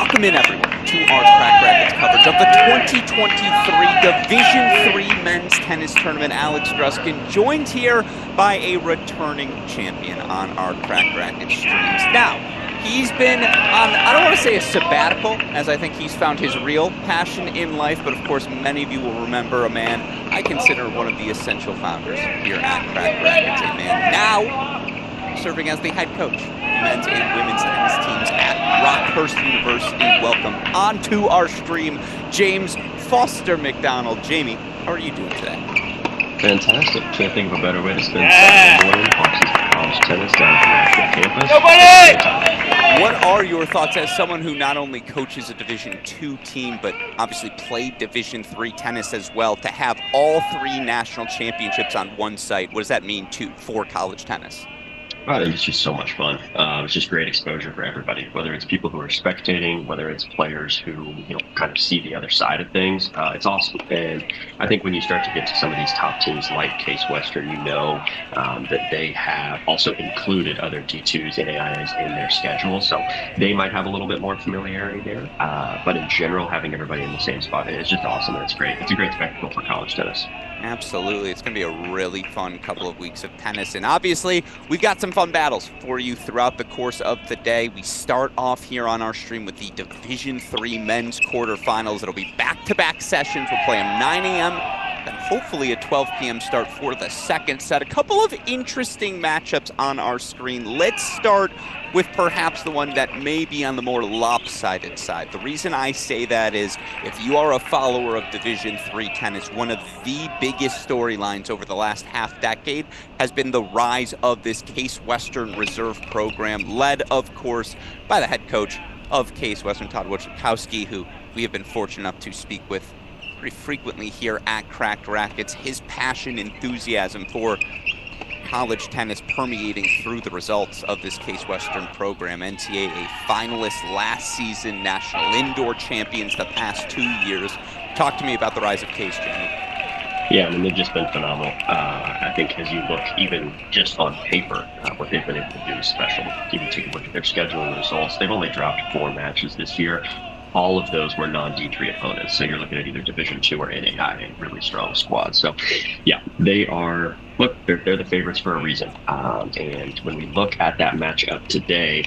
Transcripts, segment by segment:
Welcome in, everyone, to our Cracked Racquets coverage of the 2023 Division III Men's Tennis Tournament. Alex Gruskin joined here by a returning champion on our Cracked Racquets streams. Now, he's been on, I don't want to say a sabbatical, as I think he's found his real passion in life, but of course, many of you will remember a man I consider one of the essential founders here at Cracked Racquets, a man now serving as the head coach men's and women's tennis teams at Rockhurst University. Welcome onto our stream, James Foster McDonald. Jamie, how are you doing today? Fantastic. Can't think of a better way to spend Saturday morning watching college tennis down at the national campus. Nobody! What are your thoughts as someone who not only coaches a Division two team, but obviously played Division three tennis as well, to have all three national championships on one site? What does that mean to for college tennis? I think it's just so much fun. Uh, it's just great exposure for everybody, whether it's people who are spectating, whether it's players who you know kind of see the other side of things. Uh, it's awesome, and I think when you start to get to some of these top teams like Case Western, you know um, that they have also included other D2s and AIAs in their schedule, so they might have a little bit more familiarity there. Uh, but in general, having everybody in the same spot is just awesome, and it's great. It's a great spectacle for college tennis. Absolutely. It's going to be a really fun couple of weeks of tennis. And obviously, we've got some fun battles for you throughout the course of the day. We start off here on our stream with the Division 3 men's quarterfinals. It'll be back-to-back sessions. We'll play them 9 a.m., hopefully a 12 p.m. start for the second set. A couple of interesting matchups on our screen. Let's start with perhaps the one that may be on the more lopsided side. The reason I say that is if you are a follower of Division 3 tennis, one of the biggest storylines over the last half decade has been the rise of this Case Western Reserve program, led, of course, by the head coach of Case Western, Todd Wojciechowski, who we have been fortunate enough to speak with pretty frequently here at Cracked Racquets, His passion, enthusiasm for college tennis permeating through the results of this Case Western program. NCAA finalists last season, national indoor champions the past two years. Talk to me about the rise of Case, Jamie. Yeah, I mean, they've just been phenomenal. Uh, I think as you look, even just on paper, uh, what they've been able to do is special. Even take a look at their schedule and results. They've only dropped four matches this year all of those were non D3 opponents. So you're looking at either Division two or NAI, really strong squads. So, yeah, they are. Look, they're, they're the favorites for a reason. Um, and when we look at that matchup today,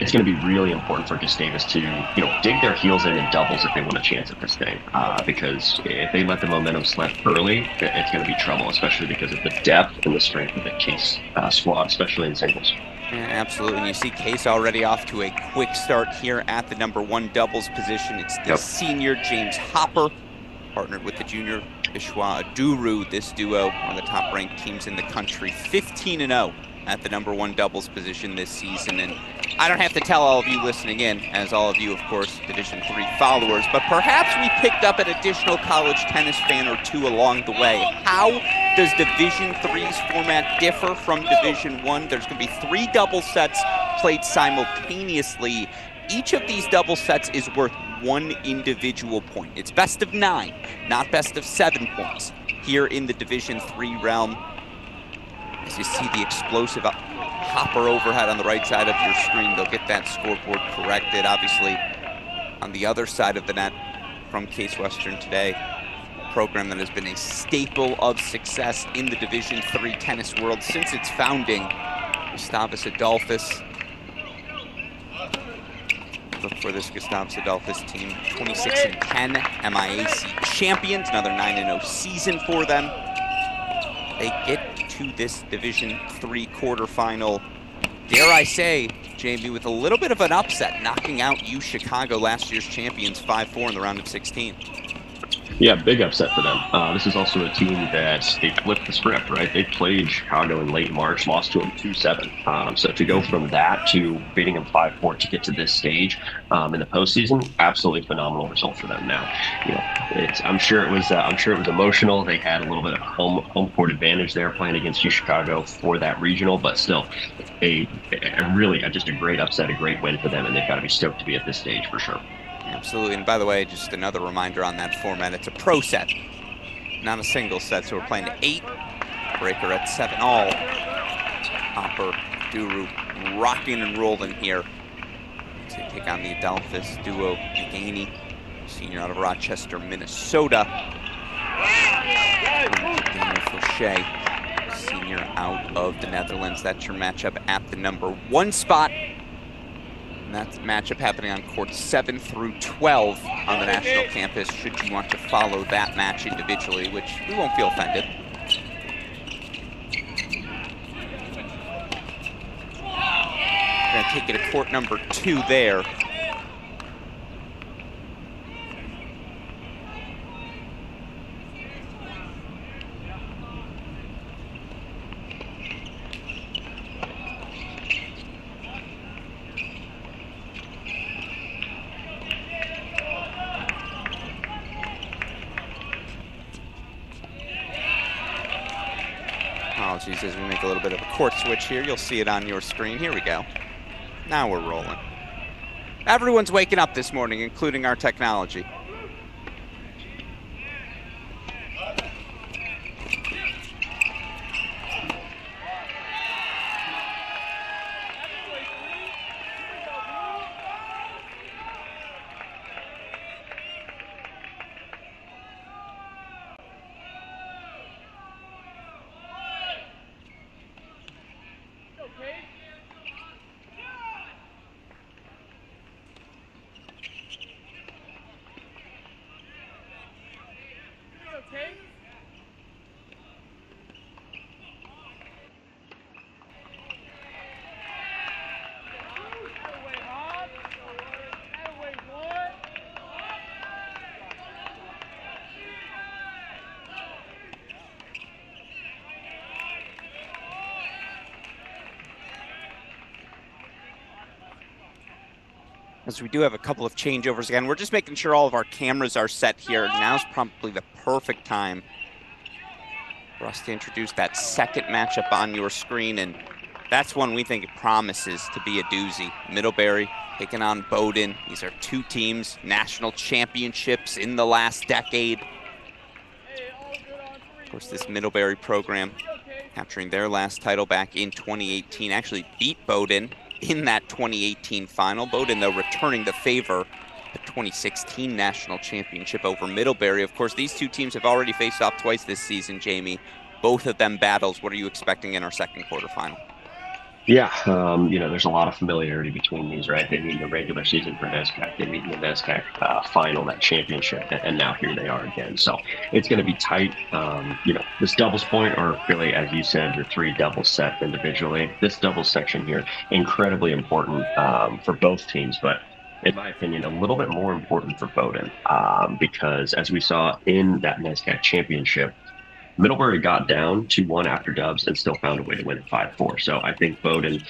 it's going to be really important for Gustavus to, you know, dig their heels in in doubles if they want a chance at this thing. Uh, because if they let the momentum slip early, it's going to be trouble, especially because of the depth and the strength of the Case uh, squad, especially in singles. Yeah, absolutely. And you see Case already off to a quick start here at the number one doubles position. It's the yep. senior James Hopper, partnered with the junior Ishwa Aduru. This duo, one of the top ranked teams in the country, 15 and 0 at the number one doubles position this season. And I don't have to tell all of you listening in, as all of you, of course, Division three followers, but perhaps we picked up an additional college tennis fan or two along the way. How does Division three's format differ from Division one? There's going to be three double sets played simultaneously. Each of these double sets is worth one individual point. It's best of nine, not best of seven points. Here in the Division three realm, as you see the explosive hopper overhead on the right side of your screen, they'll get that scoreboard corrected. Obviously, on the other side of the net from Case Western today, a program that has been a staple of success in the Division Three tennis world since its founding. Gustavus Adolphus. Look for this Gustavus Adolphus team. 26 and 10 MIAC champions, another 9 0 season for them. They get to this Division Three quarterfinal. Dare I say, Jamie, with a little bit of an upset, knocking out U Chicago, last year's champions, 5-4 in the round of 16. Yeah, big upset for them. Uh, this is also a team that they flipped the script, right? They played Chicago in late March, lost to them 2-7. Um, so to go from that to beating them 5-4 to get to this stage um, in the postseason, absolutely phenomenal result for them. Now, you know, I'm sure it was uh, I'm sure it was emotional. They had a little bit of home home court advantage there playing against Chicago for that regional, but still, a, a really just a great upset, a great win for them, and they've got to be stoked to be at this stage for sure. Absolutely. And by the way, just another reminder on that format, it's a pro set, not a single set. So we're playing eight, breaker at seven all. Hopper, Duru rocking and rolling here to take on the Adolphus duo McGaney, senior out of Rochester, Minnesota. Daniel Fauché, senior out of the Netherlands. That's your matchup at the number one spot. And that's matchup happening on courts 7 through 12 on the national campus, should you want to follow that match individually, which we won't feel offended. Going to take it to court number two there. Apologies as we make a little bit of a court switch here. You'll see it on your screen. Here we go. Now we're rolling. Everyone's waking up this morning, including our technology. As we do have a couple of changeovers again. We're just making sure all of our cameras are set here. Now's probably the perfect time for us to introduce that second matchup on your screen, and that's one we think promises to be a doozy. Middlebury taking on Bowdoin. These are two teams, national championships in the last decade. Of course, this Middlebury program capturing their last title back in 2018 actually beat Bowdoin in that 2018 final. Bowdoin, though, returning the favor, the 2016 national championship over Middlebury. Of course, these two teams have already faced off twice this season, Jamie. Both of them battles. What are you expecting in our second quarterfinal? Yeah, um, you know, there's a lot of familiarity between these, right? They meet in the regular season for NESCAC, they meet in the NESCAC uh, final, that championship, and now here they are again. So it's going to be tight. Um, you know, this doubles point, or really, as you said, your three doubles set individually. This doubles section here, incredibly important um, for both teams, but in my opinion, a little bit more important for Bowdoin um, because as we saw in that NESCAC championship, Middlebury got down 2 1 after dubs and still found a way to win at 5 4. So I think Bowdoin,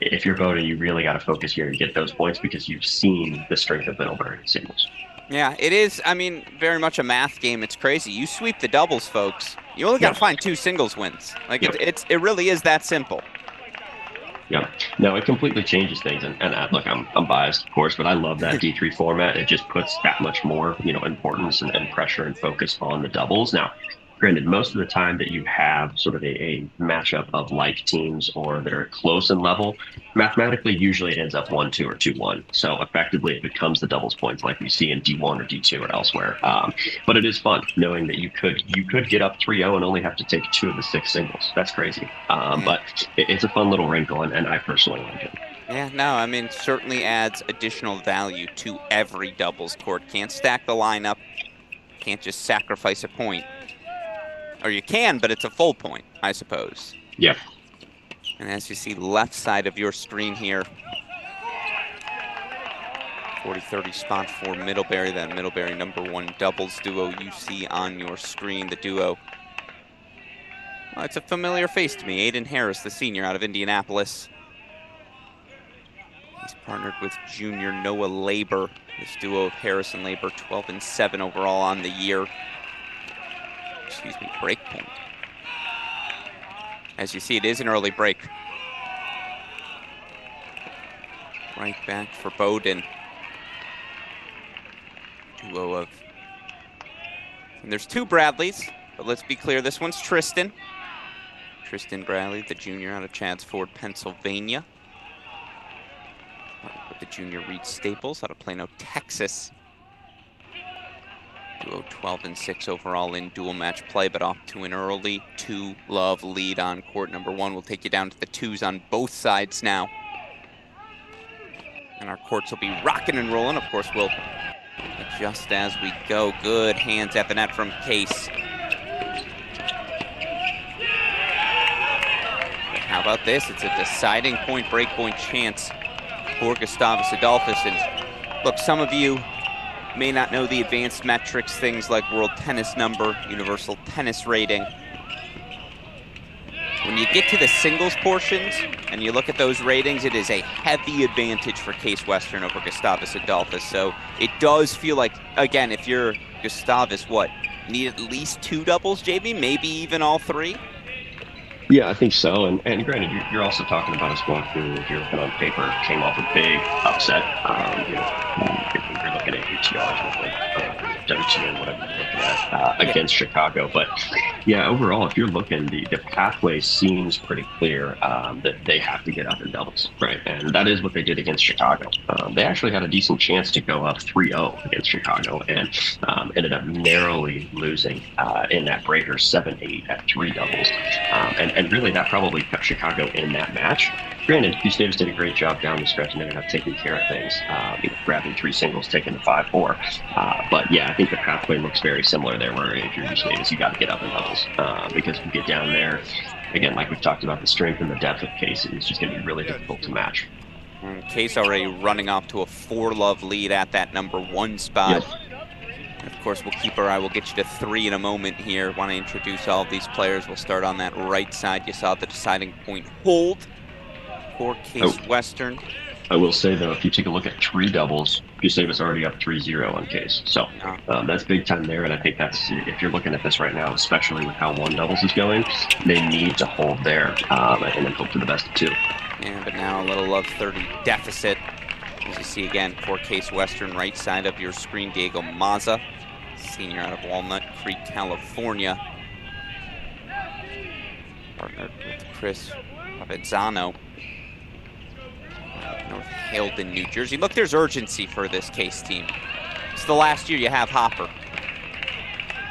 if you're Bowdoin, you really got to focus here and get those points because you've seen the strength of Middlebury in singles. Yeah, it is. I mean, very much a math game. It's crazy. You sweep the doubles, folks. You only got to yep. find two singles wins. Like yep. it, it's, it really is that simple. Yeah, no, it completely changes things. And, and uh, look, I'm, I'm biased, of course, but I love that D3 format. It just puts that much more, you know, importance and, and pressure and focus on the doubles. Now, granted, most of the time that you have sort of a, a matchup of like teams or that are close in level, mathematically, usually it ends up 1 2 or 2 1. So effectively, it becomes the doubles points like we see in D1 or D2 or elsewhere. Um, but it is fun knowing that you could you could get up 3 0 and only have to take two of the six singles. That's crazy. Um, but it, it's a fun little wrinkle, and, and I personally like it. Yeah, no, I mean, certainly adds additional value to every doubles court. Can't stack the lineup, can't just sacrifice a point. Or you can, but it's a full point, I suppose. Yeah. And as you see left side of your screen here, 40-30 spot for Middlebury, that Middlebury number one doubles duo you see on your screen, the duo. Well, it's a familiar face to me, Aiden Harris, the senior out of Indianapolis. He's partnered with junior Noah Labor. This duo of Harris and Labor, 12 and 7 overall on the year excuse me, break point. As you see, it is an early break. Right back for Bowdoin. Duo of... And there's two Bradleys, but let's be clear, this one's Tristan. Tristan Bradley, the junior out of Chadds Ford, Pennsylvania. With the junior Reed Staples out of Plano, Texas. Duo 12 and 6 overall in dual match play, but off to an early 2 love lead on court number one. We'll take you down to the twos on both sides now. And our courts will be rocking and rolling. Of course, we'll adjust as we go. Good hands at the net from Case. How about this? It's a deciding point, break point chance for Gustavus Adolphus. And look, some of you may not know the advanced metrics, things like world tennis number, universal tennis rating. When you get to the singles portions and you look at those ratings, it is a heavy advantage for Case Western over Gustavus Adolphus. So it does feel like, again, if you're Gustavus, what, need at least two doubles, JB? Maybe even all three? Yeah, I think so. And, and granted, you're, also talking about a squad who, looking on paper, came off a big upset. Um, you know, looking at UTR, WTN, whatever you're looking at, uh, against Chicago. But yeah, overall, if you're looking, the, the pathway seems pretty clear um, that they have to get up in doubles, right? And that is what they did against Chicago. Um, they actually had a decent chance to go up 3 0 against Chicago and um, ended up narrowly losing uh, in that breaker 7 8 at three doubles. Um, and, and really, that probably kept Chicago in that match. Granted, Gustavus did a great job down the stretch and ended up taking care of things, uh, you know, grabbing three singles, taking the 5 4. Uh, but yeah, I think the pathway looks very similar there, where if you're Gustavus, you got to get up in doubles uh, because if you get down there, again, like we've talked about, the strength and the depth of Case is just going to be really difficult to match. Case already running off to a four love lead at that number one spot. Yep. Of course, we'll keep our eye. We'll get you to three in a moment here. Want to introduce all of these players. We'll start on that right side. You saw the deciding point hold for Case oh. Western. I will say though, if you take a look at three doubles, Gustavus already up 3-0 on Case. So um, that's big time there, and I think that's if you're looking at this right now, especially with how one doubles is going, they need to hold there um, and then hope for the best of two. Yeah, but now a little of 30 deficit. As you see again, for Case Western, right side of your screen, Diego Maza, senior out of Walnut Creek, California. Partnered with Chris Provenzano. North Haledon, New Jersey. Look, there's urgency for this Case team. It's the last year you have Hopper.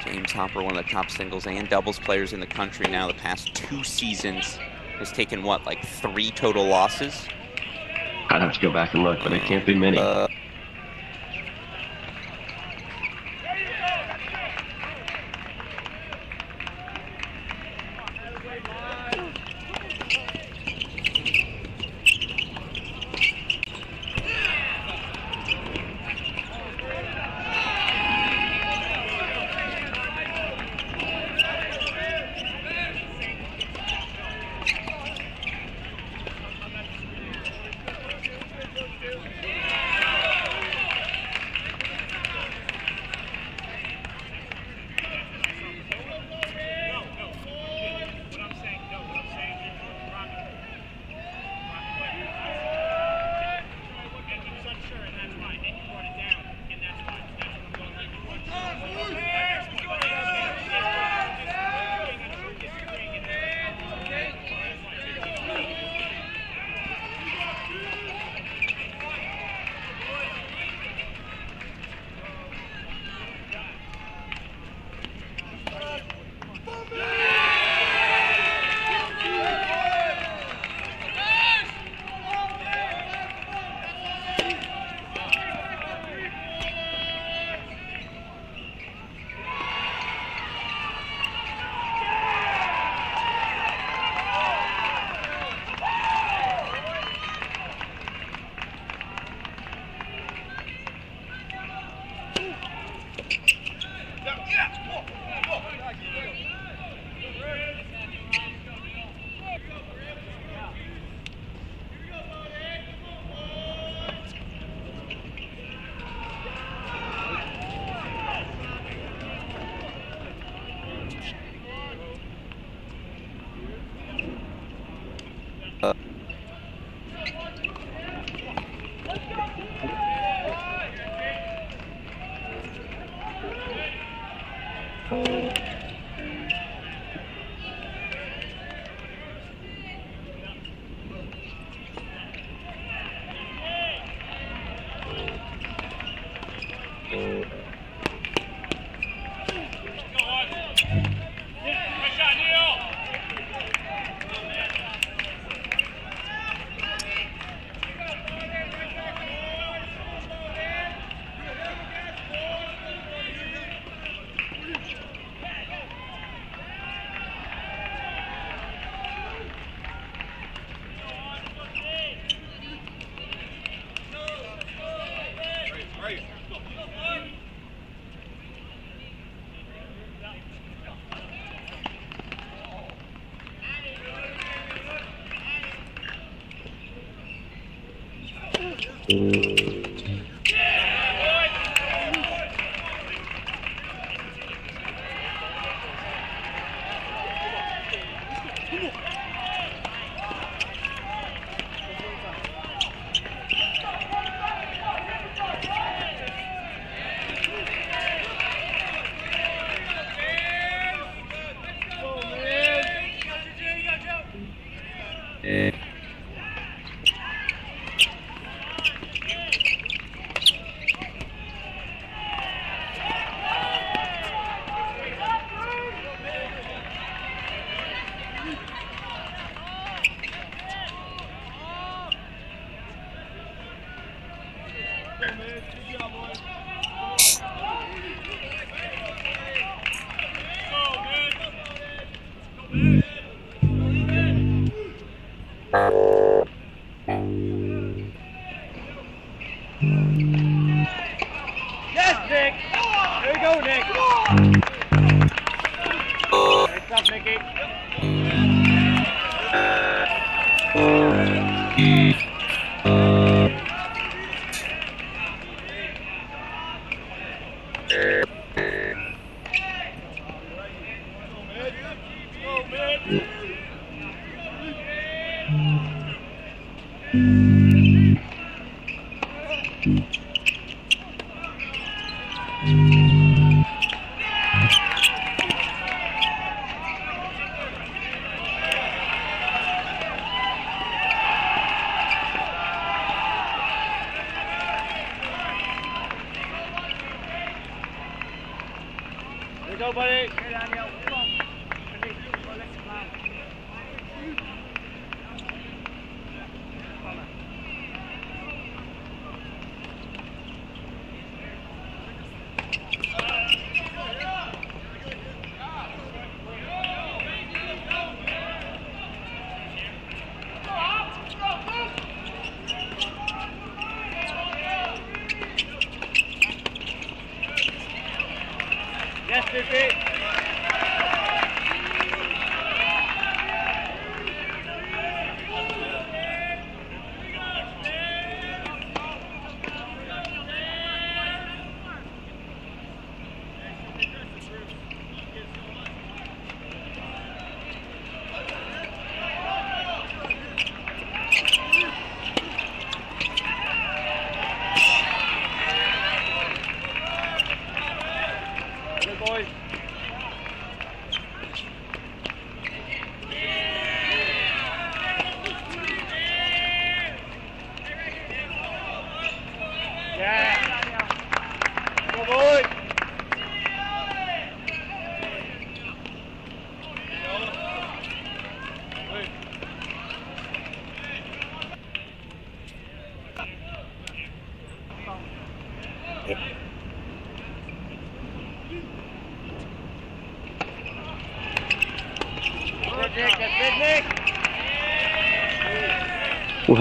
James Hopper, one of the top singles and doubles players in the country now the past two seasons, has taken, what, like three total losses? I'd have to go back and look, but it can't be many. Uh,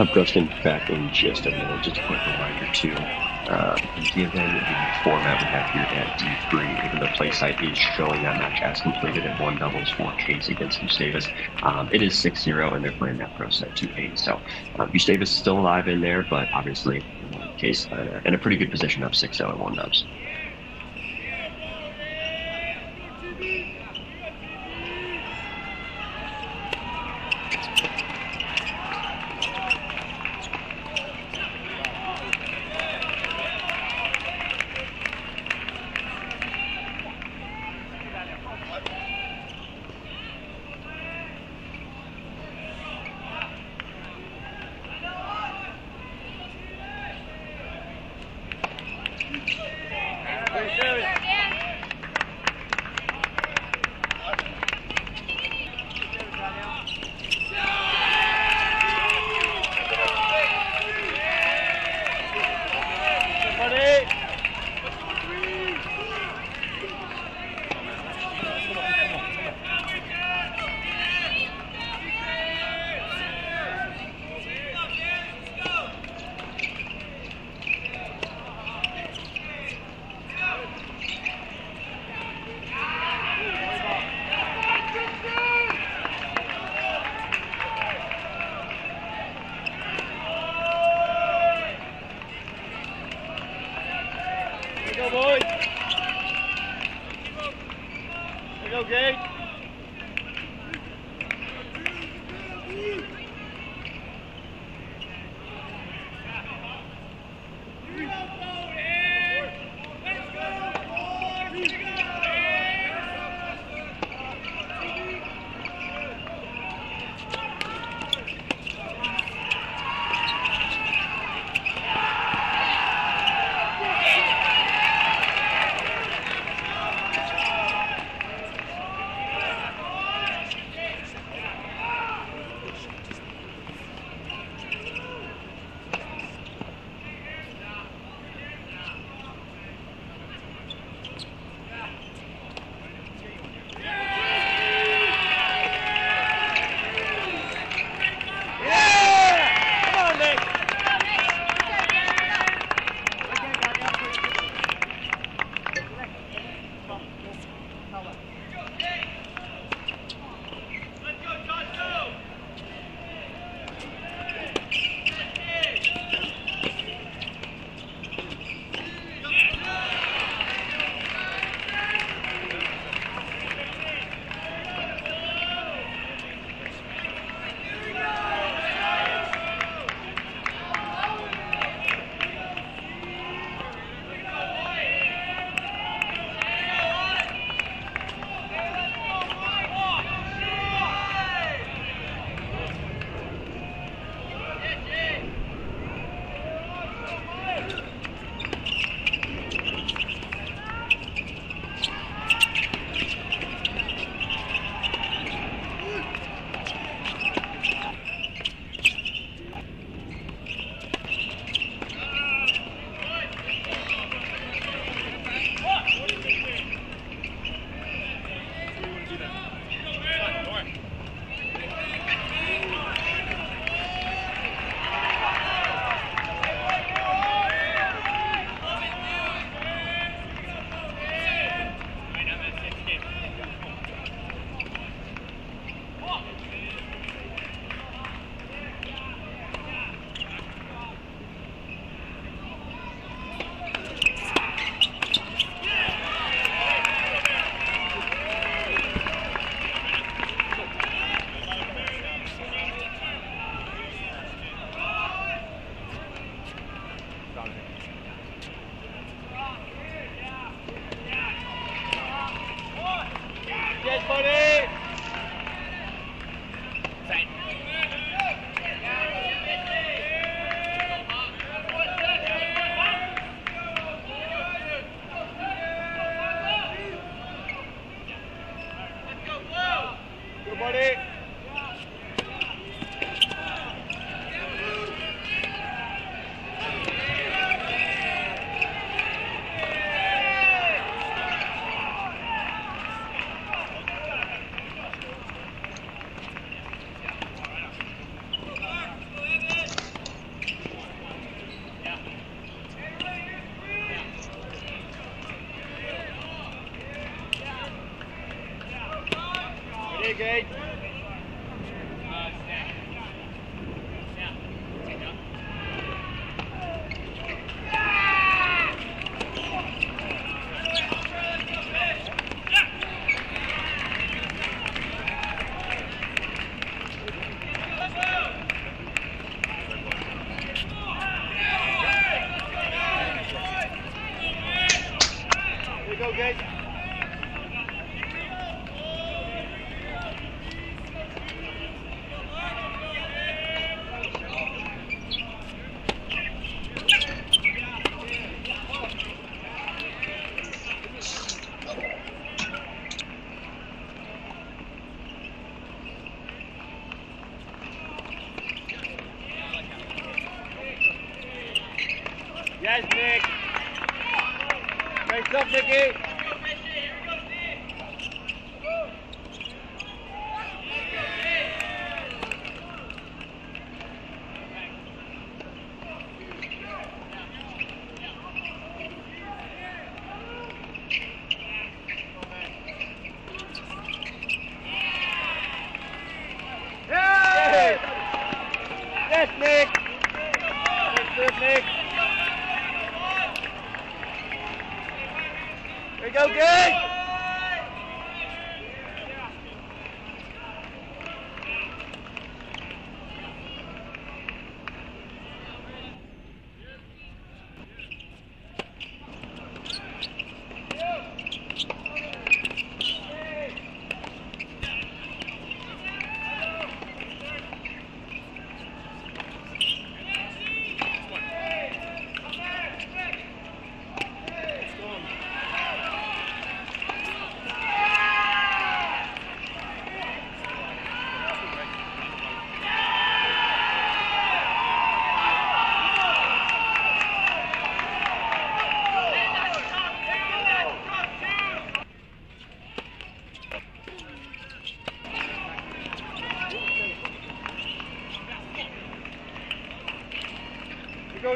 have Dustin back in just a minute. Just a quick reminder, too. Uh, given the format we have here at D3, even the play site is showing that match as completed at one doubles for Case against Gustavus. Um, it is 6 0, and they're playing that pro set 2 8. So uh, Gustavus is still alive in there, but obviously, Case uh, in a pretty good position up 6 0 at one.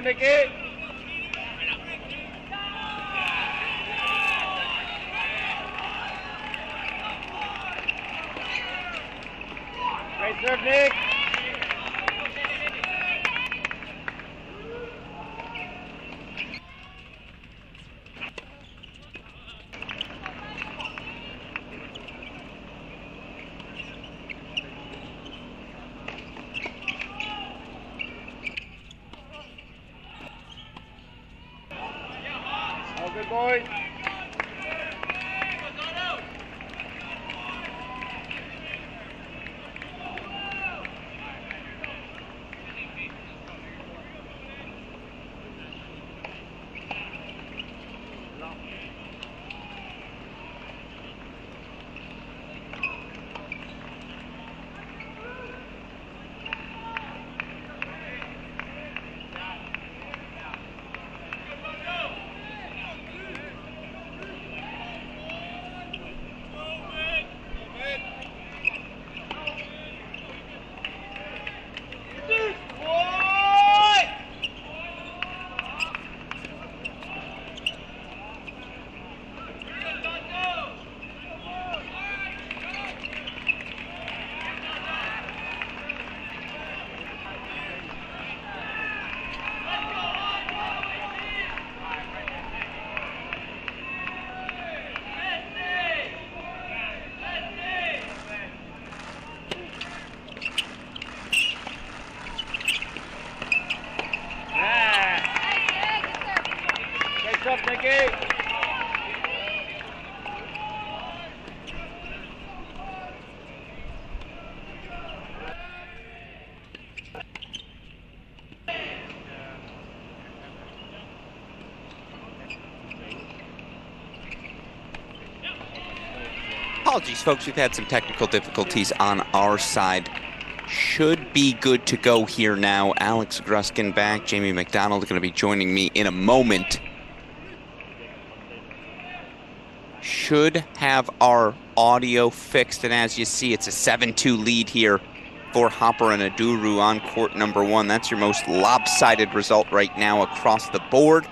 You Apologies, folks. We've had some technical difficulties on our side. Should be good to go here now. Alex Gruskin back. Jamie McDonald going to be joining me in a moment. Should have our audio fixed, and as you see, it's a 7-2 lead here for Hopper and Aduru on court number one. That's your most lopsided result right now across the board.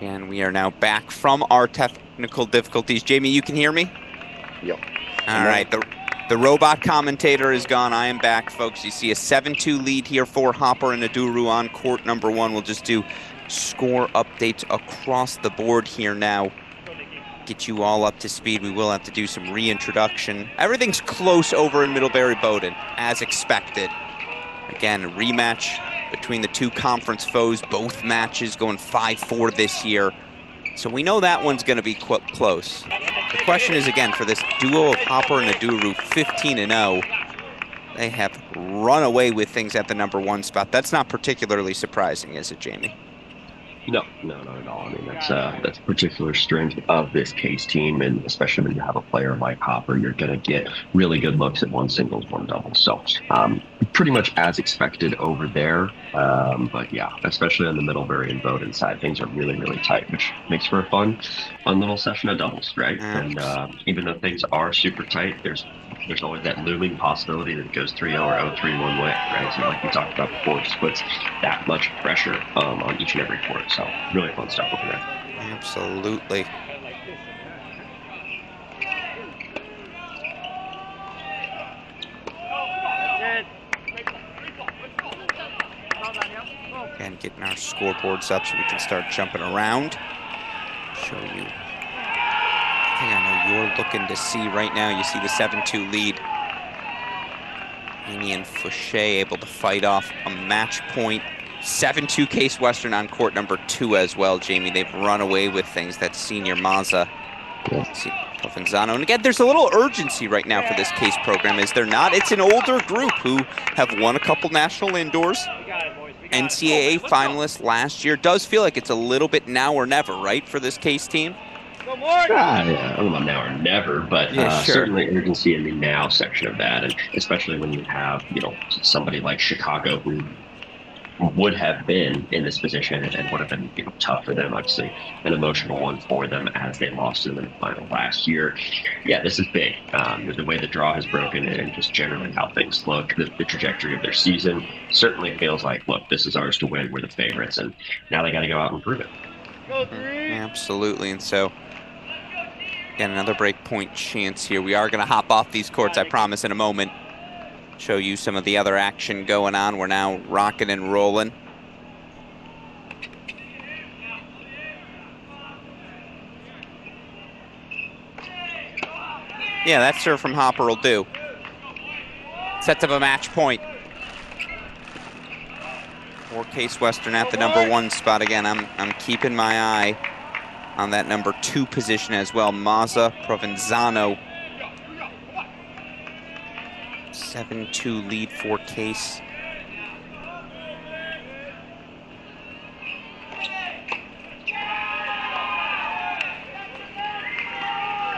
And we are now back from our technical difficulties. Jamie, you can hear me? Yep. All right. The, the robot commentator is gone. I am back, folks. You see a 7-2 lead here for Hopper and Aduru on court number one. We'll just do score updates across the board here now. Get you all up to speed. We will have to do some reintroduction. Everything's close over in Middlebury Bowdoin, as expected. Again, a rematch between the two conference foes. Both matches going 5-4 this year. So we know that one's going to be close. The question is, again, for this duo of Hopper and Aduru, 15 and 0, they have run away with things at the number one spot. That's not particularly surprising, is it, Jamie? No, no, not at all. I mean, that's uh, that's a particular strength of this case team, and especially when you have a player like Hopper, you're going to get really good looks at one singles, one doubles. So, um, pretty much as expected over there. Um, but yeah, especially on the Middlebury and Bowdoin side, things are really, really tight, which makes for a fun, fun little session of doubles, right? And uh, even though things are super tight, there's there's always that looming possibility that it goes 3-0 or 0-3 one way, right? So like we talked about before, just puts that much pressure um, on each and every court. So really fun stuff over there. Absolutely. Again, getting scoreboards up so we can start jumping around. Show you. I think I know you're looking to see right now. You see the 7-2 lead. And Fouché able to fight off a match point. point 7-2 Case Western on court number two as well, Jamie. They've run away with things. That senior Mazza. Yeah. Provenzano. And again, there's a little urgency right now for this case program, is there not? It's an older group who have won a couple national indoors. NCAA finalists last year. Does feel like it's a little bit now or never, right, for this case team? Ah, yeah, I don't know about now or never, but Yeah, uh, sure. certainly urgency in the now section of that, and especially when you have you know somebody like Chicago who would have been in this position and would have been you know tough for them, obviously an emotional one for them as they lost in the final last year. Yeah, this is big. Um, the way the draw has broken and just generally how things look, the, the trajectory of their season certainly feels like, look, this is ours to win. We're the favorites, and now they got to go out and prove it. Absolutely. And so, again, another break point chance here. We are going to hop off these courts, I promise, in a moment. Show you some of the other action going on. We're now rocking and rolling. Yeah, that serve from Hopper will do. Sets up a match point. For Case Western at the number one spot again. I'm I'm keeping my eye on that number two position as well. Mazza Provenzano. 7-2 lead for Case.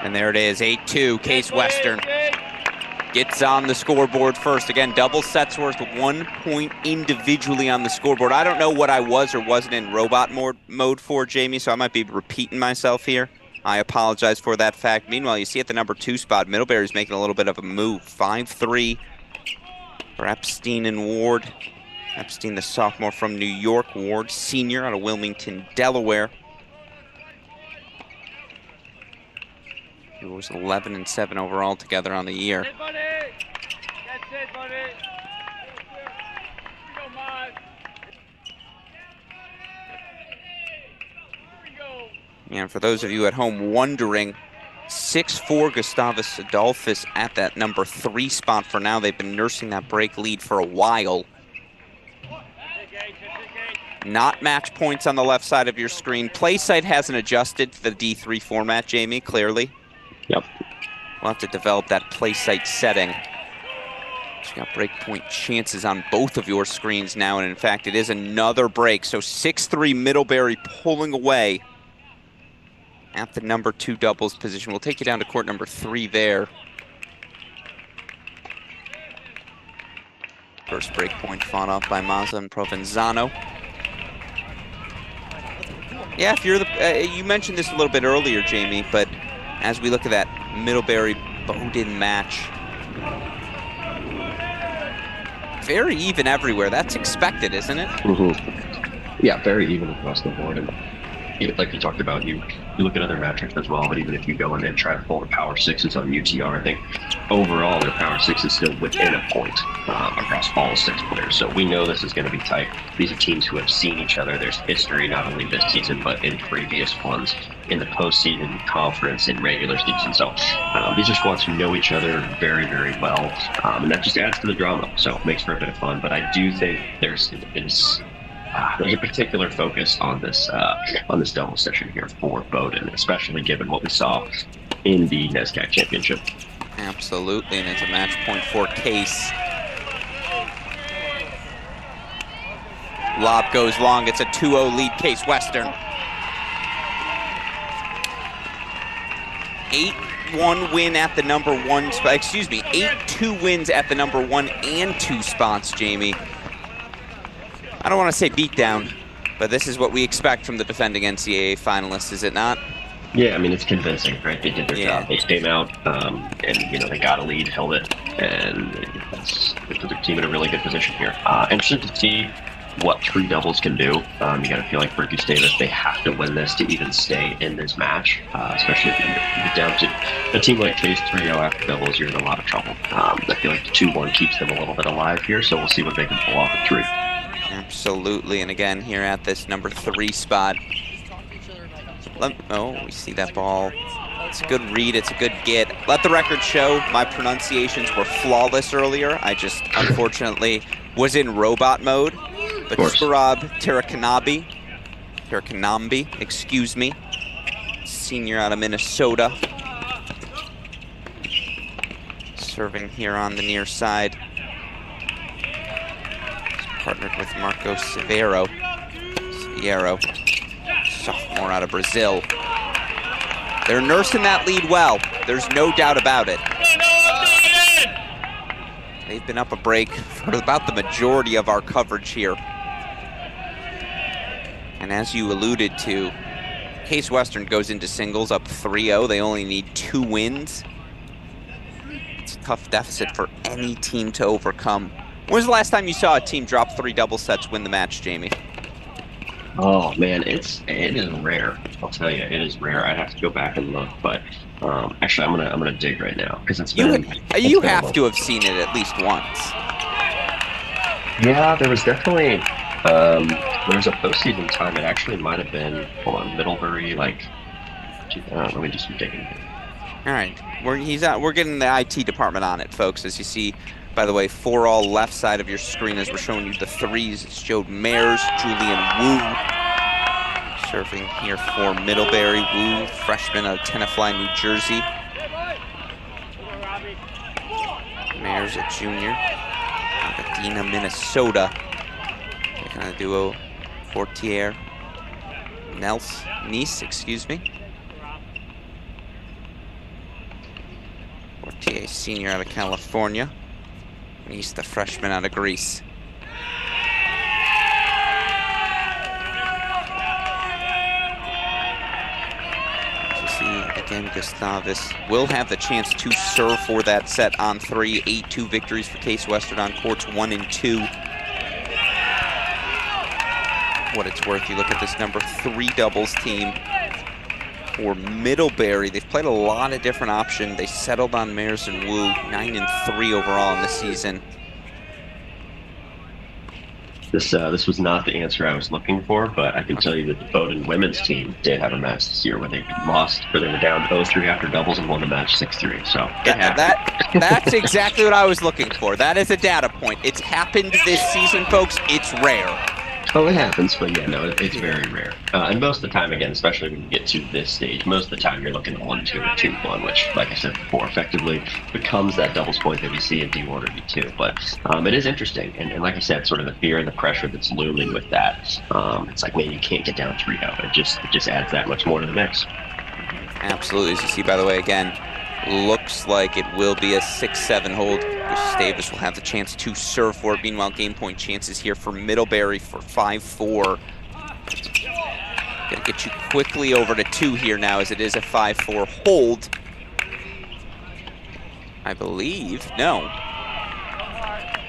And there it is, 8-2, Case Western gets on the scoreboard first. Again, double sets worth one point individually on the scoreboard. I don't know what I was or wasn't in robot mode, mode for, Jamie, so I might be repeating myself here. I apologize for that fact. Meanwhile, you see at the number two spot, Middlebury's making a little bit of a move. 5-3 for Epstein and Ward. Epstein, the sophomore from New York. Ward, senior out of Wilmington, Delaware. He was 11 and 7 overall together on the year. That's it, buddy. We don't mind. Here we go. And for those of you at home wondering, 6-4 Gustavus Adolphus at that number three spot for now. They've been nursing that break lead for a while. Sit, Gage. Sit, Gage. Not match points on the left side of your screen. Playsite hasn't adjusted to the D3 format, Jamie, clearly. Yep. We'll have to develop that playsite setting. You got breakpoint chances on both of your screens now, and in fact, it is another break. So 6-3 Middlebury pulling away at the number two doubles position. We'll take you down to court number three there. First breakpoint fought off by Mazza and Provenzano. Yeah, if you're the, uh, you mentioned this a little bit earlier, Jamie, but as we look at that Middlebury Bowdoin match, very even everywhere. That's expected, isn't it? Mm-hmm. Yeah, very even across the board. And like you talked about, you you look at other metrics as well. But even if you go in and try to pull the power sixes on UTR, I think overall their power six is still within a point uh, across all six players. So we know this is going to be tight. These are teams who have seen each other. There's history not only this season but in previous ones in the postseason, conference, in regular season. So um, these are squads who know each other very, very well, um, and that just adds to the drama. So it makes for a bit of fun. But I do think there's is uh, there's a particular focus on this uh, on this double session here for Bowdoin, especially given what we saw in the NESCAC championship. Absolutely, and it's a match point for Case. Lob goes long. It's a 2-0 lead Case Western. 8-1 win at the number one. Excuse me, 8-2 wins at the number one and two spots, Jamie. I don't want to say beatdown, but this is what we expect from the defending NCAA finalists, is it not? Yeah, I mean it's convincing, right? They did their Yeah. job. They came out, um, and you know they got a lead, held it, and they put their team in a really good position here. Uh, interested to see what three doubles can do. Um, you got to feel like Berkey Davis, they have to win this to even stay in this match, uh, especially if you get down to a team like Case 3-0 after doubles, you're in a lot of trouble. Um, I feel like the 2-1 keeps them a little bit alive here, so we'll see what they can pull off at three. Absolutely, and again here at this number three spot. Let, oh, we see that ball. It's a good read, it's a good get. Let the record show my pronunciations were flawless earlier. I just unfortunately was in robot mode. But. Sparab Tirakanabi, Tirakanambi, excuse me, senior out of Minnesota. Serving here on the near side. Partnered with Marco Severo. Severo, sophomore out of Brazil. They're nursing that lead well. There's no doubt about it. They've been up a break for about the majority of our coverage here. And as you alluded to, Case Western goes into singles up 3-0. They only need two wins. It's a tough deficit for any team to overcome. When was the last time you saw a team drop three double sets, win the match, Jamie? Oh man, it's it is rare. I'll tell you, it is rare. I'd have to go back and look, but um, actually, I'm gonna I'm gonna dig right now because it's You, been. you it's been a have to have seen it at least once. Yeah, there was definitely um, there was a postseason time. It actually might have been hold on Middlebury. Like, uh, let me do some digging. All right, we're he's out. We're getting the IT department on it, folks. As you see, by the way, for all left side of your screen, as we're showing you the threes, it's Jode Mayers, Julian Wu, serving here for Middlebury. Wu, freshman out of Tenafly, New Jersey. Mayers, a junior, Medina, Minnesota. Kind of duo, Fortier, Nels, Nice, excuse me. Fortier, senior out of California. Nice, the freshman out of Greece. Again, Gustavus will have the chance to serve for that set on three. 8-2 victories for Case Western on courts one and two. What it's worth, you look at this number three doubles team for Middlebury. They've played a lot of different options. They settled on Mayers and Wu, nine and three overall in the season. This uh, this was not the answer I was looking for, but I can tell you that the Bowdoin women's team did have a match this year where they lost, where they were down 0-3 after doubles and won the match 6-3. So Yeah, that that's exactly what I was looking for. That is a data point. It's happened this season, folks. It's rare. Oh, it happens, but yeah, no, it's very rare. Uh, and most of the time, again, especially when you get to this stage, most of the time you're looking at one, two, or two, one, which, like I said before, effectively becomes that doubles point that we see in D1 or D2. But um, it is interesting, and, and like I said, sort of the fear and the pressure that's looming with that. Um, it's like, man, you can't get down 3-0. It just it just adds that much more to the mix. Absolutely. As you see, by the way, again, looks like it will be a 6-7 hold. Gustavus will have the chance to serve for it. Meanwhile, game point chances here for Middlebury for 5-4. Gonna get you quickly over to two here now as it is a 5-4 hold. I believe. No.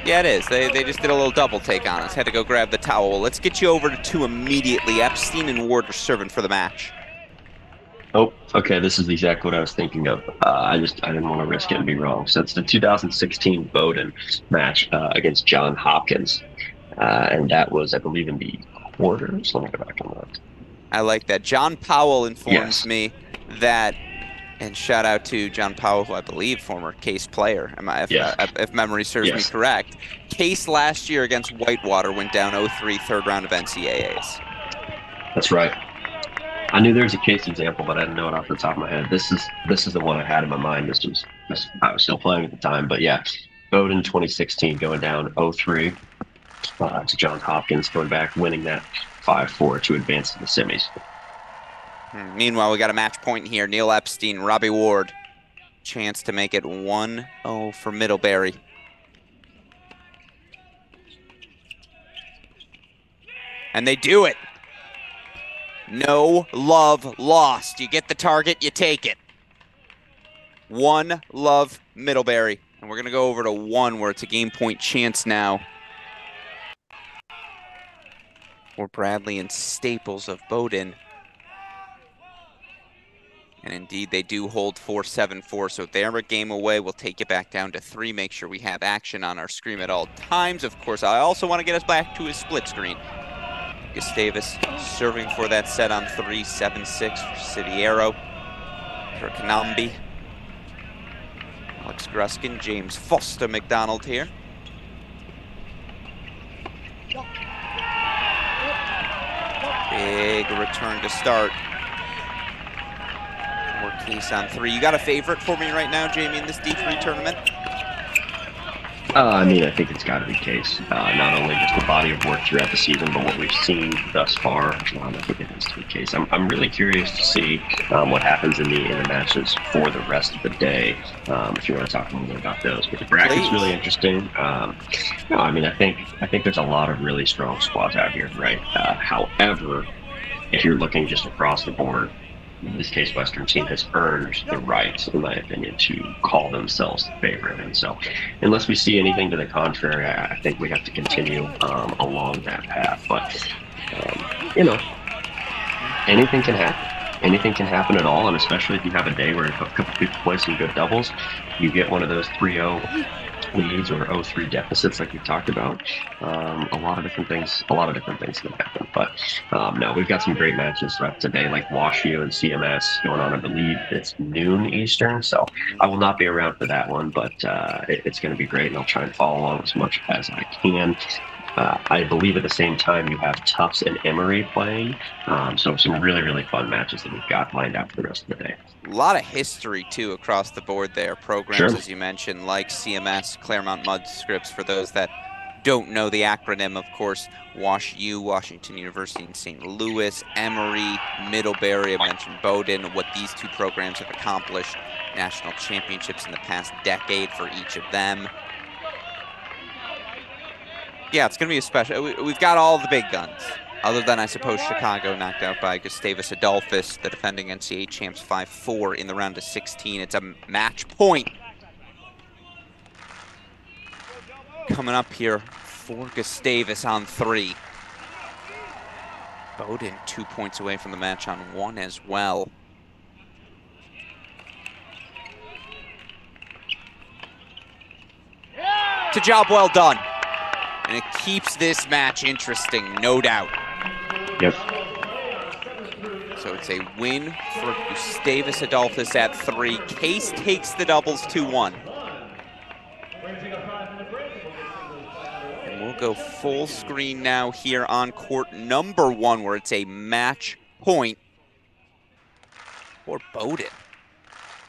Yeah, it is. They, they just did a little double take on us. Had to go grab the towel. Let's get you over to two immediately. Epstein and Ward are serving for the match. Oh, okay. This is exactly what I was thinking of. Uh, I just I didn't want to risk it and be wrong. So it's the 2016 Bowdoin match uh, against John Hopkins, uh, and that was, I believe, in the quarters. Let me go back and look. I like that. John Powell informs Yes. me that, and shout out to John Powell, who I believe former Case player. Am I, if, Yeah. uh, if memory serves Yes. me correct. Case last year against Whitewater went down 0-3 third round of NCAAs. That's right. I knew there was a case example, but I didn't know it off the top of my head. This is this is the one I had in my mind. This was this, I was still playing at the time, but yeah, Bowdoin 2016 going down 0-3. uh, to Johns Hopkins, going back, winning that 5-4 to advance to the semis. Hmm, Meanwhile, we got a match point here. Neil Epstein, Robbie Ward. Chance to make it 1-0 for Middlebury. And they do it. No love lost. You get the target, you take it. One love Middlebury. And we're going to go over to one where it's a game point chance now. For Bradley and Staples of Bowdoin. And indeed, they do hold 4-7-4, so they're a game away. We'll take it back down to three. Make sure we have action on our screen at all times. Of course, I also want to get us back to a split screen. Gustavus serving for that set on three, 7-6 for Arrow. For Kanambi. Alex Gruskin, James Foster McDonald here. Big return to start. More case on three. You got a favorite for me right now, Jamie, in this D3 tournament? Uh, I mean, I think it's got to be Case. Uh, not only just the body of work throughout the season, but what we've seen thus far. Um, I think it has to be Case. I'm, I'm really curious to see um, what happens in the in the matches for the rest of the day. Um, if you want to talk a little bit about those, but the bracket's Please. really interesting. Um, no, I mean, I think I think there's a lot of really strong squads out here, right? Uh, however, if you're looking just across the board, this case Western team has earned the right, in my opinion, to call themselves the favorite. And so, unless we see anything to the contrary, I, I think we have to continue um, along that path. But, um, you know, anything can happen. Anything can happen at all, and especially if you have a day where a couple people play some good doubles, you get one of those 3 0 leads or 0-3 deficits like we talked about. Um, a lot of different things, a lot of different things can happen. But um, no, we've got some great matches throughout today, like Wash U and CMS going on. I believe it's noon Eastern, so I will not be around for that one, but uh, it, it's going to be great, and I'll try and follow along as much as I can. Uh, I believe at the same time you have Tufts and Emory playing, um, so some really really fun matches that we've got lined up for the rest of the day. A lot of history, too, across the board there. Programs, Sure. as you mentioned, like CMS, Claremont Mudd Scripps, for those that don't know the acronym, of course, Wash U, Washington University in St. Louis, Emory, Middlebury, I mentioned Bowdoin, what these two programs have accomplished, national championships in the past decade for each of them. Yeah, it's going to be a special. we- We've got all the big guns. Other than, I suppose, Chicago knocked out by Gustavus Adolphus, the defending NCAA champs 5-4 in the round of 16. It's a match point coming up here for Gustavus on three. Bowdoin two points away from the match on one as well. A job well done. And it keeps this match interesting, no doubt. Yep. So it's a win for Gustavus Adolphus at three. Case takes the doubles 2-1. And we'll go full screen now here on court number one, where it's a match point for Bowdoin.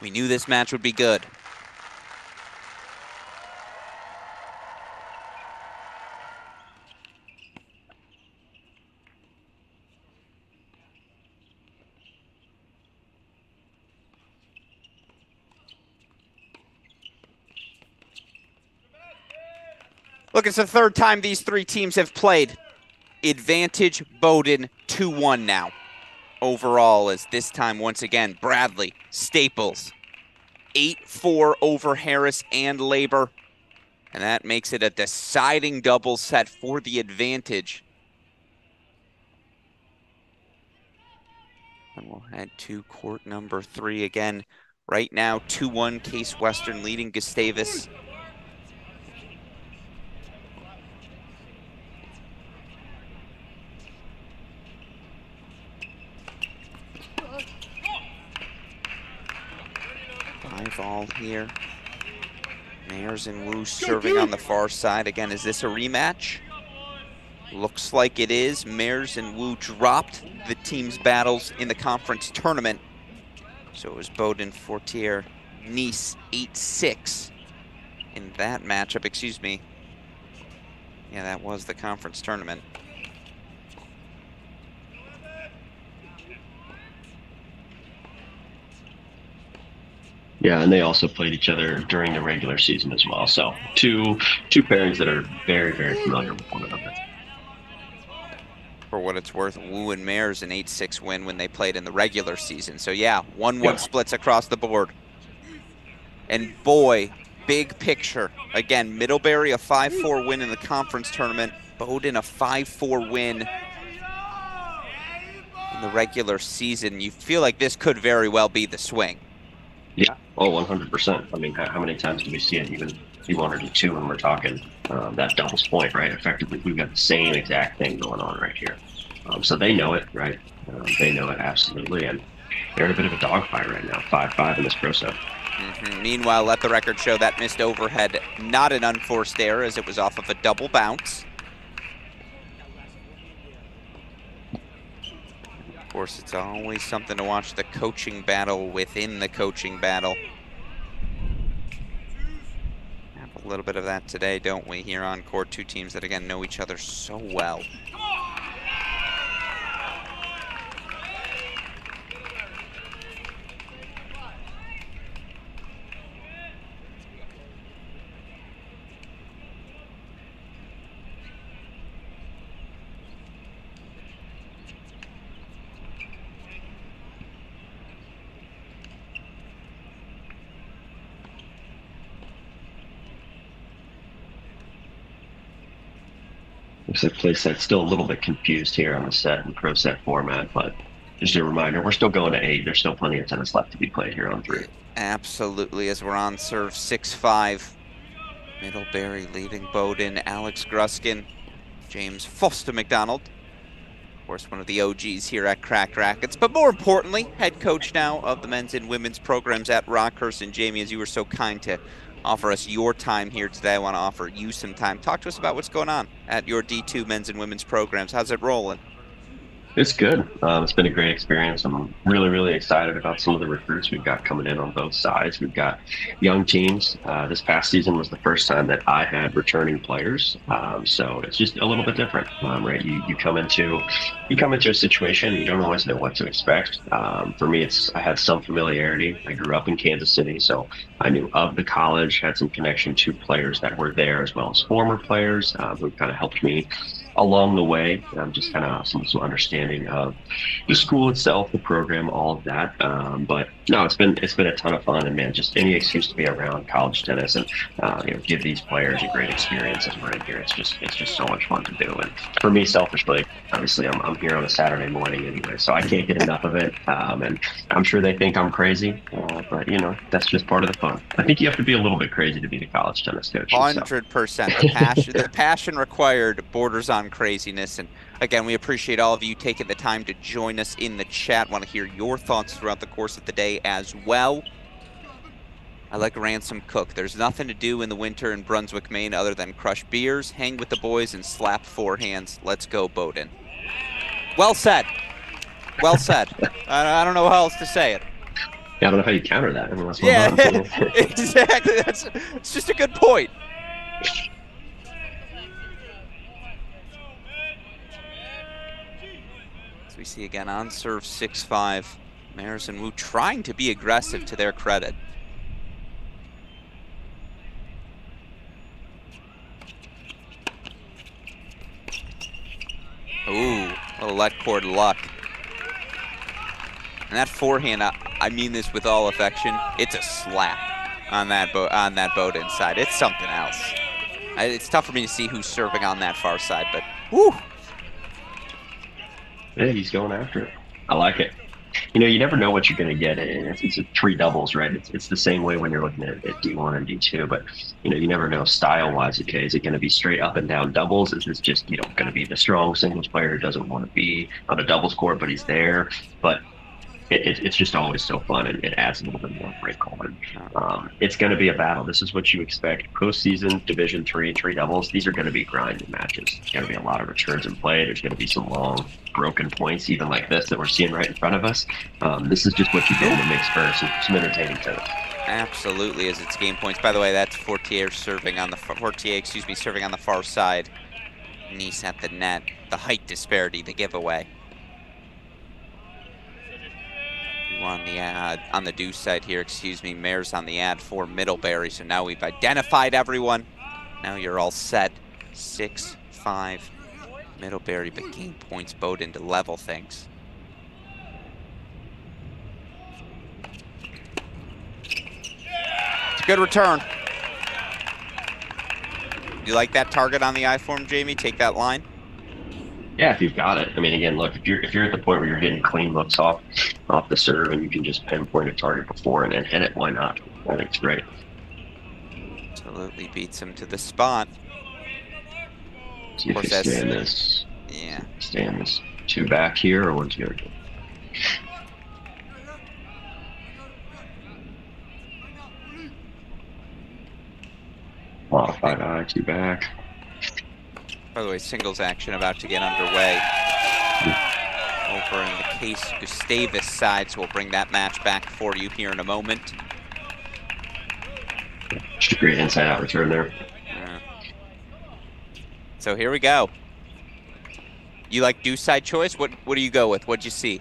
We knew this match would be good. Look, it's the third time these three teams have played. Advantage Bowdoin 2-1 now. Overall, as this time, once again, Bradley, Staples, 8-4 over Harris and Labor. And that makes it a deciding double set for the advantage. And we'll head to court number three again. Right now, 2-1 Case Western leading Gustavus. Five all here. Mayers and Wu serving on the far side. Again, is this a rematch? Looks like it is. Mayers and Wu dropped the team's battles in the conference tournament. So it was Bowdoin Fortier Nice 8-6 in that matchup. Excuse me. Yeah, that was the conference tournament. Yeah, and they also played each other during the regular season as well. So two two pairings that are very very familiar with one another. For what it's worth, Wu and Mares an 8-6 win when they played in the regular season. So yeah, 1-1 Yeah. splits across the board. And boy, big picture. Again, Middlebury a 5-4 win in the conference tournament. Bowdoin a 5-4 win in the regular season. You feel like this could very well be the swing. Yeah. Oh, 100%. I mean, how, how many times do we see it even D1 or D2 when we're talking um, that doubles point, right? Effectively, we've got the same exact thing going on right here. Um, so they know it, right? Um, they know it absolutely. And they're in a bit of a dogfight right now, 5 5 in this pro set. Mhm. Meanwhile, let the record show that missed overhead, not an unforced error as it was off of a double bounce. Course, it's always something to watch the coaching battle within the coaching battle. Have a little bit of that today, don't we, here on court? Two teams that, again, know each other so well. Looks like play set's still a little bit confused here on the set and pro set format, but just a reminder, we're still going to eight. There's still plenty of tennis left to be played here on three. Absolutely, as we're on serve 6-5. Middlebury leading Bowdoin, Alex Gruskin, James Foster McDonald. Of course, one of the OGs here at Cracked Racquets, but more importantly, head coach now of the men's and women's programs at Rockhurst. And Jamie, as you were so kind to offer us your time here today, I want to offer you some time. Talk to us about what's going on at your D2 men's and women's programs. How's it rolling? It's good. Um, it's been a great experience. I'm really, really excited about some of the recruits we've got coming in on both sides. We've got young teams. Uh, this past season was the first time that I had returning players, um, so it's just a little bit different, um, right? You you come into you come into a situation you don't always know what to expect. Um, for me, it's I had some familiarity. I grew up in Kansas City, so I knew of the college, had some connection to players that were there as well as former players uh, who kind of helped me along the way. Um, just kind of some, some understanding of the school itself, the program, all of that. Um, but no, it's been it's been a ton of fun, and man, just any excuse to be around college tennis and uh, you know give these players a great experience as we're in here. It's just it's just so much fun to do. And for me, selfishly, obviously, I'm, I'm here on a Saturday morning anyway, so I can't get enough of it. Um, and I'm sure they think I'm crazy, uh, but you know that's just part of the fun. I think you have to be a little bit crazy to be the college tennis coach. Hundred percent. Passion, the passion required borders on craziness. And again, we appreciate all of you taking the time to join us in the chat. Want to hear your thoughts throughout the course of the day as well. I like Ransom Cook. There's nothing to do in the winter in Brunswick, Maine, other than crush beers, hang with the boys, and slap forehands. Let's go, Bowdoin. Well said. Well said. I, I don't know how else to say it. Yeah, I don't know how you counter that. I mean, Yeah, exactly. That's it's just a good point. See again on serve 6-5, Maris and Wu trying to be aggressive to their credit. Ooh, a let cord luck. And that forehand, I, I mean this with all affection. It's a slap on that boat on that boat inside. It's something else. I, it's tough for me to see who's serving on that far side, but whoo, Yeah, he's going after it. I like it. You know, you never know what you're going to get. It's, it's three doubles, right? It's, it's the same way when you're looking at, at D1 and D2, but you know, you never know style wise. Okay, is it going to be straight up and down doubles? Is this just you know going to be the strong singles player who doesn't want to be on a doubles court, but he's there? But it, it, it's just always so fun, and it adds a little bit more wrinkle. And um, it's going to be a battle. This is what you expect. Postseason, Division Three, three doubles. These are going to be grinding matches. There's going to be a lot of returns in play. There's going to be some long, broken points, even like this that we're seeing right in front of us. Um, this is just what you get in the mix for some, some entertaining tennis. absolutely as it's game points. By the way, that's Fortier serving on the Fortier, excuse me, serving on the far side Nice at the net. The height disparity, the giveaway. On the ad on the deuce side here, excuse me. Mayor's on the ad for Middlebury. So now we've identified everyone. Now you're all set. Six, five, Middlebury, but gain points Bowdoin to level things. It's a good return. You like that target on the I-form, Jamie? Take that line. Yeah, if you've got it. I mean, again, look, if you're if you're at the point where you're getting clean looks off off the serve and you can just pinpoint a target before and then hit it, why not? I think it's great. Absolutely beats him to the spot. See if you stay in this. Yeah. Stay in this two back here, or what's your? Modified I, two back. By the way, singles action about to get underway. Over in the case Gustavus side, so we'll bring that match back for you here in a moment. Just a great inside out return there. Yeah. So here we go. You like do side choice? What what do you go with? What'd you see?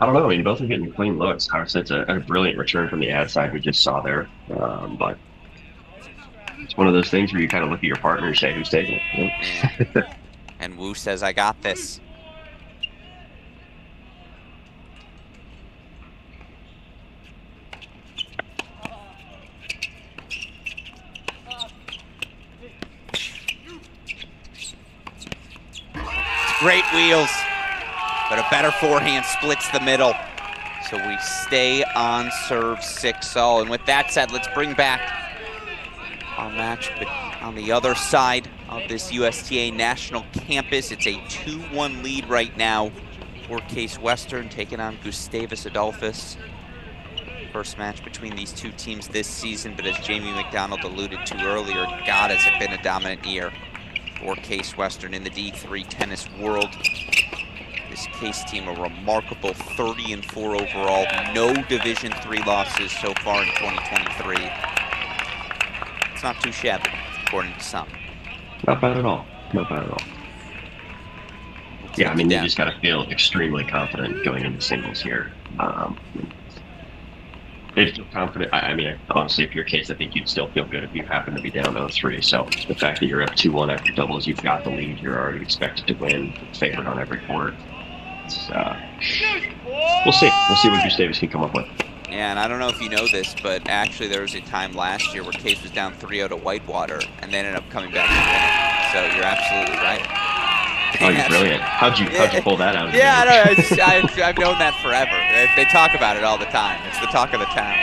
I don't know. I mean, both are getting clean looks. Harrison's a, a brilliant return from the ad side we just saw there. Um, but it's one of those things where you kind of look at your partner and say, who's taking it? Yeah. Mm-hmm. and Wu says, I got this. Great wheels, but a better forehand splits the middle. So we stay on serve 6 all. And with that said, let's bring back match but on the other side of this USTA National Campus. It's a 2-1 lead right now for Case Western taking on Gustavus Adolphus. First match between these two teams this season, but as Jamie McDonald alluded to earlier, God has it been a dominant year for Case Western in the D3 tennis world. This Case team a remarkable 30 and 4 overall, no Division 3 losses so far in 2023 not too shabby, according to some. Not bad at all. Not bad at all. yeah, I mean, you just got to feel extremely confident going into singles here. Um, they feel confident. I, I, mean, honestly, if your case, I think you'd still feel good if you happen to be down 0-3. So the fact that you're up 2-1 after doubles, you've got the lead. You're already expected to win, favored on every court. Uh, we'll see. We'll see what Gustavus can come up with. Yeah, and I don't know if you know this, but actually there was a time last year where Case was down 3-0 to Whitewater, and they ended up coming back and winning. So you're absolutely right. Oh, you're brilliant. How'd you, how'd you pull that out? yeah, I know. It's, I've, I've known that forever. They, they talk about it all the time. It's the talk of the town.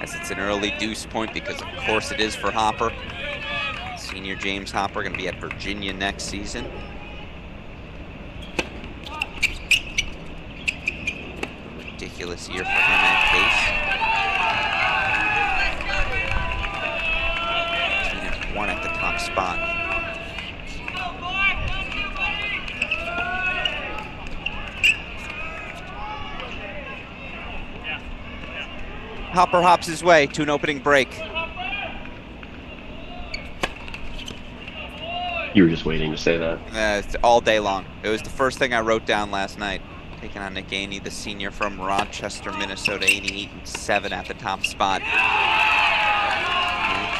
As it's an early deuce point because, of course, it is for Hopper. Senior James Hopper going to be at Virginia next season. Ridiculous year for him at Case. one at the top spot. Hopper hops his way to an opening break. You were just waiting to say that? Uh, all day long. It was the first thing I wrote down last night. Taking on Nick Aney, the senior from Rochester, Minnesota, 88 and 7 at the top spot. Might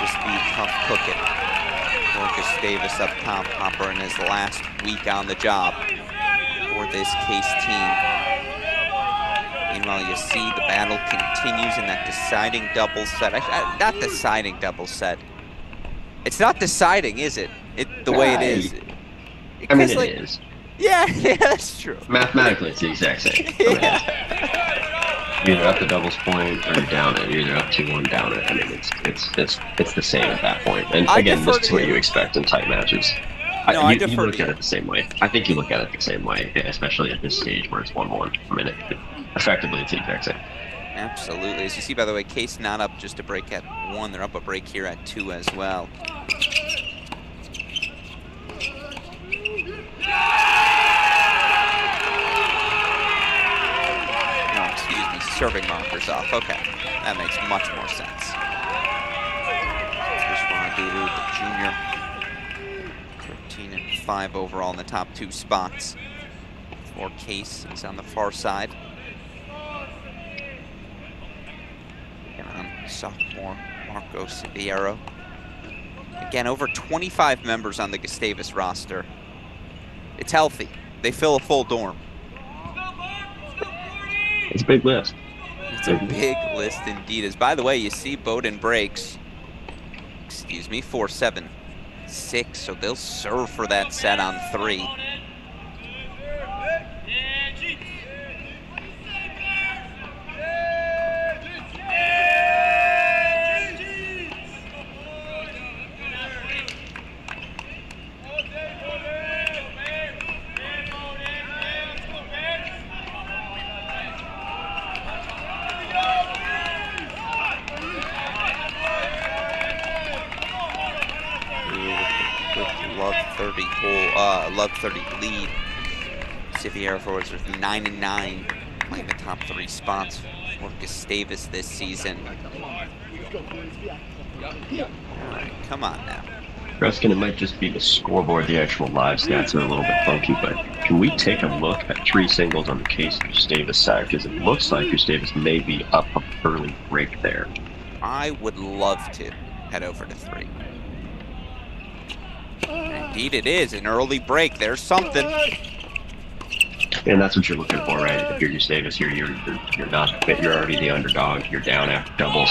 just be tough cooking. Marcus Davis up top, Hopper in his last week on the job for this case team. Meanwhile, you see the battle continues in that deciding double set. I, I, not deciding double set. It's not deciding, is it? It the way it is. I mean, it like, is. Yeah, yeah, that's true. Mathematically, it's the exact same. You're either up the doubles point or down it. You're either up two one down it. I mean, it's it's it's it's the same at that point. And I again, this is what you expect in tight matches. No, I, you, I you look at it the same way. I think you look at it the same way, especially at this stage where it's one one. I mean, it, it, effectively, it's the exact same. Absolutely. As you see, by the way, Case not up just a break at one. They're up a break here at two as well. Serving markers off. Okay, that makes much more sense. Aduru, the junior. 13 and 5 overall in the top two spots. For Case is on the far side. And sophomore Marco Siviero. Again, over 25 members on the Gustavus roster. It's healthy. They fill a full dorm. It's a big list. It's a big list indeed. As by the way, you see Bowdoin breaks. Excuse me, four seven six. So they'll serve for that set on three. Love 30 hole, uh, Love 30 lead. Siviero forwards with nine and nine, playing the top three spots for Gustavus this season. Come on now. Ruskin, it might just be the scoreboard. The actual live stats are a little bit funky, but can we take a look at three singles on the case of Gustavus side? Because it looks like Gustavus may be up a early break there. I would love to head over to three. Indeed, it is an early break. There's something. And that's what you're looking for, right? If you're Gustavus, you're you're you're, you're not you're already the underdog. You're down after doubles.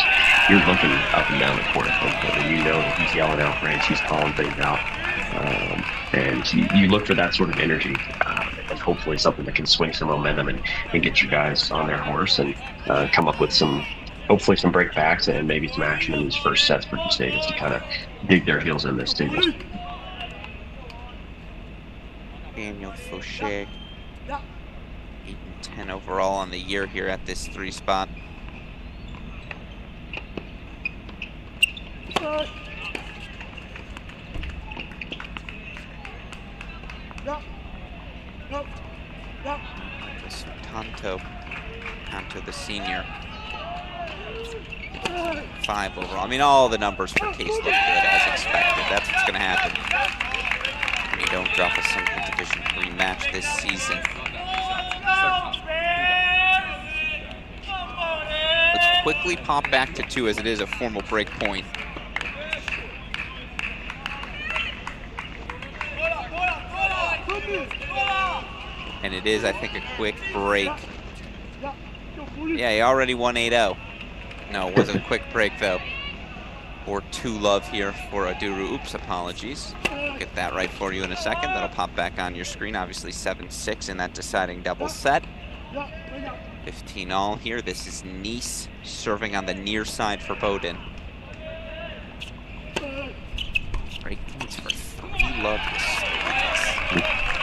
You're looking up and down the court, and you know that he's yelling out breaks, he's calling things out, um, and you, you look for that sort of energy, uh, and hopefully something that can swing some momentum and, and get you guys on their horse and uh, come up with some hopefully some breakbacks and maybe some action in these first sets for Gustavus to kind of dig their heels in this table. Daniel Fauché. 8 and 10 overall on the year here at this three spot. This Tanto, Tanto the senior. Five overall. I mean, all the numbers for Case look good as expected. That's what's going to happen when you don't drop a single Division Three match this season. Let's quickly pop back to two as it is a formal break point. And it is, I think, a quick break. Yeah, he already won 8-0. No, it wasn't a quick break, though. Or two love here for Aduru. Oops, apologies. Get that right for you in a second. That'll pop back on your screen. Obviously 7-6 in that deciding double set. 15 all here. This is Nice serving on the near side for Bowdoin. Break points for three love Gustavus.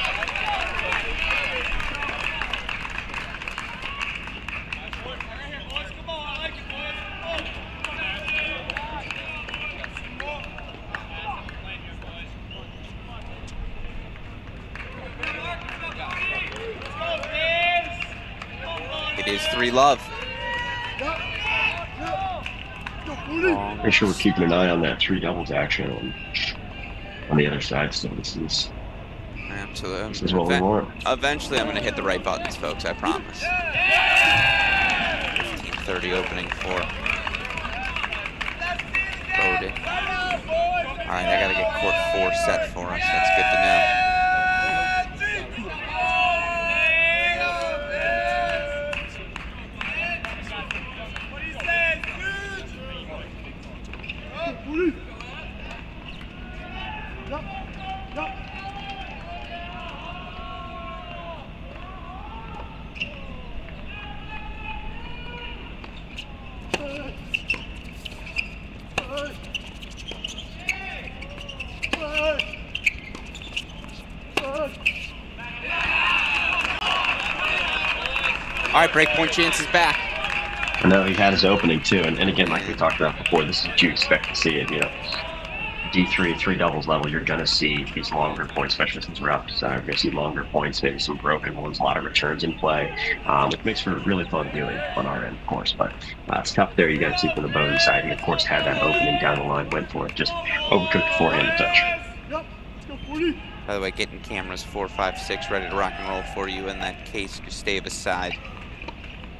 It is three love. Make sure we're keeping an eye on that three doubles action on, on the other side. So this is Absolutely. this is what we want. Eventually, I'm going to hit the right buttons, folks. I promise. 15:30 opening for Bowdoin. All right, I got to get court four set for us. That's good to know. Breakpoint chances back. I know he had his opening too, and, and again, like we talked about before, this is what you expect to see. It, you know, D3 three doubles level, you're going to see these longer points, especially since we're outside. You're going to see longer points, maybe some broken ones, a lot of returns in play, um, which makes for really fun viewing on our end, of course. But uh, it's tough there. You got to see from the Bowdoin side. He, of course, had that opening down the line, went for it, just overcooked forehand touch. By the way, getting cameras four, five, six ready to rock and roll for you in that case Gustavus side.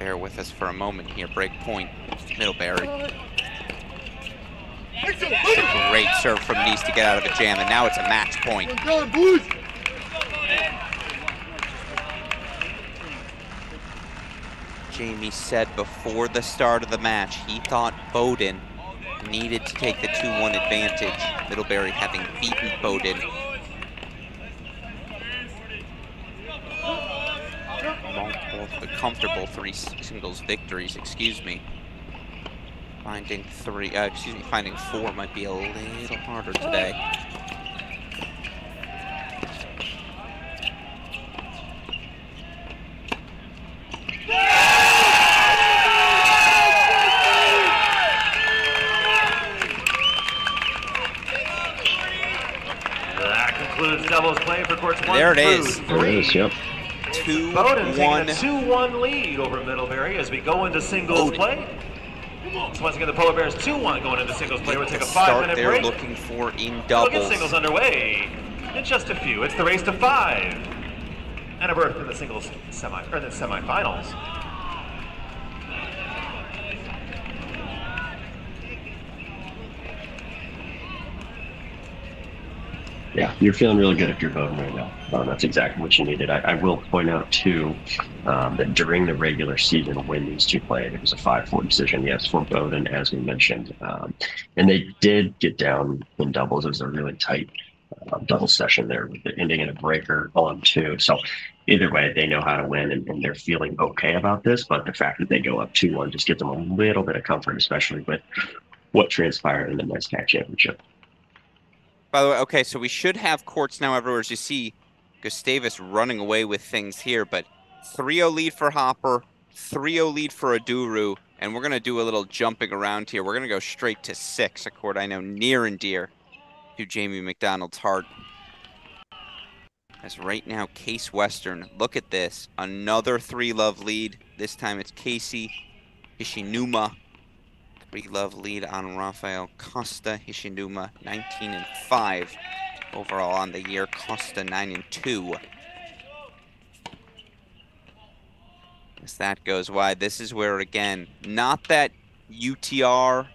Bear with us for a moment here. Break point, Middlebury. Great serve from Nice to get out of a jam, and now it's a match point. Jamie said before the start of the match he thought Bowdoin needed to take the 2-1 advantage. Middlebury having beaten Bowdoin multiple, comfortable three singles victories, excuse me. Finding three, uh, excuse me, finding four might be a little harder today. That concludes doubles play for courts one There it through is. There it is, yep. Two, Bowdoin one. taking a 2-1 lead over Middlebury as we go into singles Bowdoin. Oh. play. So once again, the Polar Bears 2-1 going into singles play. We'll take a five-minute they're looking for in doubles. We'll get singles underway in just a few. It's the race to five and a berth in the singles semi or the semifinals. Yeah, you're feeling really good if you're voting right now. Um, that's exactly what you needed. I, I will point out too um, that during the regular season when these two played, it was a 5-4 decision. Yes, for Bowdoin, as we mentioned, um, and they did get down in doubles. It was a really tight uh, double session there, with it ending in a breaker on two. So either way, they know how to win, and, and they're feeling okay about this. But the fact that they go up 2-1 just gives them a little bit of comfort, especially with what transpired in the NESCAC championship. By the way, okay, so we should have courts now everywhere. As you see, Gustavus running away with things here, but 3-0 lead for Hopper, 3-0 lead for Aduru, and we're going to do a little jumping around here. We're going to go straight to 6, a court I know near and dear to Jamie McDonald's heart. As right now, Case Western, look at this. Another 3-love lead. This time it's Casey Hishinuma three love lead on Rafael Costa Hishinuma, 19 and 5 overall on the year. Costa 9 and 2. As that goes wide, this is where again, not that UTR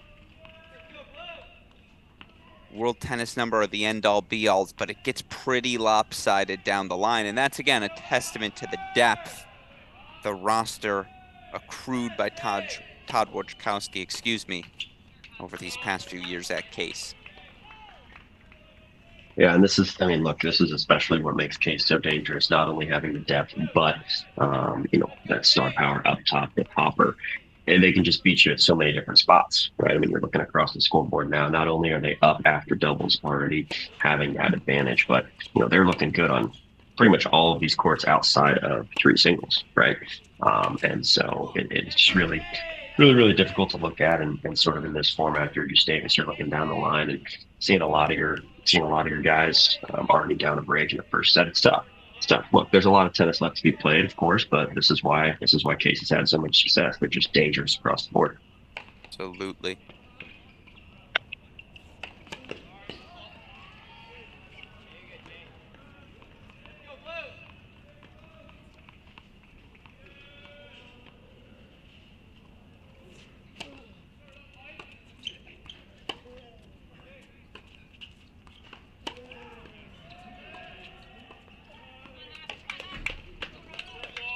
World Tennis number are the end all be alls, but it gets pretty lopsided down the line, and that's again a testament to the depth the roster accrued by Todd Todd Wojtkowski, excuse me, over these past few years at Case. Yeah, and this is, I mean, look, this is especially what makes Case so dangerous, not only having the depth, but, um, you know, that star power up top with Hopper. And they can just beat you at so many different spots, right? I mean, you're looking across the scoreboard now. Not only are they up after doubles already having that advantage, but, you know, they're looking good on pretty much all of these courts outside of three singles, right? Um, and so it, it's really, really, really difficult to look at, and, and sort of in this format, you're Gustavus, you're looking down the line and seeing a lot of your seeing a lot of your guys um, already down a break in the first set. It's tough. It's tough. Look, there's a lot of tennis left to be played, of course, but this is why this is why Case has had so much success. They're just dangerous across the board. Absolutely.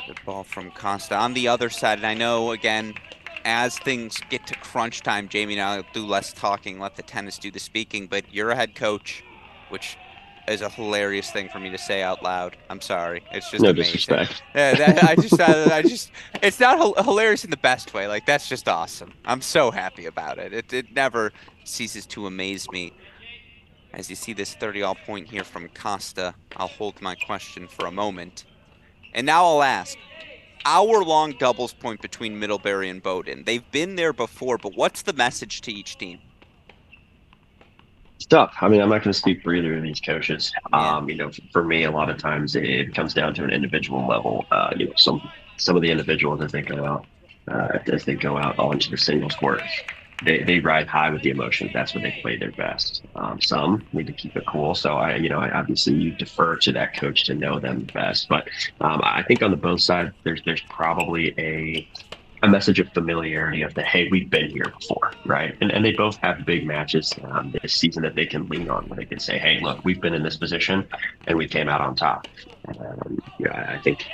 Good ball from Costa. On the other side, and I know, again, as things get to crunch time, Jamie and I'll do less talking, let the tennis do the speaking, but you're a head coach, which is a hilarious thing for me to say out loud. I'm sorry. It's just No amazing. disrespect. Yeah, that, I just, I, I just, it's not hil- hilarious in the best way. Like that's just awesome. I'm so happy about it. It, it never ceases to amaze me. As you see this 30 all point here from Costa, I'll hold my question for a moment. And now I'll ask, hour long doubles point between Middlebury and Bowdoin. They've been there before, but what's the message to each team? It's tough. I mean, I'm not going to speak for either of these coaches. Um, you know, for me, a lot of times it comes down to an individual level. Uh, you know, some some of the individuals as they go out uh, as they go out onto the singles court, they, they ride high with the emotions. That's when they play their best. Um, some need to keep it cool. So I, you know, I obviously you defer to that coach to know them best. But um, I think on the both sides, there's there's probably a a message of familiarity of the hey we've been here before right and, and they both have big matches um, this season that they can lean on where they can say hey look we've been in this position and we came out on top um, yeah, i think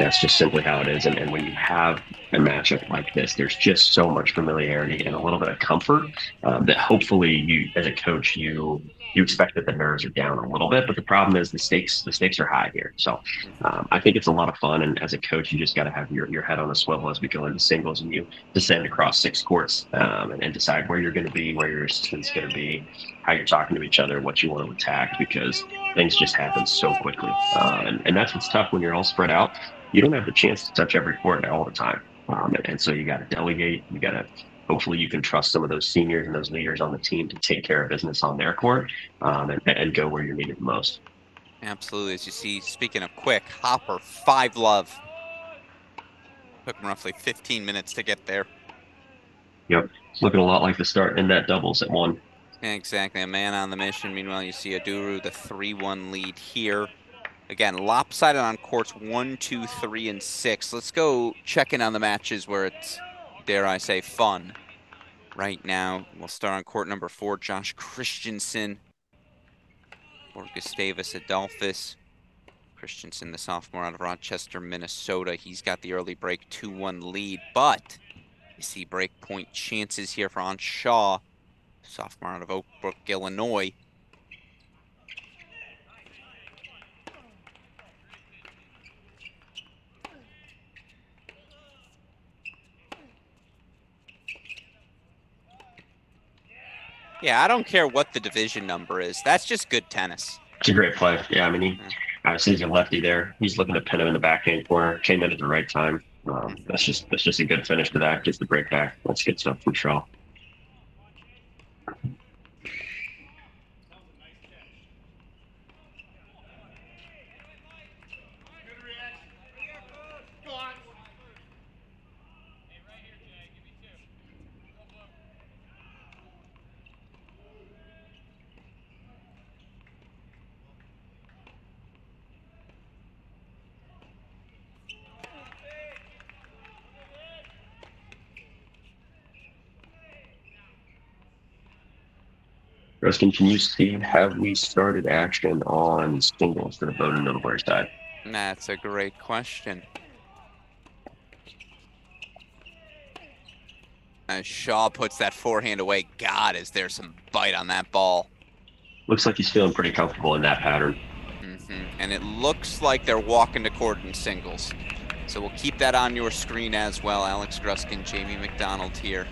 that's just simply how it is and, and when you have a matchup like this there's just so much familiarity and a little bit of comfort um, that hopefully you as a coach you you expect that the nerves are down a little bit, but the problem is the stakes the stakes are high here. So um, I think it's a lot of fun, and as a coach, you just got to have your, your head on a swivel as we go into singles and you descend across six courts um, and, and, decide where you're going to be, where your assistant's going to be, how you're talking to each other, what you want to attack, because things just happen so quickly, uh, and, and that's what's tough when you're all spread out. You don't have the chance to touch every court all the time. Um, and, and so you got to delegate. You got to hopefully you can trust some of those seniors and those leaders on the team to take care of business on their court um, and, and go where you're needed the most. Absolutely. As you see, speaking of quick, Hopper, five love. Took him roughly 15 minutes to get there. Yep. It's looking a lot like the start in that doubles at one. Exactly. A man on the mission. Meanwhile, you see Aduru, the 3 1 lead here. Again, lopsided on courts one, two, three, and 6. Let's go check in on the matches where it's dare I say, fun right now. We'll start on court number four, Josh Christensen or Gustavus Adolphus. Christensen, the sophomore out of Rochester, Minnesota. He's got the early break 2-1 lead, but you see break point chances here for Ansh Shaw, sophomore out of Oak Brook, Illinois. Yeah, I don't care what the division number is. That's just good tennis. It's a great play. Yeah, I mean, he obviously he's a lefty there. He's looking to pin him in the backhand corner. Came in at the right time. Um, that's just that's just a good finish to that. Gets the break back. That's good stuff from Shaw. Ruskin, can you see have we started action on singles for the Bowdoin Middlebury side? That's a great question. As Shaw puts that forehand away, God, is there some bite on that ball? Looks like he's feeling pretty comfortable in that pattern. Mm -hmm. And it looks like they're walking to court in singles. So we'll keep that on your screen as well. Alex Gruskin, Jamie McDonald here.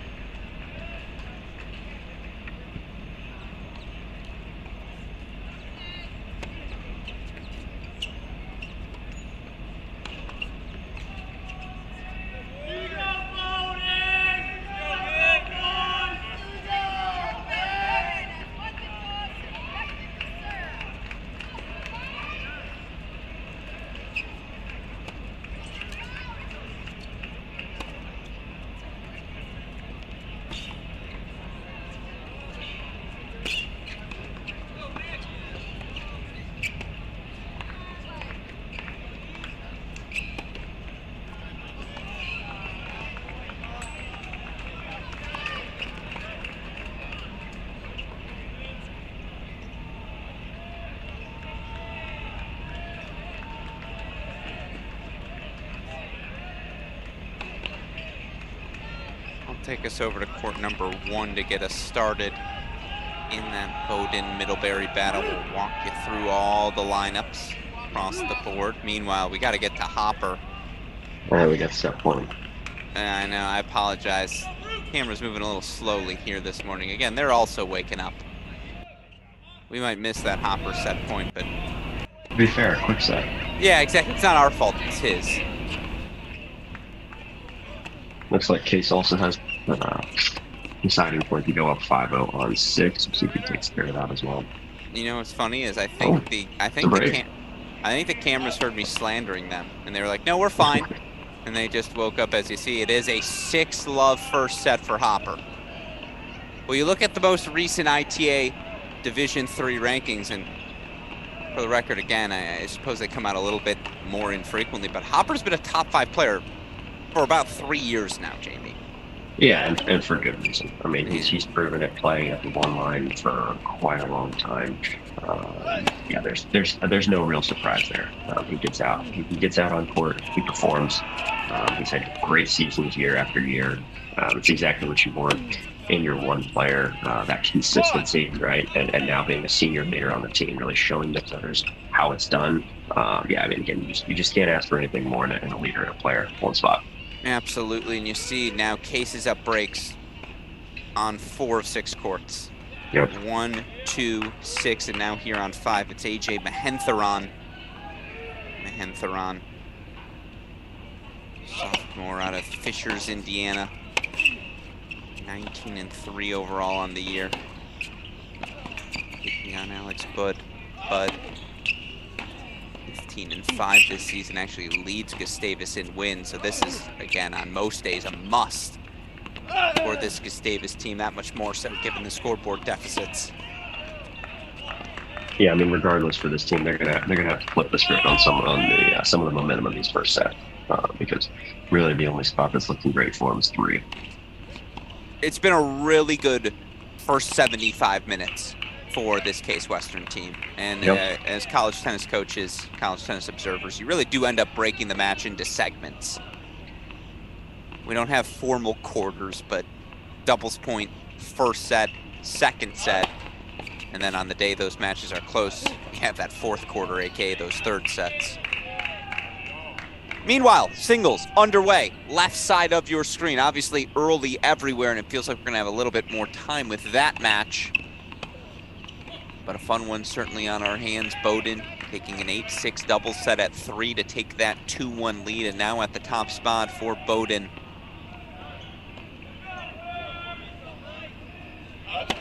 Take us over to court number one to get us started in that Bowdoin-Middlebury battle. We'll walk you through all the lineups across the board. Meanwhile, we got to get to Hopper. All right, we got step one. I know, I apologize. Camera's moving a little slowly here this morning. Again, they're also waking up. We might miss that Hopper set point, but... To be fair, quick set. Yeah, exactly. It's not our fault, it's his. Looks like Case also has uh, deciding point to go up 5-0 on six. We'll see if he takes care of that as well. You know what's funny is I think Oh, the I think the the cam- I think the cameras heard me slandering them, and they were like, "No, we're fine," and they just woke up. As you see, it is a six-love first set for Hopper. Well, you look at the most recent ITA Division Three rankings, and for the record, again, I, I suppose they come out a little bit more infrequently, but Hopper's been a top five player for about three years now, Jamie. Yeah, and, and for good reason. I mean, he's, he's proven it playing at the one line for quite a long time. Uh, yeah, there's there's there's no real surprise there. Um, he gets out, he, he gets out on court, he performs. Um, he's had great seasons year after year. Um, it's exactly what you want in your one player, uh, that consistency, right? And, and now being a senior leader on the team, really showing the others how it's done. Um, yeah, I mean, again, you just, you just can't ask for anything more in a, in a leader and a player, one spot. Absolutely, and you see now cases up breaks on four of six courts. Yep. One, two, six, and now here on five, it's AJ Mahentharon. Mahentharon. Sophomore out of Fishers, Indiana. 19 and 3 overall on the year. Taking on Alex Bud. Bud. 15 and 5 this season actually leads Gustavus in wins. So this is, again, on most days, a must for this Gustavus team. That much more so given the scoreboard deficits. Yeah, I mean, regardless for this team, they're gonna they're gonna have to flip the script on some on the uh, some of the momentum of these first set uh, because really the only spot that's looking great for them is three. It's been a really good first 75 minutes for this Case Western team. And Yep. uh, as college tennis coaches, college tennis observers, you really do end up breaking the match into segments. We don't have formal quarters, but doubles point, first set, second set, and then on the day those matches are close, we have that fourth quarter, aka those third sets. Meanwhile, singles underway, left side of your screen. Obviously early everywhere, and it feels like we're going to have a little bit more time with that match. But a fun one certainly on our hands. Bowdoin taking an 8-6 double set at 3 to take that 2-1 lead, and now at the top spot for Bowdoin.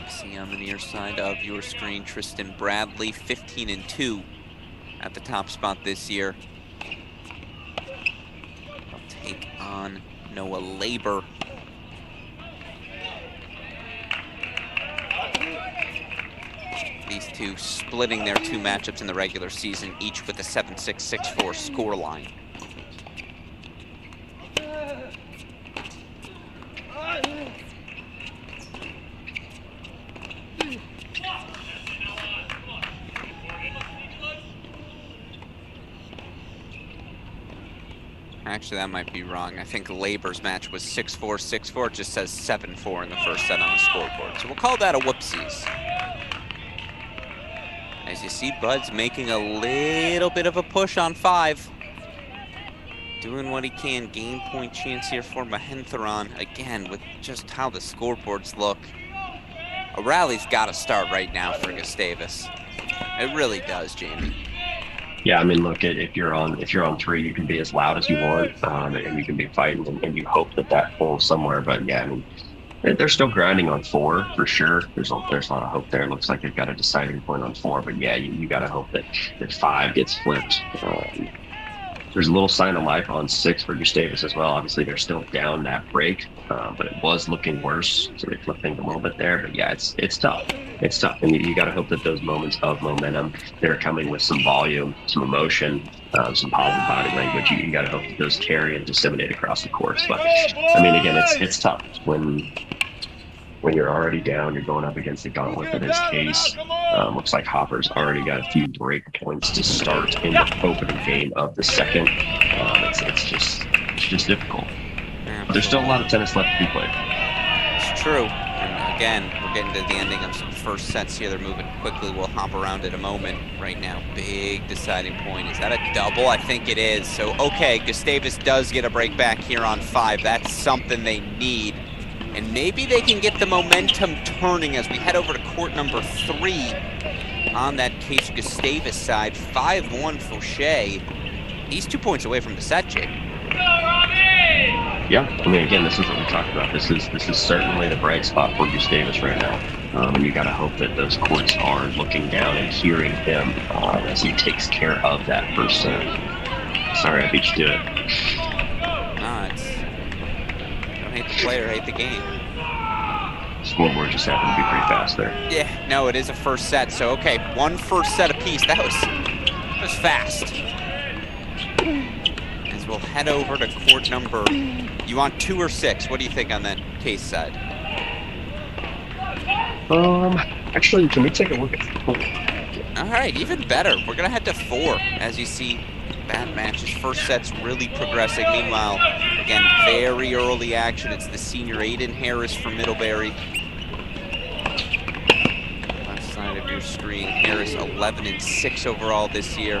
See on the near side of your screen, Tristan Bradley, 15 and 2 at the top spot this year. They'll take on Noah Labor. These two splitting their two matchups in the regular season, each with a 7-6-6-4 score line. Actually, that might be wrong. I think Labor's match was 6-4, 6-4. It just says 7-4 in the first set on the scoreboard. So we'll call that a whoopsies. As you see, Bud's making a little bit of a push on five. Doing what he can. Game point chance here for Mahentharon. Again, with just how the scoreboards look. A rally's got to start right now for Gustavus. It really does, Jamie. Yeah, I mean, look, if you're on if you're on three, you can be as loud as you want, um, and you can be fighting, and, and you hope that that pulls somewhere. But yeah, I mean, they're still grinding on four for sure. There's a, there's a lot of hope there. It looks like they've got a deciding point on four, but yeah, you, you got to hope that that five gets flipped. Um, there's a little sign of life on six for Gustavus as well. Obviously, they're still down that break, uh, but it was looking worse, so they flipped things a little bit there. But yeah, it's it's tough. It's tough, and you, you got to hope that those moments of momentum they're coming with some volume, some emotion, um, some positive body language. You, you got to hope that those carry and disseminate across the course. But I mean, again, it's it's tough when when you're already down, you're going up against the gauntlet that is Case. Um, looks like Hopper's already got a few break points to start in the opening game of the second. Um, it's, it's just it's just difficult. But there's still a lot of tennis left to be played. It's true. And again, we're getting to the ending of some first sets here. They're moving quickly. We'll hop around in a moment. Right now, big deciding point. Is that a double? I think it is. So, okay, Gustavus does get a break back here on five. That's something they need. And maybe they can get the momentum turning as we head over to court number three on that Case Gustavus side. 5-1 for Shea. He's two points away from the set, Jake. Yeah, I mean, again, this is what we talked about. This is this is certainly the bright spot for Gustavus right now, um, and you got to hope that those courts are looking down and hearing him uh, as he takes care of that first set. Sorry, I beat you to it. No, don't hate the player, hate the game. Scoreboard just happened to be pretty fast there. Yeah, no, it is a first set. So okay, one first set apiece. That was that was fast. As we'll head over to court number. You want two or six? What do you think on that case side? Um, actually, can we take a look at? All right, even better. We're gonna head to four as you see bad matches. First set's really progressing. Meanwhile, again, very early action. It's the senior Aiden Harris from Middlebury. Left side of your screen. Harris 11 and 6 overall this year.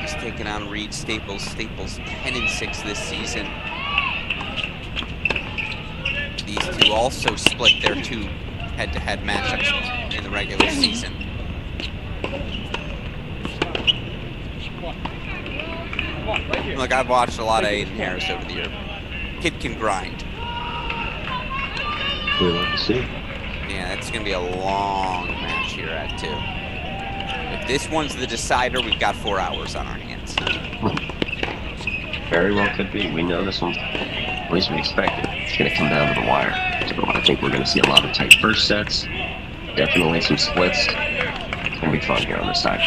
He's taking on Reed Staples. Staples 10 and 6 this season. These two also split their two head-to-head matchups in the regular season. Look, I've watched a lot of Aiden Harris over the year. Kid can grind. We love to see. Yeah, it's gonna be a long match here at two. If this one's the decider, we've got four hours on our hands. Very well could be. We know this one's, at least we expect it. It's going to come down to the wire. So I think we're going to see a lot of tight first sets. Definitely some splits. It's going to be fun here on this side.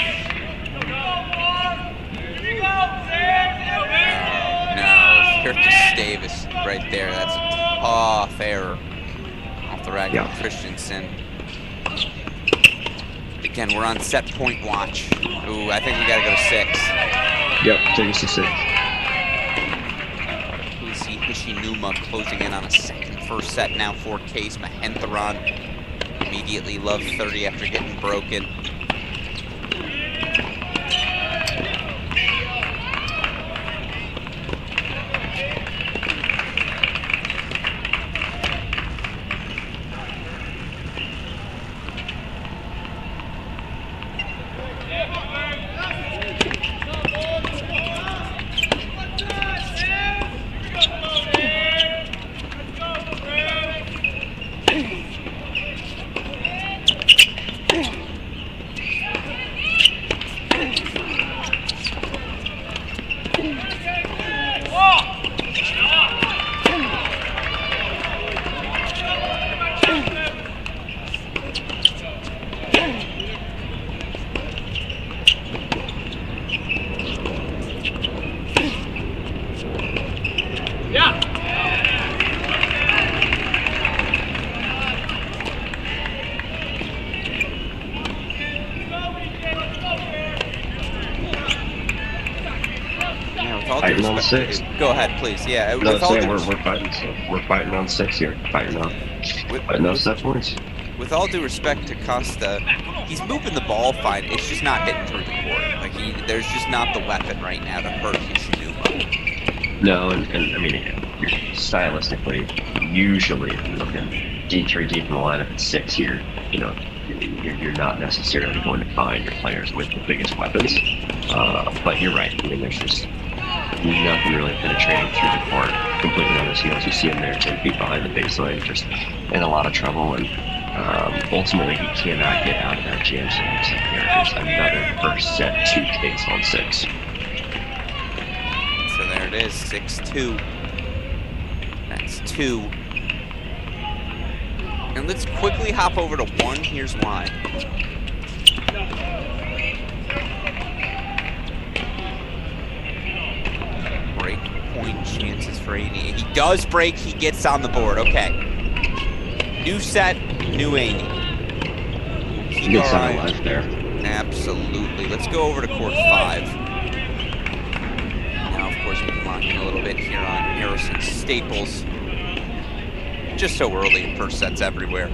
No, Curtis Davis right there. That's a tough error off the rack Yeah. of Christensen. Again, we're on set point watch. Ooh, I think we gotta go to six. Yep, take us to six. We see Hishinuma closing in on a second first set now for Case Mahentharan. Immediately love 30 after getting broken. Six. Go ahead, please. Yeah, No, with all, saying we're, we're fighting. So we're fighting on six here. Fighting on. with, Fighting on set points. with all due respect to Costa, he's moving the ball fine. It's just not hitting through the court. Like he, there's just not the weapon right now to hurt Hishinuma. No, and, and I mean, stylistically, usually if you look at D3 deep in the lineup at six here, you know, you're, you're not necessarily going to find your players with the biggest weapons. Uh, but you're right. I mean, there's just nothing really penetrating through the court. Completely on his heels. You see him there 10 feet behind the baseline, just in a lot of trouble. And um, ultimately, he cannot get out of that jam. So there's another first set two case on six. So there it is, six two. That's two. And let's quickly hop over to one. Here's why. AD. He does break, he gets on the board. Okay. New set, new Amy. Keep Good our sign eye- of life there. Absolutely. Let's go over to court five. Now, of course, we can lock in a little bit here on Harris and Staples. Just so early in first sets everywhere.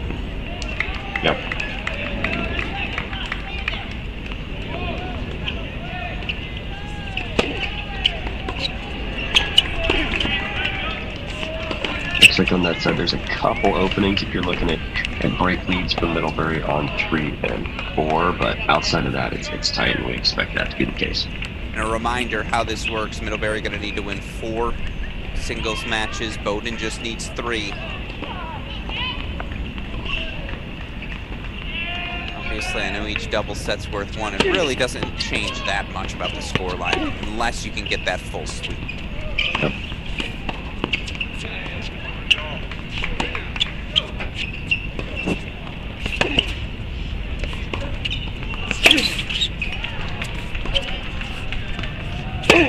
On that side there's a couple openings if you're looking at, at break leads for Middlebury on three and four, but outside of that it's it's tight and we expect that to be the case. And a reminder how this works Middlebury going to need to win four singles matches. Bowdoin just needs three. Obviously, I know each double set's worth one. It really doesn't change that much about the scoreline unless you can get that full sweep. Yep. Here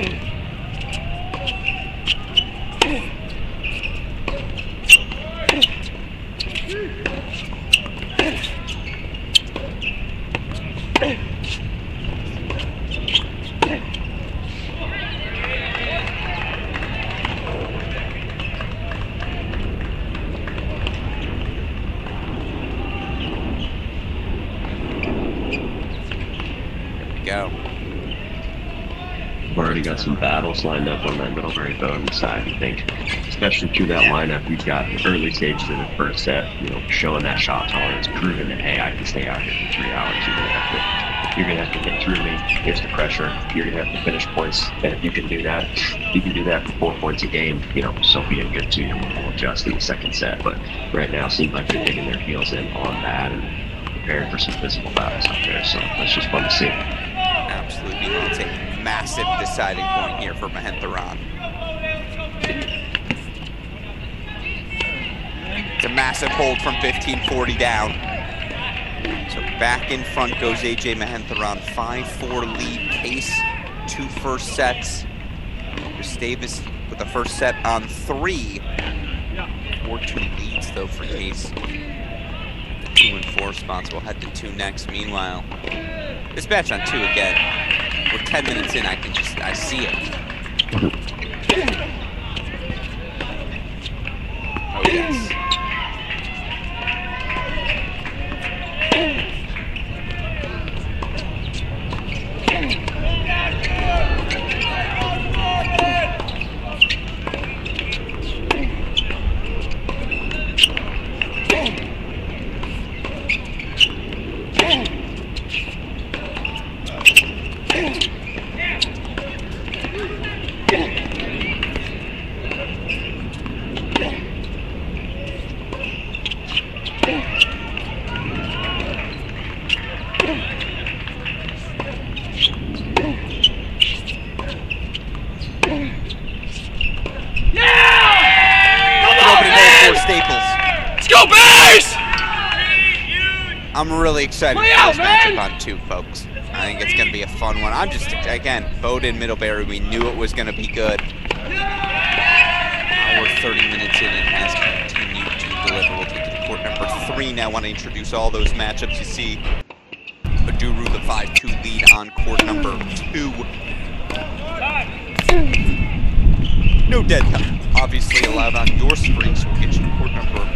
we go. We've already got some battles lined up on that Middlebury Bowdoin side, I think. Especially through that lineup, we've got the early stages in the first set, you know, showing that shot tolerance, proving that, hey, I can stay out here for three hours. You're gonna have to, you're gonna have to get through me. Here's the pressure. You're gonna have to finish points. And if you can do that, you can do that for four points a game, you know, so be it good to you. We'll adjust in the second set. But right now, seems like they're digging their heels in on that and preparing for some physical battles out there. So that's just fun to see. Absolutely. It's a massive deciding point here for Mahentharan. It's a massive hold from 1540 down. So back in front goes AJ Mahentharan. 5-4 lead. Case, two first sets. Gustavus with the first set on three. 4-2 leads though for Case. The two and four spots. We'll head to two next. Meanwhile, this match on two again. We're 10 minutes in, I can just, I see it. Oh yes. Opening hole for Staples. Let's go, Bears! I'm really excited Play for this matchup on two, folks. I think it's going to be a fun one. I'm just, again, Bowdoin, Middlebury, we knew it was going to be good. Now we're 30 minutes in and has continued to deliver. We'll take it to court number three now. want to introduce all those matchups you see. Aduru, the 5-2 lead on court number two. No dead time. Obviously allowed on your screen, so we'll get you to court number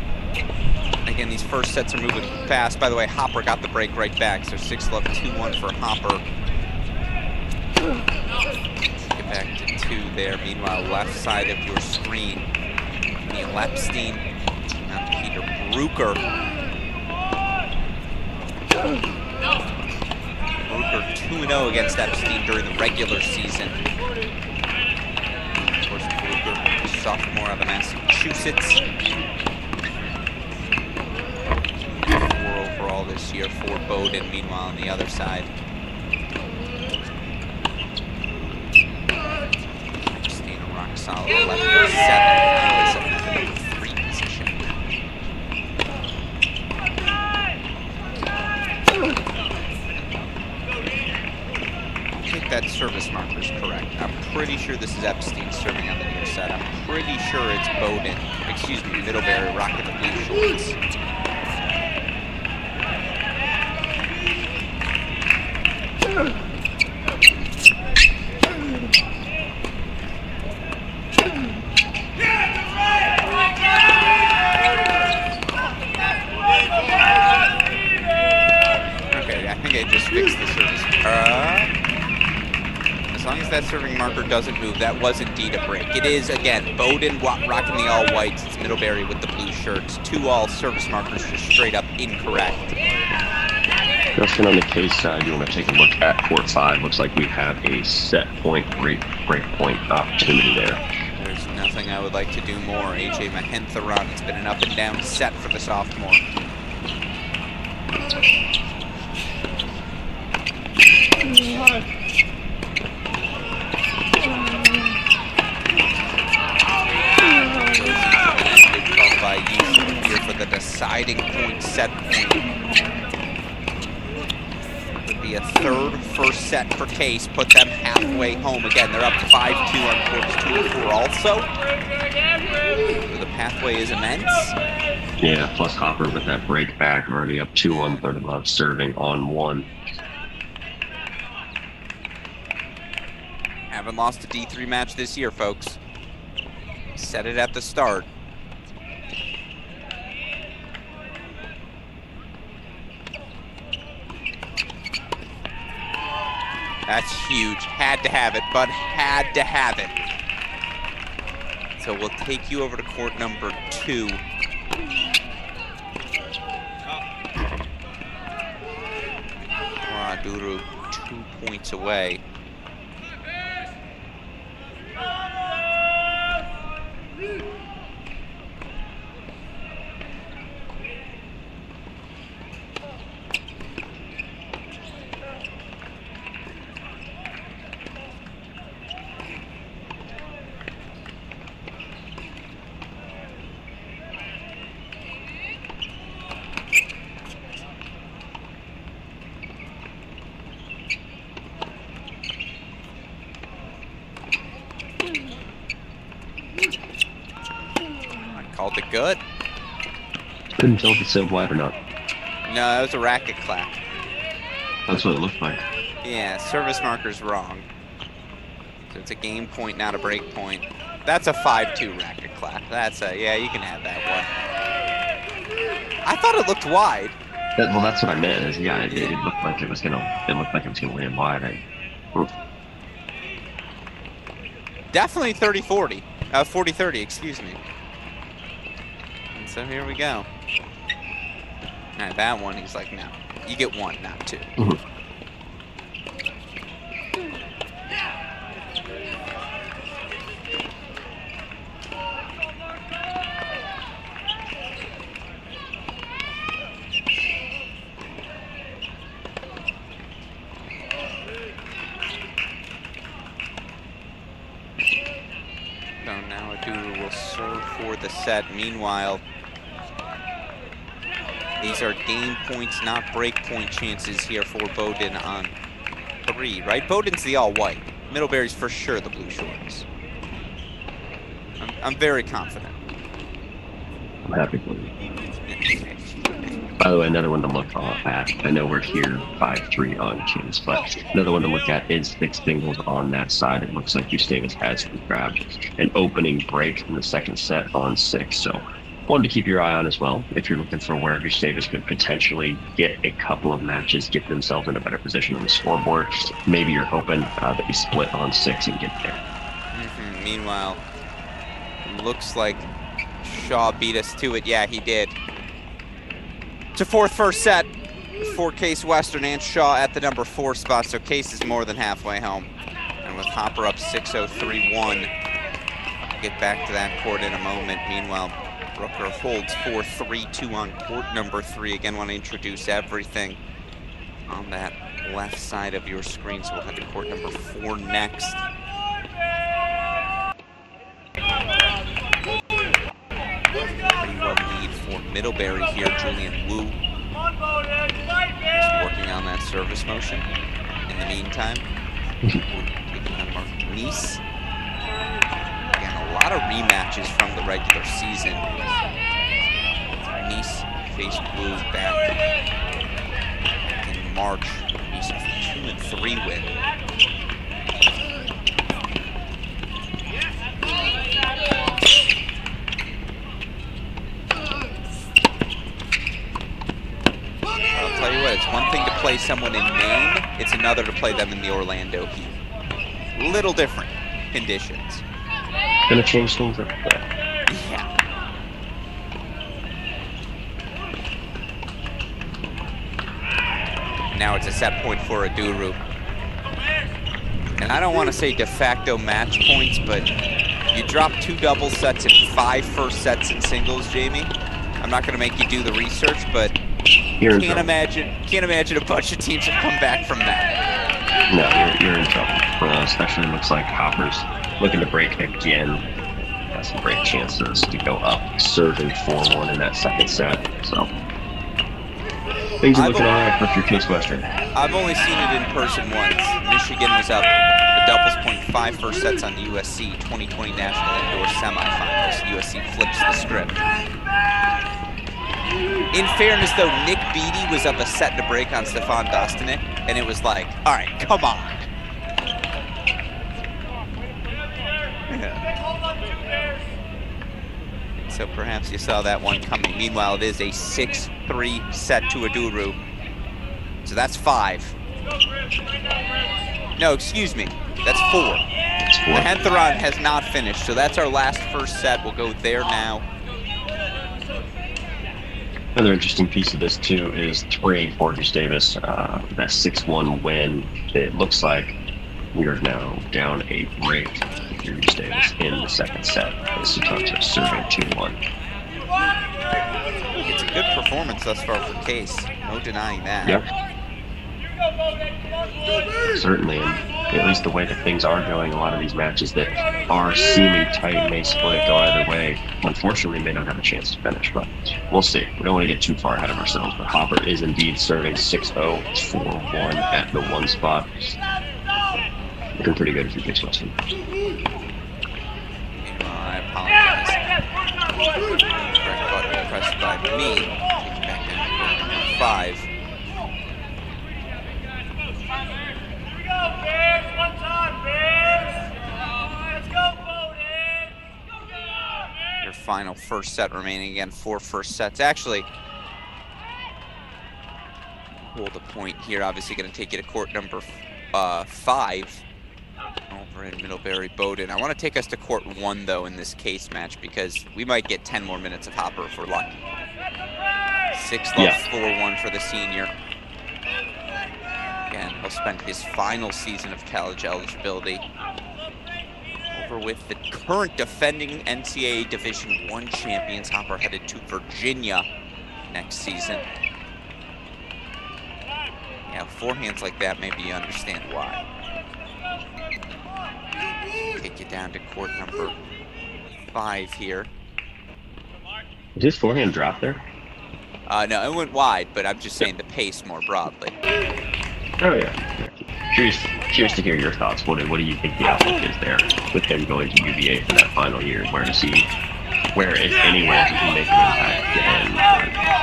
First sets are moving fast. By the way, Hopper got the break right back, so 6 love 2-1 for Hopper. Get back to 2 there. Meanwhile, left side of your screen, Neil Epstein and Peter Bruker. Bruker 2-0 against Epstein during the regular season. Of course, Bruker, sophomore out of Massachusetts. This for Bowdoin. Meanwhile, on the other side, Epstein a rock solid 11 and 7. Now is at the number three position. I think that service marker is correct. I'm pretty sure this is Epstein serving on the near side. I'm pretty sure it's Bowdoin, excuse me, Middlebury rocking the blue shorts. Okay, just fix the service. Uh, as long as that serving marker doesn't move, that was indeed a break. It is, again, Bowdoin rocking the all whites. It's Middlebury with the blue shirts. Two all service markers just straight up incorrect. Justin, on the case side, you want to take a look at court five. Looks like we have a set point break break point opportunity there. There's nothing I would like to do more. AJ Mahentharan. It's been an up and down set for the sophomore. Case. Put them halfway home. Again, they're up 5-2 on courts 2 to 4 also. The pathway is immense. Yeah, plus Hopper with that break back, already up two on third above, serving on one. Haven't lost a D3 match this year, folks. Set it at the start. That's huge. Had to have it, but had to have it. So we'll take you over to court number two. Duru two points away. I called it good. Couldn't tell if it's so wide or not. No, that was a racket clap. That's what it looked like. Yeah, service marker's wrong. So it's a game point, not a break point. That's a 5-2 racket clap. That's a, yeah, you can have that one. I thought it looked wide. That, well, that's what I meant. Is yeah, it, it looked like it was gonna. It looked like it was gonna land wide. I, Definitely 30-40. Uh, 40-30, excuse me. And so here we go. Alright, that one, he's like, no. You get one, not two. Mm-hmm. So now Aduru will serve for the set. Meanwhile, these are game points, not break point chances here for Bowdoin on three, right? Bowdoin's the all white. Middlebury's for sure the blue shorts. I'm, I'm very confident. I'm happy for you. By the way, another one to look at. I know we're here five three on Kings, but another one to look at is fixed singles on that side. It looks like Gustavus has grabbed an opening break in the second set on six. So one to keep your eye on as well if you're looking for where Gustavus could potentially get a couple of matches, get themselves in a better position on the scoreboard. Maybe you're hoping uh, that you split on six and get there. Mhm. Meanwhile, looks like Shaw beat us to it. Yeah, he did. To fourth first set for Case Western and Shaw at the number four spot. So Case is more than halfway home. And with Hopper up 6-0-3-1, get back to that court in a moment. Meanwhile, Brooker holds 4-3-2 on court number three. Again, want to introduce everything on that left side of your screen. So we'll head to court number four next. Pretty well lead for Middlebury here. Julian Wu is working on that service motion. In the meantime, we're taking on Mark Nice. A lot of rematches from the regular season. Nice faced Wu back in March. Nice two and three win. I'll tell you what, it's one thing to play someone in Maine, it's another to play them in the Orlando heat. Little different conditions. Gonna change things up there. Yeah. Now it's a set point for Aduru. And I don't want to say de facto match points, but you drop two double sets and five first sets in singles, Jamie. I'm not going to make you do the research, but You're can't imagine can't imagine a bunch of teams have come back from that. No, you're, you're in trouble. Uh, especially looks like Hopper's looking to break again. Got some great chances to go up, serving 4-1 in that second set. So things are I've looking all right for your Case Western. I've only seen it in person once. Michigan was up a doubles point five first sets on the USC 2020 National Indoor Semifinals. USC flips the script. In fairness, though, Nick Beatty was up a set to break on Stefan Dostanic, and it was like, all right, come on. Yeah. Hold on, two pairs. So perhaps you saw that one coming. Meanwhile, it is a 6-3 set to Aduru. So that's five. Let's go, Chris. Right now, Chris. No, excuse me. That's four. The. Hentheron has not finished, so that's our last first set. We'll go there now. Another interesting piece of this too is three for Davis. Uh, that 6-1 win. It looks like we are now down a break Davis in the second set. As Sutanto serving 2-1. It's a good performance thus far for Case. No denying that. Yep. You go, Bowdoin. Come on, boys. certainly, and at least the way that things are going, a lot of these matches that are seeming tight may split, go either way. Unfortunately, may not have a chance to finish, but we'll see. We don't want to get too far ahead of ourselves, but Hopper is indeed serving 6-0, 4-1 at the one spot. Looking pretty good if you pitch. Meanwhile, I apologize. Correct button pressed by me. Back down to number five. Your final first set remaining. Again, four first sets. Actually, hold a point here. Obviously, going to take you to court number uh, five in Middlebury Bowdoin. I want to take us to court one, though, in this case match because we might get 10 more minutes of Hopper if we're lucky. Six love, Yeah. 4 1 for the senior. Again, he'll spend his final season of college eligibility over with the current defending NCAA Division One champions. Hopper headed to Virginia next season. Yeah, forehands like that, maybe you understand why. Take you down to court number five here. Did his forehand drop there? Uh, no, it went wide, but I'm just saying the pace more broadly. Oh, yeah. Curious, curious to hear your thoughts. What, do- what do you think the outlook is there with him going to UVA for that final year? Where does he, where, if anywhere, does he make an impact?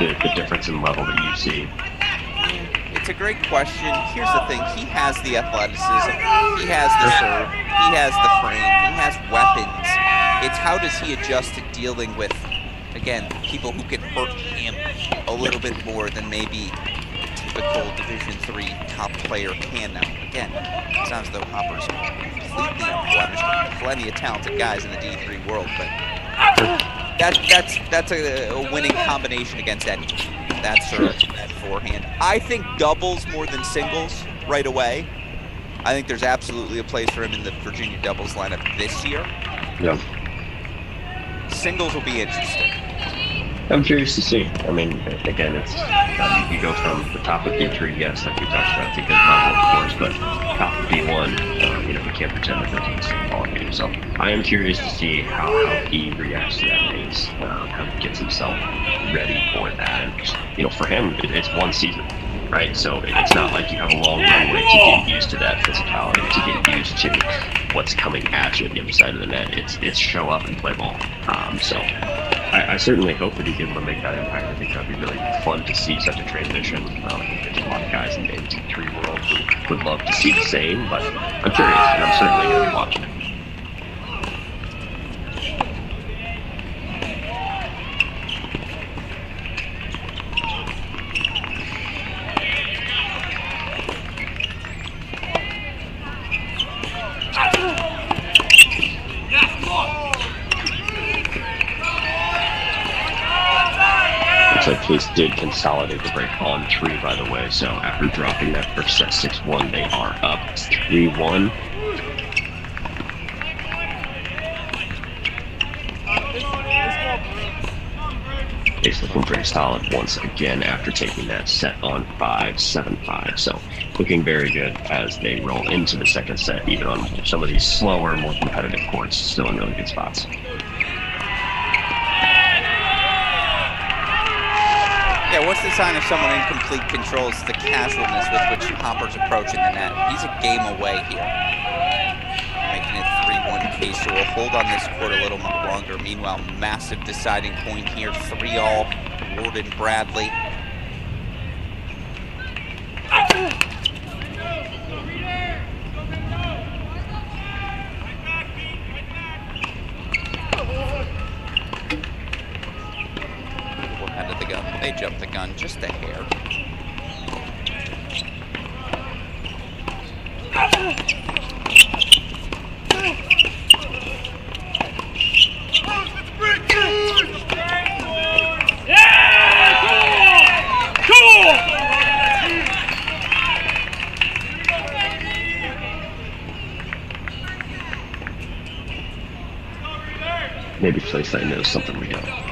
And the, the difference in level that you see? It's a great question. Here's the thing: he has the athleticism, he has the serve, he has the frame, he has weapons. It's how does he adjust to dealing with, again, people who can hurt him a little bit more than maybe typical Division Three top player can. Now, again, sounds as though Hopper's completely unblemished. Plenty of talented guys in the D3 world, but that, that's that's a, a winning combination against any. That serve, that forehand. I think doubles more than singles right away. I think there's absolutely a place for him in the Virginia doubles lineup this year. Yeah. Singles will be interesting. I'm curious to see. I mean, again, it's uh, you, go from the top of D3, yes, like we talked about, to good level, of course, but top of D1, uh, you know, we can't pretend that same ball game. So I am curious to see how, how he reacts to that pace, uh, how he gets himself ready for that. And, you know, for him, it, it's one season, right? So it's not like you have a long runway to get used to that physicality, to get used to what's coming at you at the other side of the net. It's it's show up and play ball. Um, so I, I certainly hope that he's able to make that impact. I think that'd be really fun to see such a transition. Um, I think there's a lot of guys in the NT3 world who would love to see the same, but I'm curious, and I'm certainly going to be watching it. Did consolidate the break on three, by the way. So after dropping that first set 6 1, they are up 3 1. Case looking pretty solid once again after taking that set on 5 7 5. So looking very good as they roll into the second set, even on some of these slower, more competitive courts, still in really good spots. What's the sign of someone in complete control? It's the casualness with which Hopper's approaching the net. He's a game away here. Making it 3-1 case, so we'll hold on this court a little longer. Meanwhile, massive deciding point here, 3-all, Warden Bradley. They jumped the gun just a hair. Maybe Playsight knows something we don't.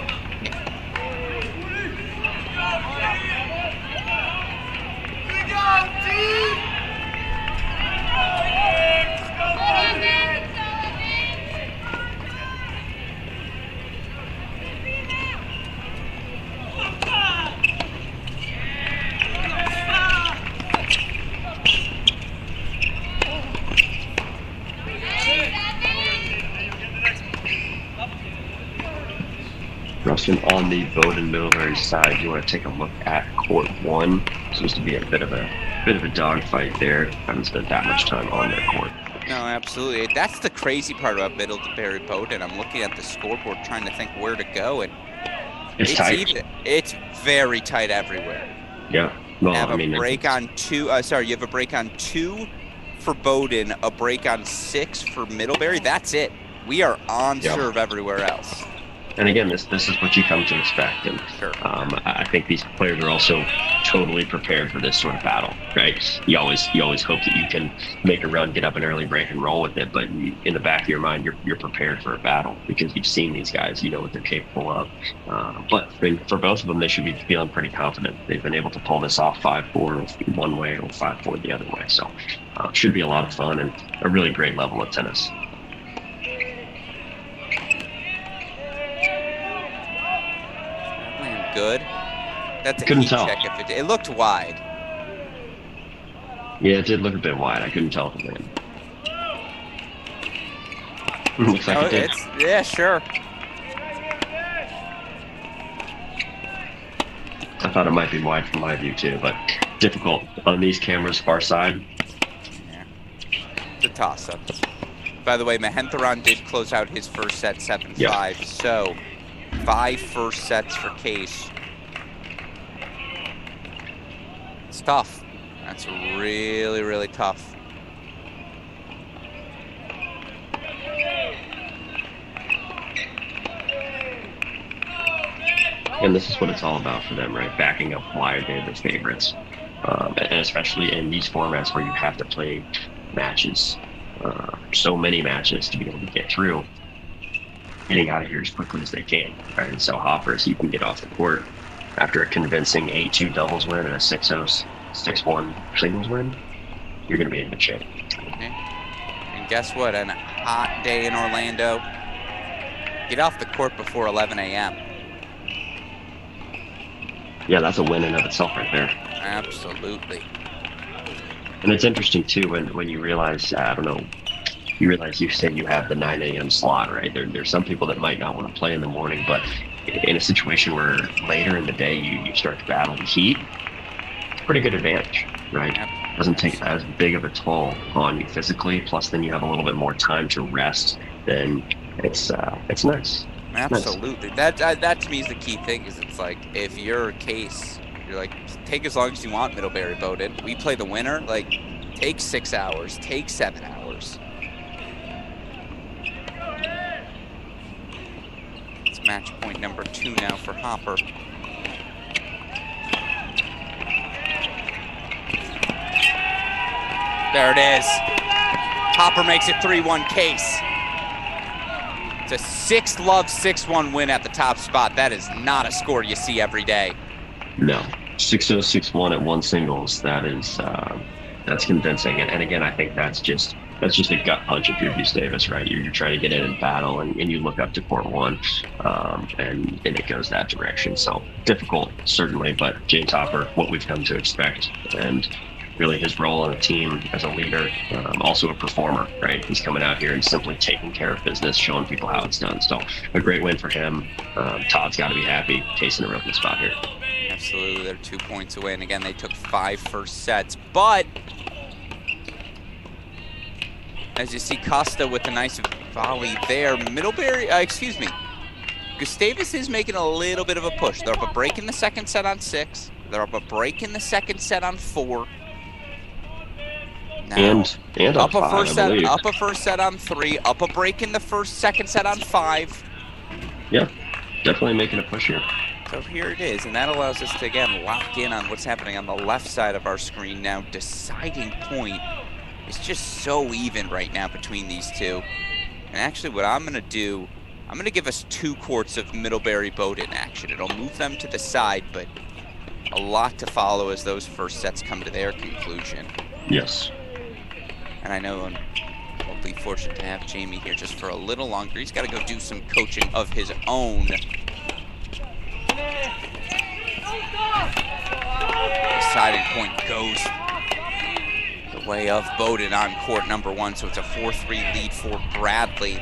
The Bowdoin Middlebury side, you want to take a look at court one. Seems to be a bit of a bit of a dogfight there. I Haven't spent that much time on their court. No, absolutely. That's the crazy part about Middlebury Bowdoin. I'm looking at the scoreboard trying to think where to go, and It's, tight. even- it's very tight everywhere. Yeah. Well, You have I mean, a break on two. Uh, sorry, you have a break on two for Bowdoin, a break on six for Middlebury. That's it. We are on Yeah. serve everywhere else. And again, this this is what you come to expect. And Sure. um, I think these players are also totally prepared for this sort of battle, right? You always you always hope that you can make a run, get up an early break, and roll with it. But in the back of your mind, you're you're prepared for a battle because you've seen these guys. You know what they're capable of. Uh, but I mean, for both of them, they should be feeling pretty confident. They've been able to pull this off five four one way or five four the other way. So uh, should be a lot of fun and a really great level of tennis. That land good. That's a Couldn't tell. check if it. It looked wide. Yeah, it did look a bit wide. I couldn't tell if it landed. Looks like Oh, it did. yeah, sure. I thought it might be wide from my view too, but difficult on these cameras far side. Yeah. It's a toss up. By the way, Mahentharan did close out his first set 7 Yeah. 5. So, five first sets for Case. It's tough. That's really, really tough. And this is what it's all about for them, right? Backing up why they're the favorites. Um, and especially in these formats where you have to play matches, uh, so many matches to be able to get through, getting out of here as quickly as they can. Right? And so Hopper, so you can get off the court after a convincing 8-2 doubles win and a 6-0, 6-1 singles win, you're going to be in good shape. Okay. And guess what? A hot day in Orlando, get off the court before 11 a.m. Yeah, that's a win in of itself right there. Absolutely. And it's interesting too when, when you realize, uh, I don't know, you realize you say you have the 9 a.m. slot, right? There, there's some people that might not want to play in the morning, but in a situation where later in the day you, you start to battle the heat, it's a pretty good advantage, right? Yep. Doesn't take as big of a toll on you physically. Plus, then you have a little bit more time to rest. Then it's uh, it's nice. Absolutely. That, that that to me is the key thing. Is it's like if you're a case, you're like take as long as you want Middlebury voted. We play the winner. Like take six hours, take seven hours. match point number two now for Hopper. There it is. Hopper makes it 3-1 case. It's a 6 love 6-1 win at the top spot. That is not a score you see every day. No. 6-0, 6-1 at one singles. That is, uh, that's convincing. And, and again, I think that's just – that's just a gut punch if you're Gustavus, right? You're, you're trying to get in and battle, and, and you look up to court one, um, and and it goes that direction. So difficult, certainly, but James Hopper, what we've come to expect, and really his role on the team as a leader, um, also a performer, right? He's coming out here and simply taking care of business, showing people how it's done. So a great win for him. Um, Todd's got to be happy, tasting a real good spot here. Absolutely, they're two points away, and again, they took five first sets, but as you see Costa with a nice volley there, Middlebury, uh, excuse me, Gustavus is making a little bit of a push. They're up a break in the second set on six. They're up a break in the second set on four. Now, and and up a first set, up a first set on three, up a break in the first, second set on five. Yeah, definitely making a push here. So here it is, and that allows us to again lock in on what's happening on the left side of our screen now. Deciding point is just so even right now between these two. And actually what I'm gonna do, I'm gonna give us two courts of Middlebury Bowdoin action. It'll move them to the side, but a lot to follow as those first sets come to their conclusion. Yes. And I know I'm hopefully fortunate to have Jamie here just for a little longer. He's got to go do some coaching of his own. Deciding point goes way of Bowdoin on court number one, so it's a 4-3 lead for Bradley.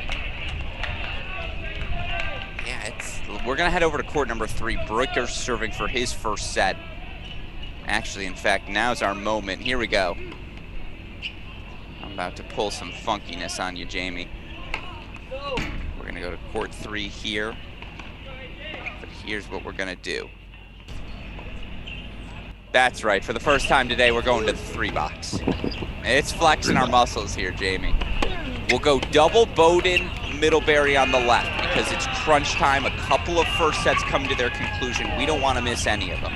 Yeah, it's we're gonna head over to court number three. Brooker serving for his first set. Actually, in fact, now's our moment. Here we go. I'm about to pull some funkiness on you, Jamie. We're gonna go to court three here. But here's what we're gonna do. That's right. For the first time today, we're going to the three box. It's flexing our muscles here, Jamie. We'll go double Bowdoin, Middlebury on the left because it's crunch time. A couple of first sets come to their conclusion. We don't want to miss any of them.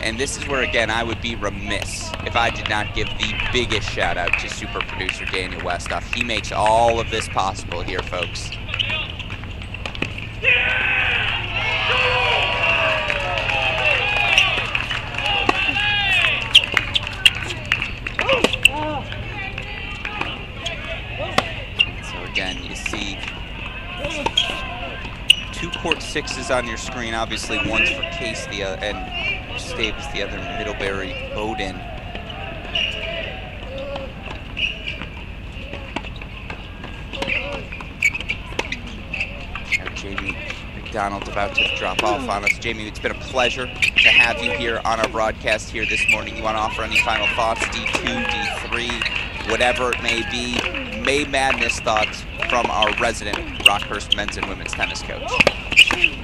And this is where, again, I would be remiss if I did not give the biggest shout out to super producer Daniel Westoff. He makes all of this possible here, folks. So again, you see two court sixes on your screen. Obviously, one's for Case, the uh, and Staves, the other Middlebury Bowdoin. Now Jamie McDonald's about to drop off on us. Jamie, it's been a pleasure to have you here on our broadcast here this morning. You want to offer any final thoughts? D2, D3, whatever it may be. May Madness thoughts from our resident Rockhurst men's and women's tennis coach.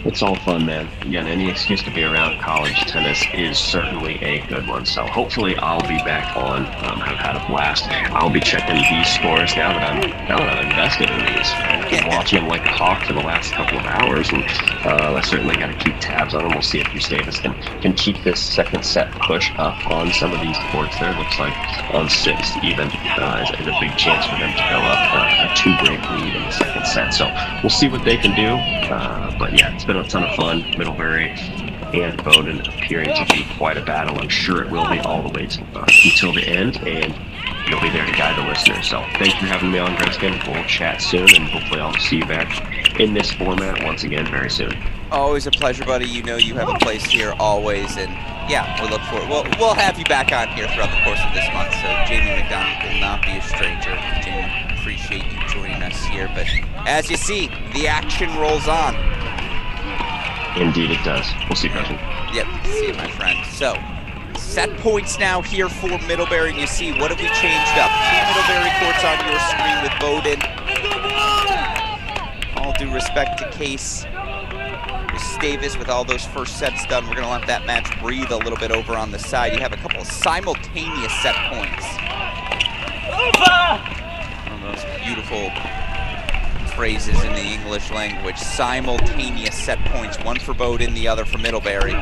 It's all fun, man. Again, any excuse to be around college tennis is certainly a good one. So hopefully I'll be back on. Um, I've had a blast. I'll be checking these scores now that I'm now that I'm invested in these. I've been watching them like a hawk for the last couple of hours, and uh, I certainly got to keep tabs on them. We'll see if Hughes Davis can can keep this second set push up on some of these courts. There looks like on six even uh, is, is a big chance for them to go up uh, a two-break lead in the second set. So we'll see what they can do. Uh, but yeah, it's been a ton of fun. Middlebury and Bowdoin appearing to be quite a battle. I'm sure it will be all the way to, uh, until the end, and you'll be there to guide the listeners. So thank you for having me on, Gretzkin. We'll chat soon, and hopefully I'll see you back in this format once again very soon. Always a pleasure, buddy. You know you have a place here always, and yeah, we look forward. We'll, we'll have you back on here throughout the course of this month, so Jamie McDonald will not be a stranger. Jamie, appreciate you joining us here, but as you see, the action rolls on. Indeed, it does. We'll see you, Gretzkin. Yep, see you, my friend. So, set points now here for Middlebury, and you see, what have we changed up? Two Middlebury courts on your screen with Bowdoin. All due respect to Case. Davis with all those first sets done. We're going to let that match breathe a little bit over on the side. You have a couple of simultaneous set points. One those beautiful phrases in the English language. Simultaneous set points, one for Bowdoin, the other for Middlebury.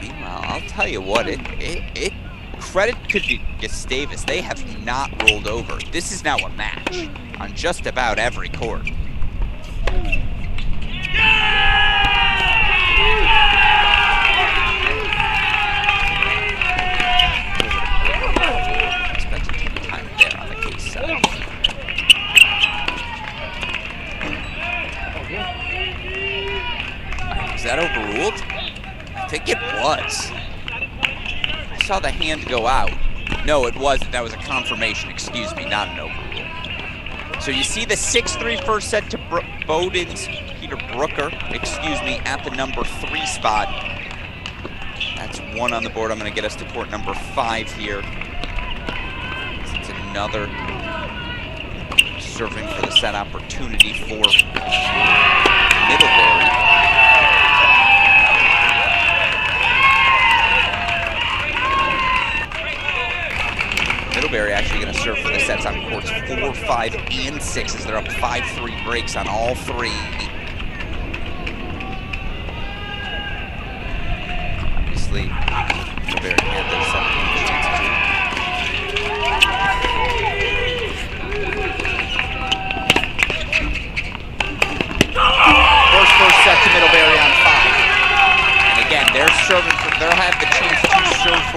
Meanwhile, I'll tell you what, it, it, it credit to Gustavus. They have not rolled over. This is now a match on just about every court. Spent some time there on the case side. Is that overruled? I think it was. I saw the hand go out. No, it wasn't. That was a confirmation. Excuse me, not an overrule. So you see the 6-3 first set to Bro Bowdoin's Peter Brooker, excuse me, at the number three spot. That's one on the board. I'm going to get us to court number five here. It's another serving for the set opportunity for Middlebury. Actually going to serve for the sets on courts four, five, and six as they're up five-three breaks on all three.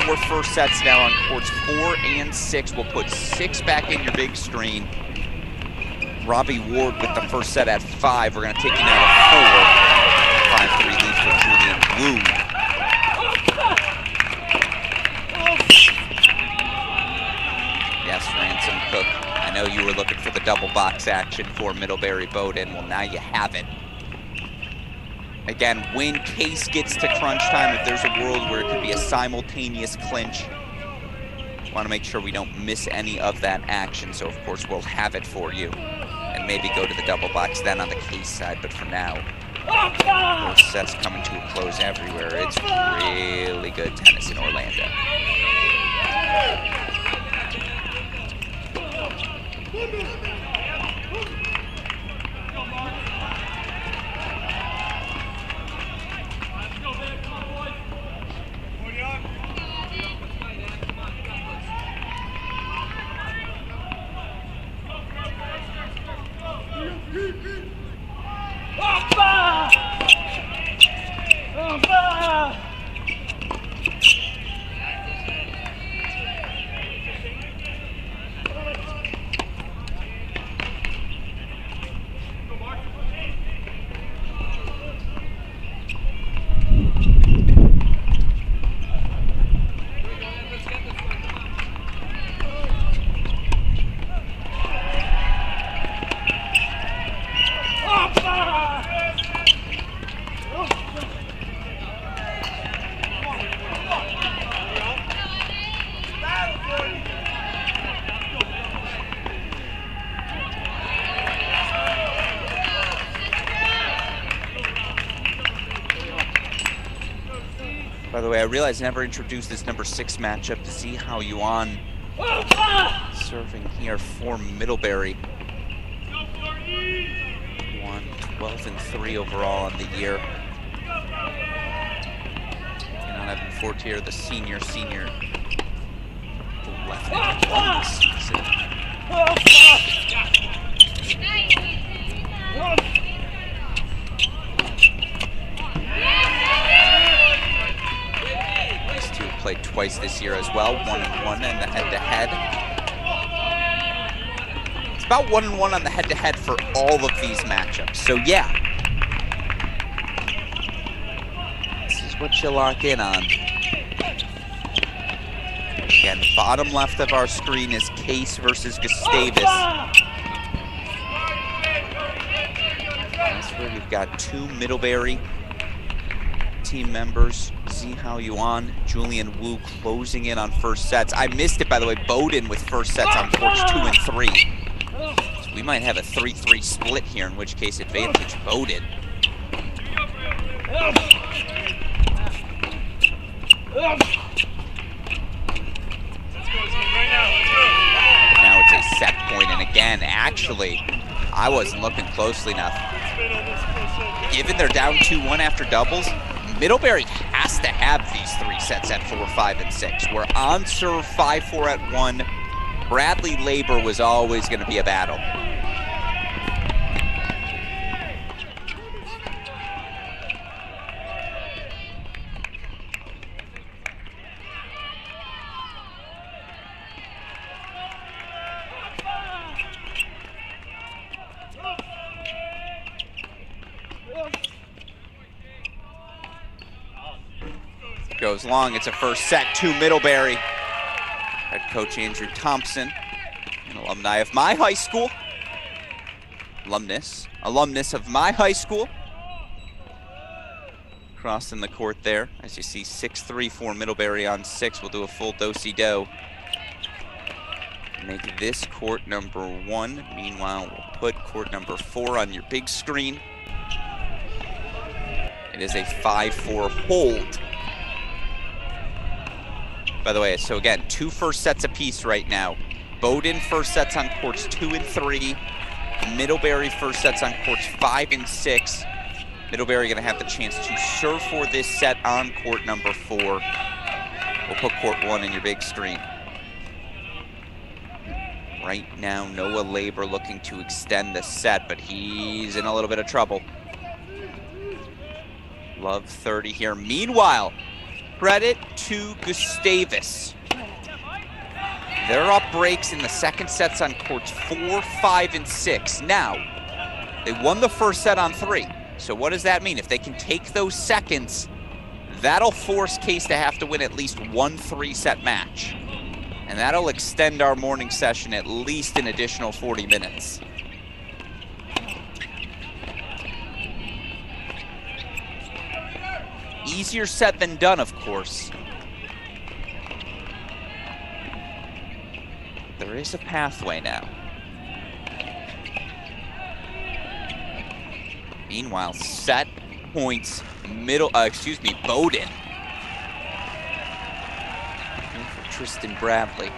Four first sets now on courts four and six. We'll put six back in your big screen. Robbie Ward with the first set at five. We're gonna take you now to four. Five three lead for Julian Wu. Yes, Ransom Cook. I know you were looking for the double box action for Middlebury Bowdoin. Well, now you have it. Again, when Case gets to crunch time, if there's a world where it could be a simultaneous clinch, want to make sure we don't miss any of that action. So, of course, we'll have it for you. And maybe go to the double box then on the Case side. But for now, those sets coming to a close everywhere. It's really good tennis in Orlando. I realized I never introduced this number six matchup to see how Yuan serving here for Middlebury. One, 12 and 3 overall on the year. And on Evan Fortier, the senior, senior, the left hand won this season. These two have played twice year as well, one and one in the head-to-head. It's about one and one on the head-to-head for all of these matchups. So yeah, this is what you lock in on. Again, bottom left of our screen is Case versus Gustavus. That's where we've got two Middlebury team members, Zihao Yuan, Julian Wu closing in on first sets. I missed it, by the way, Bowdoin with first sets on courts two and three. So we might have a 3-3 split here, in which case advantage Bowdoin. Now it's a set point, and again, actually, I wasn't looking closely enough. Given they're down 2-1 after doubles, Middlebury have these three sets at four, five, and six. We're on serve five, four at one. Bradley Labor was always going to be a battle. Goes long, it's a first set to Middlebury. Head coach Andrew Thompson, an alumni of my high school. Alumnus, alumnus of my high school. Crossing the court there. As you see, 6-3 for Middlebury on six. We'll do a full do-si-do. Make this court number one. Meanwhile, we'll put court number four on your big screen. It is a 5-4 hold. By the way, so again, two first sets apiece right now. Bowdoin first sets on courts two and three. Middlebury first sets on courts five and six. Middlebury gonna have the chance to serve for this set on court number four. We'll put court one in your big screen. Right now, Noah Labor looking to extend the set, but he's in a little bit of trouble. Love 30 here. Meanwhile, credit to Gustavus. They're up breaks in the second sets on courts four, five, and six. Now, they won the first set on three. So what does that mean? If they can take those seconds, that'll force Case to have to win at least one three-set match. And that'll extend our morning session at least an additional 40 minutes. Easier said than done, of course. There is a pathway now. Meanwhile, set points, middle, uh, excuse me, Bowdoin. For Tristan Bradley.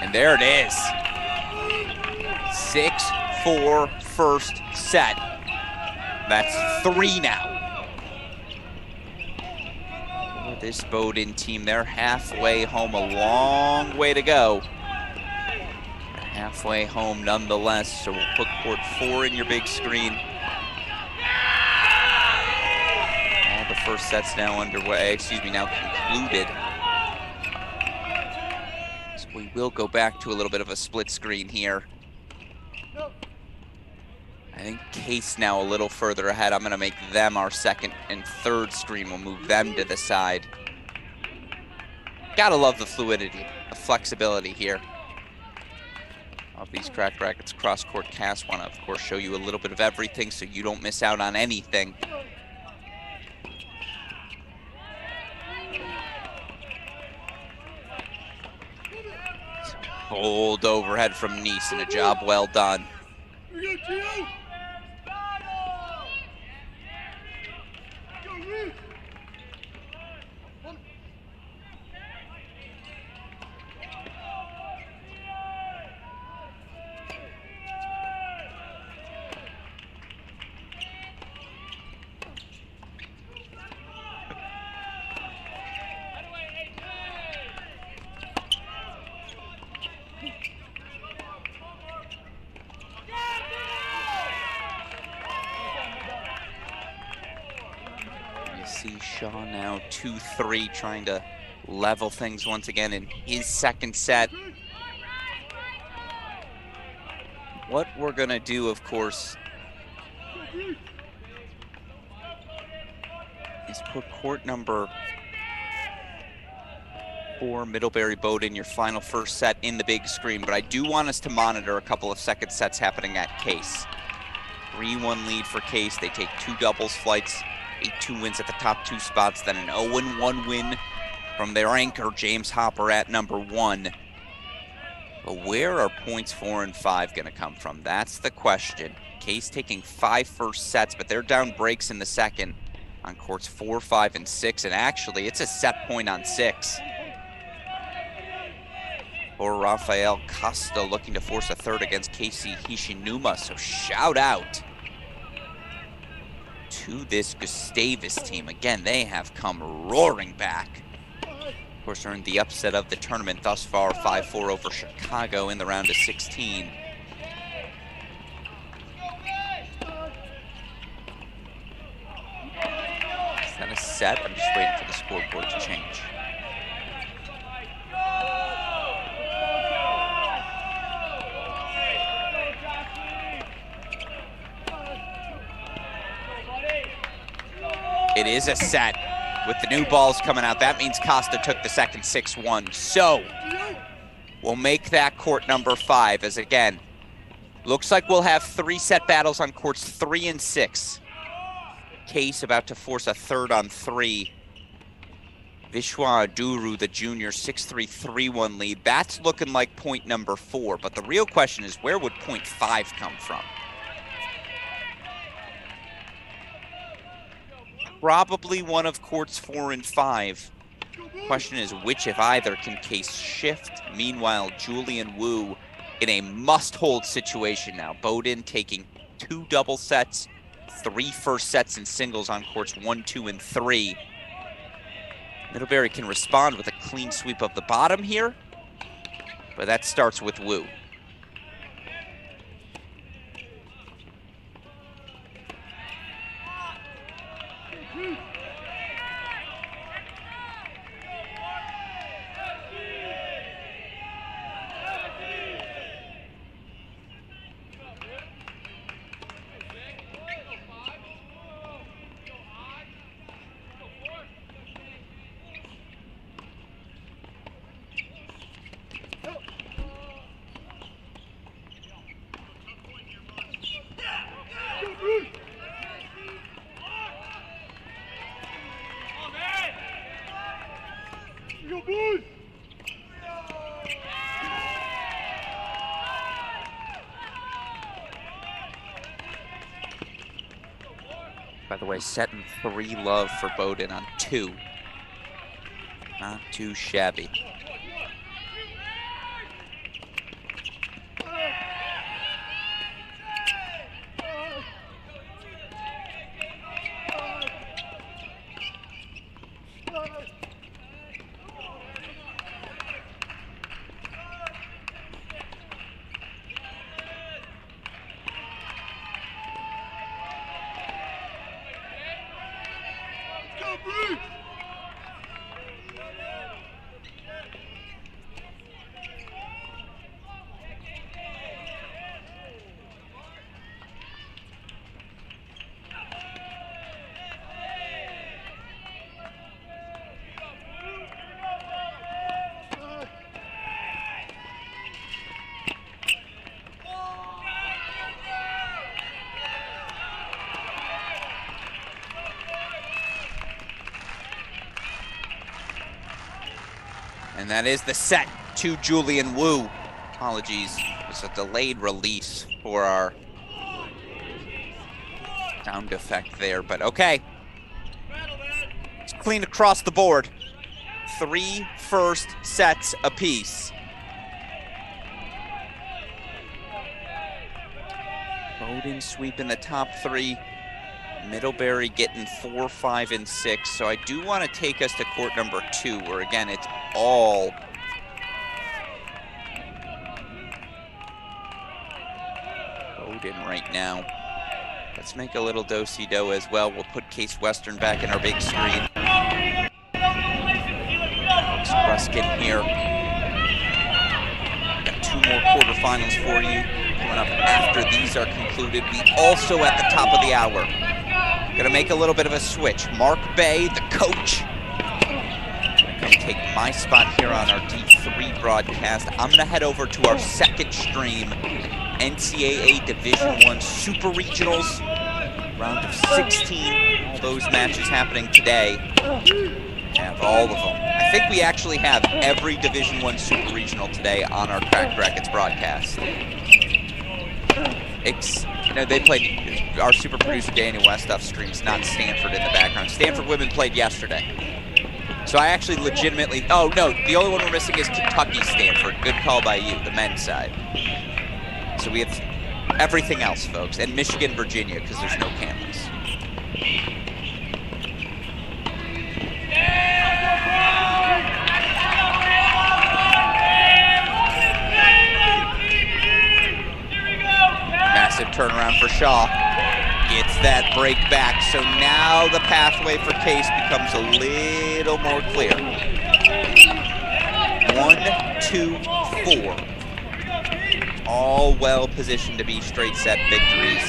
And there it is. 6-4 first set. That's three now. This Bowdoin team, they're halfway home, a long way to go. Halfway home nonetheless, so we'll put court four in your big screen. All the first sets now underway, excuse me, now concluded. So we will go back to a little bit of a split screen here. I think Case now a little further ahead. I'm going to make them our second and third screen. We'll move them to the side. Gotta love the fluidity, the flexibility here of these Cracked Racquets cross court cast want to of course show you a little bit of everything so you don't miss out on anything Hold overhead from Nice and a job well done. 2 3, trying to level things once again in his second set. What we're going to do, of course, is put court number four, Middlebury Bowdoin, your final first set in the big screen. But I do want us to monitor a couple of second sets happening at Case. 3-1 lead for Case. They take two doubles flights 8-2 wins at the top two spots, then an 0-1 win from their anchor, James Hopper, at number one. But where are points four and five going to come from? That's the question. Case taking five first sets, but they're down breaks in the second on courts four, five, and six. And actually, it's a set point on six. Or Rafael Costa looking to force a third against Casey Hishinuma. So shout out to this Gustavus team. Again, they have come roaring back. Of course, earned the upset of the tournament thus far, 5-4 over Chicago in the round of 16. Is that a set? I'm just waiting for the scoreboard to change. It is a set with the new balls coming out. That means Costa took the second 6-1. So we'll make that court number five as again, looks like we'll have three set battles on courts three and six. Case about to force a third on three. Vishwa Aduru, the junior, 6-3, 3-1 lead. That's looking like point number four, but the real question is where would point five come from? Probably one of courts four and five. Question is which, if either, can Case shift? Meanwhile, Julian Wu in a must-hold situation now. Bowdoin taking two double sets, three first sets and singles on courts one, two, and three. Middlebury can respond with a clean sweep of the bottom here, but that starts with Wu. By the way, love for Bowdoin on two. Not too shabby. And that is the set to Julian Wu. Apologies, it's a delayed release for our sound effect there, but okay. It's clean across the board. Three first sets apiece. Bowdoin sweeping the top three. Middlebury getting four, five, and six. So I do want to take us to court number two, where again, it's all Bowdoin right now. Let's make a little do-si-do as well. We'll put Case Western back in our big screen. Ruskin here. Got two more quarterfinals for you coming up after these are concluded. We also at the top of the hour Gonna make a little bit of a switch. Mark Bay, the coach, gonna come take my spot here on our D3 broadcast. I'm gonna head over to our second stream, NCAA Division One Super Regionals, round of 16. All those matches happening today. Have all of them. I think we actually have every Division One Super Regional today on our Cracked Racquets broadcast. It's, you know, they played, our super producer Daniel Westoff streams not Stanford in the background. Stanford women played yesterday. So I actually legitimately, oh no, the only one we're missing is Kentucky Stanford. Good call by you, the men's side. So we have everything else, folks, and Michigan, Virginia, because there's no cameras. Massive turnaround for Shaw. Gets that break back, so now the pathway for Case becomes a little more clear. One, two, four. All well positioned to be straight set victories.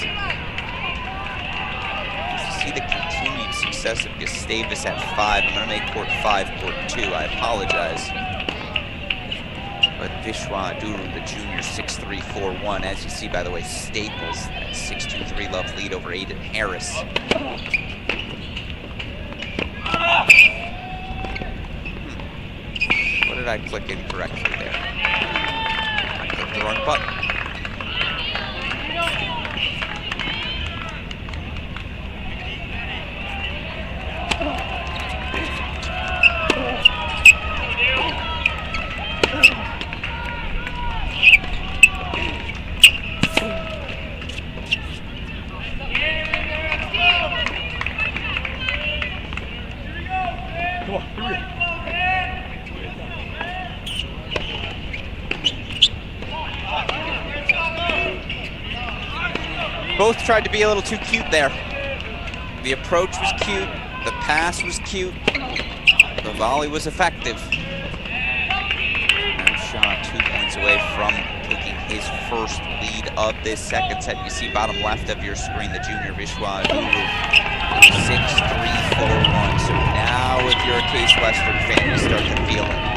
See the continued success of Gustavus at five. I'm gonna make court five, court two. I apologize. Vishwa Aduru, the junior, 6'3", As you see, by the way, Staples at 6'2", love lead over Aiden Harris. Hmm. What did I click incorrectly there? I clicked the wrong button. To be a little too cute there. The approach was cute, the pass was cute, the volley was effective. No two points away from taking his first lead of this second set. You see bottom left of your screen, the junior Vishwa Aduru, 6-3-4-1. So now if you're a Case Western fan, you start to feel it.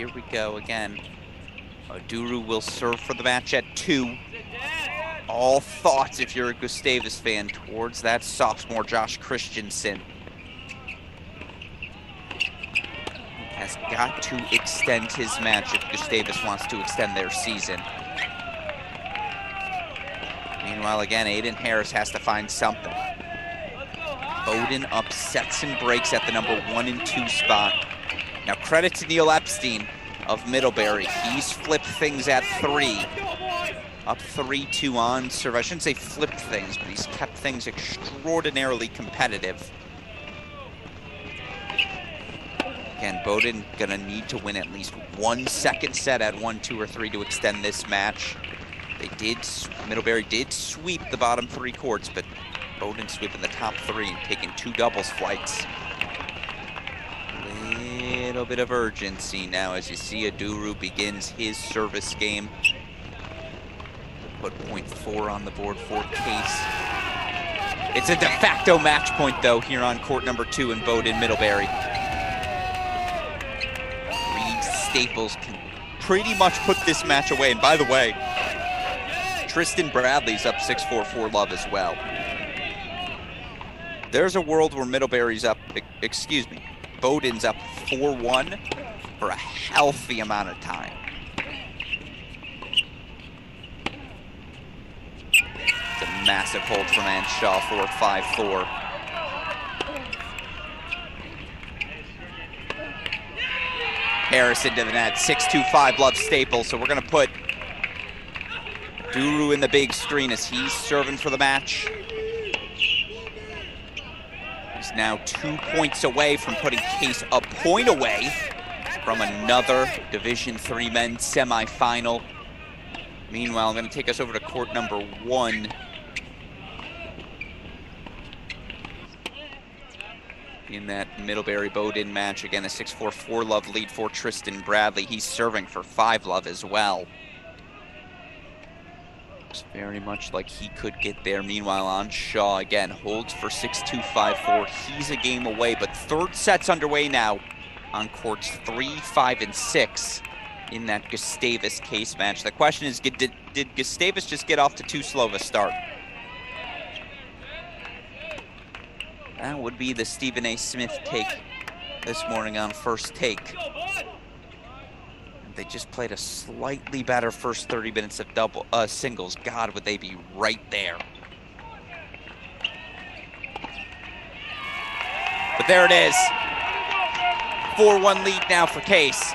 Here we go again. Aduru will serve for the match at two. All thoughts, if you're a Gustavus fan, towards that sophomore Josh Christensen. Has got to extend his match if Gustavus wants to extend their season. Meanwhile, again, Aiden Harris has to find something. Bowdoin upsets and breaks at the number one and two spot. Credit to Neil Epstein of Middlebury. He's flipped things at three. Up 3-2 on serve. I shouldn't say flipped things, but he's kept things extraordinarily competitive. Again, Bowdoin gonna need to win at least one second set at one, two, or three to extend this match. They did, Middlebury did sweep the bottom three courts, but Bowdoin sweeping the top three and taking two doubles flights bit of urgency now as you see Aduru begins his service game. Put point four on the board for Case. It's a de facto match point though here on court number two in Bowdoin Middlebury. Reed Staples can pretty much put this match away. And by the way, Tristan Bradley's up 6-4-4 love as well. There's a world where Middlebury's up, excuse me, Bowdoin's up 4-1 for a healthy amount of time. It's a massive hold from Anshaw for 5-4. Harris into the net, 6-2-5 Love Staples. So we're gonna put Aduru in the big screen as he's serving for the match now two points away from putting Case a point away from another Division Three men's semifinal. Meanwhile, I'm going to take us over to court number one. In that Middlebury Bowdoin match, again, a 6-4-4 love lead for Tristan Bradley. He's serving for five love as well. Looks very much like he could get there. Meanwhile, on Shaw again holds for 6-2-5-4. He's a game away, but third set's underway now on courts three, five, and six in that Gustavus case match. The question is, did, did Gustavus just get off to too slow of a start? That would be the Stephen A. Smith take this morning on first take. They just played a slightly better first 30 minutes of double uh, singles. God, would they be right there. But there it is. 4-1 lead now for Case.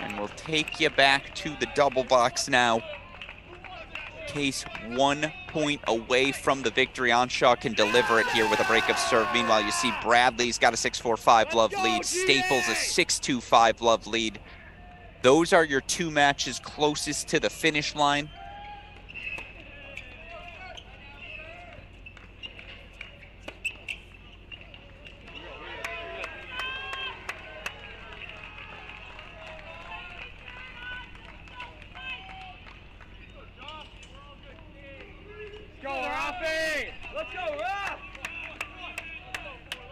And we'll take you back to the double box now. Case one point away from the victory. Onshaw can deliver it here with a break of serve. Meanwhile, you see Bradley's got a 6-4-5 love lead. Staples a 6-2-5 love lead. Those are your two matches closest to the finish line.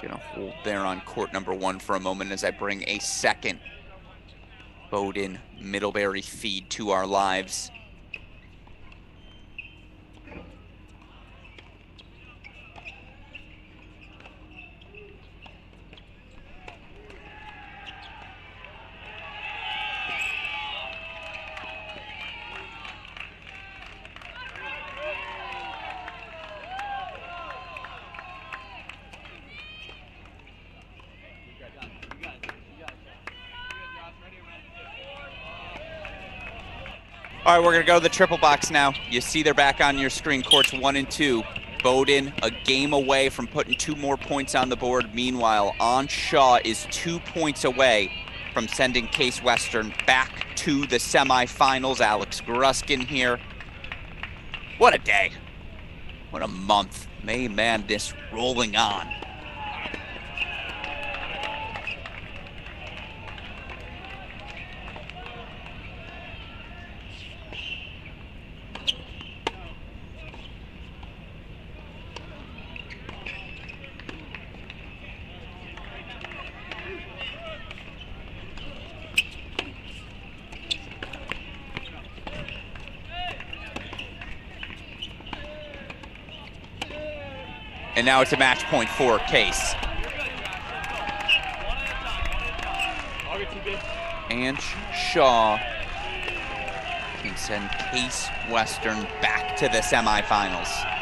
Gonna hold there on court number one for a moment as I bring a second Bowdoin Middlebury feed to our lives. All right, we're gonna go to the triple box now. You see they're back on your screen, courts one and two. Bowdoin, a game away from putting two more points on the board. Meanwhile, Onshaw is two points away from sending Case Western back to the semifinals. Alex Gruskin here. What a day. What a month. May Madness rolling on. And now it's a match point for Case. And Shaw can send Case Western back to the semifinals.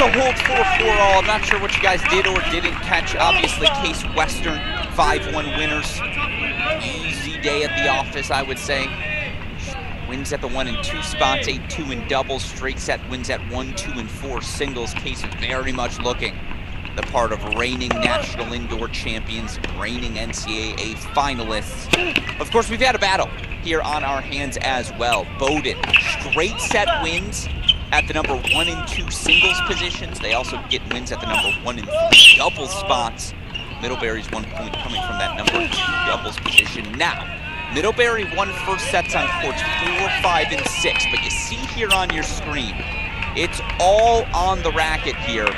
All right, so that's the whole 4-4 all. I'm not sure what you guys did or didn't catch. Obviously, Case Western, 5-1 winners. Easy day at the office, I would say. Wins at the 1 and 2 spots, 8-2 in doubles. Straight set wins at 1, 2, and 4 singles. Case very much looking the part of reigning national indoor champions, reigning NCAA finalists. Of course, we've had a battle here on our hands as well. Bowdoin, straight set wins at the number one and two singles positions. They also get wins at the number one and three doubles spots. Middlebury's one point coming from that number two doubles position. Now, Middlebury won first sets on courts four, five, and six, but you see here on your screen, it's all on the racket here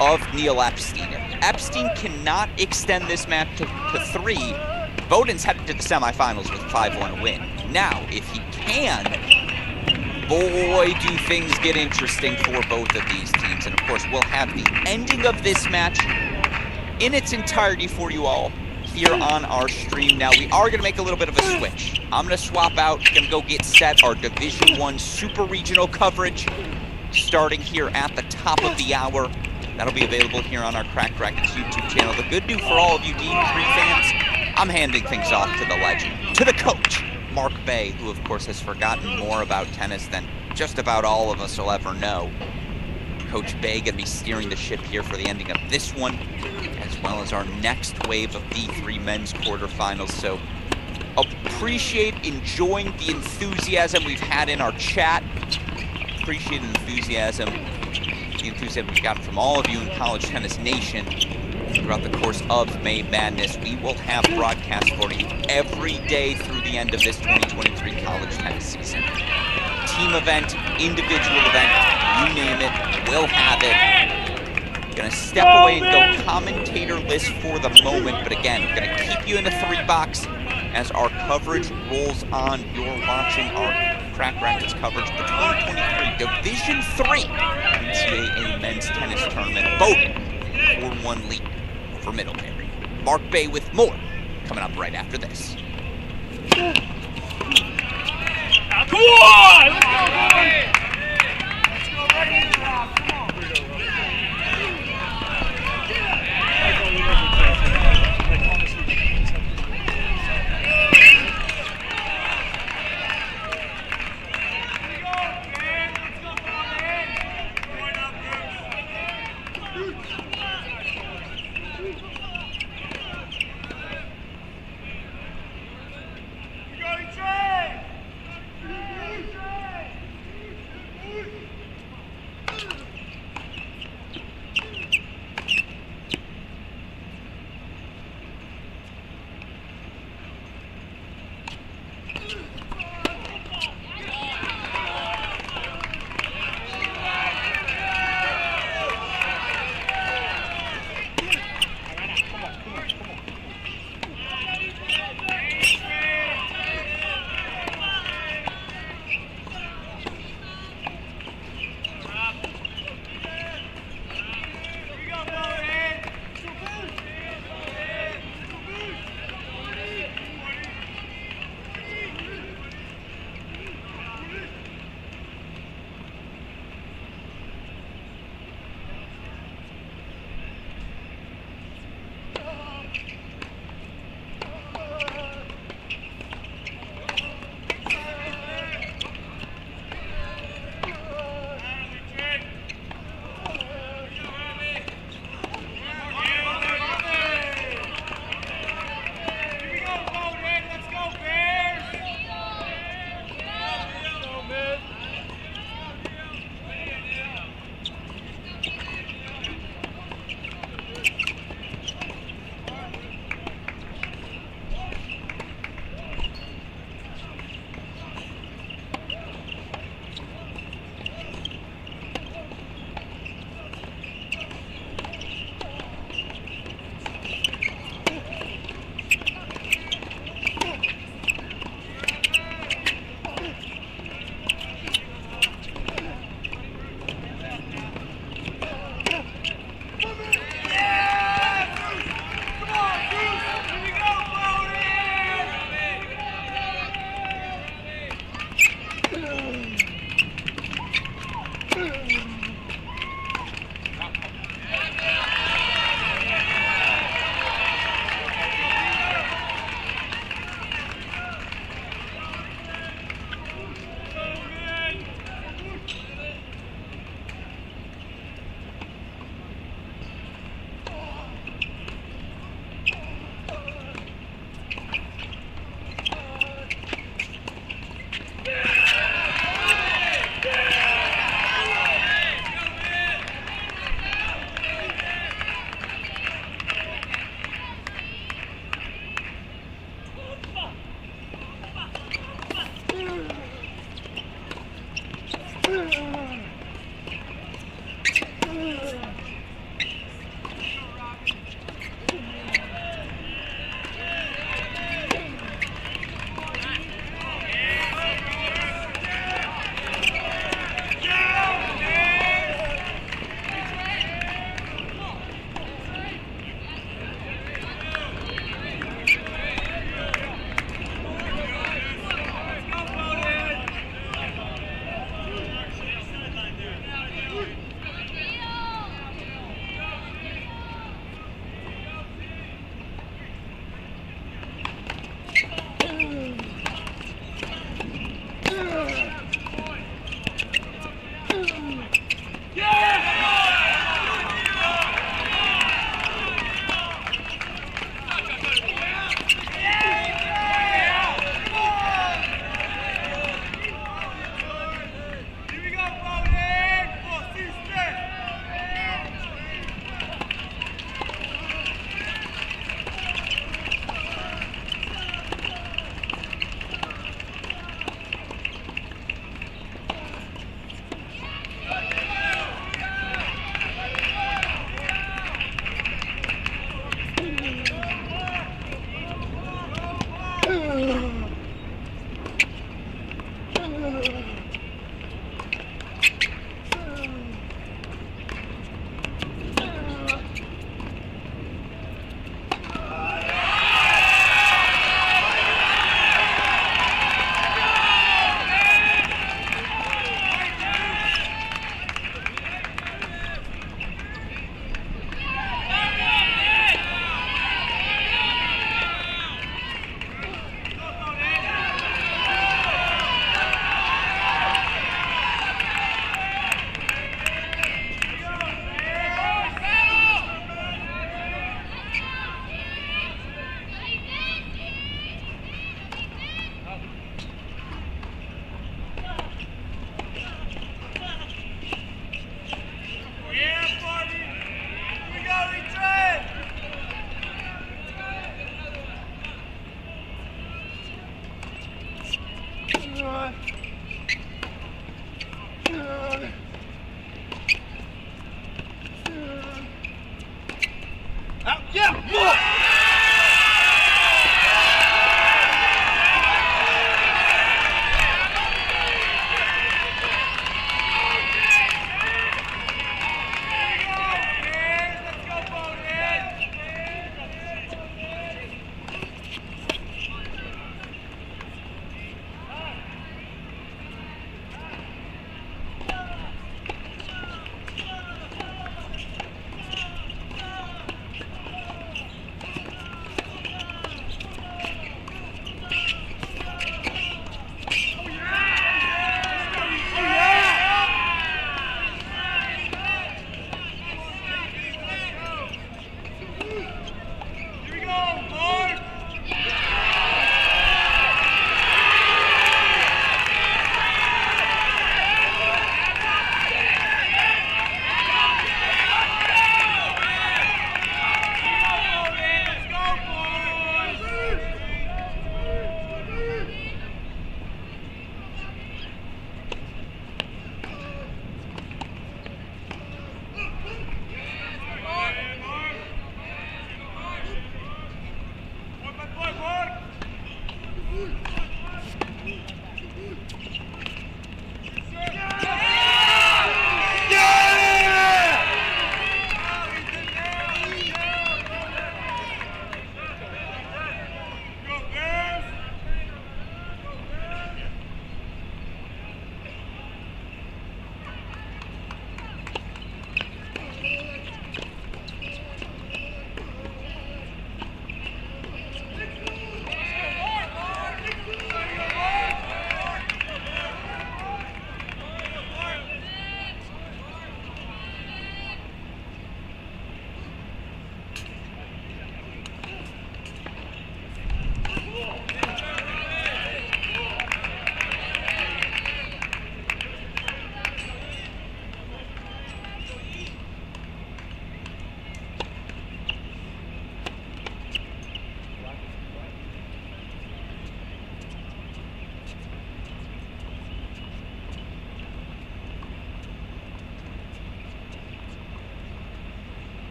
of Neil Epstein. Epstein cannot extend this match to, to three. Bowdoin's headed to the semifinals with 5-1 win. Now, if he can, boy, do things get interesting for both of these teams. And of course, we'll have the ending of this match in its entirety for you all here on our stream. Now, we are going to make a little bit of a switch. I'm going to swap out, going to go get set our Division One Super Regional coverage starting here at the top of the hour. That'll be available here on our Cracked Racquets YouTube channel. The good news for all of you D3 fans, I'm handing things off to the legend, to the coach, Mark Bay, who of course has forgotten more about tennis than just about all of us will ever know. Coach Bay going to be steering the ship here for the ending of this one, as well as our next wave of D3 men's quarterfinals. So appreciate enjoying the enthusiasm we've had in our chat. Appreciate the enthusiasm, the enthusiasm we've gotten from all of you in College Tennis Nation throughout the course of May Madness. We will have broadcasts for you every day through the end of this 2023 college tennis season. Team event, individual event, you name it, we'll have it. Gonna step away and go commentator list for the moment, but again, gonna keep you in the three box as our coverage rolls on. You're watching our Cracked Racquets coverage the 2023 Division 3 NCAA Men's Tennis Tournament. Bowdoin 4-1 lead for Middlebury. Mark Bay with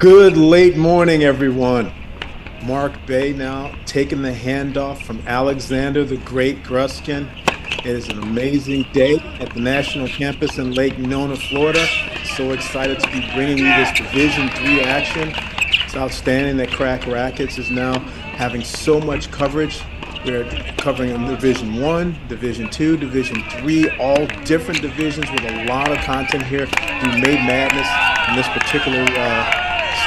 Good late morning, everyone. Mark Bay now taking the handoff from Alexander the Great Gruskin. It is an amazing day at the National Campus in Lake Nona, Florida. So excited to be bringing you this Division Three action. It's outstanding that Cracked Racquets is now having so much coverage. We're covering Division One, Division Two, Division Three, all different divisions with a lot of content here through May Madness in this particular uh,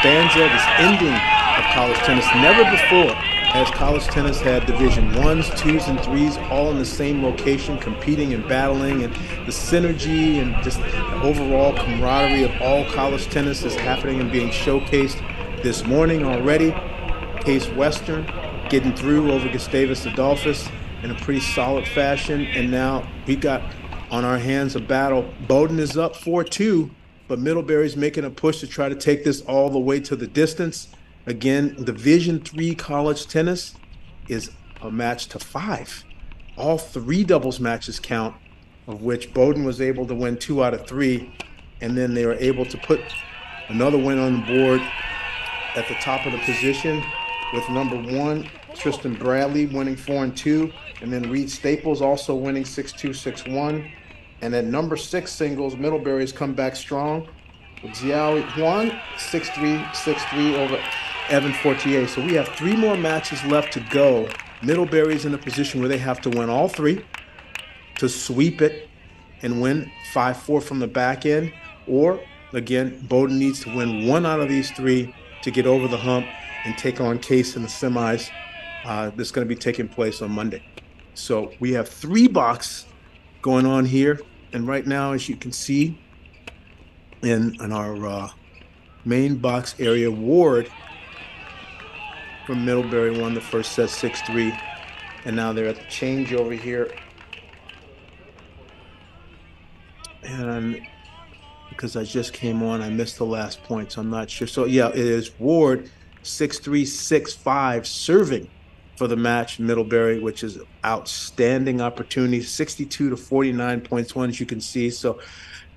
stanza, this ending of college tennis. Never before has college tennis had division ones, twos, and threes all in the same location, competing and battling, and the synergy and just overall camaraderie of all college tennis is happening and being showcased this morning already. Case Western getting through over Gustavus Adolphus in a pretty solid fashion, and now we got on our hands a battle. Bowdoin is up 4 2 but Middlebury's making a push to try to take this all the way to the distance. Again, Division three college tennis is a match to five. All three doubles matches count, of which Bowdoin was able to win two out of three, and then they were able to put another win on the board at the top of the position with number one Tristan Bradley winning four and two, and then Reed Staples also winning six two six one. And at number six singles, Middlebury's come back strong with Xiao Huan 6-3, 6-3 over Evan Fortier. So we have three more matches left to go. Middlebury's in a position where they have to win all three to sweep it and win 5-4 from the back end. Or again, Bowdoin needs to win one out of these three to get over the hump and take on Case in the semis uh, that's going to be taking place on Monday. So we have three box going on here. And right now, as you can see in, in our uh, main box area, Ward from Middlebury won the first set 6 3. And now they're at the change over here. And because I just came on, I missed the last point, so I'm not sure. So, yeah, it is Ward 6 3 6 5 serving for the match, Middlebury, which is outstanding opportunity, 62 to 49 points one, as you can see. So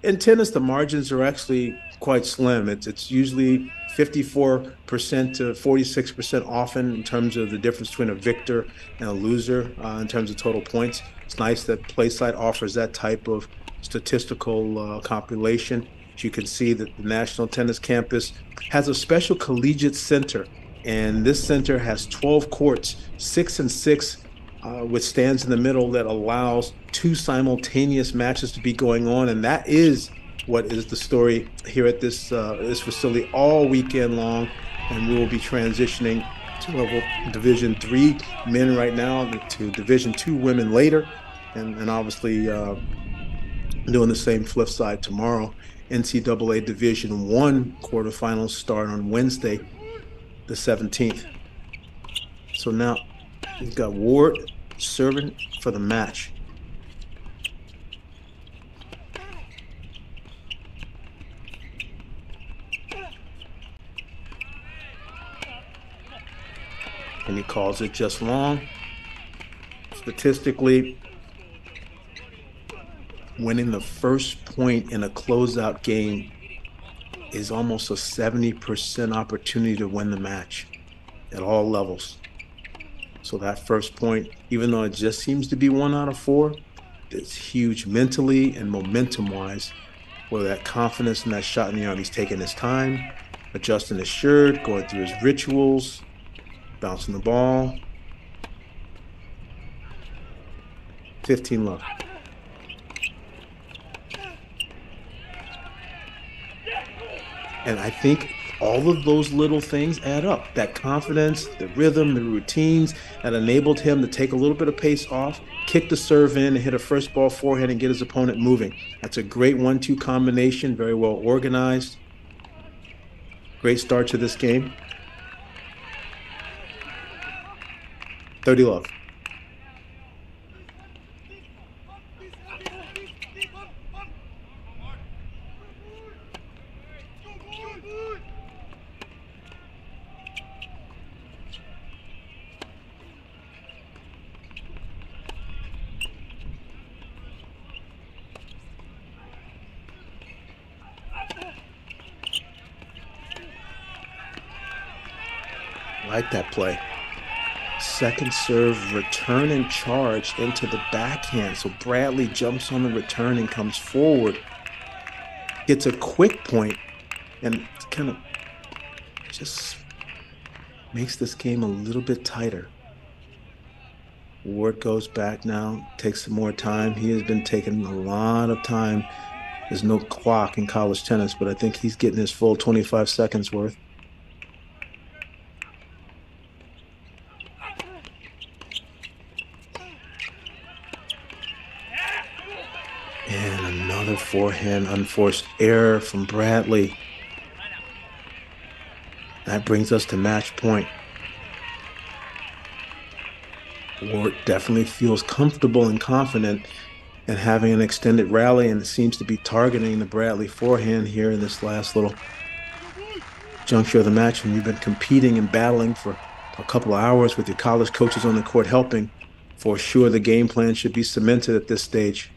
in tennis, the margins are actually quite slim. It's it's usually 54% to 46% often in terms of the difference between a victor and a loser uh, in terms of total points. It's nice that PlaySight offers that type of statistical uh, compilation. You can see that the National Tennis Campus has a special collegiate center and this center has 12 courts, six and six, uh, with stands in the middle that allows two simultaneous matches to be going on, and that is what is the story here at this uh, this facility all weekend long, and we will be transitioning to level Division three men right now to Division two women later, and, and obviously uh, doing the same flip side tomorrow. NCAA Division one quarterfinals start on Wednesday the 17th. So now we've got Ward serving for the match. And he calls it just long. Statistically, winning the first point in a closeout game is almost a 70% opportunity to win the match at all levels. So that first point, even though it just seems to be one out of four, it's huge mentally and momentum wise. Where that confidence and that shot in the arm, he's taking his time, adjusting his shirt, going through his rituals, bouncing the ball. 15 love. And I think all of those little things add up. That confidence, the rhythm, the routines that enabled him to take a little bit of pace off, kick the serve in, and hit a first ball forehand and get his opponent moving. That's a great one two combination, very well organized. Great start to this game. 30 love. like that play. Second serve, return and charge into the backhand. So Bradley jumps on the return and comes forward. Gets a quick point and kind of just makes this game a little bit tighter. Ward goes back now, takes some more time. He has been taking a lot of time. There's no clock in college tennis, but I think he's getting his full 25 seconds worth. Forehand unforced error from Bradley. That brings us to match point. Ward definitely feels comfortable and confident and having an extended rally, and seems to be targeting the Bradley forehand here in this last little juncture of the match. And you've been competing and battling for a couple of hours with your college coaches on the court helping. For sure, the game plan should be cemented at this stage.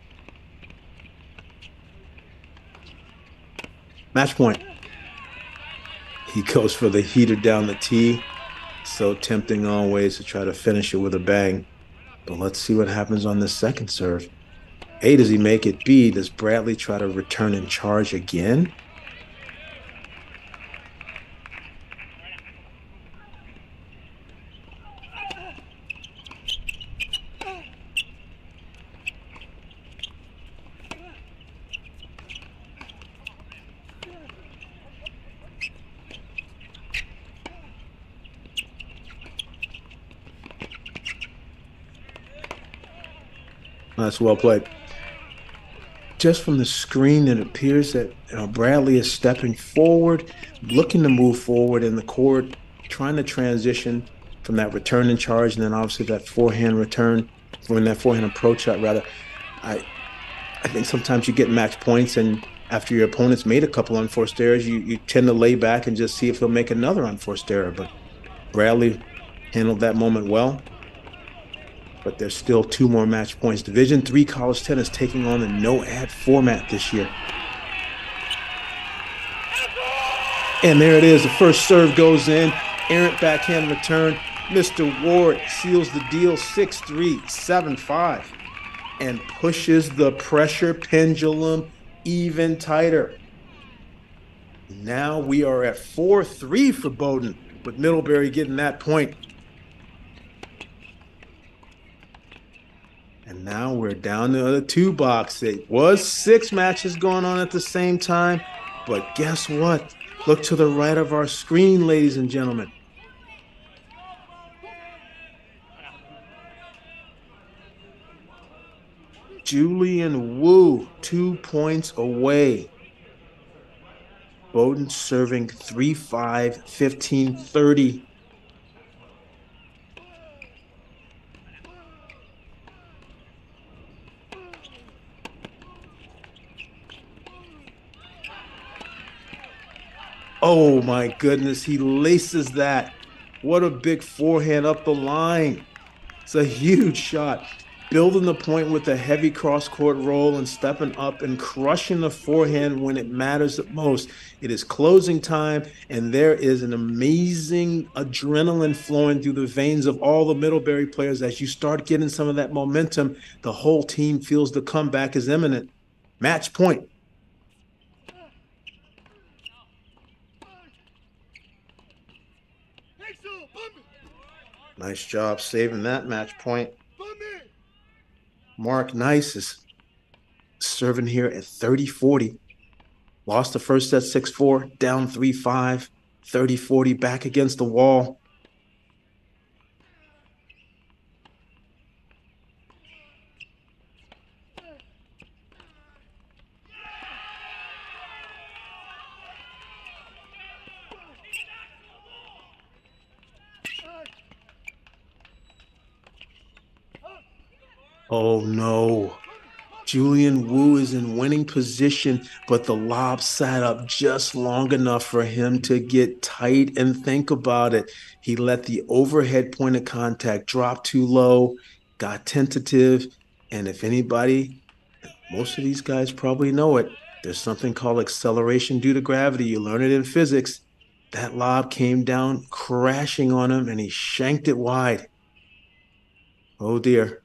Match point. He goes for the heater down the tee. So tempting always to try to finish it with a bang. But let's see what happens on this second serve. A, does he make it? B, does Bradley try to return and charge again? That's well played. Just from the screen, it appears that Bradley is stepping forward, looking to move forward in the court, trying to transition from that return and charge, and then obviously that forehand return, when that forehand approach shot, rather. I, I think sometimes you get match points, and after your opponent's made a couple unforced errors, you, you tend to lay back and just see if he'll make another unforced error. But Bradley handled that moment well but there's still two more match points. Division three college tennis taking on the no ad format this year. And there it is. The first serve goes in. Errant backhand return. Mr. Ward seals the deal 6 3, 7 5, and pushes the pressure pendulum even tighter. Now we are at 4 3 for Bowdoin, with Middlebury getting that point. And now we're down to the two box. It was six matches going on at the same time. But guess what? Look to the right of our screen, ladies and gentlemen. Julian Wu, two points away. Bowdoin serving 3 5, 15 30. Oh my goodness, he laces that. What a big forehand up the line. It's a huge shot. Building the point with a heavy cross court roll and stepping up and crushing the forehand when it matters the most. It is closing time, and there is an amazing adrenaline flowing through the veins of all the Middlebury players. As you start getting some of that momentum, the whole team feels the comeback is imminent. Match point. Nice job saving that match point. Mark Nice is serving here at 30 40. Lost the first set 6 4, down 3 5, 30 40, back against the wall. Oh no. Julian Wu is in winning position, but the lob sat up just long enough for him to get tight and think about it. He let the overhead point of contact drop too low, got tentative, and if anybody, most of these guys probably know it, there's something called acceleration due to gravity. You learn it in physics. That lob came down crashing on him and he shanked it wide. Oh dear.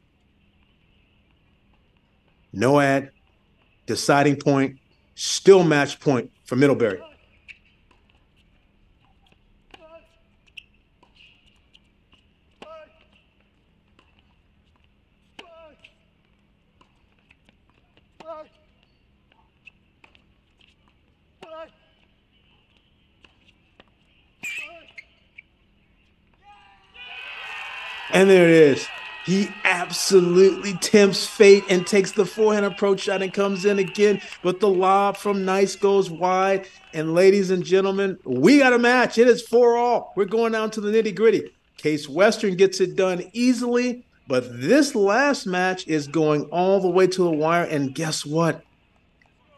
No ad, deciding point, still match point for Middlebury. And there it is. He absolutely tempts fate and takes the forehand approach shot and comes in again. But the lob from Nice goes wide. And ladies and gentlemen, we got a match. It is four all. We're going down to the nitty gritty. Case Western gets it done easily. But this last match is going all the way to the wire. And guess what?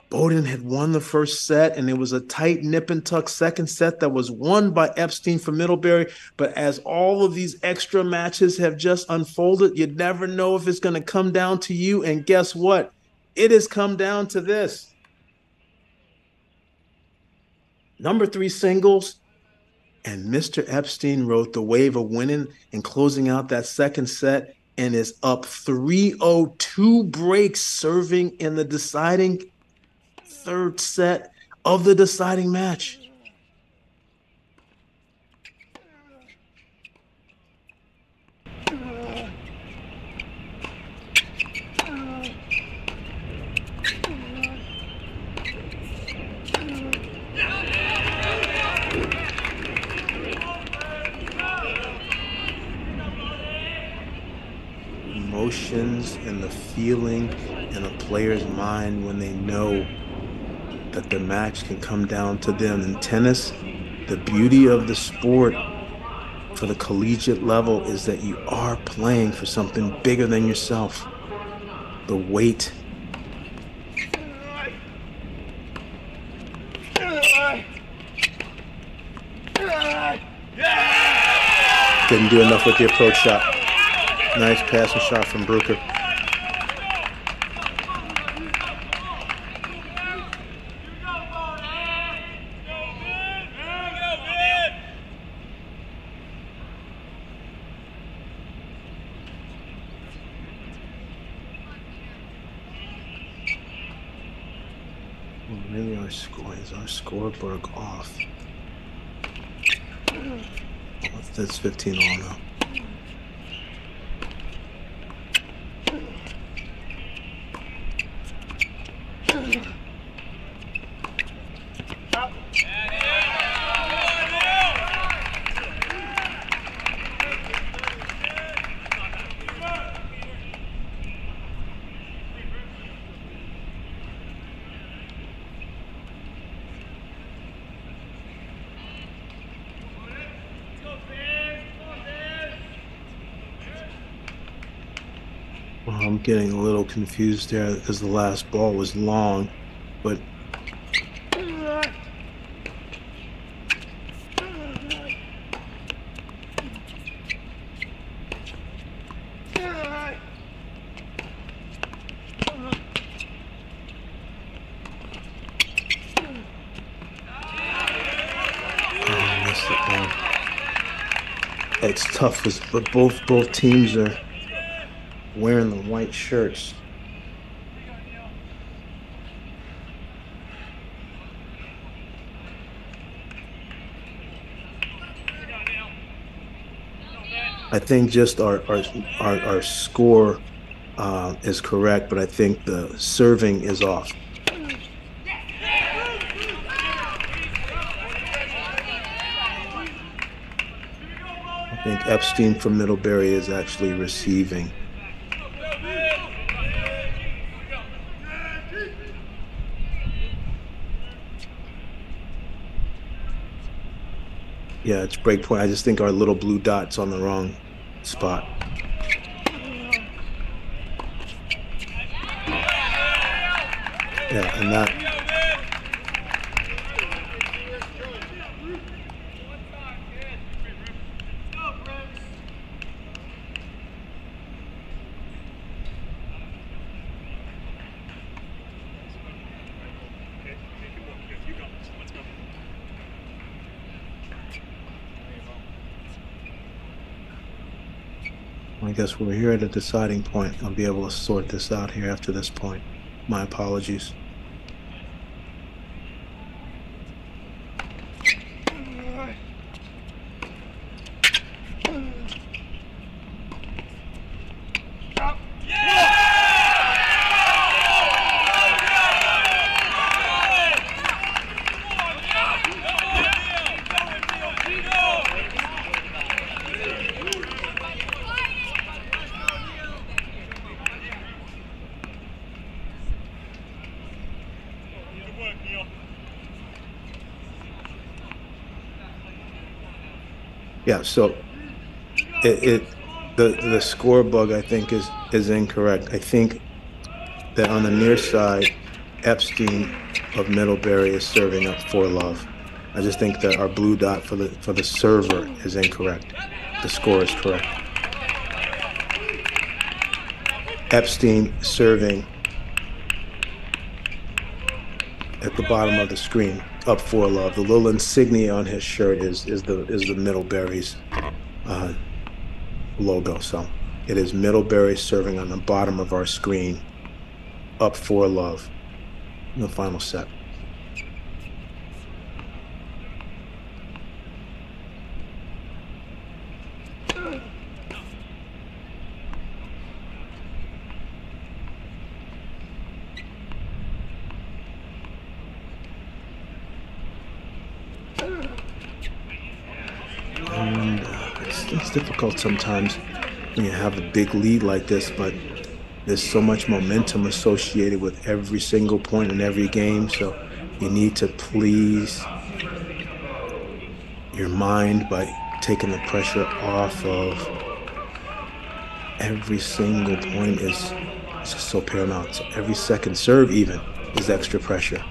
Bowdoin had won the first set, and it was a tight nip and tuck second set that was won by Epstein for Middlebury. But as all of these extra matches have just unfolded, you never know if it's going to come down to you. And guess what? It has come down to this. Number three singles, and Mr. Epstein rode the wave of winning and closing out that second set and is up 302 breaks serving in the deciding third set of the deciding match. Emotions and the feeling in a player's mind when they know that the match can come down to them. In tennis, the beauty of the sport for the collegiate level is that you are playing for something bigger than yourself. The weight. Didn't do enough with the approach shot. Nice passing shot from Brooker. Well, really, our score is scoreboard off. What's this 15 all now? Well, I'm getting a little confused there because the last ball was long, but Oh. It's tough, but both both teams are wearing the white shirts. I think just our our our, our score uh, is correct, but I think the serving is off. I think Epstein from Middlebury is actually receiving. Yeah, it's break point. I just think our little blue dot's on the wrong spot. Yeah, and that Guess we're here at a deciding point. I'll be able to sort this out here after this point. My apologies. So it, it The the score bug I think is is incorrect. I think that on the near side, Epstein of Middlebury is serving up for love. I just think that our blue dot for the for the server is incorrect. The score is correct. Epstein serving at the bottom of the screen, up for love. The little insignia on his shirt is is the is the Middlebury's uh, logo. So it is Middlebury serving on the bottom of our screen, up for love. In the final set. And uh, it's, it's difficult sometimes when you have a big lead like this, but there's so much momentum associated with every single point in every game. So you need to please your mind by taking the pressure off of every single point is, so paramount. So every second serve even is extra pressure.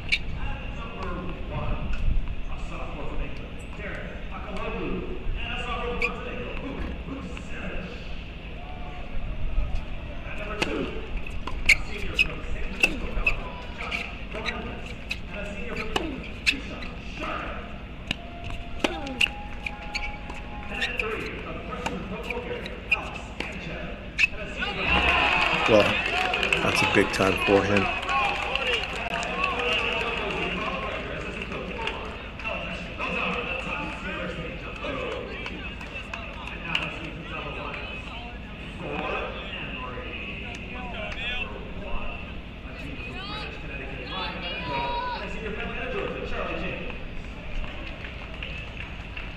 Well, that's a big time for him.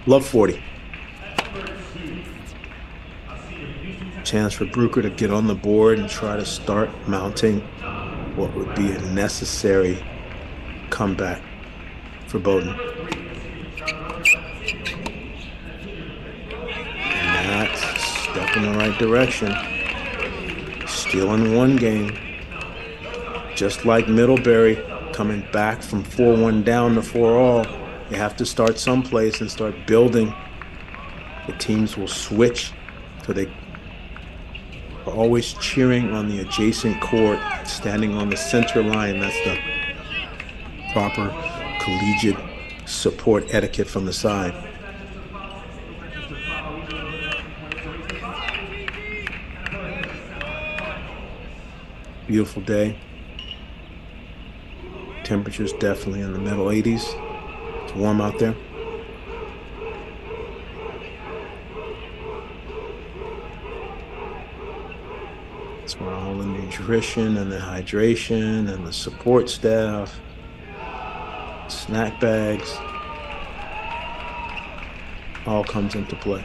Love 40. Chance for Brooker to get on the board and try to start mounting what would be a necessary comeback for Bowdoin. And that's a step in the right direction. Still in one game. Just like Middlebury coming back from 4 1 down to 4 all. You have to start someplace and start building. The teams will switch so they are always cheering on the adjacent court, standing on the center line. That's the proper collegiate support etiquette from the side. Beautiful day. Temperatures definitely in the middle 80s. Warm out there. It's where all the nutrition and the hydration and the support staff, snack bags, all comes into play.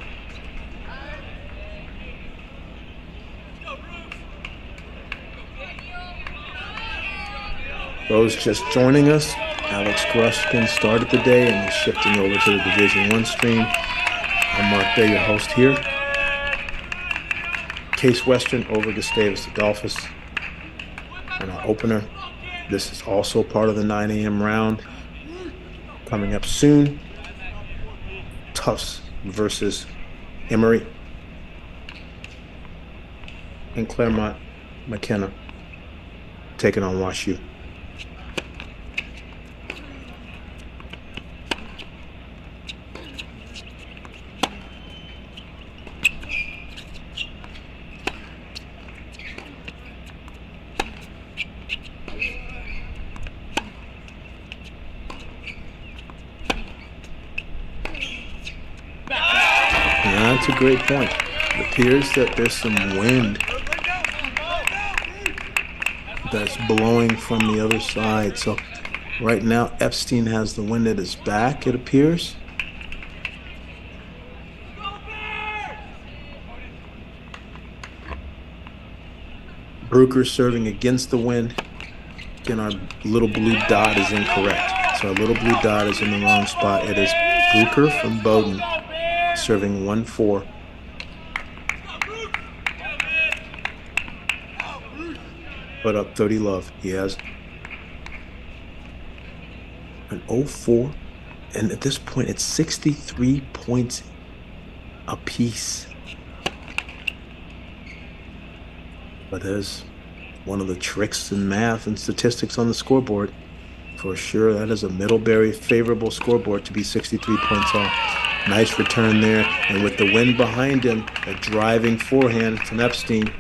Those just joining us, Alex Gruskin started the day and is shifting over to the Division One stream. I'm Mark Bay, your host here. Case Western over Gustavus Adolphus. And our opener. This is also part of the 9 a.m. round. Coming up soon. Tufts versus Emory. And Claremont McKenna taking on WashU. That's a great point. It appears that there's some wind that's blowing from the other side. So right now, Epstein has the wind at his back, it appears. Brooker serving against the wind. Again, our little blue dot is incorrect. So our little blue dot is in the wrong spot. It is Brooker from Bowdoin serving 1 put up 30 love. He has an 04. And at this point, it's 63 points apiece. But there's one of the tricks in math and statistics on the scoreboard. For sure, that is a Middlebury favorable scoreboard to be 63 points off. Nice return there. And with the wind behind him, a driving forehand from Epstein.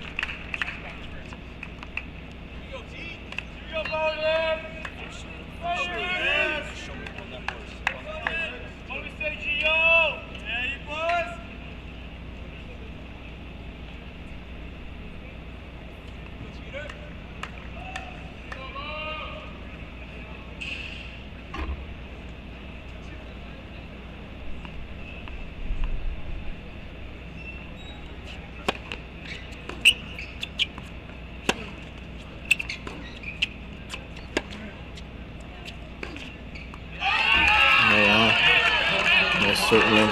certainly.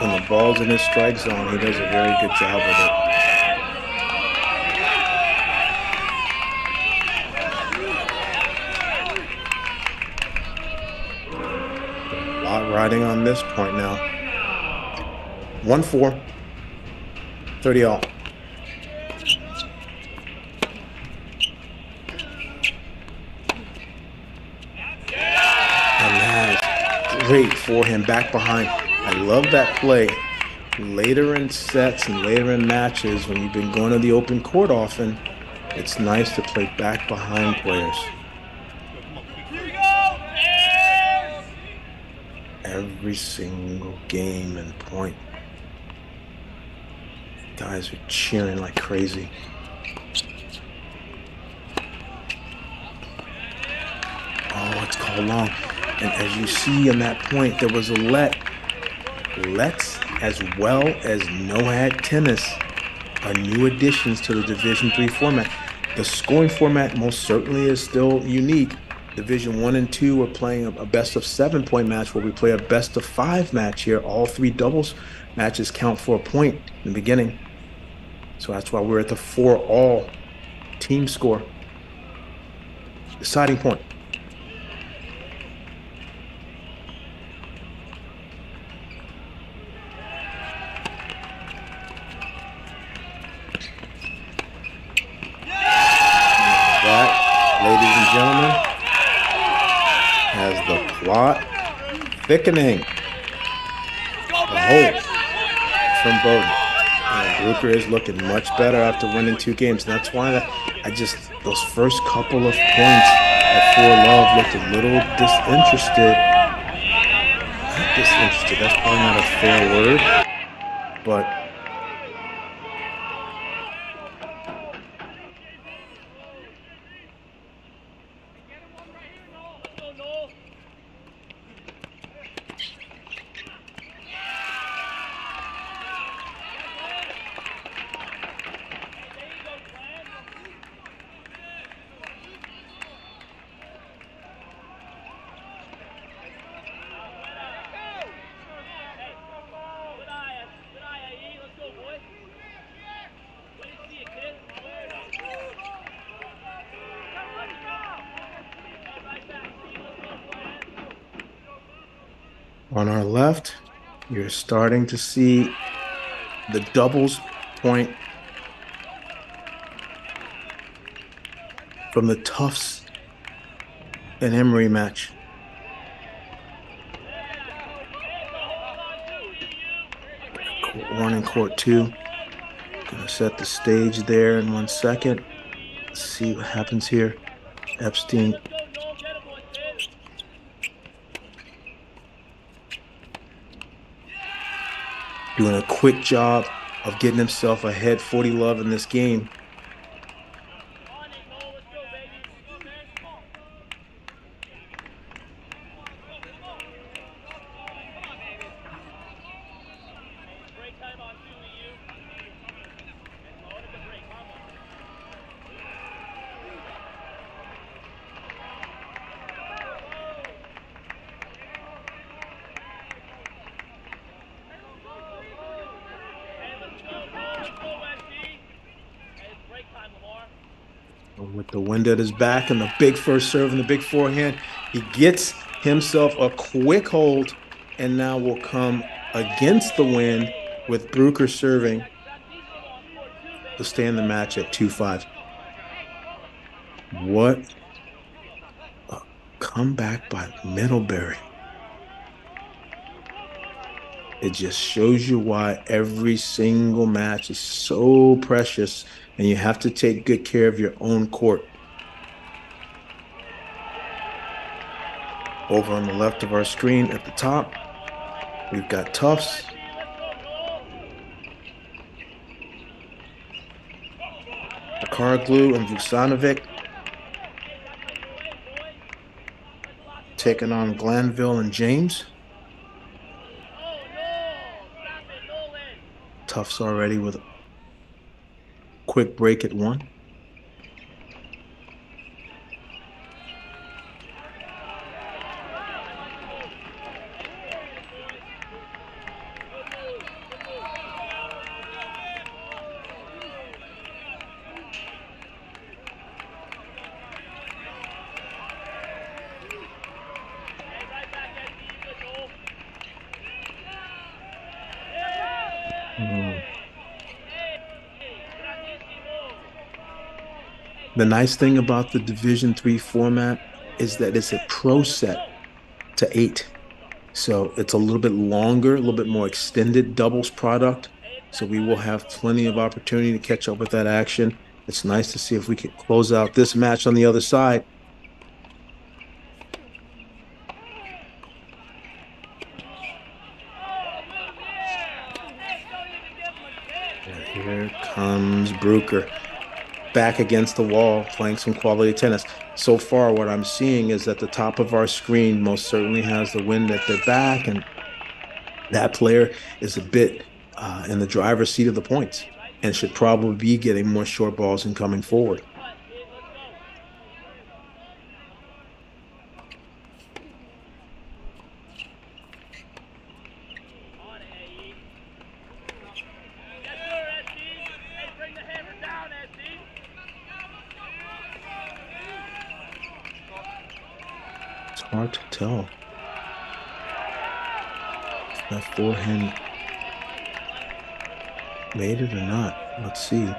When the ball's in his strike zone, he does a very good job of it. A lot riding on this point now. 1 4. 30 all. great for him back behind. I love that play. Later in sets and later in matches, when you've been going to the open court often, it's nice to play back behind players. Every single game and point. Guys are cheering like crazy. Oh, it's called long. And as you see in that point, there was a let. Let's, as well as NOAD Tennis, are new additions to the Division Three format. The scoring format most certainly is still unique. Division One and Two are playing a best of seven point match where we play a best of five match here. All three doubles matches count for a point in the beginning. So that's why we're at the four all team score. Deciding point. That, ladies and gentlemen, has the plot thickening. The hope from Bowdoin. Brooker is looking much better after winning two games. And that's why I just, those first couple of points at Four Love looked a little disinterested. Not disinterested, that's probably not a fair word. But On our left, you're starting to see the doubles point from the Tufts and Emory match. Court one and court two. Gonna set the stage there in one second. Let's see what happens here. Epstein doing a quick job of getting himself ahead 40 love in this game. At his back and the big first serve and the big forehand. He gets himself a quick hold and now will come against the wind with Brooker serving to stay in the match at 2 5. What a comeback by Middlebury. It just shows you why every single match is so precious and you have to take good care of your own court. Over on the left of our screen at the top, we've got Tufts. Glue and Vuksanovic taking on Glanville and James. Tufts already with a quick break at one. The nice thing about the Division Three format is that it's a pro set to eight. So it's a little bit longer, a little bit more extended doubles product. So we will have plenty of opportunity to catch up with that action. It's nice to see if we can close out this match on the other side. Here comes Brooker back against the wall playing some quality tennis. So far, what I'm seeing is that the top of our screen most certainly has the wind at their back, and that player is a bit uh, in the driver's seat of the points and should probably be getting more short balls and coming forward. hard to tell. If that forehand made it or not. Let's see.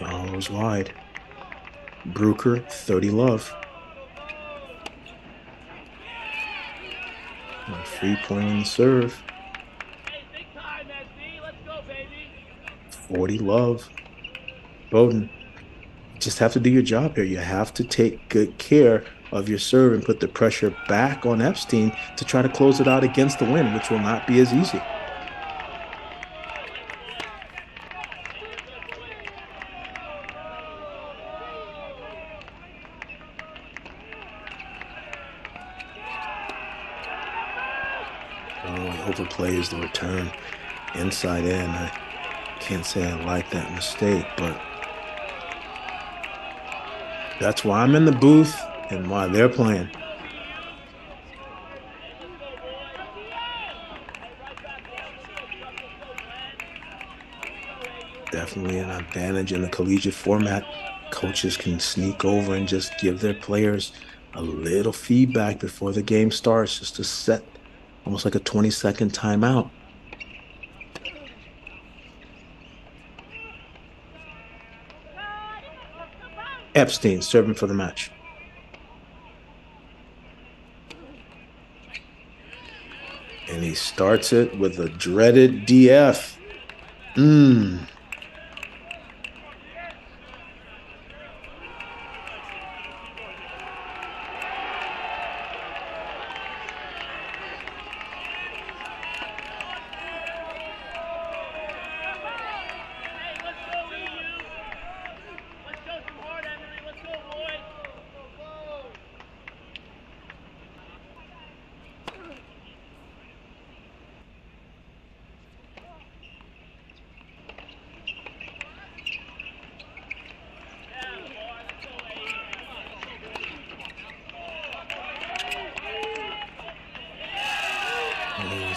It was wide. Brooker, 30 love. A free point on the serve. 40 love. Bowdoin just have to do your job here. You have to take good care of your serve and put the pressure back on Epstein to try to close it out against the wind, which will not be as easy. Oh, overplays the return inside in. I can't say I like that mistake, but that's why I'm in the booth and why they're playing. Definitely an advantage in the collegiate format. Coaches can sneak over and just give their players a little feedback before the game starts, just to set almost like a 20 second timeout. Epstein serving for the match. And he starts it with a dreaded DF. Mmm.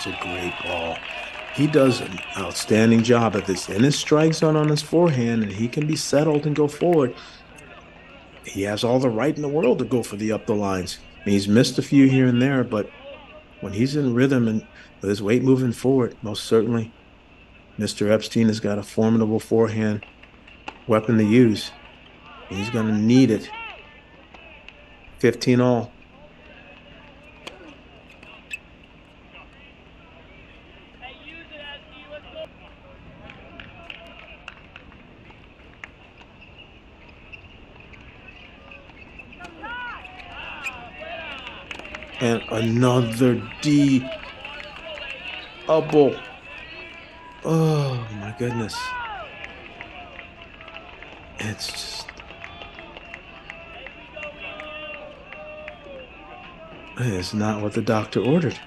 It's a great ball. He does an outstanding job. at this. in his strike zone on his forehand and he can be settled and go forward, he has all the right in the world to go for the up the lines. He's missed a few here and there, but when he's in rhythm and with his weight moving forward, most certainly, Mr. Epstein has got a formidable forehand weapon to use. He's going to need it. 15 all. And another D. Double. Oh my goodness. It's just. It's not what the doctor ordered.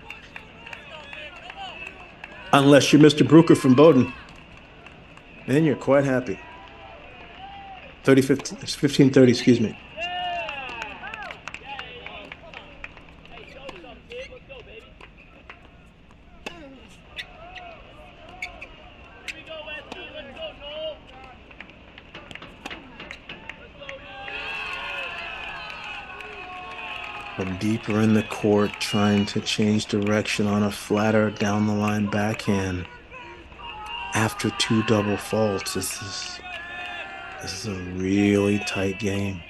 Unless you're Mr. Brooker from Bowdoin. Then you're quite happy. 30, 15, 15 30, excuse me. From deeper in the court, trying to change direction on a flatter down the line backhand. After two double faults, this is this is a really tight game.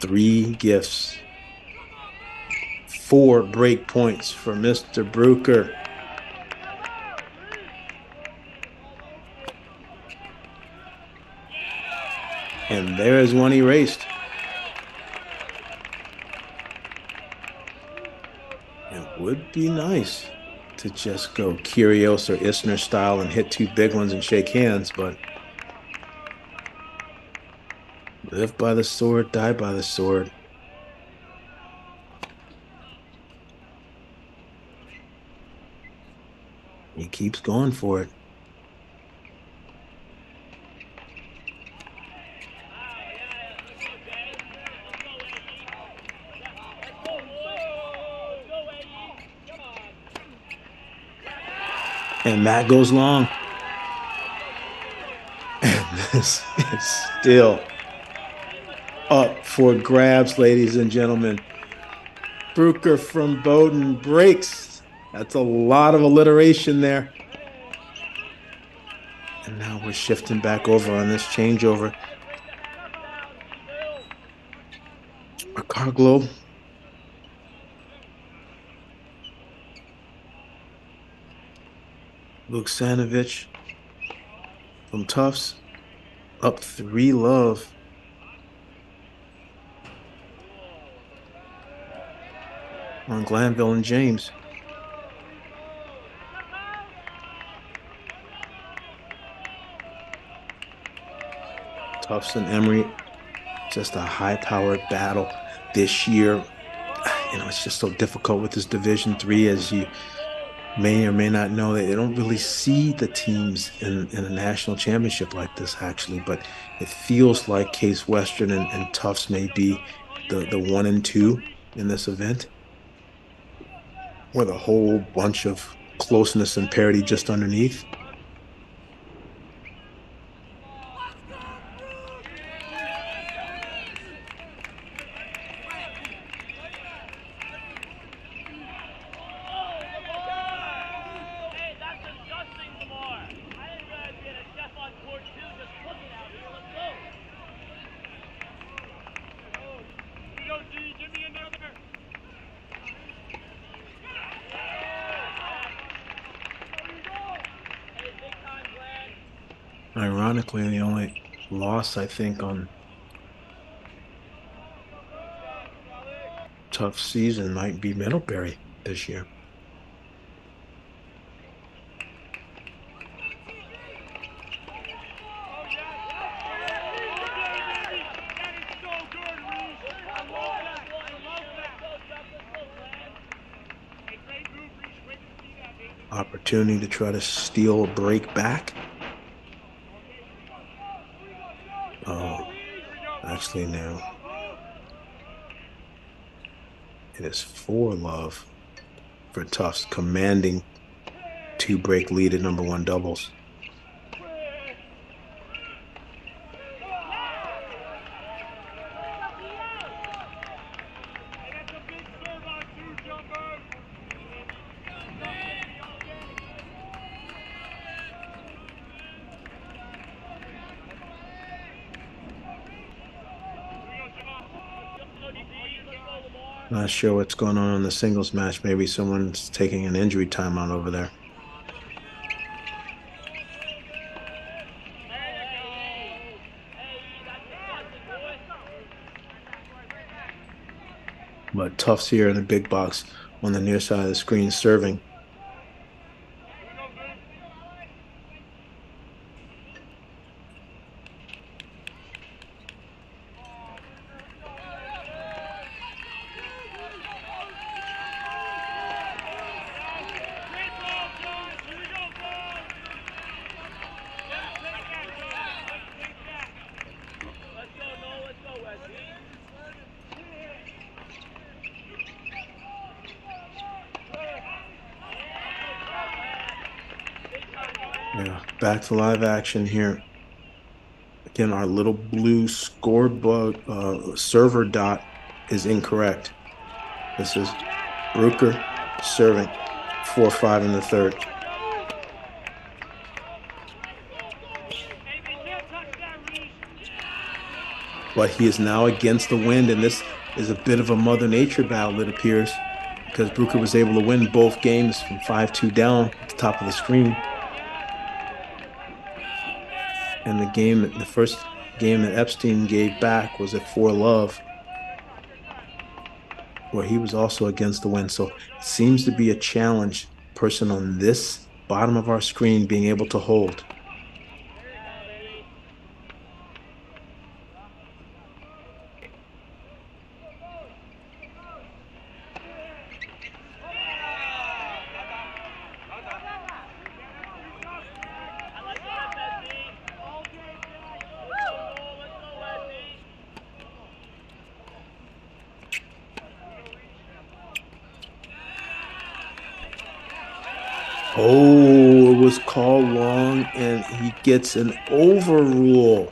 Three gifts. Four break points for Mr. Brooker. And there is one erased. It would be nice to just go Kyrgios or Isner style and hit two big ones and shake hands, but live by the sword, die by the sword. He keeps going for it. And Matt goes long. And this is still up for grabs, ladies and gentlemen. Brooker from Bowdoin breaks. That's a lot of alliteration there. And now we're shifting back over on this changeover. A car globe. Luksanovic from Tufts up three love. On Glanville and James. Tufts and Emory, just a high powered battle this year. You know, it's just so difficult with this Division Three as you may or may not know that they don't really see the teams in, in a national championship like this actually but it feels like case western and, and tufts may be the, the one and two in this event with a whole bunch of closeness and parity just underneath Hey, that's disgusting, Lamar. I didn't realize we had a chef on board too, just cooking out here. Let's go. Here we go, G. Give me another. Hey, big time, Glenn. ironically the only i think on tough season might be middlebury this year opportunity to try to steal a break back. Oh, actually, no. It is for love. for Tufts, commanding two break lead at number one doubles. And that's a big serve on two, jumper. Not sure what's going on in the singles match. Maybe someone's taking an injury timeout over there. But Tufts here in the big box on the near side of the screen serving. Great ball, Jones. Here we go, ball. Yeah, take that, Jones. Take that. Let's go, Noah. Let's go, Wesley. Yeah, to live action here. Again, our little blue scoreboard uh, server dot is incorrect. This is Brooker serving 4 5 in the third. But he is now against the wind, and this is a bit of a Mother Nature battle, it appears, because Brooker was able to win both games from 5 2 down at the top of the screen. And the game, the first game that Epstein gave back was at 4 Love, where he was also against the wind. So it seems to be a challenge, person on this bottom of our screen being able to hold. I like that, Wesley. All day, Jack. Let's go, Noah. Let's go, Wesley. Oh, it was called long, and he gets an overrule.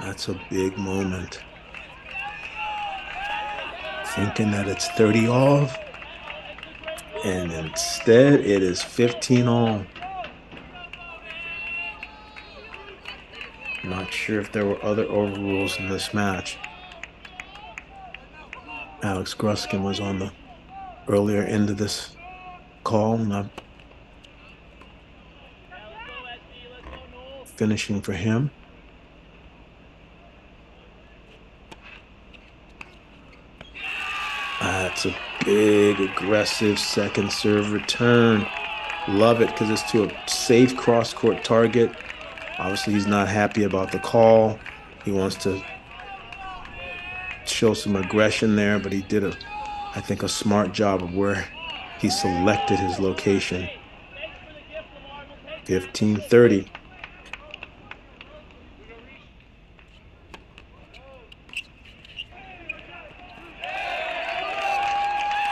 That's a big moment. Thinking that it's 30 off, and instead it is 15 on. Not sure if there were other overrules in this match. Alex Gruskin was on the earlier end of this call, and finishing for him. That's a big, aggressive second serve return. Love it because it's to a safe cross court target. Obviously, he's not happy about the call. He wants to show some aggression there, but he did a, I think, a smart job of where he selected his location. 1530.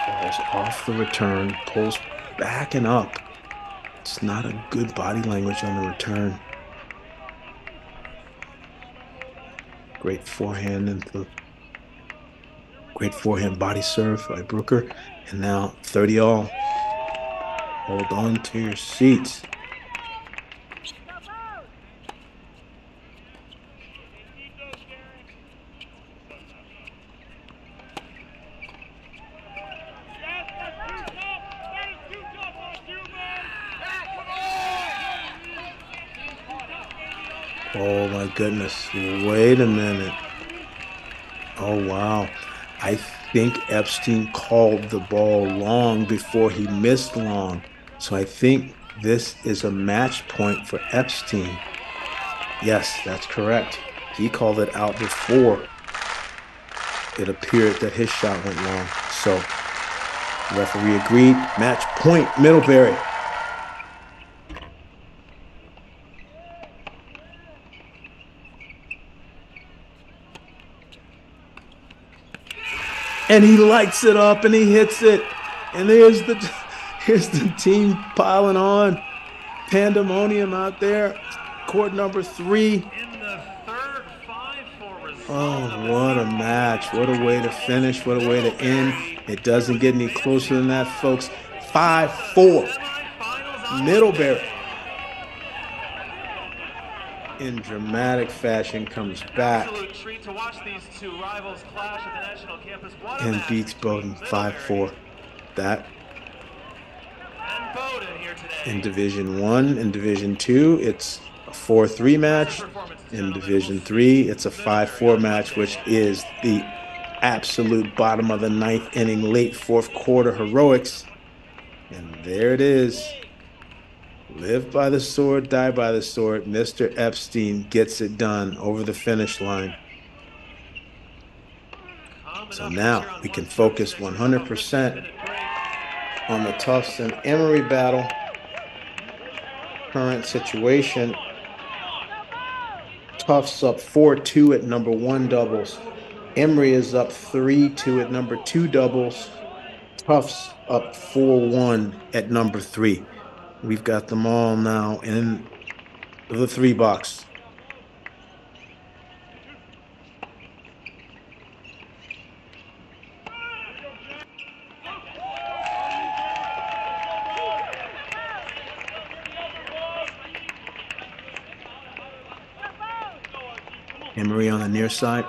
Falls off the return, pulls back and up. It's not a good body language on the return. Great forehand and the great forehand body serve by Brooker. And now 30 all. Hold on to your seats. Keep those, Darren. Yes, that's too tough. That is too tough on you, man. Come on. Oh my goodness. Wait a minute. Oh wow. I think Epstein called the ball long before he missed long. So I think this is a match point for Epstein. Yes, that's correct. He called it out before it appeared that his shot went long. So referee agreed. Match point, Middlebury. And he lights it up and he hits it. And there's the here's the team piling on. Pandemonium out there. Court number three. In the third, 5-4 result. Oh, what a match. What a way to finish. What a way to end. It doesn't get any closer than that, folks. 5 4. Middlebury. In dramatic fashion comes back Absolute treat to watch these two rivals clash at the national campus. What a and beats Bowdoin 5 4. That And Bowdoin here today. in Division 1. In Division 2, it's a 4 3 match. In Division 3, it's a 5 4 match, which is the absolute bottom of the ninth inning, late fourth quarter heroics. And there it is. Live by the sword, die by the sword. Mr. Epstein gets it done over the finish line. So now we can focus 100% on the Tufts and Emory battle. Current situation Tufts up 4 2 at number one doubles. Emory is up 3 2 at number two doubles. Tufts up 4 1 at number three. We've got them all now in the three box. Emory on the near side.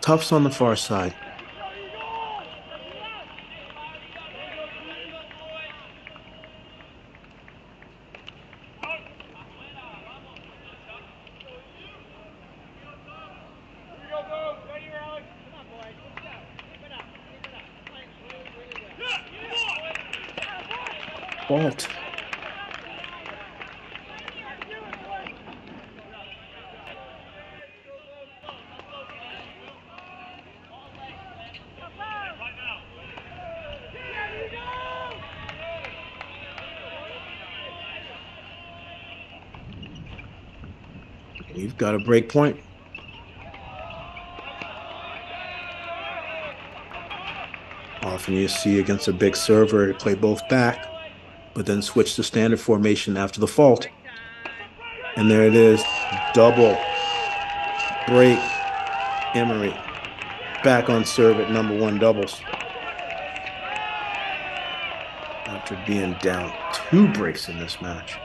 Tufts on the far side. Fault. We've got a break point. Often you see against a big server, play both back, but then switch to standard formation after the fault. And there it is, double break Emory. back on serve at number one doubles. After being down two breaks in this match.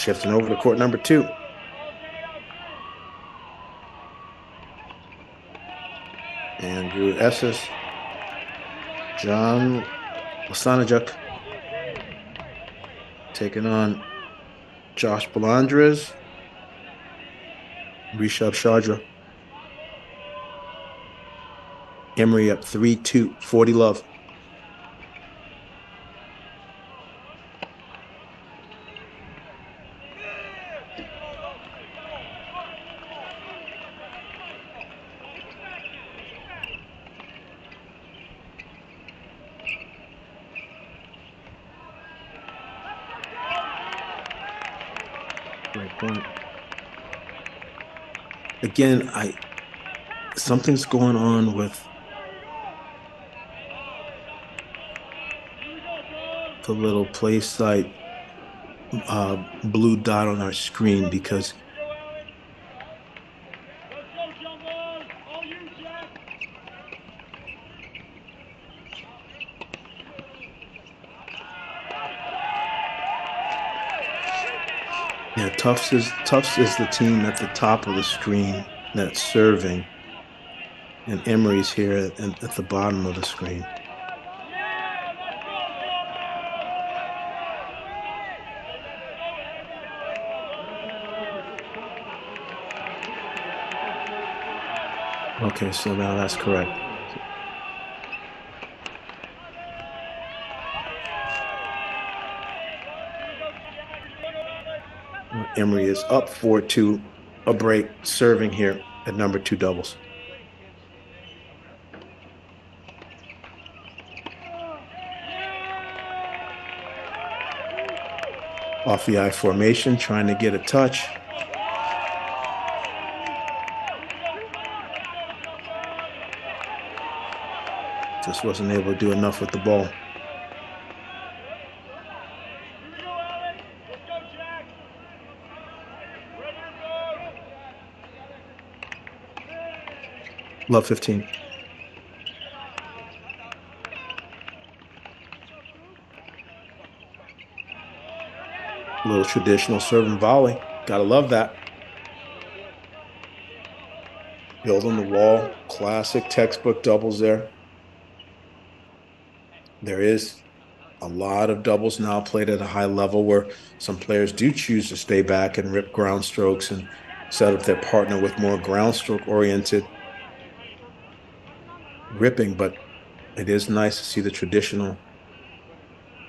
Shifting over to court number two. Andrew Esses, John Lasanajuk taking on Josh Belandres, Rishabh Shadra. Emory up 3 2, 40 love. Great point. Again, I something's going on with the little PlaySight uh, blue dot on our screen because yeah, Tufts is Tufts is the team at the top of the screen that's serving, and Emory's here at, at the bottom of the screen. Okay, so now that's correct. Emory is up 4 2, a break, serving here at number two doubles. Off the eye formation, trying to get a touch. Just wasn't able to do enough with the ball. Love 15. A little traditional serve and volley. Gotta love that. Building the wall. Classic textbook doubles there. There is a lot of doubles now played at a high level where some players do choose to stay back and rip ground strokes and set up their partner with more ground stroke oriented ripping, but it is nice to see the traditional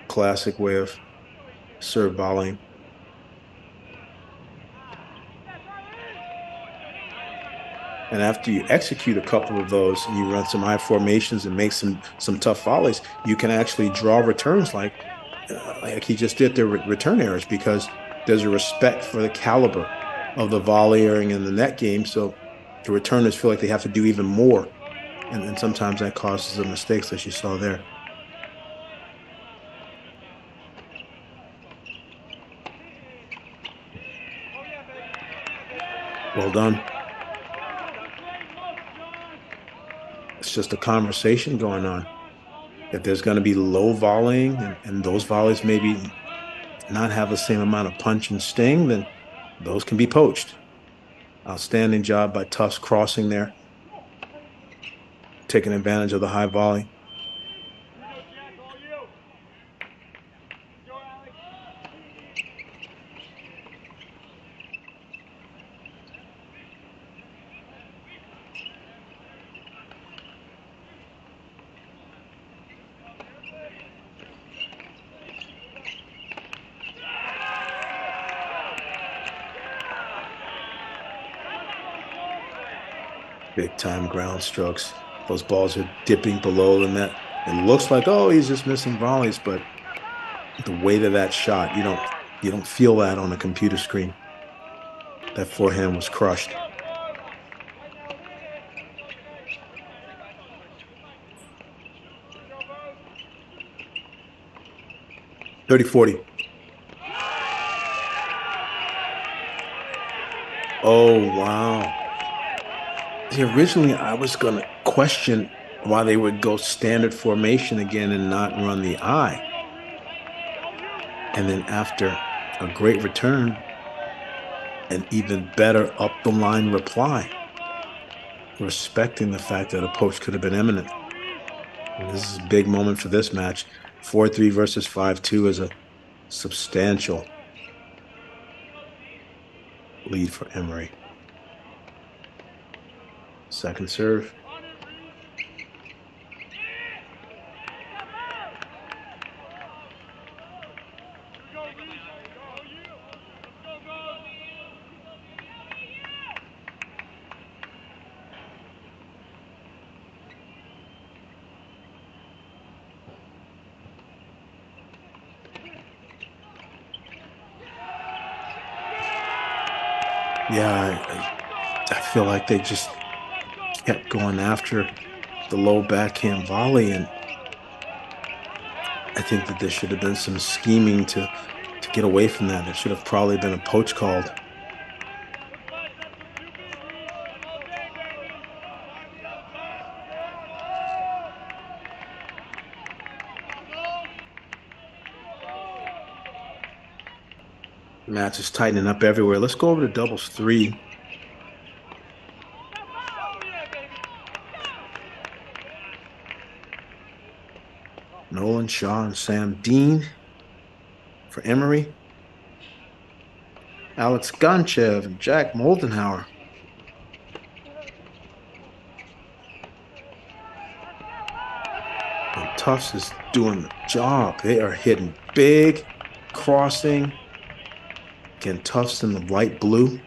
classic way of serve volleying. And after you execute a couple of those and you run some high formations and make some some tough volleys, you can actually draw returns like uh, like he just did their re- return errors because there's a respect for the caliber of the volleying and the net game. So the returners feel like they have to do even more, and, sometimes that causes the mistakes that you saw there. Well done. It's just a conversation going on. If there's going to be low volleying and, and those volleys maybe not have the same amount of punch and sting, then those can be poached. Outstanding job by Tufts crossing there, taking advantage of the high volley. Big time ground strokes. Those balls are dipping below the net. It looks like oh he's just missing volleys, but the weight of that shot, you don't you don't feel that on a computer screen. That forehand was crushed. Thirty forty. Oh wow. See, originally I was gonna question why they would go standard formation again and not run the eye. And then after a great return, an even better up the line reply, respecting the fact that a poach could have been imminent. And this is a big moment for this match. 4 3 versus 5 2 is a substantial lead for Emory. Second serve. Go, Reese. Go, you. Let's go, go. Yeah, I, I feel like they just kept going after the low backhand volley, and I think that there should have been some scheming to to get away from that. There should have probably been a poach called. Match is tightening up everywhere. Let's go over to doubles three. Nolan Shaw and Sam Dean for Emory. Alex Gonchev and Jack Moldenhauer. And Tufts is doing the job. They are hitting big, crossing. Again, Tufts in the light blue.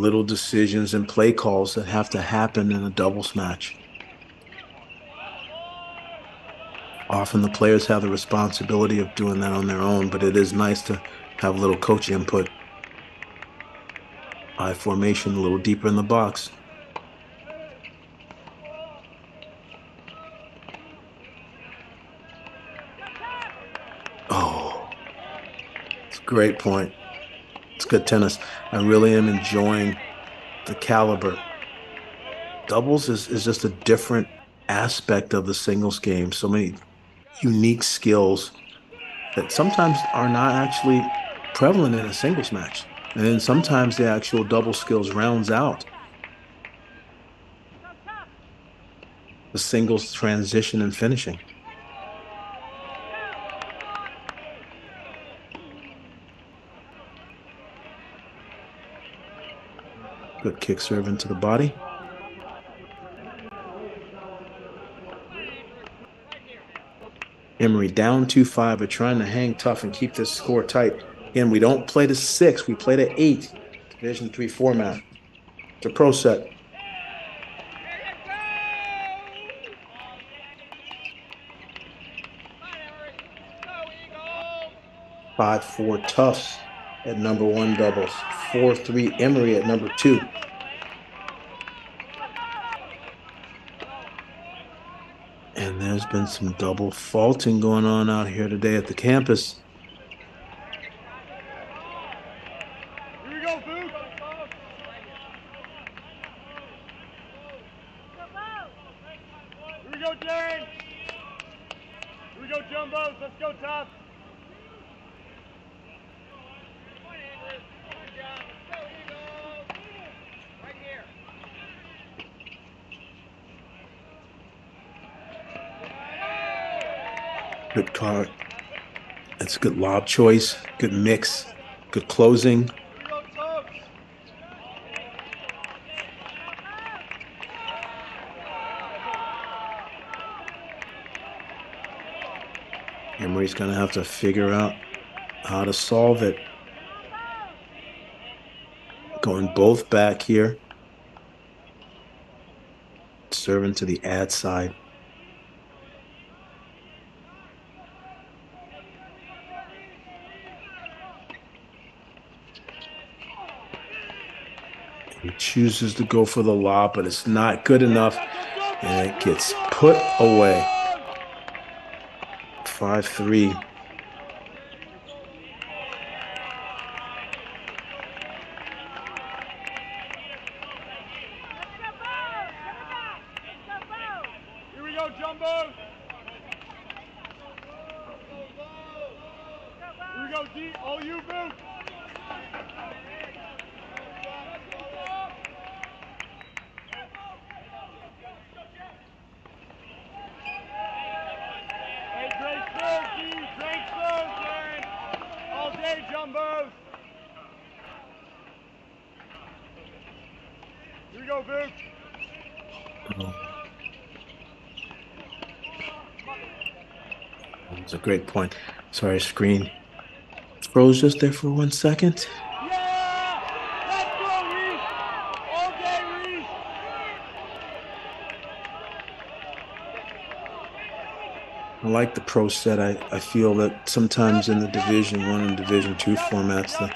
Little decisions and play calls that have to happen in a doubles match. Often the players have the responsibility of doing that on their own, but it is nice to have a little coach input. Eye formation a little deeper in the box. Oh, it's a great point. Good tennis. I really am enjoying the caliber. Doubles is, is just a different aspect of the singles game. So many unique skills that sometimes are not actually prevalent in a singles match. And then sometimes the actual double skills rounds out the singles transition and finishing. Kick serve into the body. Emory down 2 5, but trying to hang tough and keep this score tight. Again, we don't play to six, we play to eight. Division 3 format. It's a pro set. Five four Tufts at number one doubles. Four three Emory at number two. And there's been some double faulting going on out here today at the campus. Here we go, Boot. Here we go, Darren. Here we go, Jumbos. Let's go, Tough. Good card. It's good lob choice, good mix, good closing. Emory's going to have to figure out how to solve it. Going both back here. Serving to the ad side. He chooses to go for the lob, but it's not good enough, and it gets put away. 5 3. Here we go, Jumbos. Here we go, D. All you, Boot. Hey, great serve, D. Great serve, Darren. All day, Jumbos. Here we go, Boot. It's a great point. Sorry, screen froze just there for one second. I like the pro set. I, I feel that sometimes in the Division One and Division Two formats, the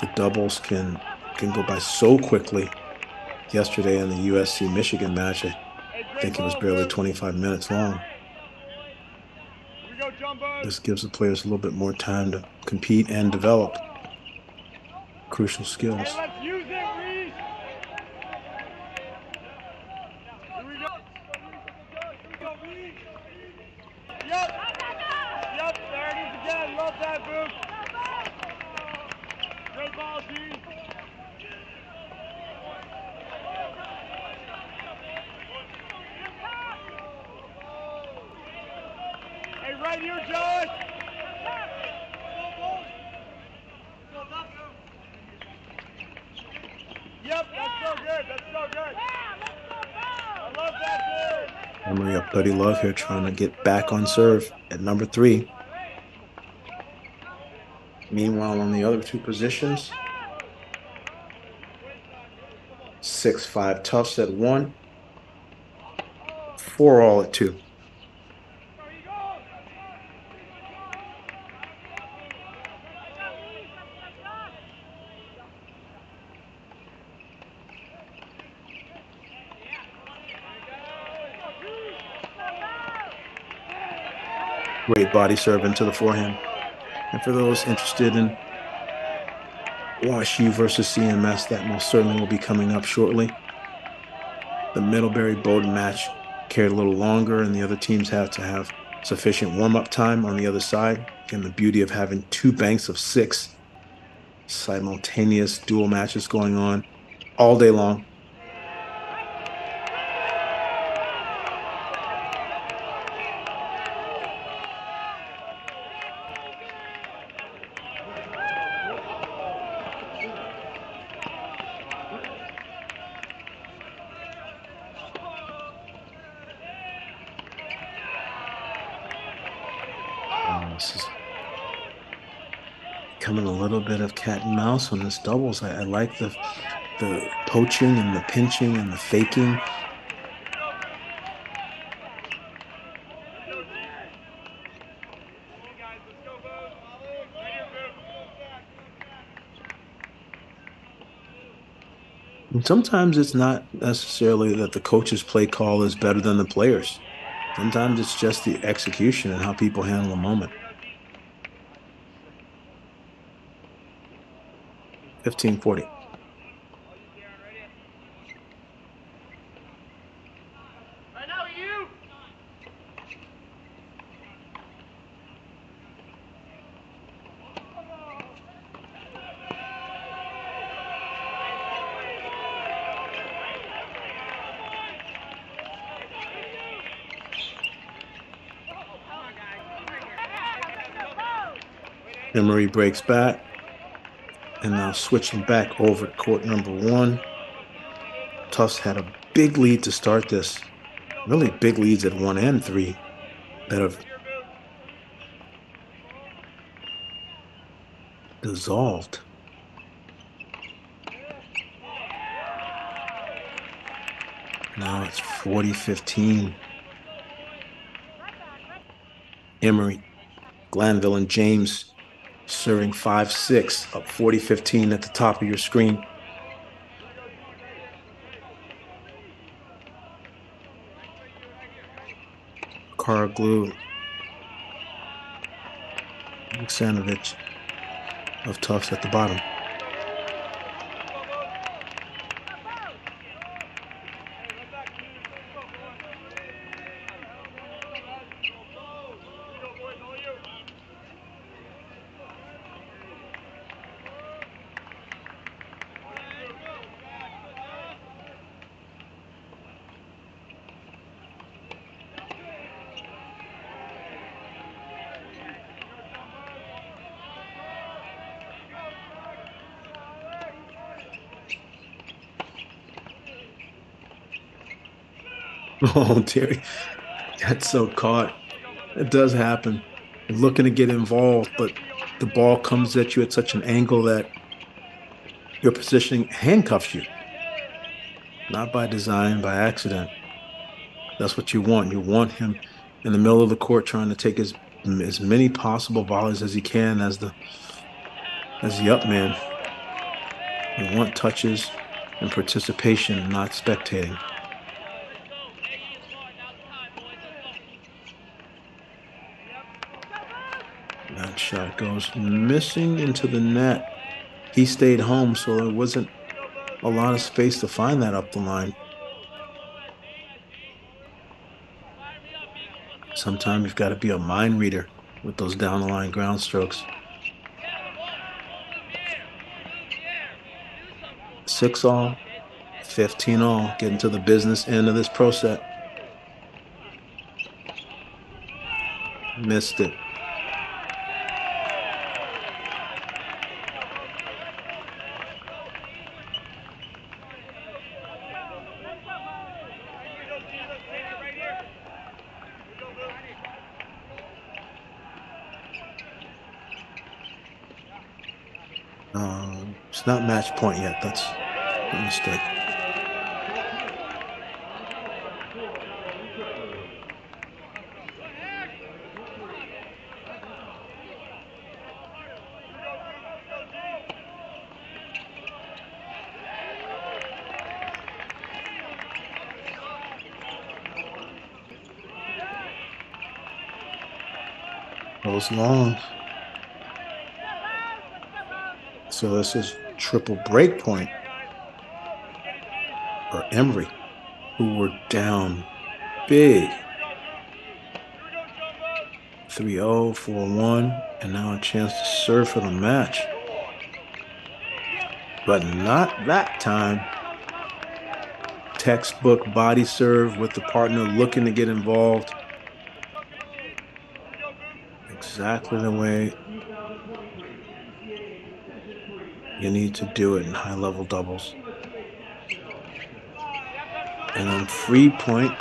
the doubles can can go by so quickly. Yesterday in the USC Michigan match, I think it was barely 25 minutes long. Here we go, Jumbos. This gives the players a little bit more time to compete and develop crucial skills. Hey, let's use it, Reese! Here we go. Here we go, Reese! Yep! Yep, there it is again. Love that, Boot. Great ball, D. Hey, right here, Josh! Yep, that's so good. That's so good. Emory up Love here trying to get back on serve at number three. Meanwhile, on the other two positions, six five Tufts at one, four all at two. Great body serve into the forehand. And for those interested in Wash U versus CMS, that most certainly will be coming up shortly. The Middlebury Bowdoin match carried a little longer, and the other teams have to have sufficient warm up time on the other side. And the beauty of having two banks of six simultaneous dual matches going on all day long. This is becoming a little bit of and on this doubles. I, I like the the poaching and the pinching and the faking. And sometimes it's not necessarily that the coach's play call is better than the players. Sometimes it's just the execution and how people handle the moment. 1540. Right. Emory breaks back. Switching back over to court number one. Tufts had a big lead to start this. Really big leads at one and three that have dissolved. Now it's 40 15. Emory, Glanville, and James serving 5 6 up 40 15 at the top of your screen. Karaglu, Aleksandrovich of Tufts at the bottom. Oh, Terry, got so caught. It does happen. You're looking to get involved, but the ball comes at you at such an angle that your positioning handcuffs you. Not by design, by accident. That's what you want. You want him in the middle of the court trying to take as as many possible volleys as he can as the as the up man. You want touches and participation, not spectating. That shot goes missing into the net. He stayed home, so there wasn't a lot of space to find that up the line. Sometimes you've got to be a mind reader with those down the line ground strokes. Six all, 15 all, getting to the business end of this pro set. Missed it. Um, it's not match point yet. That's a mistake. Goes long. So this is triple break point for Emory, who were down big. 3 0, 4 1, and now a chance to serve for the match. But not that time. Textbook body serve with the partner looking to get involved. Exactly the way you need to do it in high level doubles. And on free point,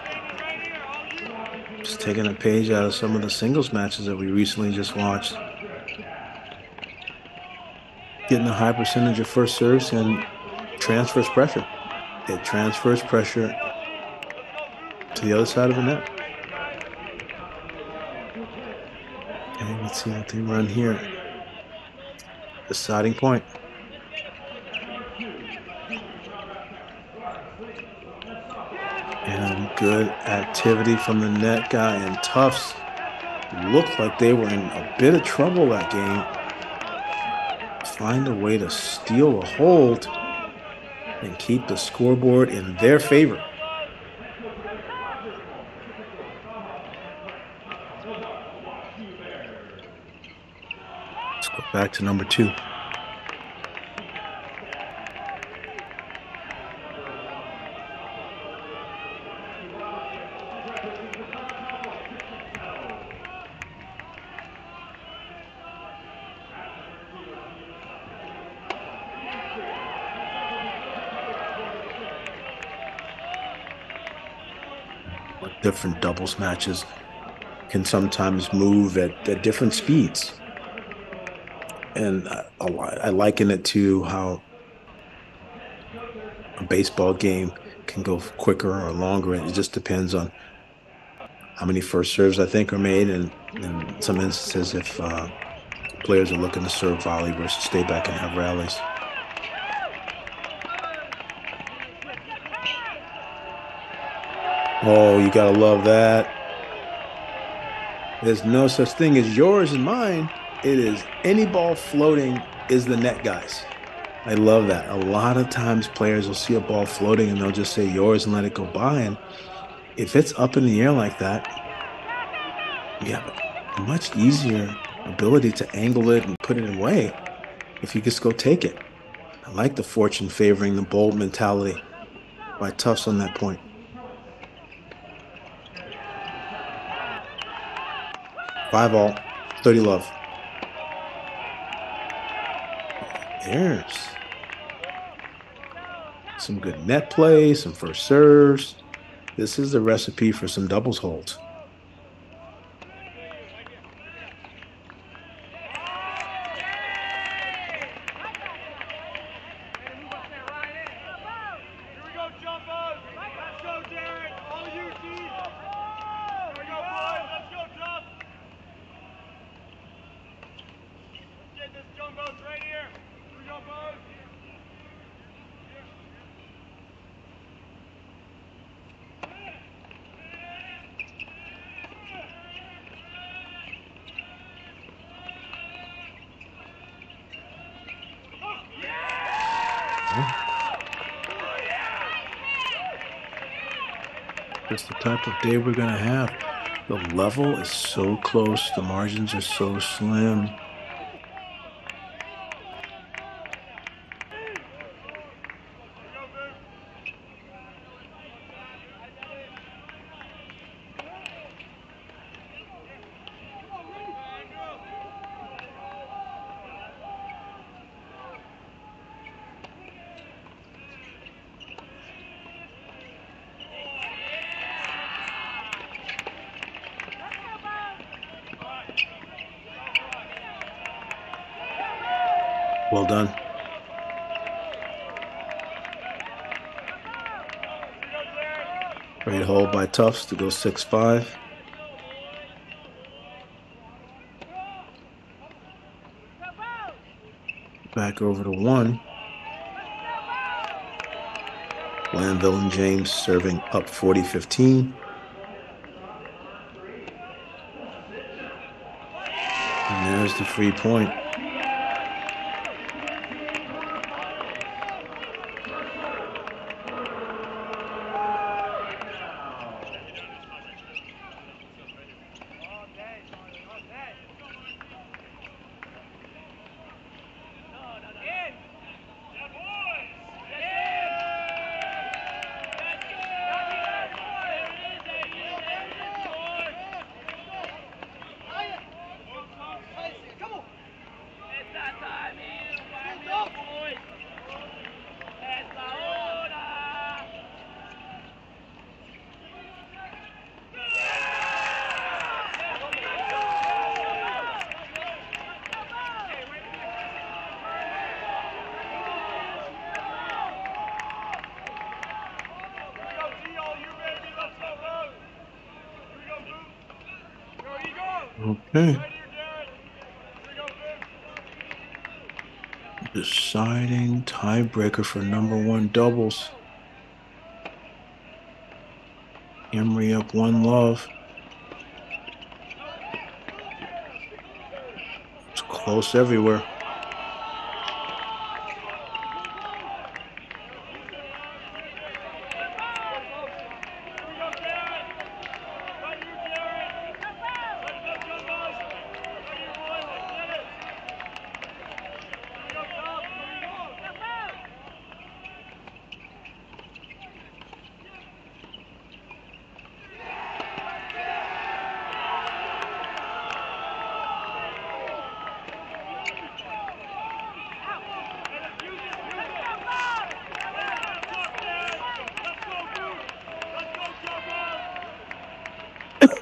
just taking a page out of some of the singles matches that we recently just watched. Getting a high percentage of first serves and transfers pressure. It transfers pressure to the other side of the net. Okay, let's see they run here. Deciding point. And um, good activity from the net guy and Tufts looked like they were in a bit of trouble that game. Find a way to steal a hold and keep the scoreboard in their favor. Back to number two. different doubles matches can sometimes move at, at different speeds. And I, I liken it to how a baseball game can go quicker or longer. and It just depends on how many first serves I think are made, and in some instances, if uh, players are looking to serve volley versus stay back and have rallies. Oh, you gotta love that. There's no such thing as yours and mine. It is any ball floating is the net guys. I love that. A lot of times players will see a ball floating and they'll just say yours and let it go by. And if it's up in the air like that, you have a much easier ability to angle it and put it away if you just go take it. I like the fortune favoring the bold mentality by Tufts on that point. Five all, 30 love. There's some good net play, some first serves. This is the recipe for some doubles holds. Of day we're going to have. The level is so close, the margins are so slim. Well done. Great hold by Tufts to go 6 5. Back over to one. Glanville and James serving up 40 15. And there's the free point. For number one doubles. Emory up one love. It's close everywhere.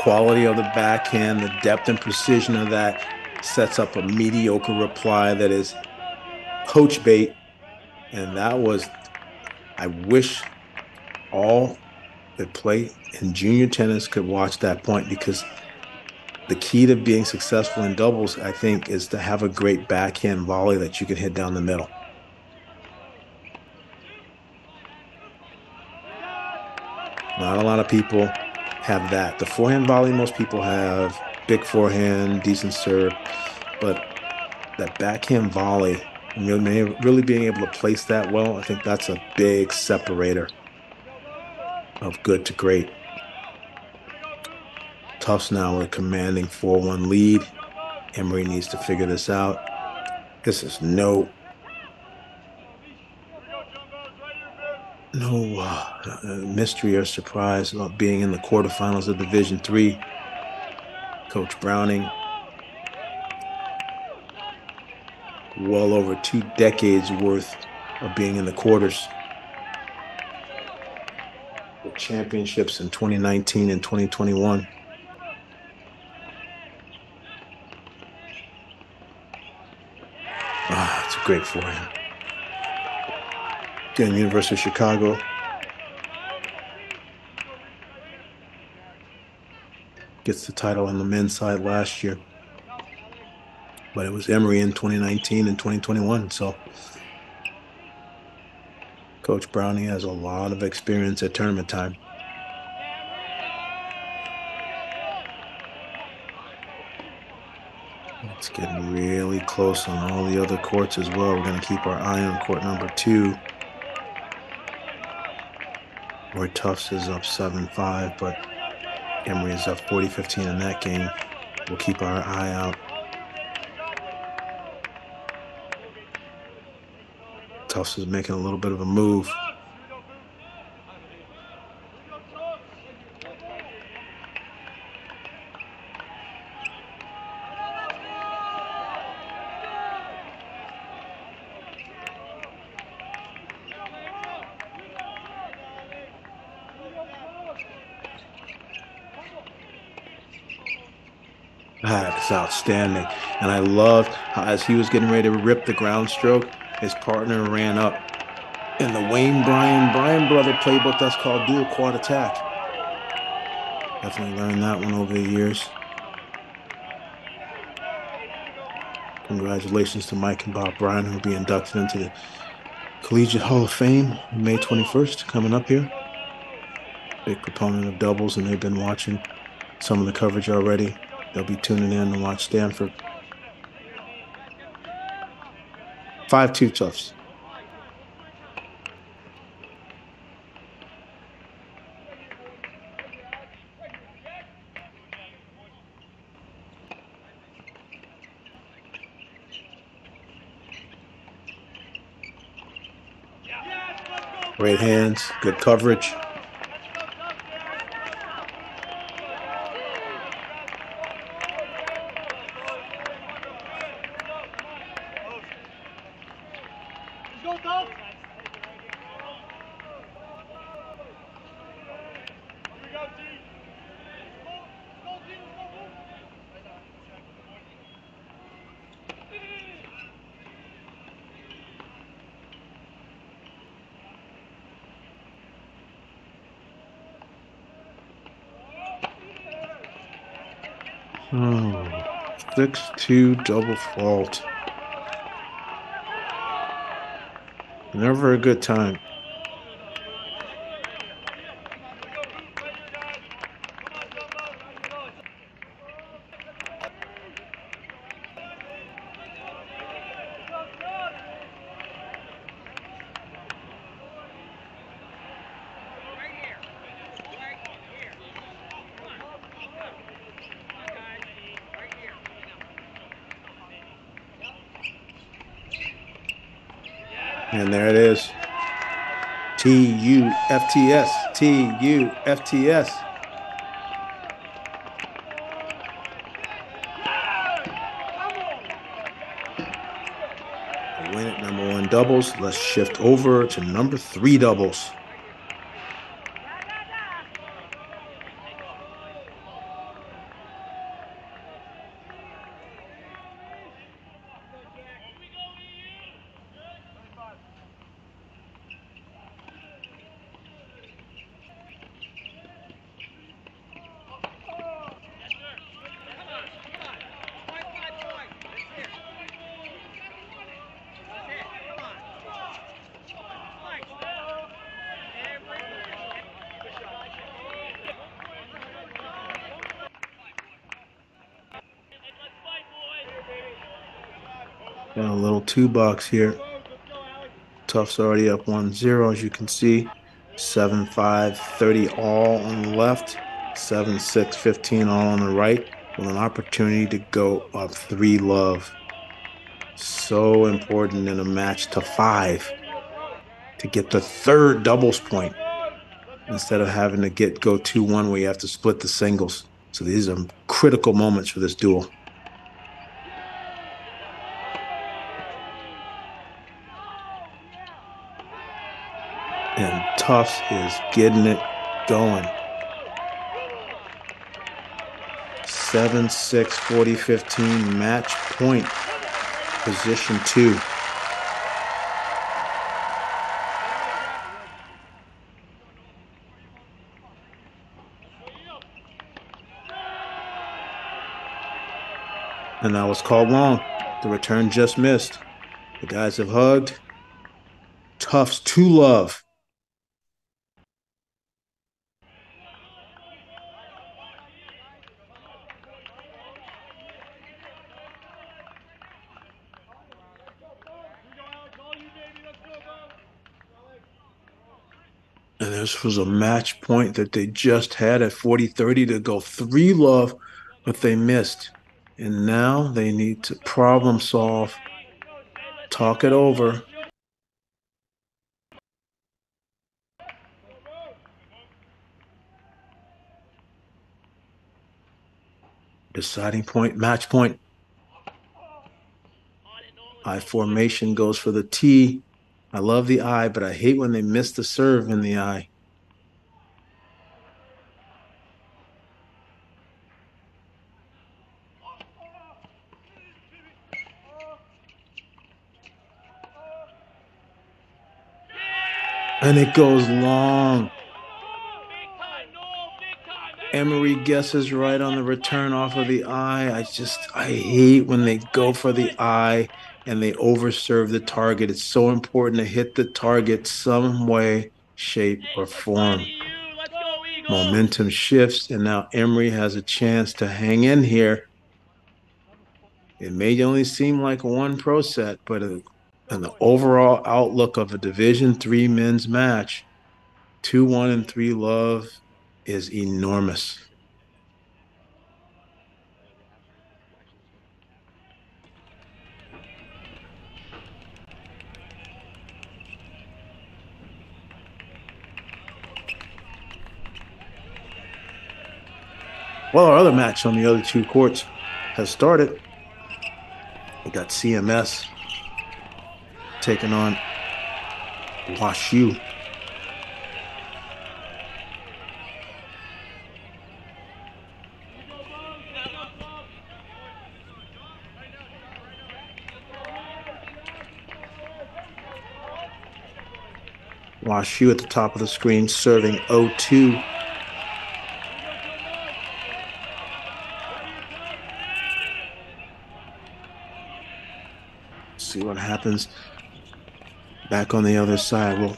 Quality of the backhand, the depth and precision of that sets up a mediocre reply that is poach bait. And that was, I wish all that play in junior tennis could watch that point because the key to being successful in doubles, I think, is to have a great backhand volley that you can hit down the middle. Not a lot of people have that. The forehand volley, most people have big forehand, decent serve, but that backhand volley, really being able to place that well, I think that's a big separator of good to great. Tufts now a commanding 4-1 lead. Emory needs to figure this out. This is no uh, mystery or surprise about being in the quarterfinals of Division Three. Coach Browning, well over two decades worth of being in the quarters. The championships in 2019 and 2021. Ah, it's a great forehand. Again, University of Chicago. Gets the title on the men's side last year. But it was Emory in 2019 and 2021. So Coach Browning has a lot of experience at tournament time. It's getting really close on all the other courts as well. We're going to keep our eye on court number two, where Tufts is up 7 5, but Emory is up 40 15 in that game. We'll keep our eye out. Tufts is making a little bit of a move. Outstanding. And I loved how, as he was getting ready to rip the ground stroke, his partner ran up. In the Wayne Bryan Bryan brother playbook, that's called dual quad attack. Definitely learned that one over the years. Congratulations to Mike and Bob Bryan, who will be inducted into the Collegiate Hall of Fame May 21st, coming up here. Big proponent of doubles, and they've been watching some of the coverage already. They'll be tuning in to watch Stanford. 5 2 Tufts. Great hands, good coverage. Oh, 6 2 double fault. Never a good time. And there it is. T U F T U F T S. Win at number one doubles. Let's shift over to number three doubles. Two box here. Tufts already up 1 0, as you can see. 7 5 30 all on the left, 7 6 15 all on the right, with an opportunity to go up 3 love. So important in a match to 5 to get the third doubles point instead of having to get go 2 1 where you have to split the singles. So these are critical moments for this duel. Tufts is getting it going. 7 6 40 15 match point position 2 and that was called long the return just missed. The guys have hugged. Tufts to love And was a match point that they just had at 40 30 to go three love, but they missed. And now they need to problem solve, talk it over. Deciding point, match point. I formation goes for the T. I love the eye, but I hate when they miss the serve in the eye. And it goes long. Emory guesses right on the return off of the eye. I just, I hate when they go for the eye and they overserve the target. It's so important to hit the target some way, shape, or form. Momentum shifts, and now Emory has a chance to hang in here. It may only seem like one pro set, but in the overall outlook of a Division Three men's match, two one and three love is enormous. Well, our other match on the other two courts has started. We got CMS taking on WashU. WashU at the top of the screen serving 0-2. See what happens back on the other side. We'll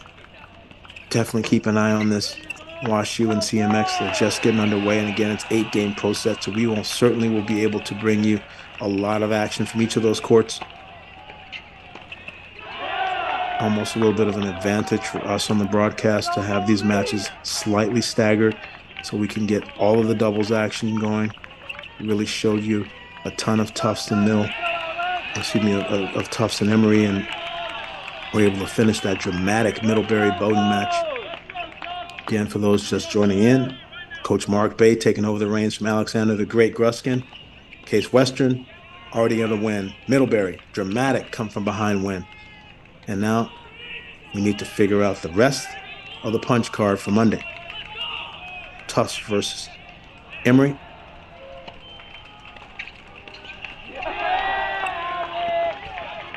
definitely keep an eye on this. WashU and CMS, they're just getting underway. And again, it's eight game pro set. So we will certainly will be able to bring you a lot of action from each of those courts almost a little bit of an advantage for us on the broadcast to have these matches slightly staggered so we can get all of the doubles action going. Really showed you a ton of Tufts and Mill, excuse me, of, of Tufts and Emory, and we're able to finish that dramatic Middlebury Bowdoin match. Again, for those just joining in, Coach Mark Bay taking over the reins from Alexander the Great Gruskin. Case Western already on a win. Middlebury, dramatic come from behind win. And now we need to figure out the rest of the punch card for Monday. Tufts versus Emory.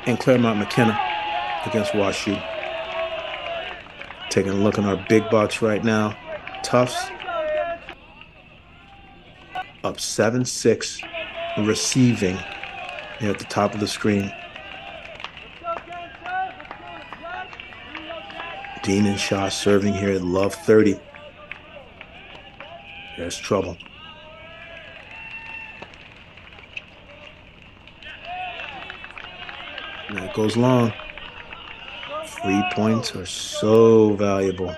And Claremont McKenna against WashU. Taking a look in our big box right now. Tufts up 7 6, receiving here at the top of the screen. Dean and Shaw serving here at Love 30. There's trouble. And that goes long. Three points are so valuable.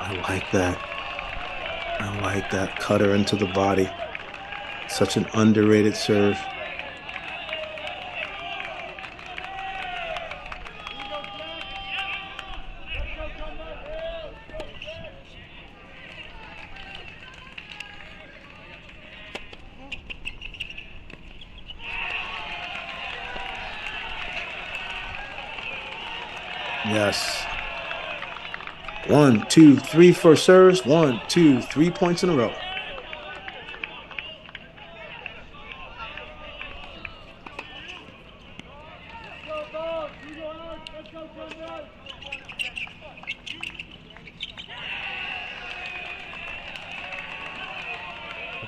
I like that. I like that cutter into the body. Such an underrated serve. Yes. One, two, three for serves. One, two, three points in a row.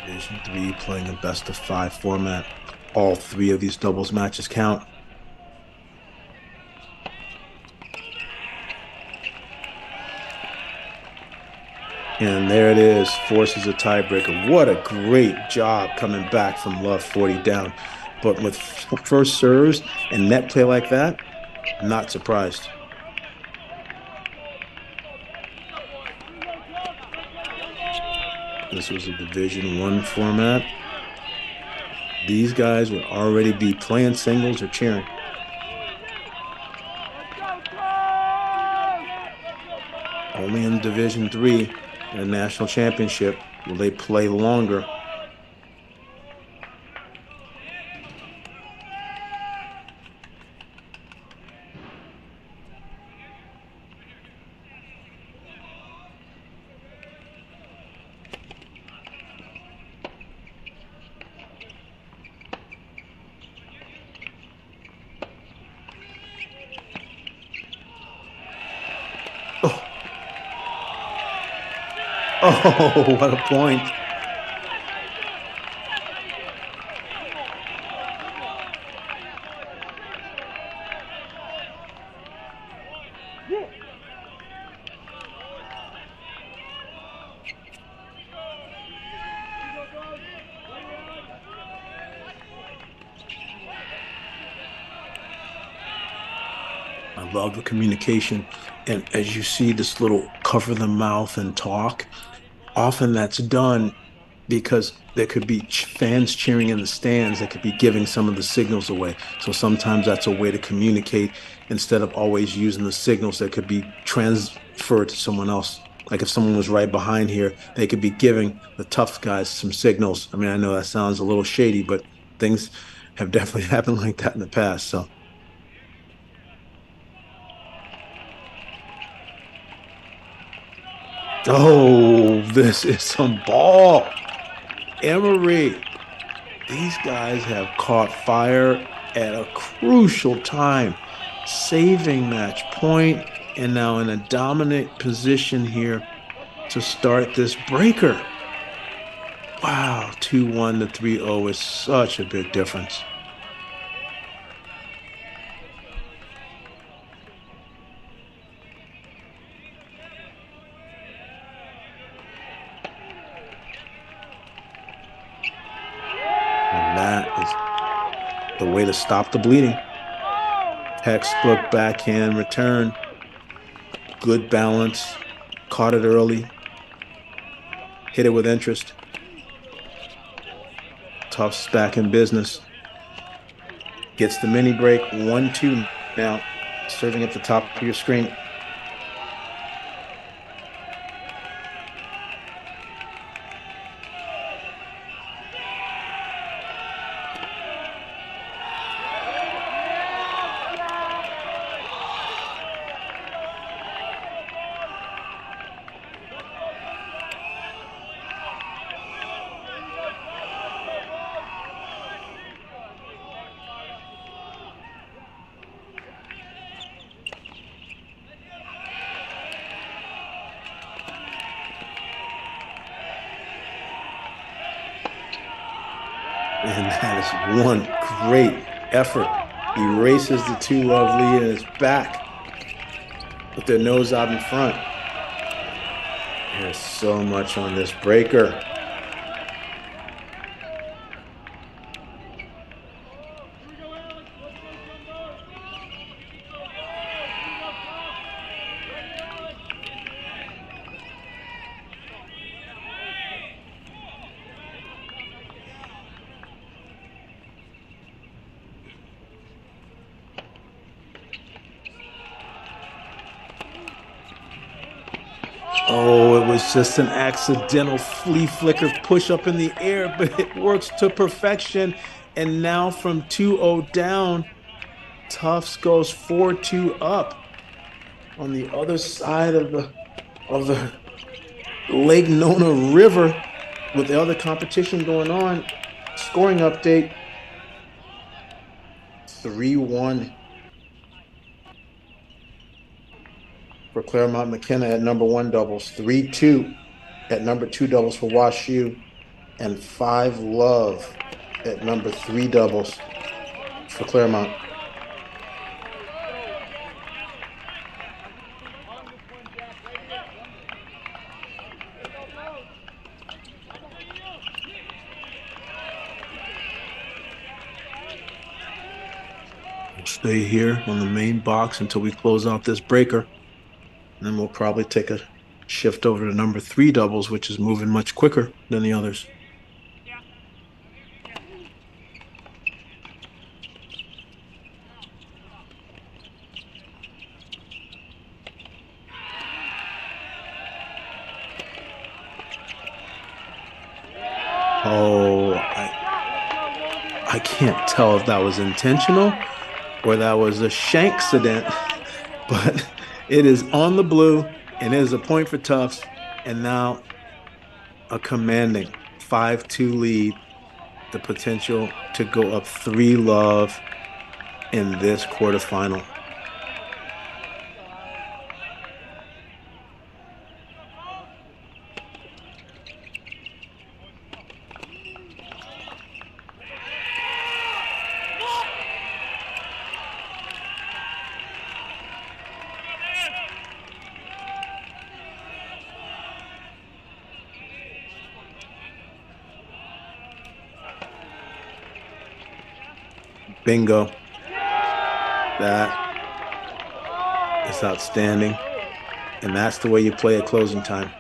Division three playing a best of five format. All three of these doubles matches count. And there it is, forces a tiebreaker. What a great job coming back from Love 40 down. But with first serves and net play like that, not surprised. This was a Division One format. These guys would already be playing singles or cheering. Only in Division Three in a national championship will they play longer. Oh, what a point. I love the communication. And as you see this little cover the mouth and talk, often that's done because there could be ch- fans cheering in the stands that could be giving some of the signals away. So sometimes that's a way to communicate instead of always using the signals that could be transferred to someone else. Like if someone was right behind here, they could be giving the tough guys some signals. I mean, I know that sounds a little shady, but things have definitely happened like that in the past. So Oh, this is some ball. Emory. These guys have caught fire at a crucial time, saving match point, and now in a dominant position here to start this breaker. Wow, 2 1 to 3 0 is such a big difference. And that stop the bleeding. Textbook backhand return. Good balance. Caught it early. Hit it with interest. Tufts back in business. Gets the mini break. 1 2 now. Serving at the top of your screen. Erases the two love lead and is back with their nose out in front. There's so much on this breaker. Oh, it was just an accidental flea flicker push up in the air, but it works to perfection. And now from 2 0 down, Tufts goes 4 2 up on the other side of the of the Lake Nona River with the other competition going on. Scoring update 3 1 Claremont McKenna at number one doubles, 3 2 at number two doubles for Wash U, and 5 Love at number three doubles for Claremont. Stay here on the main box until we close out this breaker. And then we'll probably take a shift over to number three doubles, which is moving much quicker than the others. Oh, I, I can't tell if that was intentional or that was a shank accident, but it is on the blue and it is a point for Tufts. And now a commanding 5 2 lead, the potential to go up 3 love in this quarterfinal. Bingo. That is outstanding. And that's the way you play at closing time.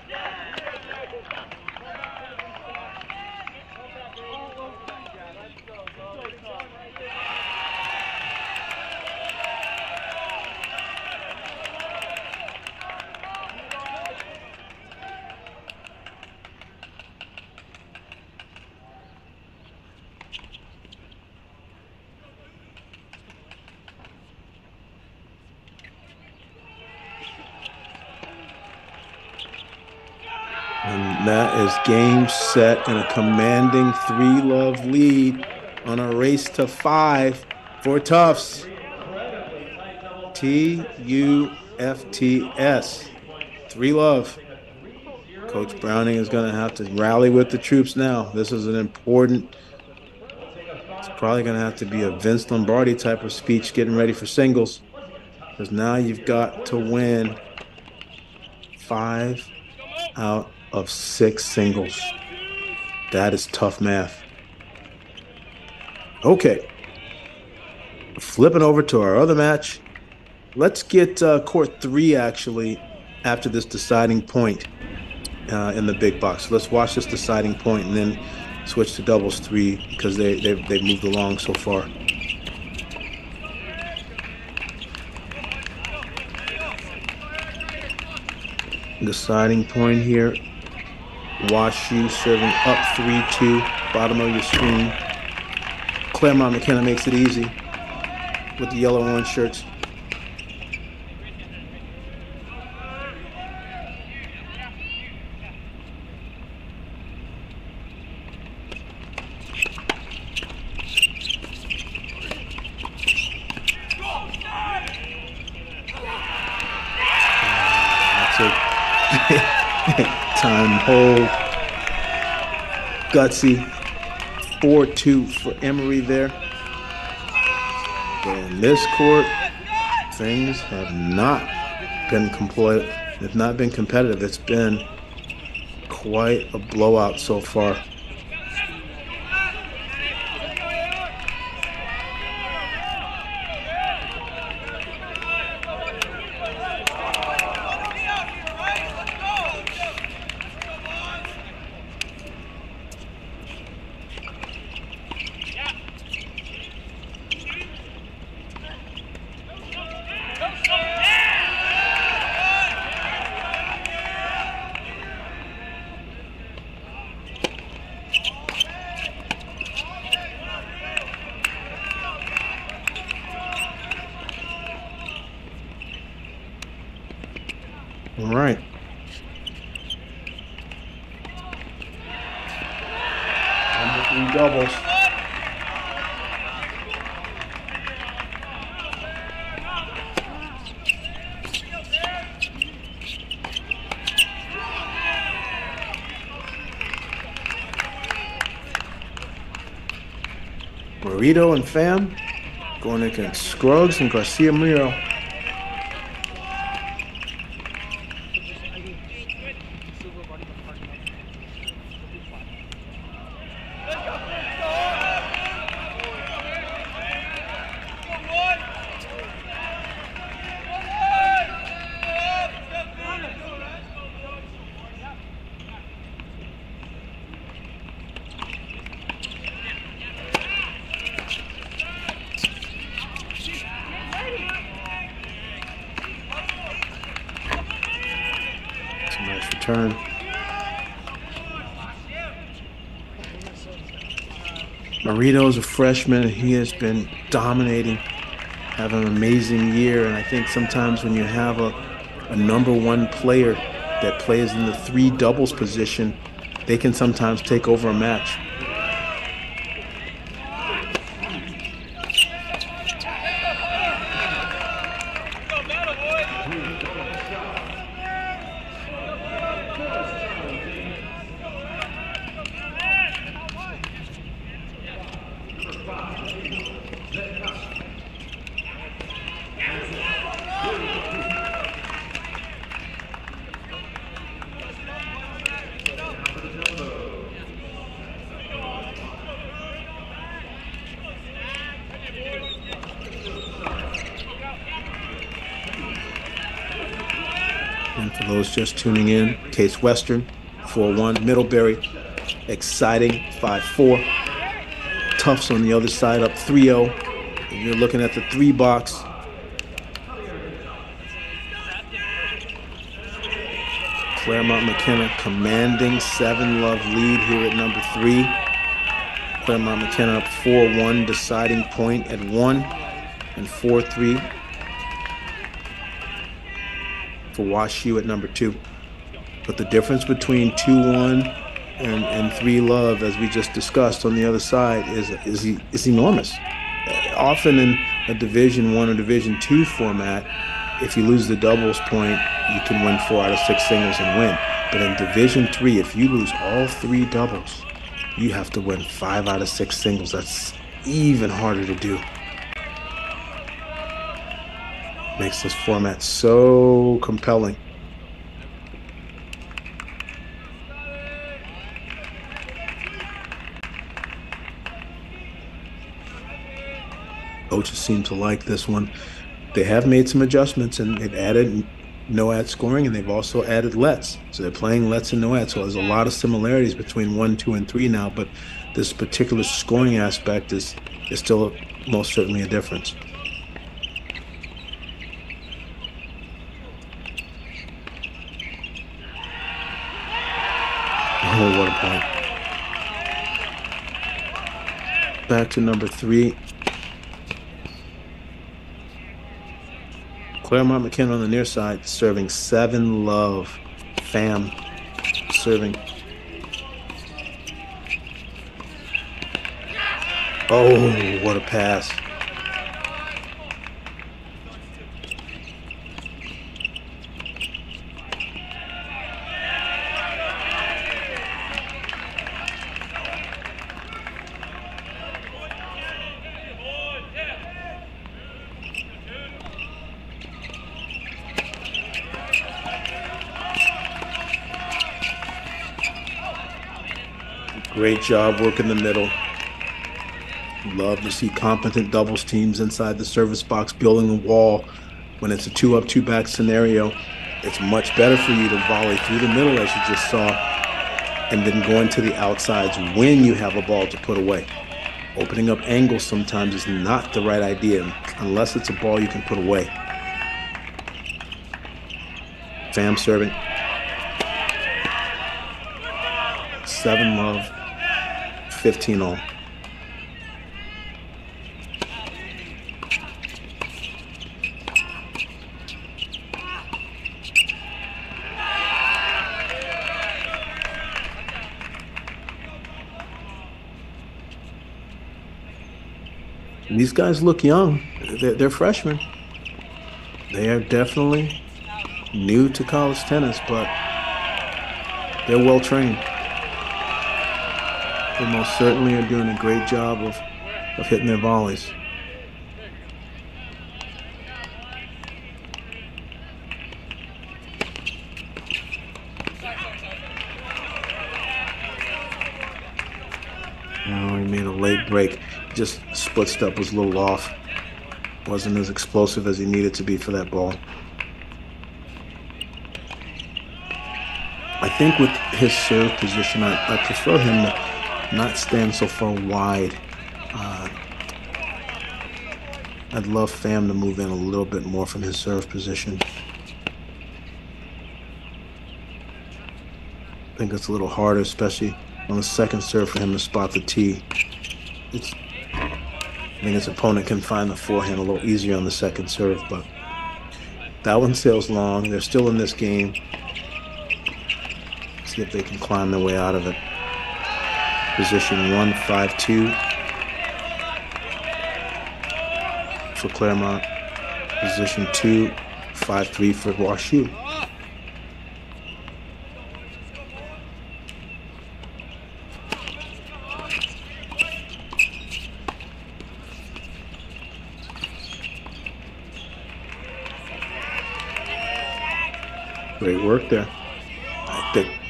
And that is game set and a commanding three love lead on a race to five for Tufts. T U F T S. Three love. Coach Browning is going to have to rally with the troops now. This is an important, it's probably going to have to be a Vince Lombardi type of speech getting ready for singles. Because now you've got to win five out of six singles. That is tough math. Okay. Flipping over to our other match. Let's get uh, court three actually after this deciding point uh, in the big box. So Let's watch this deciding point and then switch to doubles three because they, they've, they've moved along so far. Deciding point here WashU serving up 3-2, bottom of your screen. Claremont McKenna makes it easy with the yellow orange shirts. That's a time hold. Gutsy. 4-2 for Emory there. But In this court, things have not been complo- have not been competitive. It's been quite a blowout so far. All right. Number three doubles. Burrito and Fam going against Scruggs and Garcia Miro. It's a nice return. Marito's a freshman. and He has been dominating, having an amazing year. And I think sometimes when you have a, a number one player that plays in the three doubles position, they can sometimes take over a match. Just tuning in, Case Western, 4 1. Middlebury, exciting, 5 4. Tufts on the other side, up 3 0. You're looking at the three box. Claremont McKenna commanding seven love lead here at number three. Claremont McKenna up 4 1, deciding point at one and 4 3 for WashU at number two. But the difference between 2 1 and, and 3 love, as we just discussed on the other side, is, is, is enormous. Often in a Division One or Division Two format, if you lose the doubles point, you can win four out of six singles and win. But in Division Three, if you lose all three doubles, you have to win five out of six singles. That's even harder to do. Makes this format so compelling. Coaches seem to like this one. They have made some adjustments and they've added no ad scoring and they've also added lets. So they're playing lets and no ad. So there's a lot of similarities between one, two, and three now, but this particular scoring aspect is, is still most certainly a difference. Oh, what a point. Back to number three. Claremont McKenna on the near side, serving seven love. Fam serving. Oh, what a pass. Great job working the middle. Love to see competent doubles teams inside the service box building a wall. When it's a two up, two back scenario, it's much better for you to volley through the middle, as you just saw, and then going to the outsides when you have a ball to put away. Opening up angles sometimes is not the right idea unless it's a ball you can put away. Fam serving. Seven love. 15 all. these guys look young. They're, they're, freshmen. They are definitely new to college tennis, but they're well trained. They most certainly are doing a great job of, of hitting their volleys. Oh, he made a late break. Just split step was a little off. Wasn't as explosive as he needed to be for that ball. I think with his serve position, I, I prefer him to not stand so far wide. Uh, I'd love Fam to move in a little bit more from his serve position. I think it's a little harder, especially on the second serve for him to spot the tee. It's, I think his opponent can find the forehand a little easier on the second serve, but that one sails long. They're still in this game. See if they can climb their way out of it position 152 for Claremont, position 253 for WashU. Great work there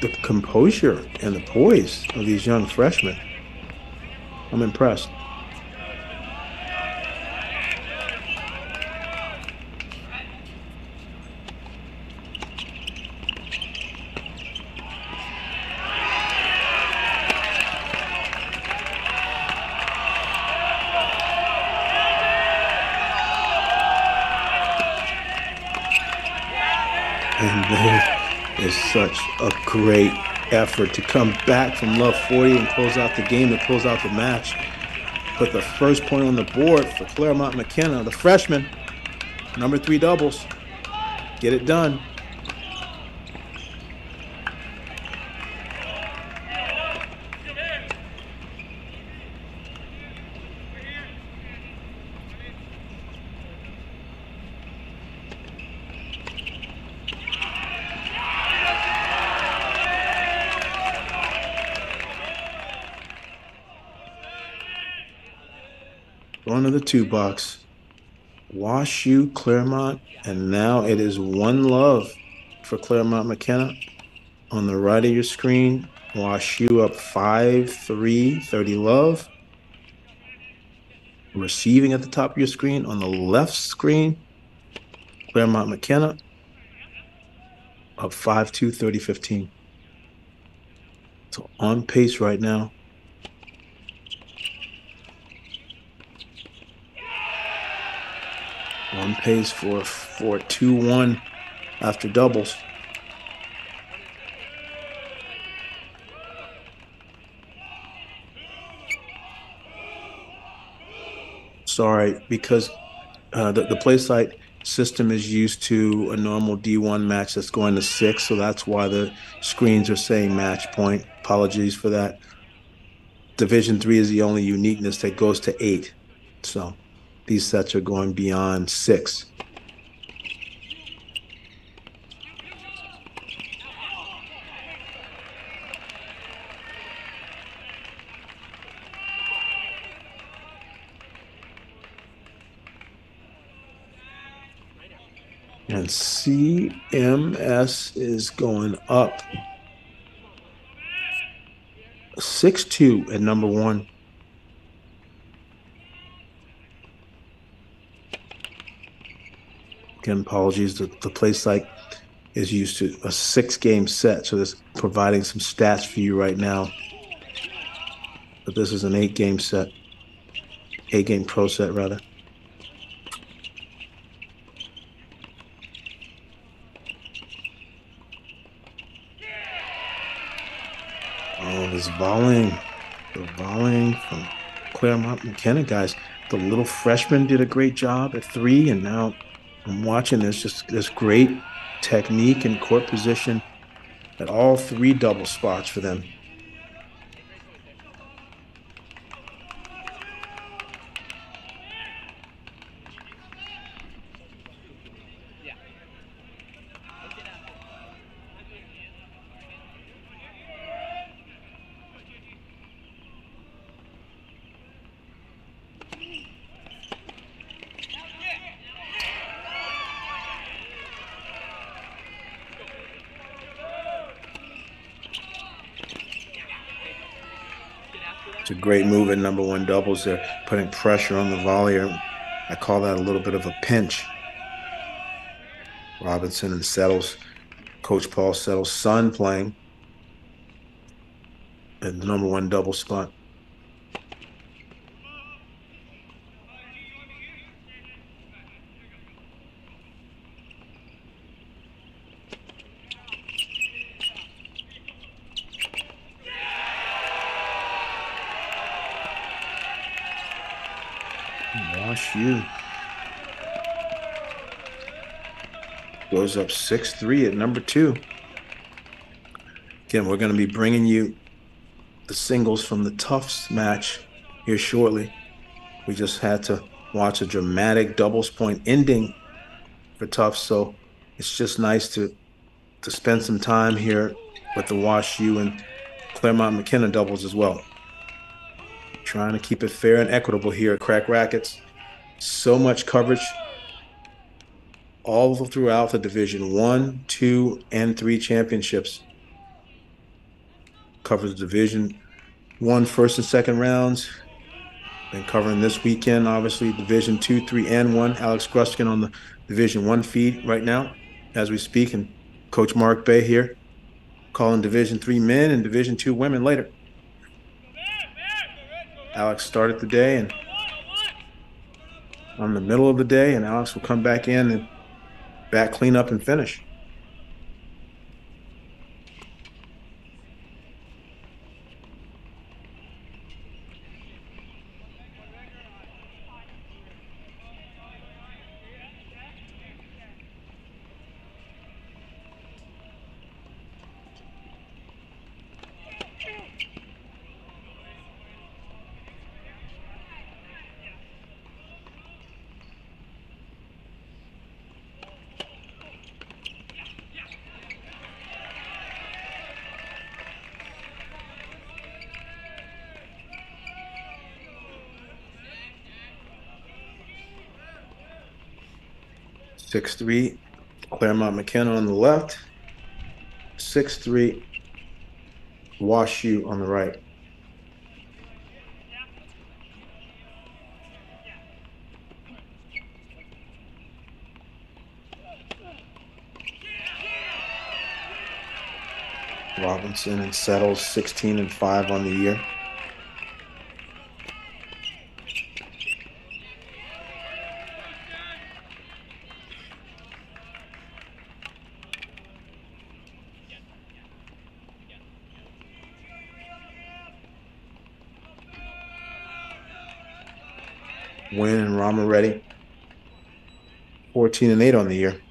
the, composure and the poise of these young freshmen. I'm impressed. And there is such a great effort to come back from love 40 and close out the game and close out the match. Put the first point on the board for Claremont McKenna, the freshman, number three doubles. Get it done. Two box. WashU, Claremont, and now it is one love for Claremont McKenna. On the right of your screen, WashU up 5 3, 30 love. Receiving at the top of your screen. On the left screen, Claremont McKenna up 5 2, 30 15. So on pace right now. Pace for for two one after doubles. Sorry, because uh, the the PlaySight system is used to a normal D1 match that's going to six, so that's why the screens are saying match point. Apologies for that. Division three is the only uniqueness that goes to eight. So these sets are going beyond six. And CMS is going up 6 2 at number one. Again, apologies. The, the PlaySight is used to a six game set, so this providing some stats for you right now. But this is an eight game set, eight game pro set, rather. Oh, this volleying, the volleying from Claremont McKenna guys. The little freshman did a great job at three, and now I'm watching this just this great technique and court position at all three double spots for them. Great move at number one doubles there, putting pressure on the volley. I call that a little bit of a pinch. Robinson and Settles, Coach Paul Settles' son playing at the number one double spot. Wash U. Up 6 3 at number two. Again, we're going to be bringing you the singles from the Tufts match here shortly. We just had to watch a dramatic doubles point ending for Tufts, so it's just nice to to spend some time here with the Wash U and Claremont McKenna doubles as well. Trying to keep it fair and equitable here at Cracked Racquets. So much coverage all throughout the Division One, Two, and Three championships. Covers Division One first and second rounds. Been covering this weekend, obviously Division Two, Three, and One. Alex Gruskin on the Division One feed right now as we speak, and Coach Mark Bay here calling Division Three men and Division Two women later. Alex started the day and on the middle of the day, and Alex will come back in and back clean up and finish. Six three, Claremont McKenna on the left. Six three, Wash U on the right. Robinson and Settles 16 and 5 on the year. Win and Rama ready. 14 and 8 on the year.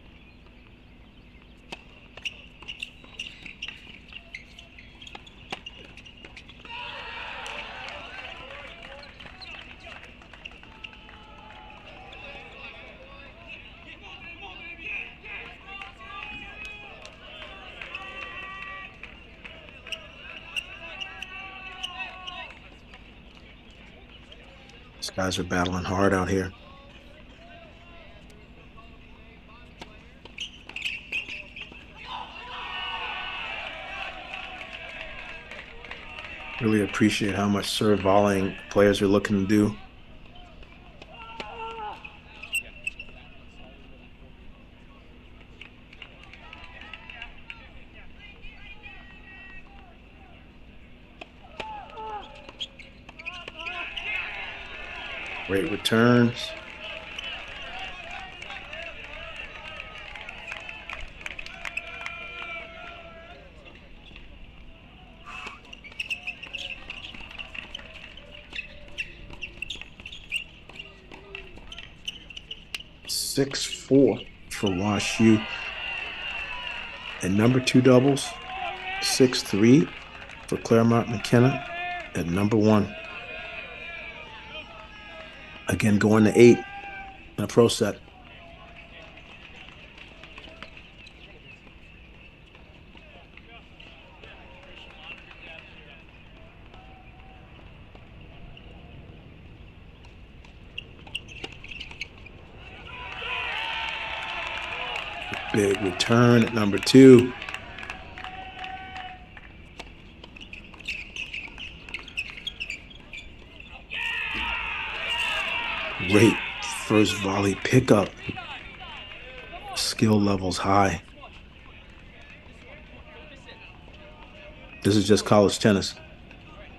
These guys are battling hard out here. Really appreciate how much serve volleying players are looking to do. Great returns. Six four for Wash U. And number two doubles, six three for Claremont McKenna at number one. Again, going to eight in a pro set. Big return at number two. Great first volley pickup. Skill levels high. This is just college tennis.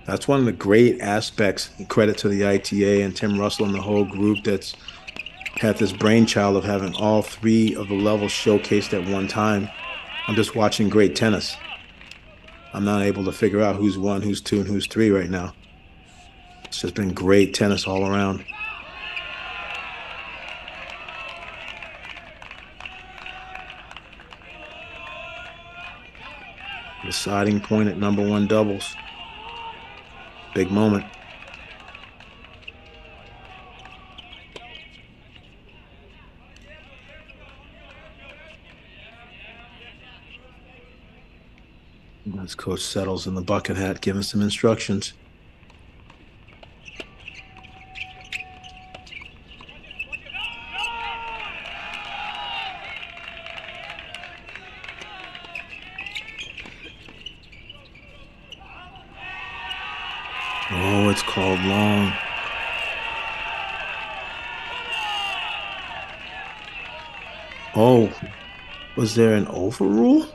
That's one of the great aspects, credit to the ITA and Tim Russell and the whole group that's had this brainchild of having all three of the levels showcased at one time. I'm just watching great tennis. I'm not able to figure out who's one, who's two, and who's three right now. It's just been great tennis all around. Deciding point at number one doubles. Big moment. Coach Settles in the bucket hat, giving some instructions. Oh, it's called long. Oh, was there an overrule?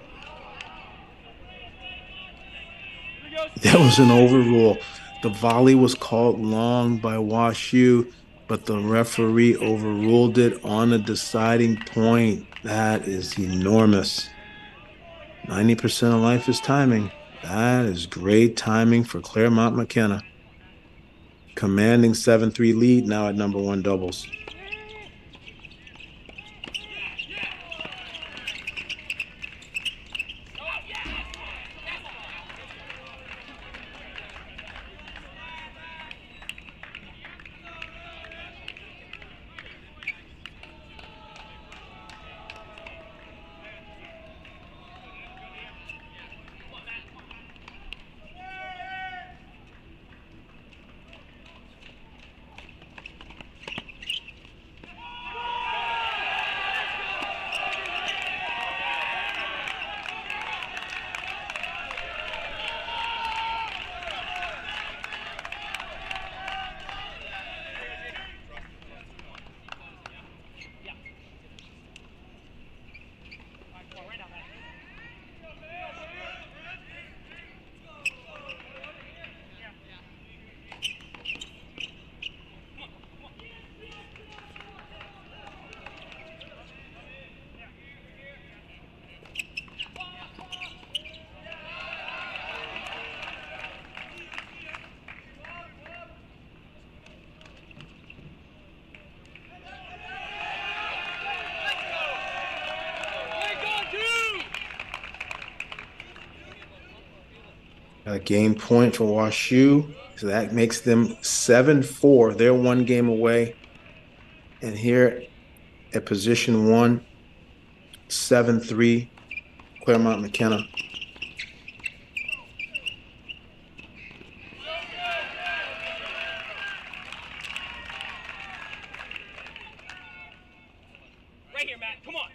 Was an overrule. The volley was called long by WashU, but the referee overruled it on a deciding point. That is enormous. 90% of life is timing. That is great timing for Claremont McKenna. Commanding 7 3 lead now at number one doubles. A game point for WashU. So that makes them 7 4. They're one game away. And here at position one, 7 3, Claremont McKenna. Right here, Matt. Come on.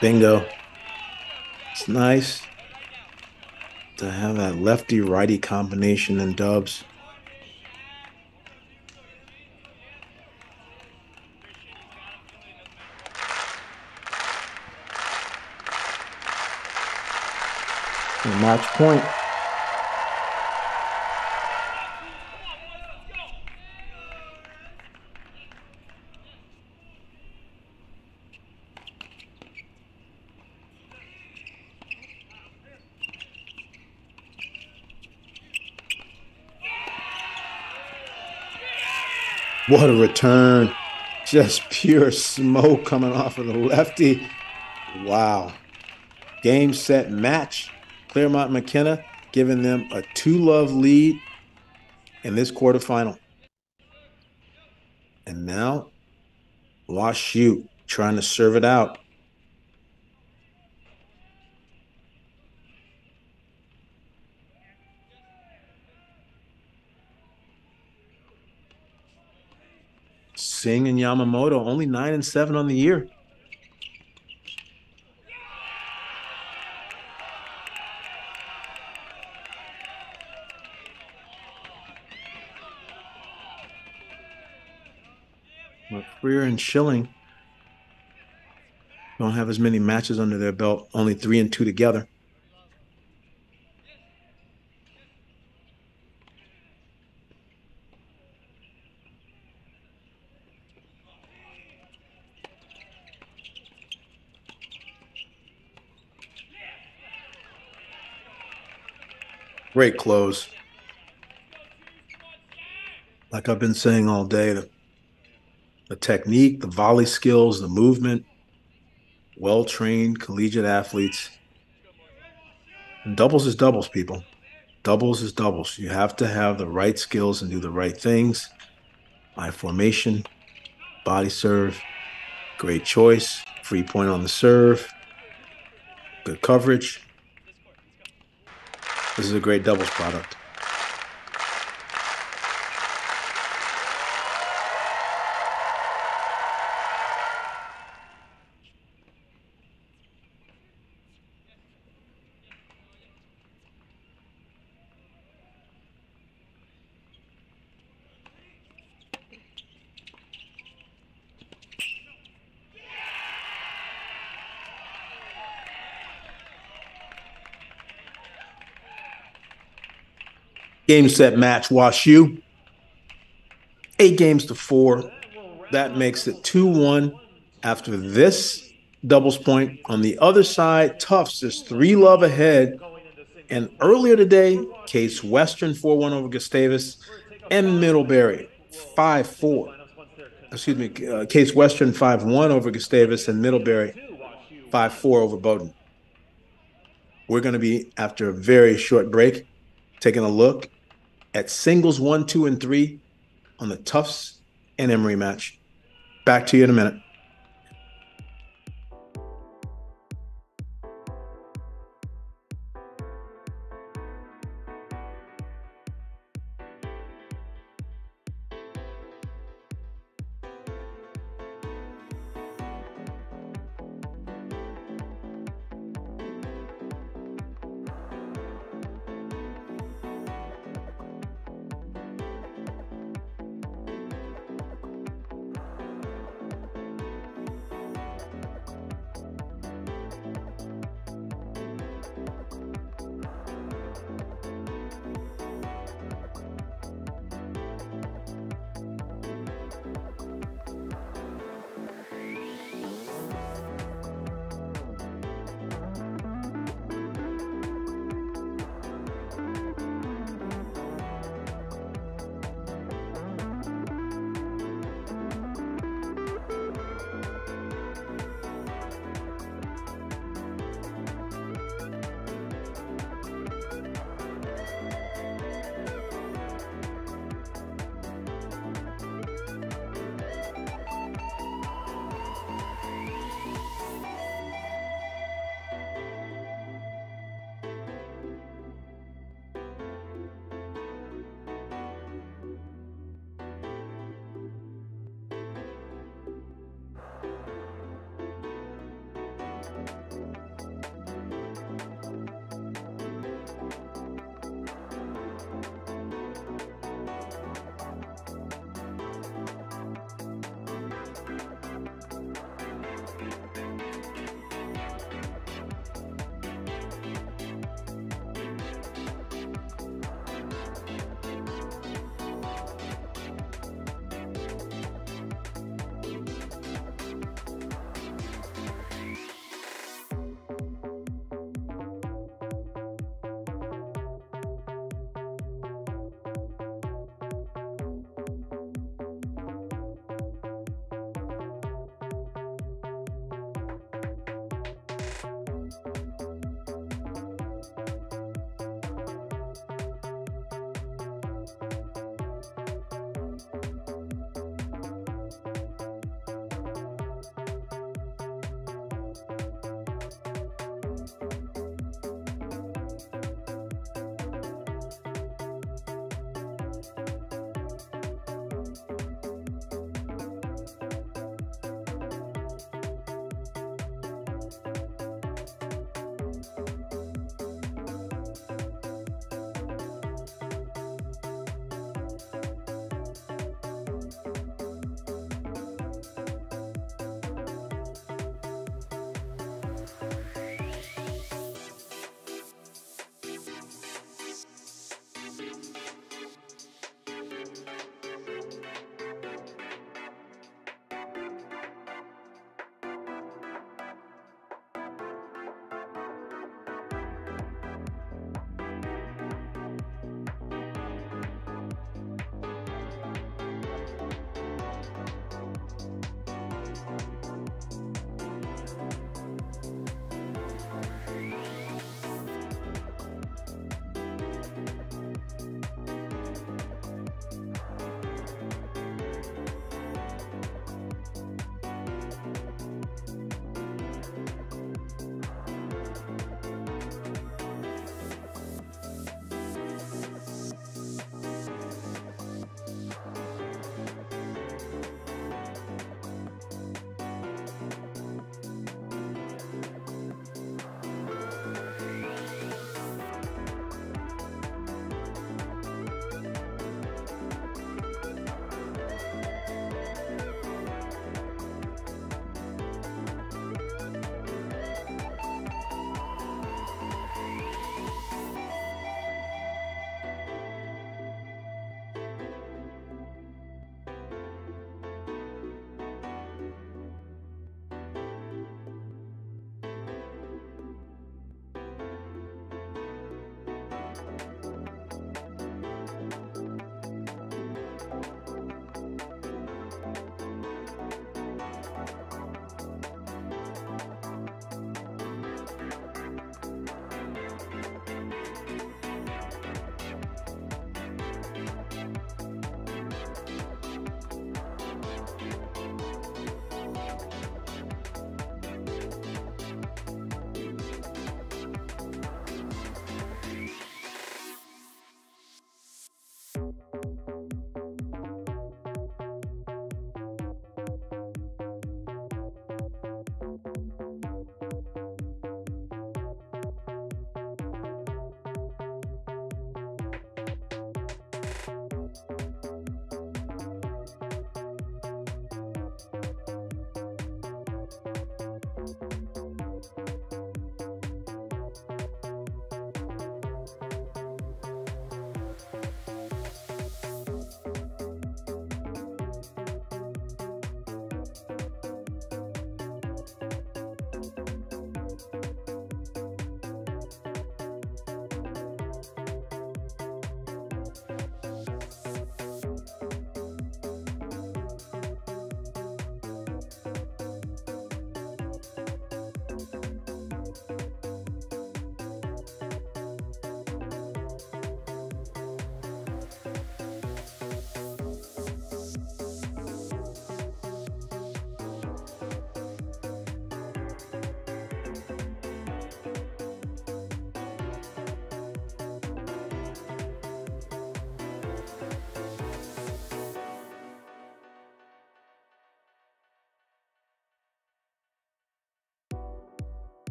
Bingo. It's nice to have that lefty righty combination in dubs. Match point. What a return. Just pure smoke coming off of the lefty. Wow. Game, set, match. Claremont McKenna giving them a two love lead in this quarterfinal. And now, Lost Shoot trying to serve it out. Singh and Yamamoto only nine and seven on the year. But and Schilling don't have as many matches under their belt, only three and two together. Great close. Like I've been saying all day, the, the technique, the volley skills, the movement, well trained collegiate athletes. And doubles is doubles, people. Doubles is doubles. You have to have the right skills and do the right things. I formation, body serve, great choice, free point on the serve, good coverage. This is a great doubles product. Game set match WashU. Eight games to four. That makes it 2 1 after this doubles point. On the other side, Tufts is three love ahead. And earlier today, Case Western 4 1 over Gustavus and Middlebury 5 4. Excuse me, uh, Case Western 5 1 over Gustavus and Middlebury 5 4 over Bowdoin. We're going to be, after a very short break, taking a look at singles one, two, and three on the Tufts and Emory match. Back to you in a minute.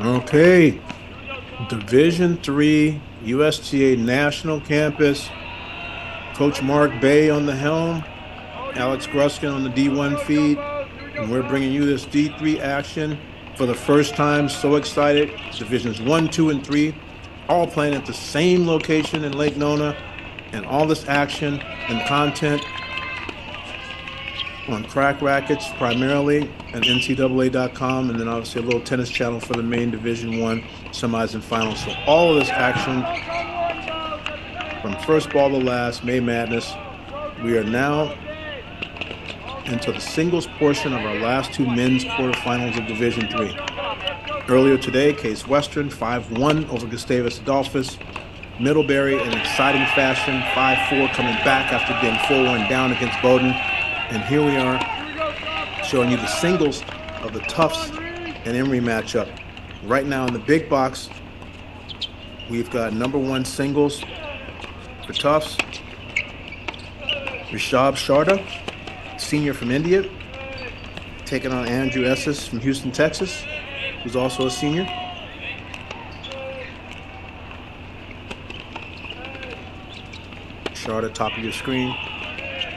Okay. Division three, USTA National Campus. Coach Mark Bay on the helm, Alex Gruskin on the D1 feed, and we're bringing you this D3 action for the first time. So excited. Divisions one, two, and three, all playing at the same location in Lake Nona, and all this action and content on Cracked Racquets primarily and NCAA.com, and then obviously a little tennis channel for the main Division One semis and finals. So all of this action from first ball to last, May Madness. We are now into the singles portion of our last two men's quarterfinals of Division Three. Earlier today, Case Western 5-1 over Gustavus Adolphus. Middlebury in exciting fashion, 5-4 coming back after being 4-1 down against Bowdoin. And here we are showing you the singles of the Tufts and Emory matchup. Right now in the big box, we've got number one singles for Tufts. Rishab Sharda, senior from India, taking on Andrew Esses from Houston, Texas, who's also a senior. Sharda, top of your screen.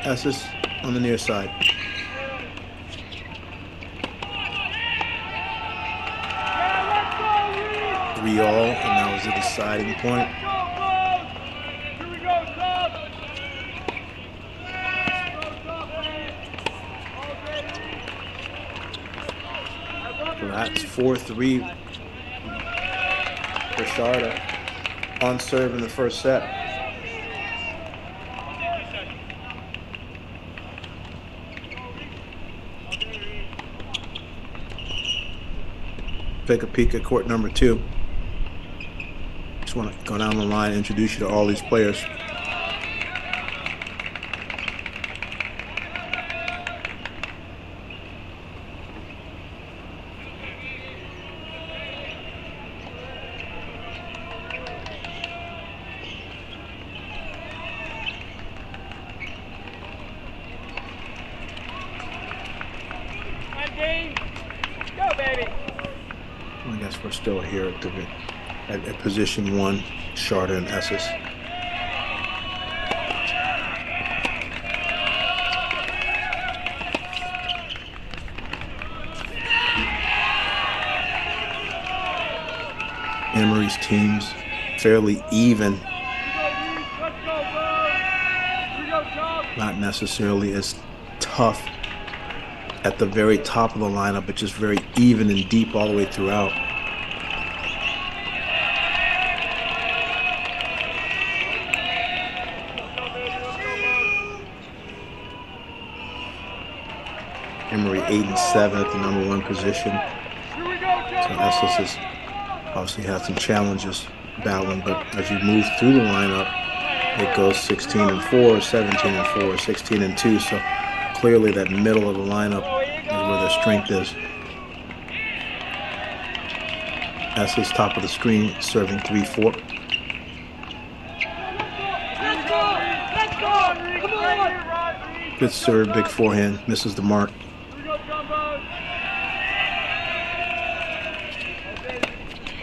Esses on the near side. Three all, and that was the deciding point. That's 4 3 for Sharda uh, on serve in the first set. Take a peek at court number two. Just want to go down the line and introduce you to all these players. My game. Go, baby. I guess we're still here at the at, at position one, Sharda and Estes. Emory's teams fairly even, not necessarily as tough at the very top of the lineup, but just very even and deep all the way throughout. Eight and seven at the number one position. So. Estes has obviously had some challenges battling, but as you move through the lineup, it goes 16 and 4, 17 and 4, 16 and 2. So clearly that middle of the lineup is where their strength is. Estes top of the screen, serving 3 4. Let's go. Let's go. Good serve, big forehand, misses the mark. Here we go, Jumbo. Okay.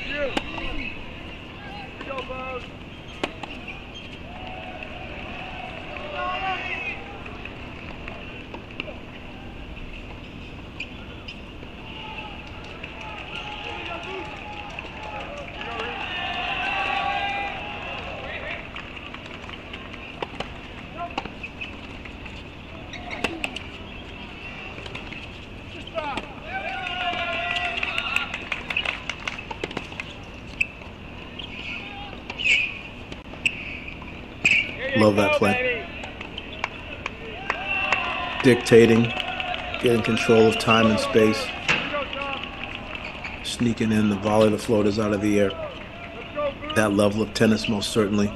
You. Here we go, Bo. Here you Love that go, play. baby. Dictating, getting control of time and space, sneaking in the volley the floaters out of the air. That level of tennis most certainly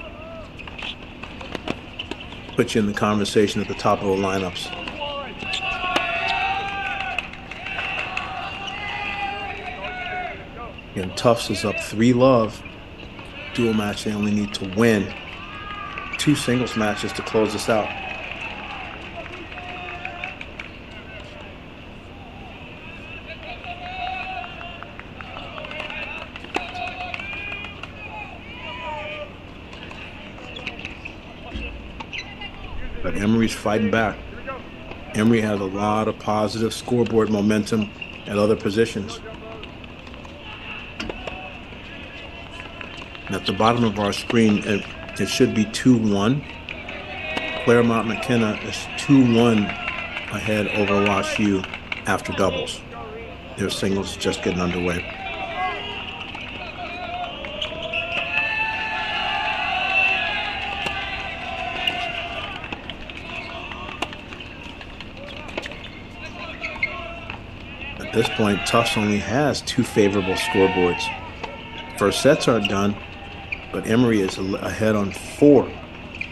puts you in the conversation at the top of the lineups. And Tufts is up three love. Dual match they only need to win. Two singles matches to close this out. but Emory's fighting back. Emory has a lot of positive scoreboard momentum at other positions. At the bottom of our screen, it, it should be 2-1. Claremont McKenna is 2-1 ahead over Wash U after doubles. Their singles just getting underway. This point, Tufts only has two favorable scoreboards. First sets aren't done, but Emory is ahead on four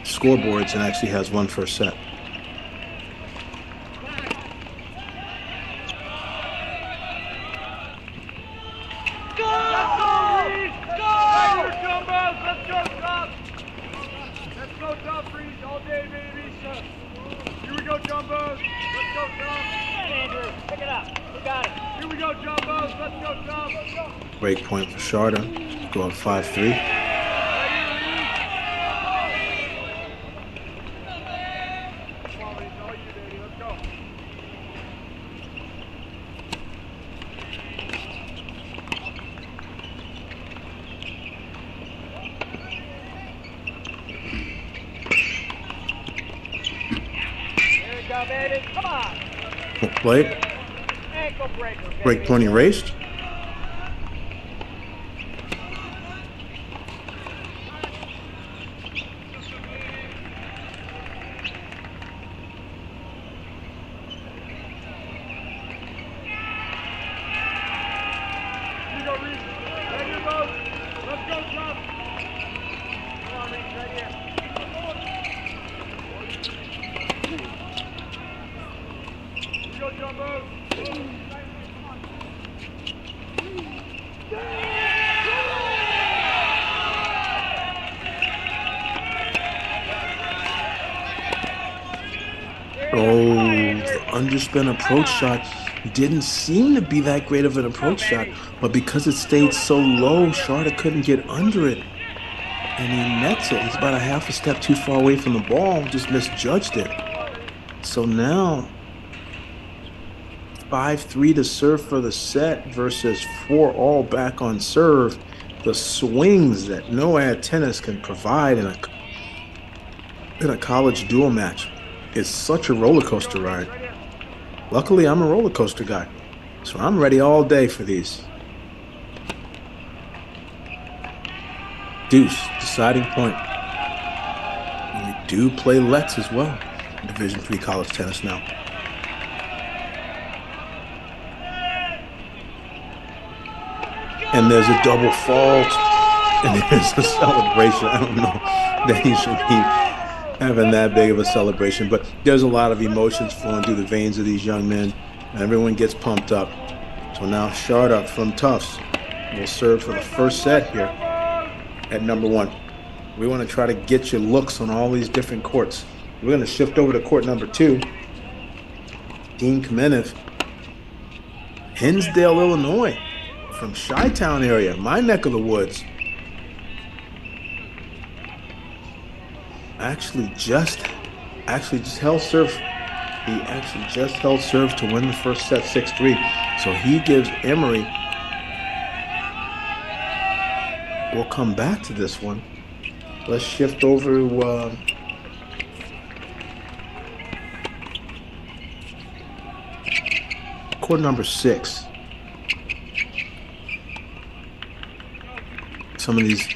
scoreboards and actually has one first set. Sharda. Go up 5 3. Play. Break point erased. Underspin approach shot didn't seem to be that great of an approach shot, but because it stayed so low, Sharda couldn't get under it. And he nets it. He's about a half a step too far away from the ball, just misjudged it. So now, 5 3 to serve for the set versus 4 all back on serve. The swings that no ad tennis can provide in a, in a college dual match is such a roller coaster ride. Luckily, I'm a roller coaster guy, so I'm ready all day for these. Deuce, deciding point. We do play Let's as well. In Division three college tennis now. And there's a double fault. And there's a celebration. I don't know that he should be having that big of a celebration. But there's a lot of emotions flowing through the veins of these young men, and everyone gets pumped up. So now Sharda from Tufts will serve for the first set here at number one. We want to try to get your looks on all these different courts. We're going to shift over to court number two. Dean Kamenev, Hinsdale, Illinois, from Chi-Town area, my neck of the woods. Actually just actually just held serve. He actually just held serve to win the first set 6-3. So he gives Emory. We'll come back to this one. Let's shift over to uh, court number six. Some of these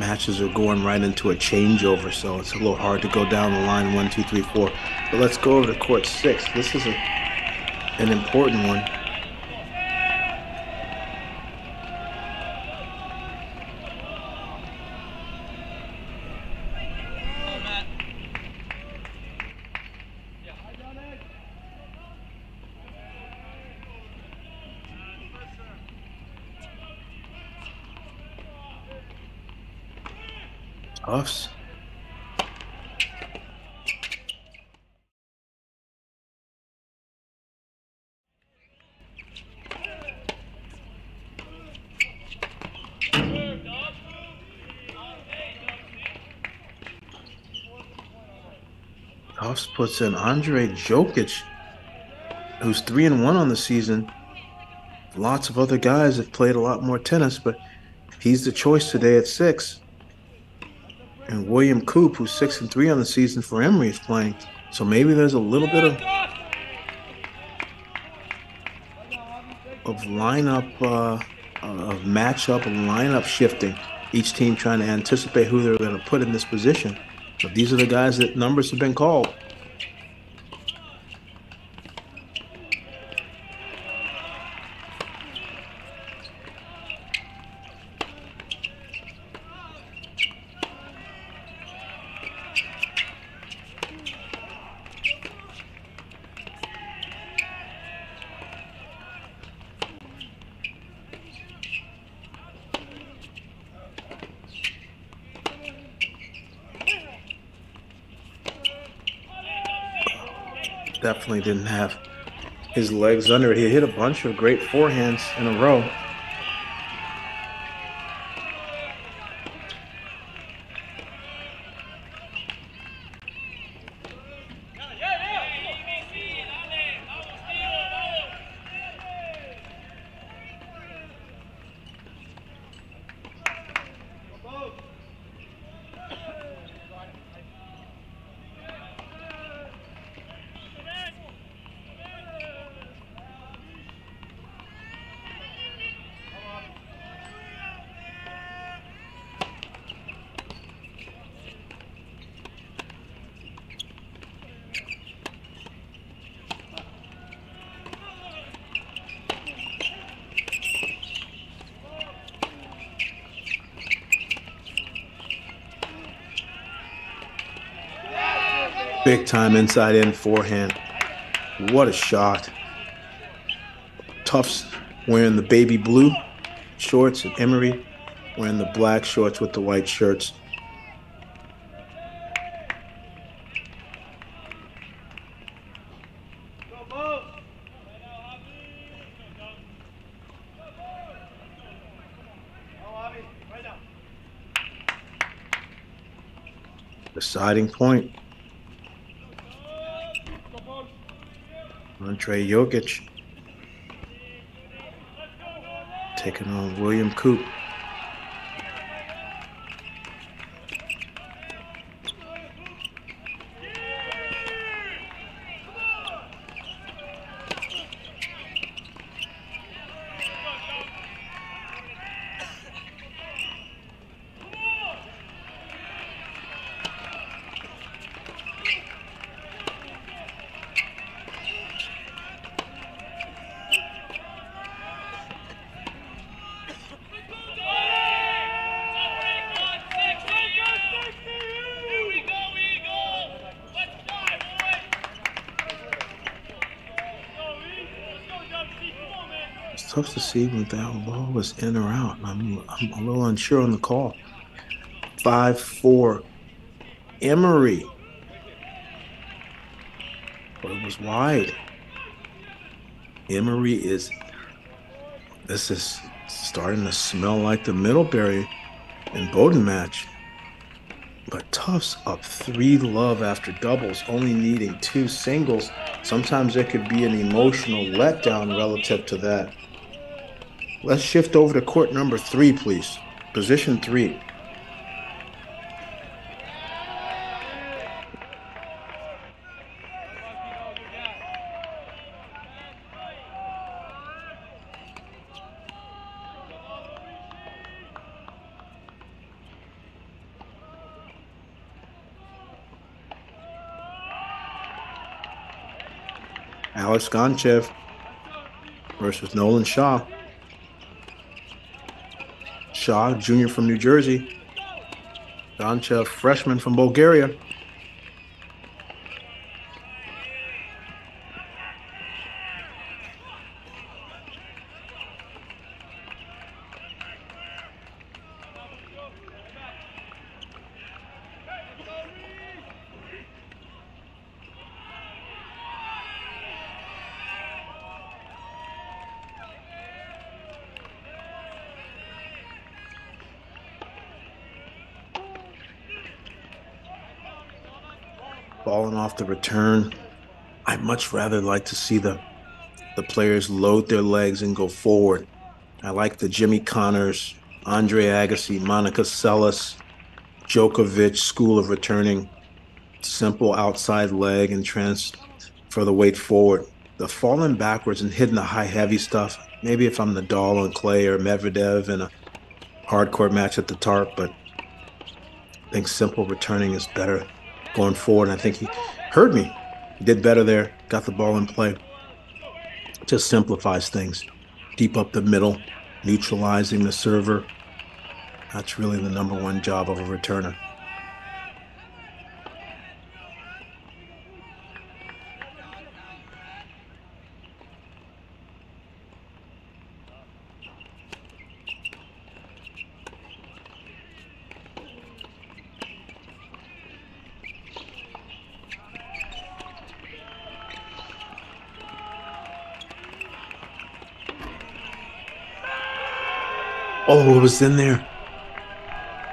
matches are going right into a changeover, so it's a little hard to go down the line one, two, three, four. But let's go over to court six. This is a, an important one. Offs. Tufts puts in Andre Jokic, who's three and one on the season. Lots of other guys have played a lot more tennis, but he's the choice today at six. And William Coop, who's six and three on the season for Emory, is playing. So maybe there's a little bit of of lineup, uh, of matchup and lineup shifting. Each team trying to anticipate who they're going to put in this position. But these are the guys that numbers have been called. Definitely didn't have his legs under it. He hit a bunch of great forehands in a row. Time inside in forehand. What a shot. Tufts wearing the baby blue shorts and Emory wearing the black shorts with the white shirts. Deciding point. Andre Jokic taking on William Coop. To see when that ball was in or out. I'm, I'm a little unsure on the call. 5 4. Emory. But it was wide. Emory is. This is starting to smell like the Middlebury and Bowdoin match. But Tufts up three love after doubles, only needing two singles. Sometimes there could be an emotional letdown relative to that. Let's shift over to court number three, please. Position three. Alex Gonchev versus Nolan Shaw. Shaw, junior from New Jersey. Gonchev, freshman from Bulgaria. The return. I much rather like to see the the players load their legs and go forward. I like the Jimmy Connors, Andre Agassi, Monica Seles, Djokovic school of returning. Simple outside leg and transfer the weight forward. The falling backwards and hitting the high heavy stuff. Maybe if I'm Nadal on clay or Medvedev in a hardcore match at the tarp, but I think simple returning is better going forward. I think he heard me. Did better there, got the ball in play. Just simplifies things. Deep up the middle, neutralizing the server. That's really the number one job of a returner. Oh, it was in there.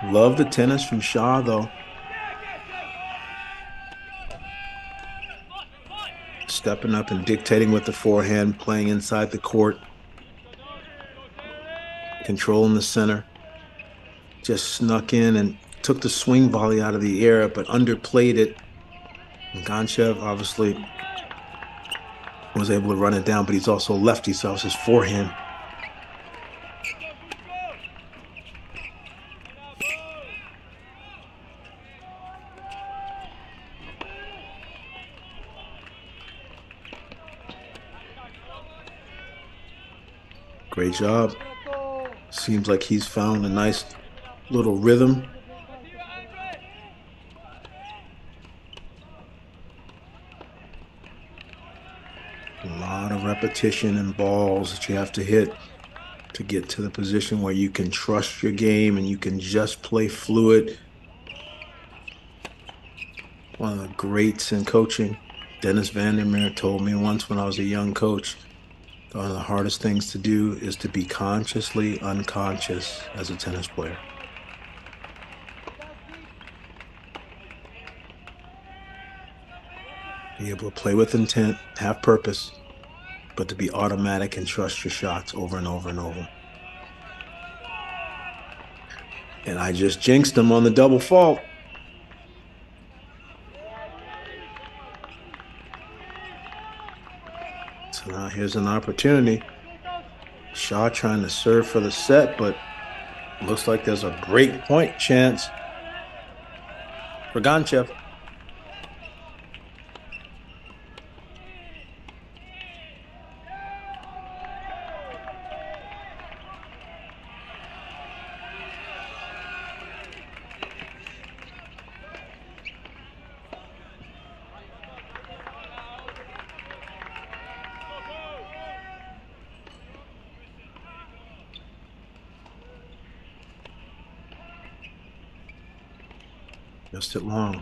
Love the tennis from Shaw, though. Stepping up and dictating with the forehand, playing inside the court, controlling the center. Just snuck in and took the swing volley out of the air, but underplayed it. And Ganchev obviously was able to run it down, but he's also lefty, so it was his forehand. Job. Seems like he's found a nice little rhythm. A lot of repetition and balls that you have to hit to get to the position where you can trust your game and you can just play fluid. One of the greats in coaching, Dennis Van der Meer, told me once when I was a young coach one of the hardest things to do is to be consciously unconscious as a tennis player. Be able to play with intent, have purpose, but to be automatic and trust your shots over and over and over. And I just jinxed him on the double fault. So now here's an opportunity. Shaw trying to serve for the set, but looks like there's a break point chance for Ganchev. It long.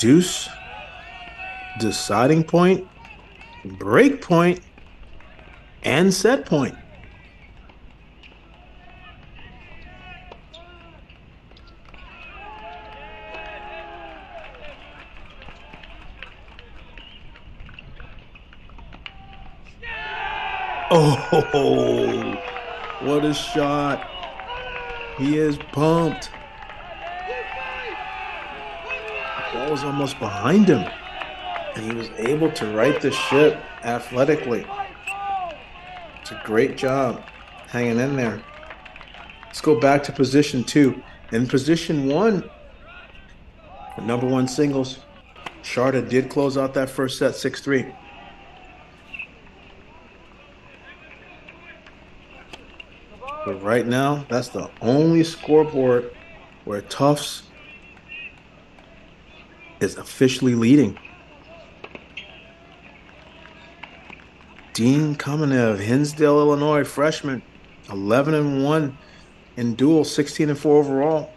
Deuce, deciding point, break point, and set point. Oh, what a shot. He is pumped. Ball was almost behind him. And he was able to right the ship athletically. It's a great job hanging in there. Let's go back to position two. In position one, number one singles, Sharda did close out that first set 6 3. Right now, that's the only scoreboard where Tufts is officially leading. Dean Kamenev, Hinsdale, Illinois, freshman, 11 and 1 in dual, 16 and 4 overall.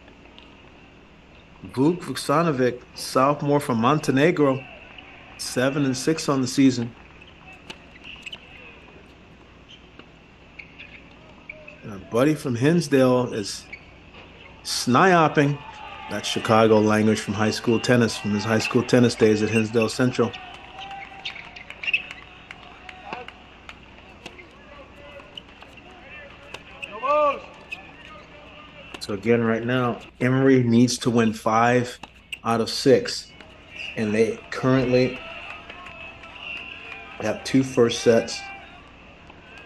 Vuk Vuksanovic, sophomore from Montenegro, 7 and 6 on the season. Buddy from Hinsdale is sniopping. That's Chicago language from high school tennis, from his high school tennis days at Hinsdale Central. So again, right now, Emory needs to win five out of six, and they currently have two first sets,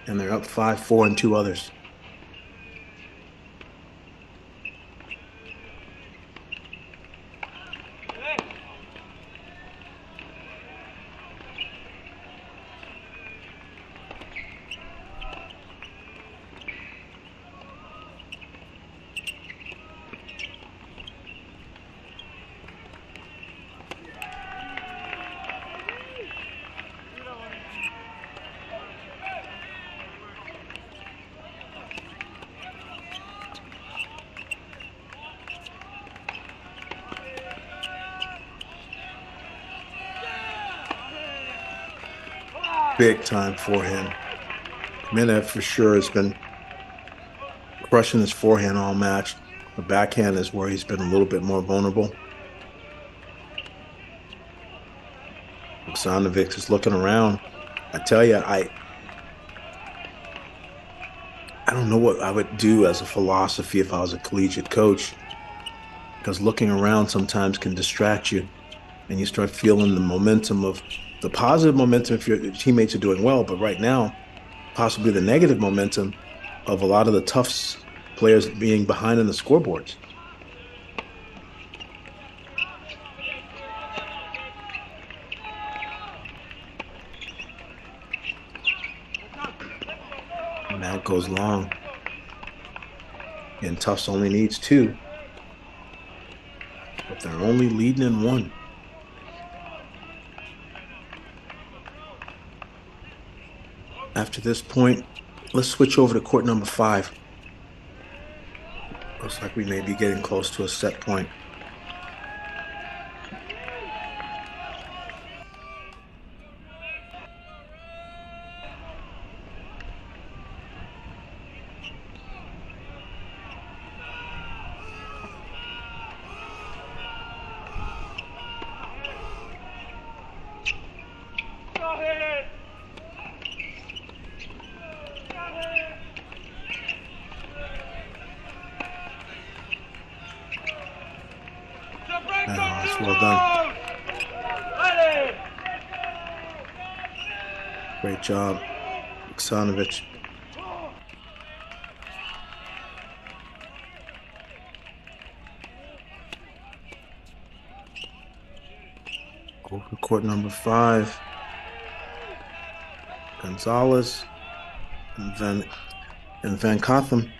and they're up five, four, and two others. Big time for him. Minev for sure has been crushing his forehand all match. The backhand is where he's been a little bit more vulnerable. Vuksanovic is looking around. I tell you, I I don't know what I would do as a philosophy if I was a collegiate coach. Because looking around sometimes can distract you and you start feeling the momentum of the positive momentum if your teammates are doing well, but right now, possibly the negative momentum of a lot of the Tufts players being behind in the scoreboards. And that goes long. And Tufts only needs two. But they're only leading in one. After this point, let's switch over to court number five. Looks like we may be getting close to a set point. well done. Great job, Vuksanovic. Over court number five. Gonzalez and Van and Van Cotham.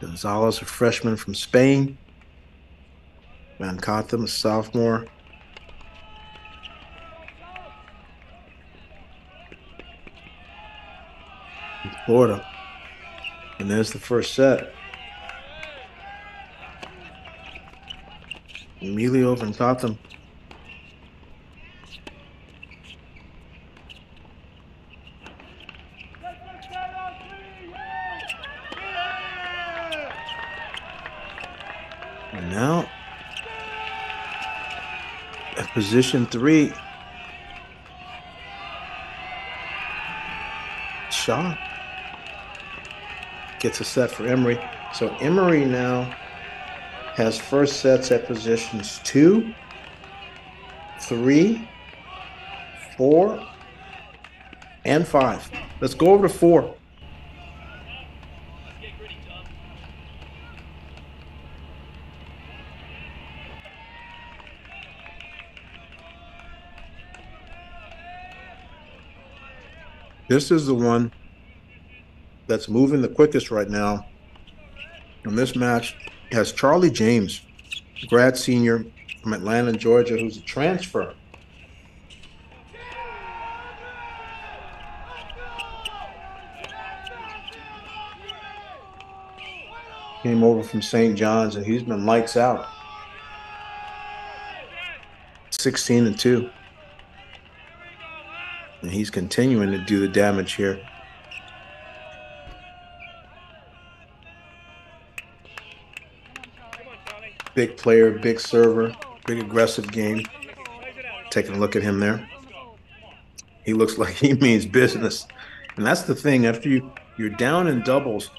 Gonzalez, a freshman from Spain. Van Cotham, a sophomore. Florida. And there's the first set. Emilio Van Cotham. Position three. Shaw gets a set for Emory. So Emory now has first sets at positions two, three, four, and five. Let's go over to four. This is the one that's moving the quickest right now. And this match has Charlie James, grad senior from Atlanta, Georgia, who's a transfer. Came over from St. John's and he's been lights out. 16 and 2. And he's continuing to do the damage here. Big player, big server, big aggressive game. Taking a look at him there. He looks like he means business. And that's the thing, after you, you're down in doubles,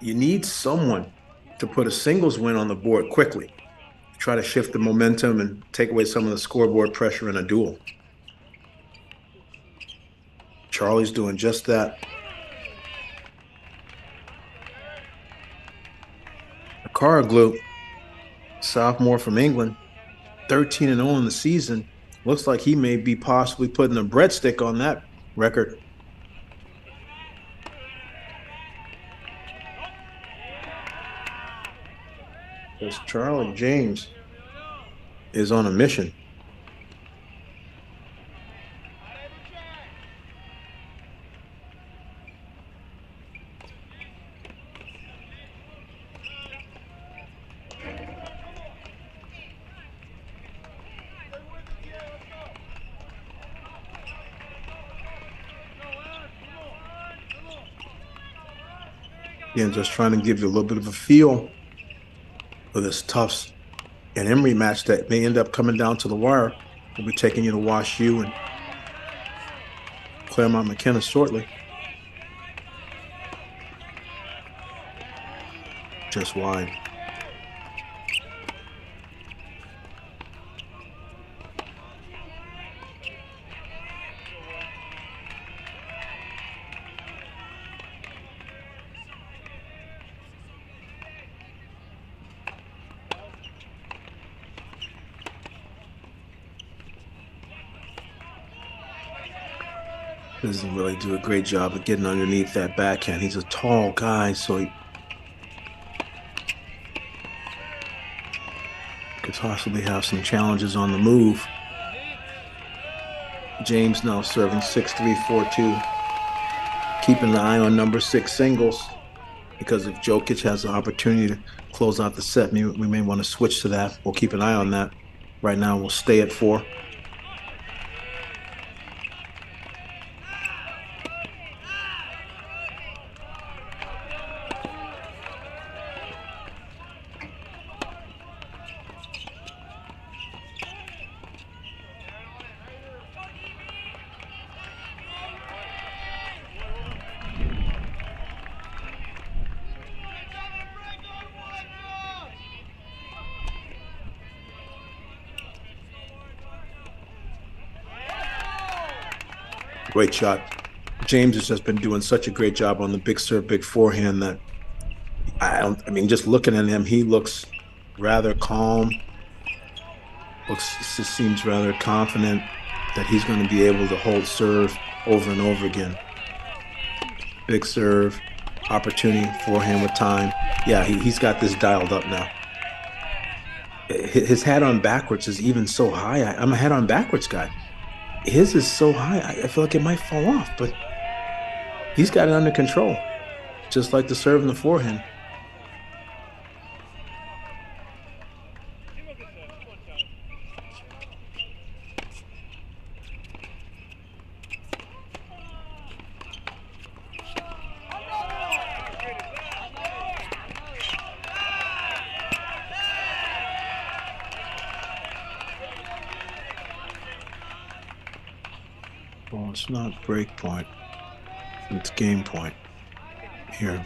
you need someone to put a singles win on the board quickly. Try to shift the momentum and take away some of the scoreboard pressure in a duel. Charlie's doing just that. Akara Glue, sophomore from England, 13 and 0 in the season. Looks like he may be possibly putting a breadstick on that record. Because Charlie James is on a mission. Again, just trying to give you a little bit of a feel for this Tufts and Emory match that may end up coming down to the wire. We'll be taking you to Wash U and Claremont McKenna shortly. Just wide. Doesn't really do a great job of getting underneath that backhand. He's a tall guy, so he could possibly have some challenges on the move. James now serving 6-3-4-2. Keeping an eye on number six singles because if Jokic has the opportunity to close out the set, we may want to switch to that. We'll keep an eye on that. Right now, we'll stay at four. Great shot. James has just been doing such a great job on the big serve, big forehand that I don't. I mean, just looking at him, he looks rather calm. Looks just seems rather confident that he's going to be able to hold serve over and over again. Big serve, opportunity, forehand with time. Yeah, he, he's got this dialed up now. His head on backwards is even so high. I, I'm a head on backwards guy his is so high, I feel like it might fall off, but he's got it under control, just like the serve and the forehand. it's not break point. It's game point. Here.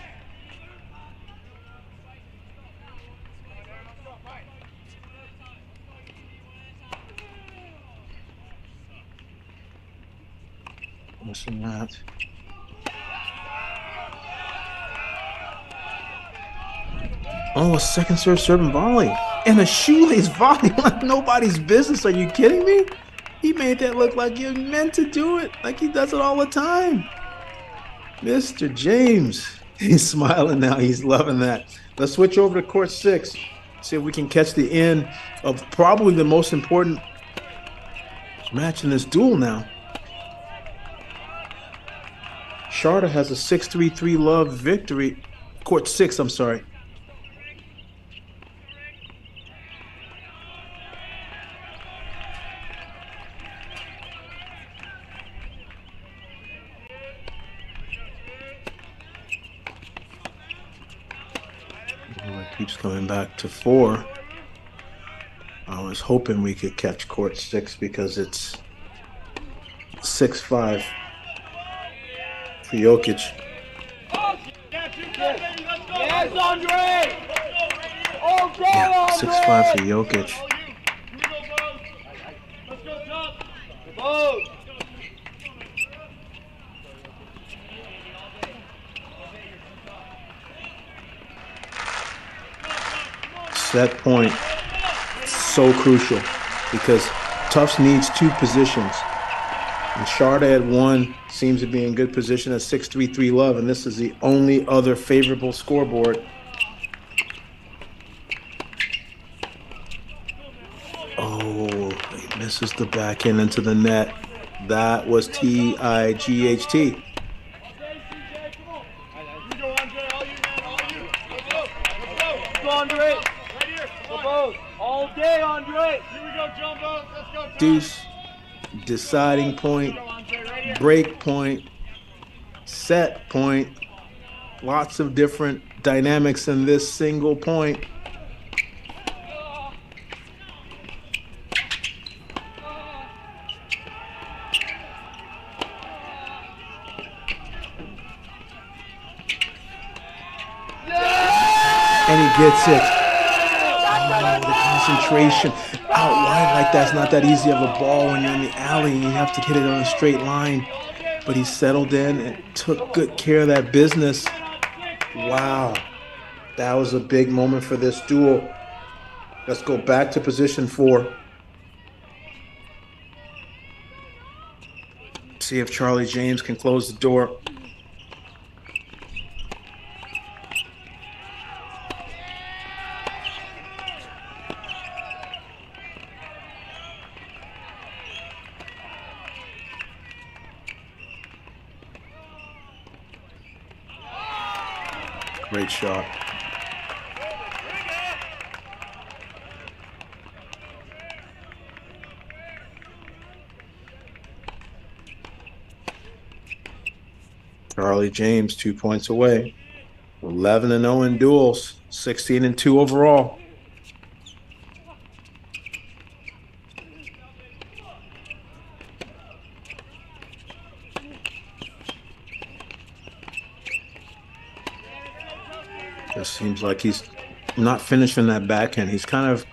Missing that. Oh, a second serve serving volley. And a shoelace volley like nobody's business. Are you kidding me? He made that look like he meant to do it, like he does it all the time. Mr. James. He's smiling now. He's loving that. Let's switch over to court six. See if we can catch the end of probably the most important match in this duel now. Sharda has a 6-3-3 love victory. Court six, I'm sorry. keeps coming back to four. I was hoping we could catch court six because it's six five for Jokic. Yeah, six five for Jokic. Set point so crucial because Tufts needs two positions. And Sharda at one seems to be in good position at 6-3-3 love, and this is the only other favorable scoreboard. Oh, he misses the backhand into the net. That was T I G H T. Let's go, Andre! Right here! Go both! All day, Andre! Here we go, Jumbo! Let's go, Tom! Deuce, deciding point, break point, set point. Lots of different dynamics in this single point. Concentration out wide like that's not that easy of a ball when you're in the alley and you have to hit it on a straight line. But he settled in and took good care of that business. Wow. That was a big moment for this duel. Let's go back to position four. See if Charlie James can close the door. Great shot. James, two points away. 11 and 0 in duels, 16 and 2 overall. Just seems like he's not finishing that backhand. He's kind of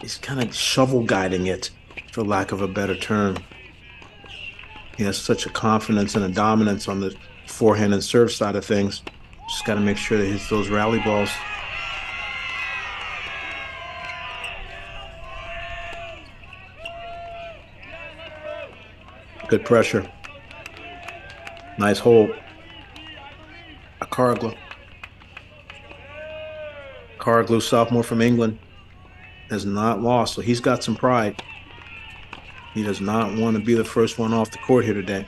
he's kind of shovel guiding it, for lack of a better term. He has such a confidence and a dominance on the forehand and serve side of things. Just got to make sure that he hits those rally balls. Good pressure. Nice hold. A Carglaw. Carglaw, sophomore from England, has not lost, so he's got some pride. He does not want to be the first one off the court here today.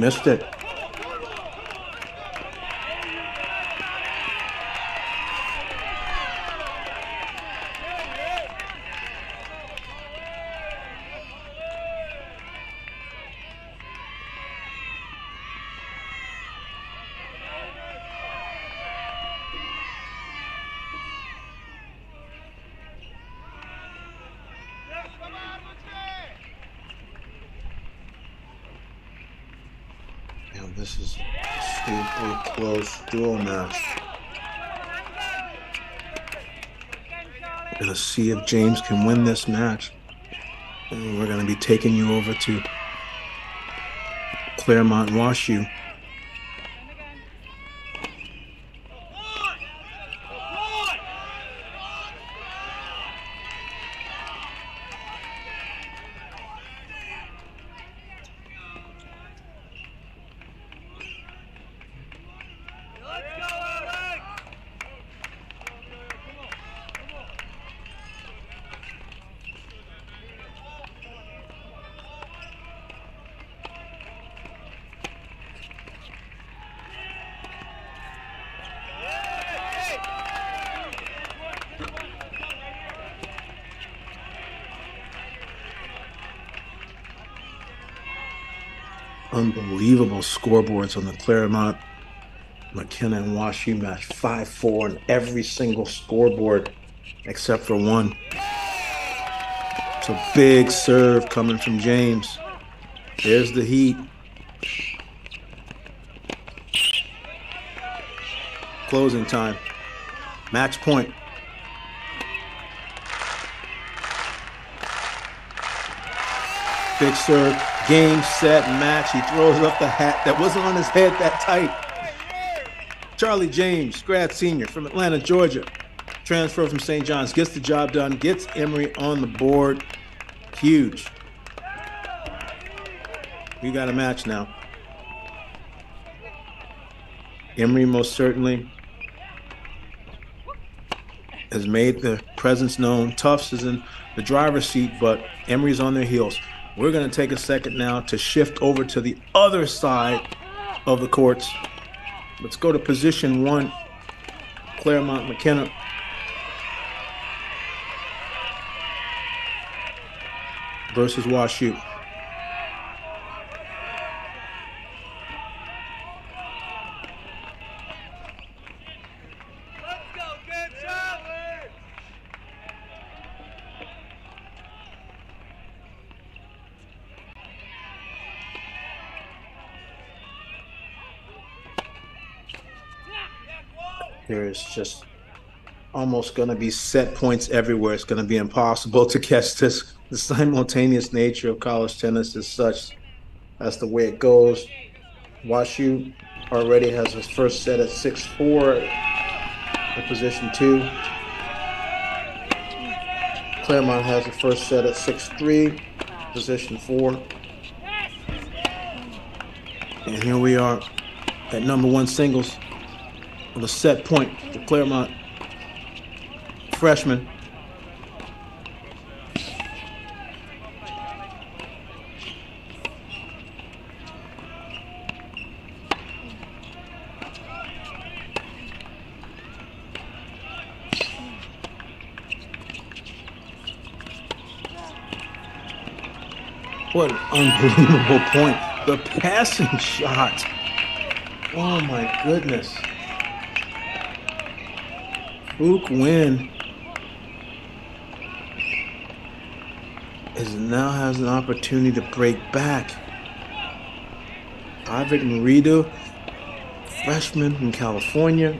Missed it. dual match. We're going to see if James can win this match. And we're going to be taking you over to Claremont Wash U. scoreboards on the Claremont McKenna and match 5 4 on every single scoreboard except for one. It's a big serve coming from James. There's the heat. Closing time. Match point. Big serve. Game, set, match. He throws up the hat that wasn't on his head that tight. Charlie James, grad senior from Atlanta, Georgia. Transfer from St. John's. Gets the job done. Gets Emory on the board. Huge. We got a match now. Emory most certainly has made the presence known. Tufts is in the driver's seat, but Emory's on their heels. We're going to take a second now to shift over to the other side of the courts. Let's go to position one. Claremont McKenna. Versus WashU. Let's go, good job! There is just almost going to be set points everywhere. It's going to be impossible to catch this. The simultaneous nature of college tennis is such. That's the way it goes. WashU already has his first set at 6-4 in position two. Claremont has the first set at 6-3, position four. And here we are at number one singles with a set point Claremont freshman. What an unbelievable point. The passing shot. Oh my goodness. Luke Wynn is now has an opportunity to break back. Ivic Marido, freshman from California.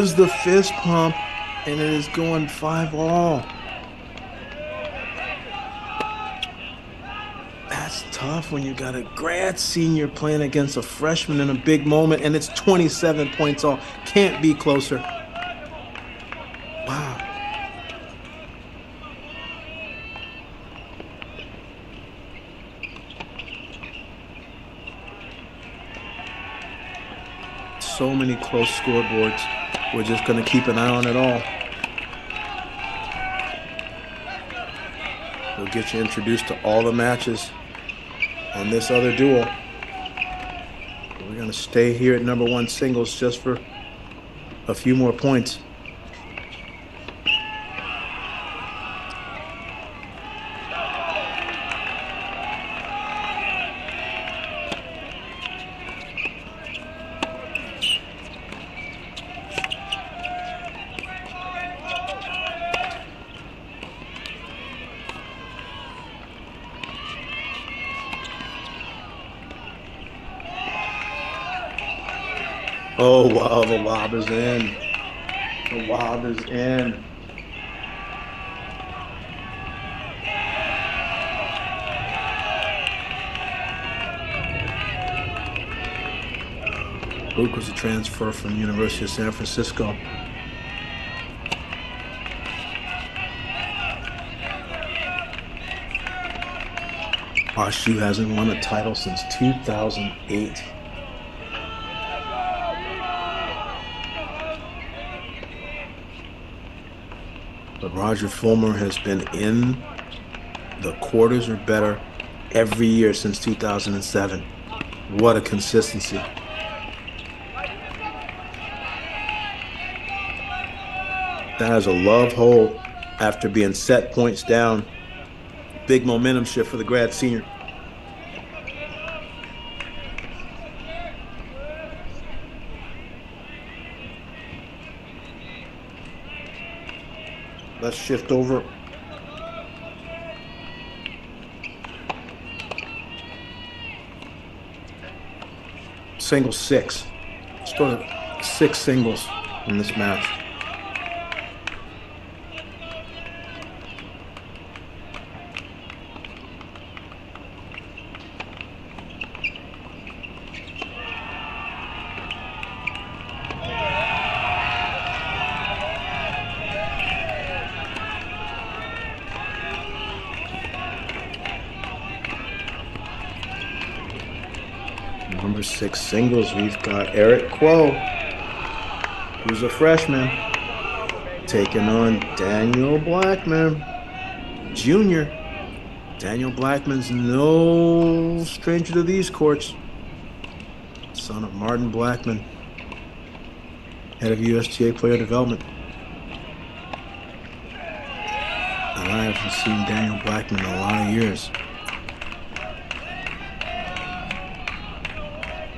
Gives the fist pump, and it is going five all. That's tough when you got a grad senior playing against a freshman in a big moment, and it's 27 points all. Can't be closer. Wow. So many close scoreboards. We're just going to keep an eye on it all. We'll get you introduced to all the matches on this other duel. We're going to stay here at number one singles just for a few more points. Oh, is in. The lob is in. Luke was a transfer from University of San Francisco. WashU hasn't won a title since 2008. But Roger Follmer has been in the quarters or better every year since 2007. What a consistency. That is a love hole after being set points down. Big momentum shift for the grad senior. Let's shift over. Single six. To six singles in this match. Number six singles, we've got Eric Kuo, who's a freshman, taking on Daniel Blackman, junior. Daniel Blackman's no stranger to these courts. Son of Martin Blackman, head of USTA player development. And I haven't seen Daniel Blackman in a lot of years.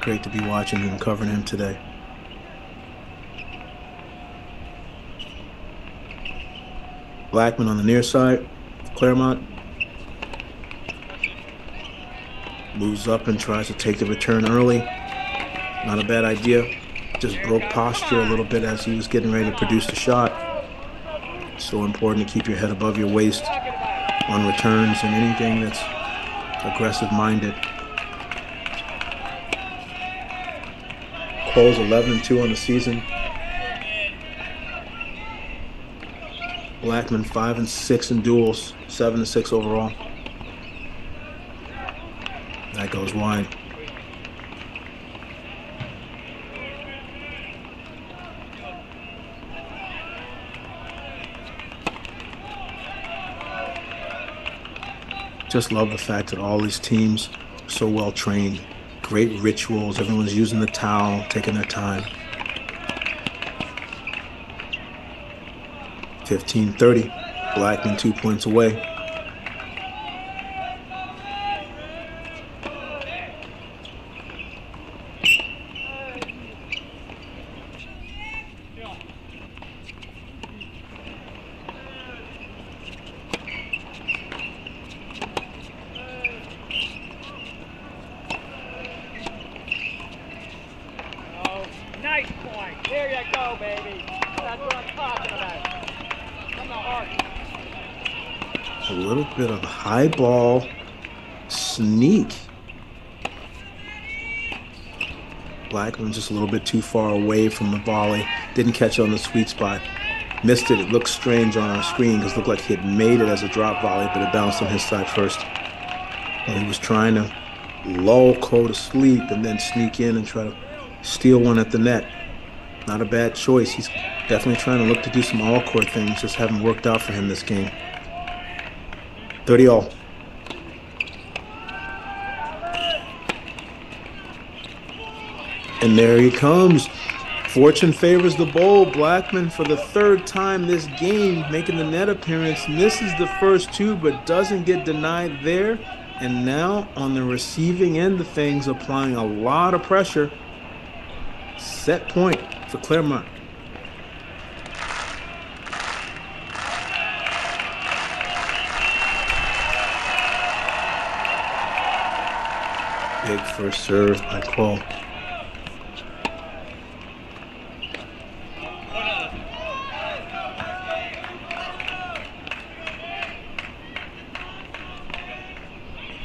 Great to be watching and covering him today. Blackman on the near side, Claremont. Moves up and tries to take the return early. Not a bad idea. Just broke posture a little bit as he was getting ready to produce the shot. So important to keep your head above your waist on returns and anything that's aggressive minded. Cole's 11 and 2 on the season. Blackman 5 and 6 in duels, 7 and 6 overall. That goes wide. Just love the fact that all these teams are so well trained great rituals. Everyone's using the towel, taking their time. 15-30. Blackman two points away. Oh, nice point. There you go, baby. That's what I'm talking about. From the heart. A little bit of high ball sneak. Blackman just a little bit too far away from the volley. Didn't catch it on the sweet spot. Missed it. It looked strange on our screen because it looked like he had made it as a drop volley, but it bounced on his side first. And he was trying to lull Cole to sleep and then sneak in and try to steal one at the net. Not a bad choice. He's definitely trying to look to do some all court things, just haven't worked out for him this game. 30 all. And there he comes. Fortune favors the bowl. Blackman, for the third time this game, making the net appearance, misses the first two, but doesn't get denied there. And now on the receiving end of things, applying a lot of pressure. Set point for Claremont. Big first serve by Cole.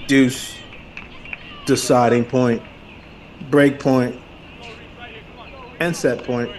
Deuce. Deciding point. Break point. And set point.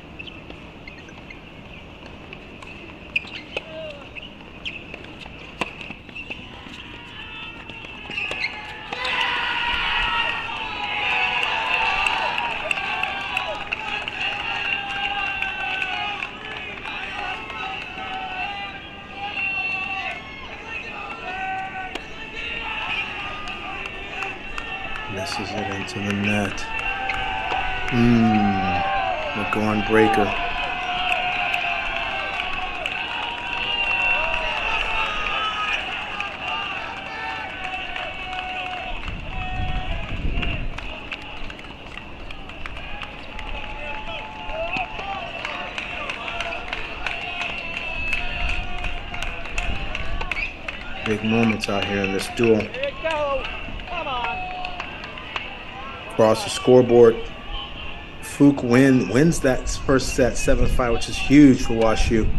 Duel. Here it go. Across the scoreboard. Fook win wins that first set 7-5, which is huge for WashU.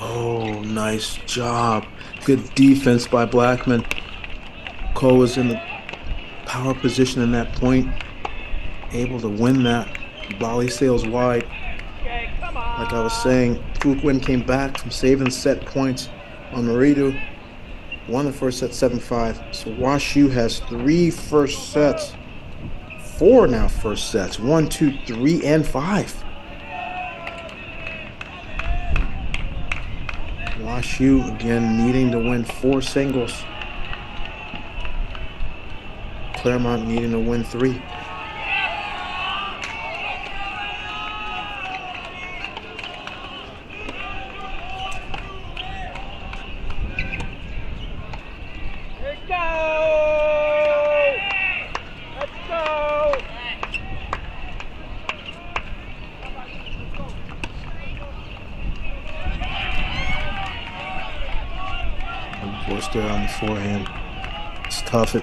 Oh, nice job. Good defense by Blackman. Cole was in the power position in that point, able to win that. Volley sails wide. Like I was saying, Fuquin came back from saving set points on Maridu. Won the first set 7 5. So WashU has three first sets. Four now first sets. One, two, three, and five. WashU again needing to win four singles. Claremont needing to win three. Here it go. Let's go. Forced there on the forehand. It's tough.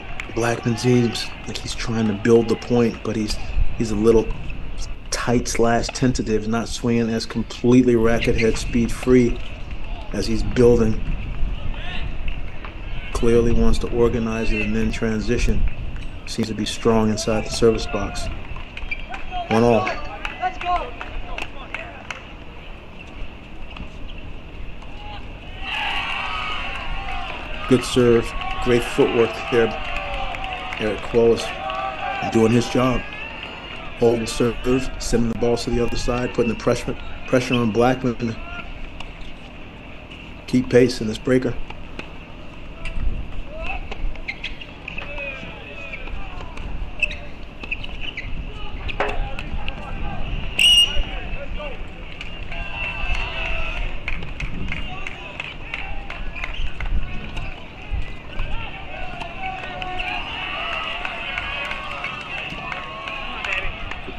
It Blackman seems like he's trying to build the point, but he's he's a little tight slash tentative, not swinging as completely racket head speed free as he's building. Clearly wants to organize it and then transition. Seems to be strong inside the service box. One all. Good serve. Great footwork there. Eric Quillis doing his job. Holding serve, sending the balls to the other side, putting the pressure pressure on Blackman keep pace in this breaker.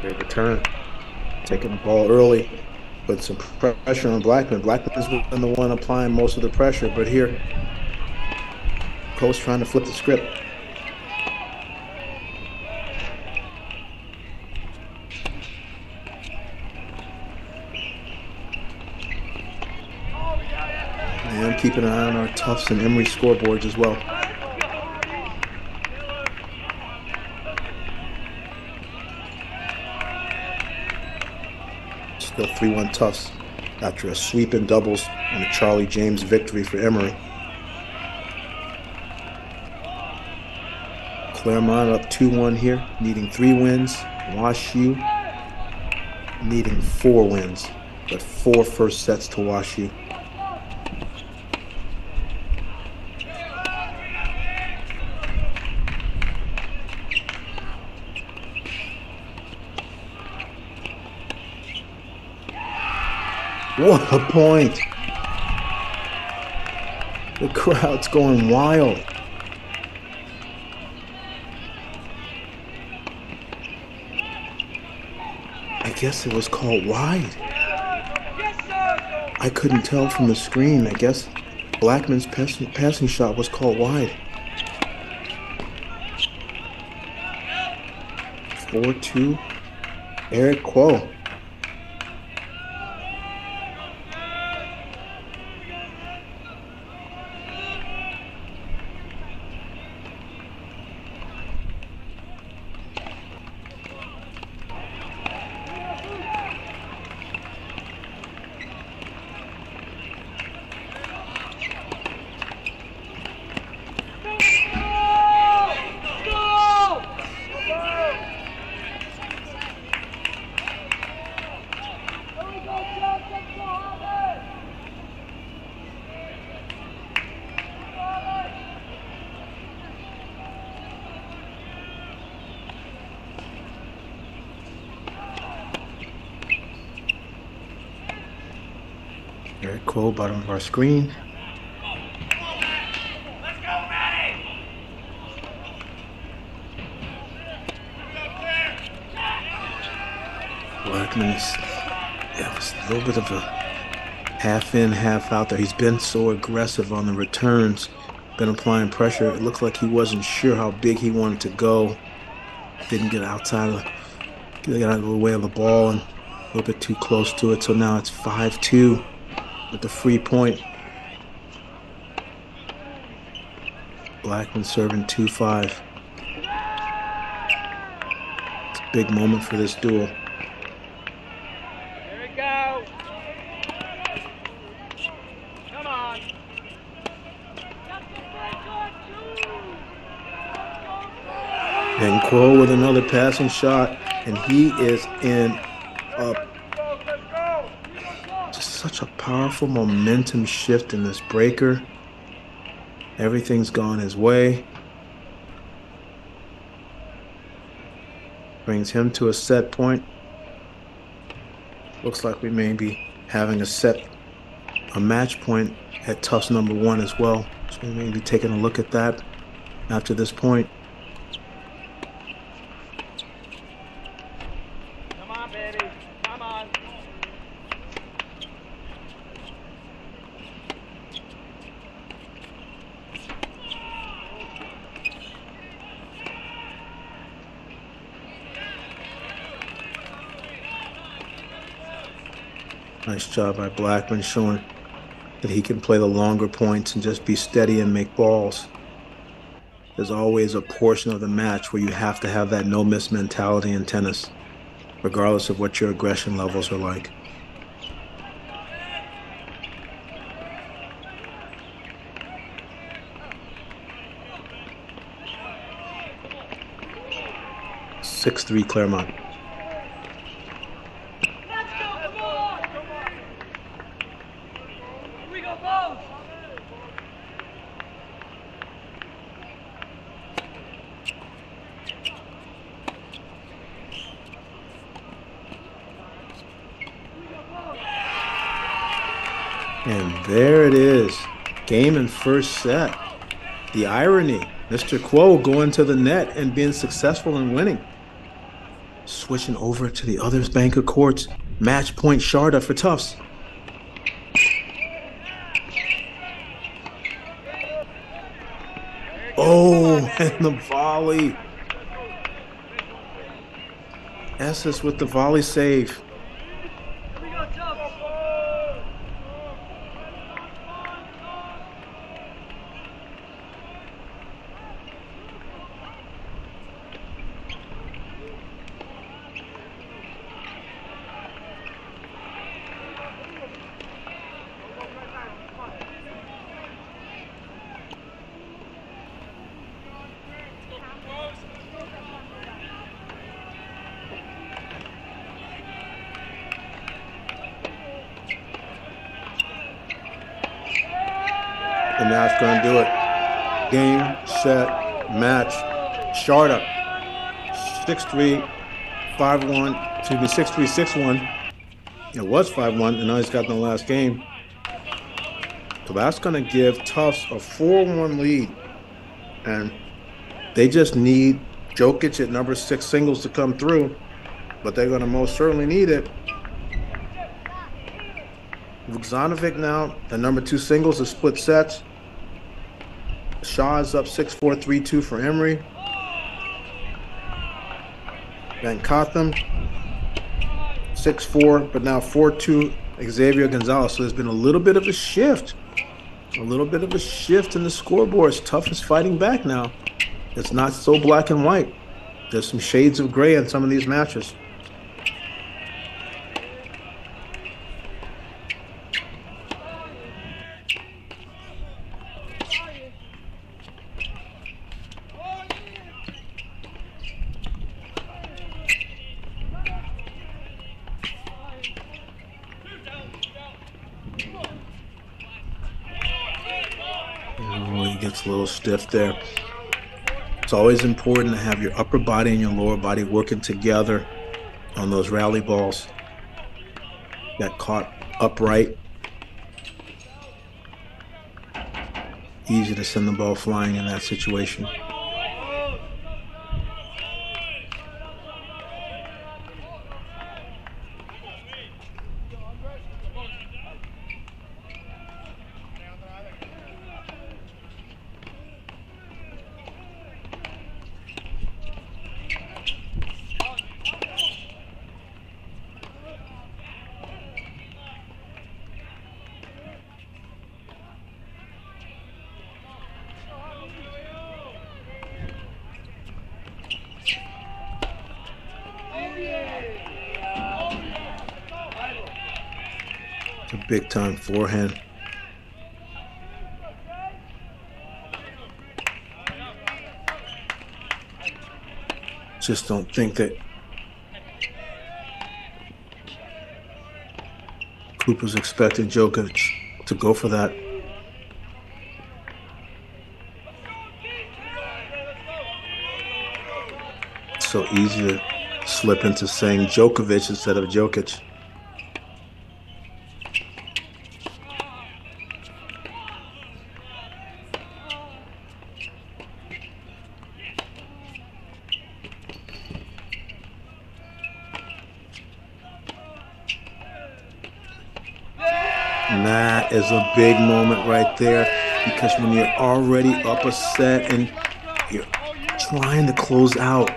Great return. Taking the ball early, put some pressure on Blackman. Blackman's been the one applying most of the pressure, but here, Coach trying to flip the script. And keeping an eye on our Tufts and Emory scoreboards as well. 3 1 Tufts after a sweep in doubles and a Charlie James victory for Emory. Claremont up 2 1 here, needing three wins. Wash U needing four wins, but four first sets to Wash What a point! The crowd's going wild. I guess it was called wide. I couldn't tell from the screen. I guess Blackman's pass passing shot was called wide. 4-2 Eric Kuo. Screen. Blackman is yeah, was a little bit of a half in, half out there. He's been so aggressive on the returns, been applying pressure. It looked like he wasn't sure how big he wanted to go. Didn't get outside of get out of the way of the ball and a little bit too close to it. So now it's 5-2 with the free point. Blackman serving 2-5. It's a big moment for this duel. Here we go. Come on. And Kuo with another passing shot, and he is in a just such a powerful momentum shift in this breaker. Everything's gone his way. Brings him to a set point. Looks like we may be having a set, a match point at Tufts number one as well. So we may be taking a look at that after this point. Come on, baby. Come on. Nice job by Blackman showing that he can play the longer points and just be steady and make balls. There's always a portion of the match where you have to have that no miss mentality in tennis, regardless of what your aggression levels are like. Six three Claremont. Let's go. Come on. Come on. Here we go, both. And there it is. Game and first set. The irony. Mr. Kuo going to the net and being successful in winning. Switching over to the other's bank of courts. Match point Sharda for Tufts. Oh, and the volley. Estes with the volley save. Here we go, Tufts. And that's going to do it. Game, set, match. Sharda. 6-3, 5-1, excuse me, 6-3, 6-1. It was 5-1, and now he's got in the last game. So that's going to give Tufts a 4-1 lead. And they just need Jokic at number six singles to come through, but they're going to most certainly need it. Vuksanovic now, the number two singles is split sets. Shaw is up 6 4 3 2 for Emory. Van Cotham, 6-4, but now 4-2 Xavier Gonzalez. So there's been a little bit of a shift. A little bit of a shift in the scoreboards. Tough is fighting back now. It's not so black and white. There's some shades of gray in some of these matches. Oh, he gets a little stiff there. It's always important to have your upper body and your lower body working together on those rally balls. Got caught upright. Easy to send the ball flying in that situation. Time forehand. Just don't think that Cooper's expecting Djokovic to go for that. It's so easy to slip into saying Djokovic instead of Jokic. And that is a big moment right there because when you're already up a set and you're trying to close out,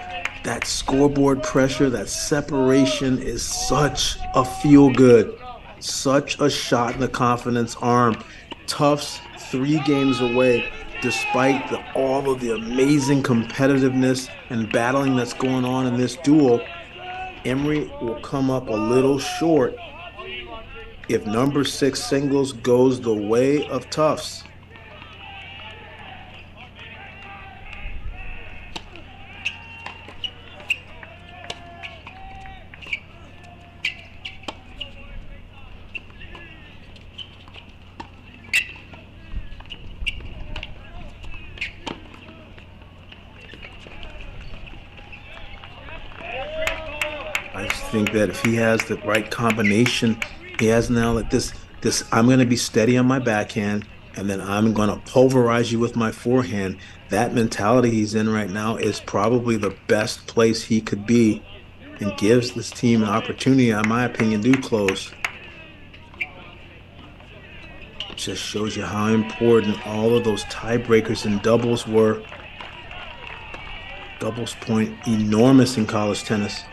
that scoreboard pressure, that separation is such a feel good, such a shot in the confidence arm. Tufts three games away, despite the, all of the amazing competitiveness and battling that's going on in this duel. Emory will come up a little short if number six singles goes the way of Tufts. I think that if he has the right combination, he has now like this this I'm going to be steady on my backhand and then I'm going to pulverize you with my forehand. That mentality he's in right now is probably the best place he could be and gives this team an opportunity, in my opinion, to close. Just shows you how important all of those tiebreakers and doubles were. Doubles point enormous in college tennis.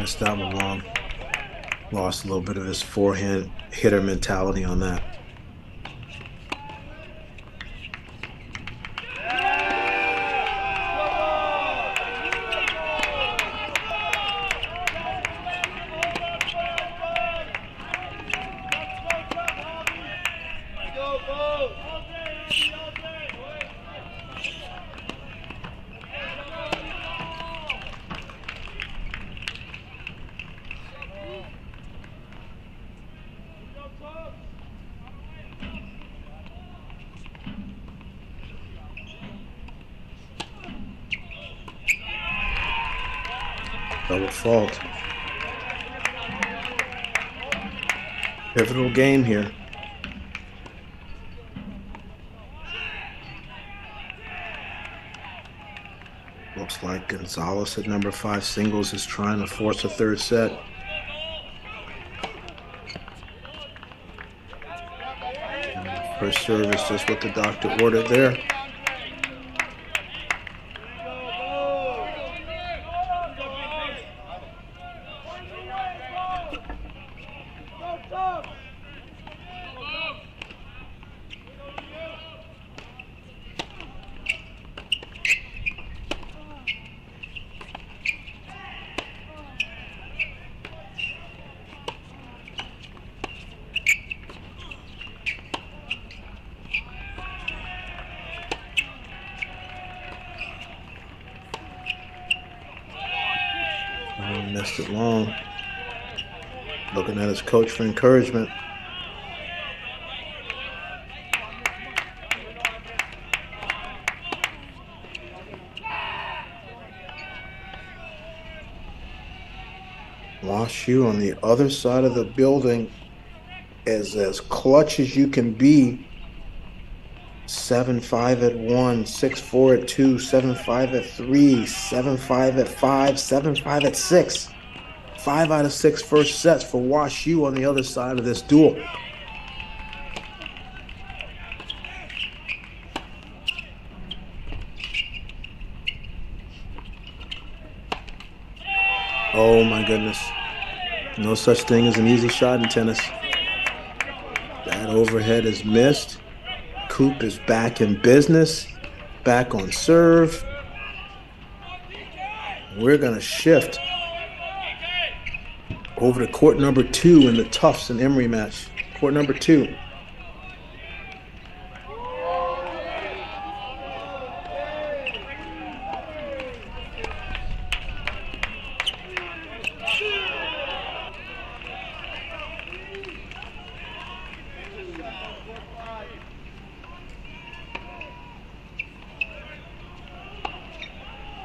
missed that one long. Lost a little bit of his forehand hitter mentality on that. game here. Looks like Gonzalez at number five singles is trying to force a third set. First service, just what the doctor ordered there. For encouragement. WashU on the other side of the building is as clutch as you can be. Seven five at one, six four at two, seven five at three, seven five at five, seven five at six. Five out of six first sets for WashU on the other side of this duel. Oh my goodness. No such thing as an easy shot in tennis. That overhead is missed. Coop is back in business, back on serve. We're going to shift over to court number two in the Tufts and Emory match. Court number two.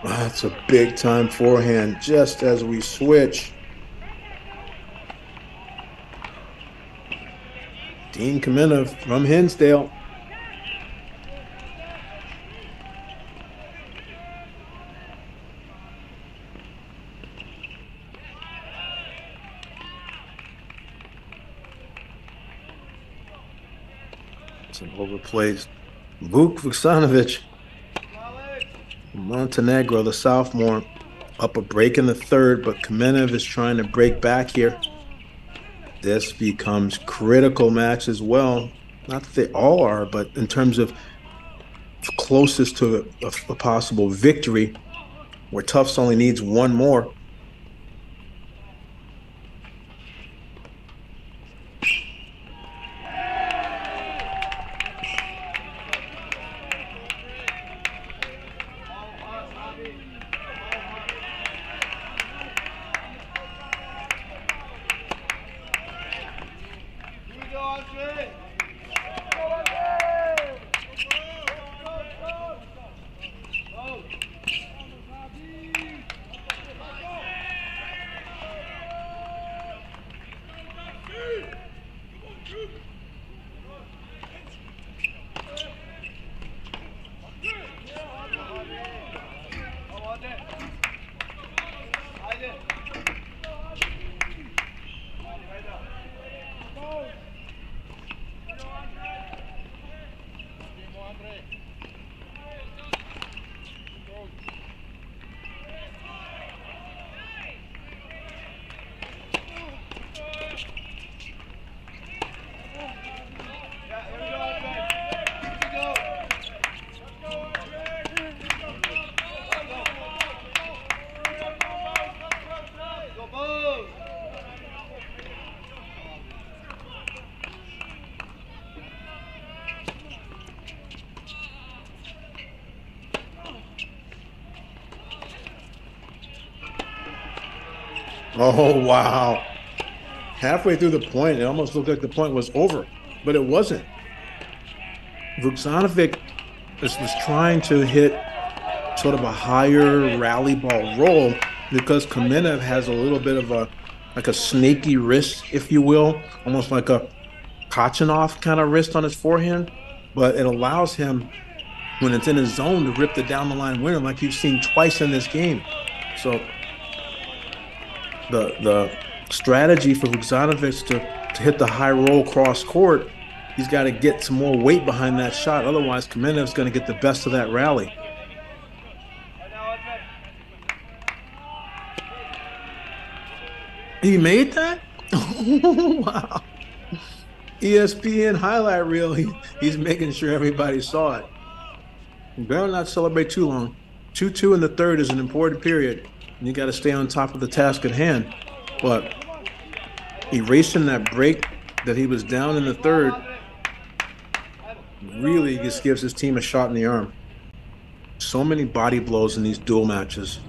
That's a big time forehand just as we switch. Dean Kamenev from Hinsdale. It's an overplayed Vuk Vuksanovic. Montenegro, the sophomore, up a break in the third, but Kamenev is trying to break back here. This becomes critical match as well. Not that they all are, but in terms of closest to a, a possible victory, where Tufts only needs one more. Oh, wow. Halfway through the point, it almost looked like the point was over, but it wasn't. Vuksanovic was, was trying to hit sort of a higher rally ball roll because Kamenev has a little bit of a like a snaky wrist, if you will, almost like a Khachanov kind of wrist on his forehand, but it allows him when it's in his zone to rip the down the line winner, like you've seen twice in this game. So the the strategy for Vuksanovic to, to hit the high roll cross court, he's got to get some more weight behind that shot. Otherwise, Kamenev's going to get the best of that rally. He made that? wow. ESPN highlight reel. He, he's making sure everybody saw it. You better not celebrate too long. 2 2 in the third is an important period. You got to stay on top of the task at hand. But erasing that break that he was down in the third really just gives his team a shot in the arm. So many body blows in these dual matches.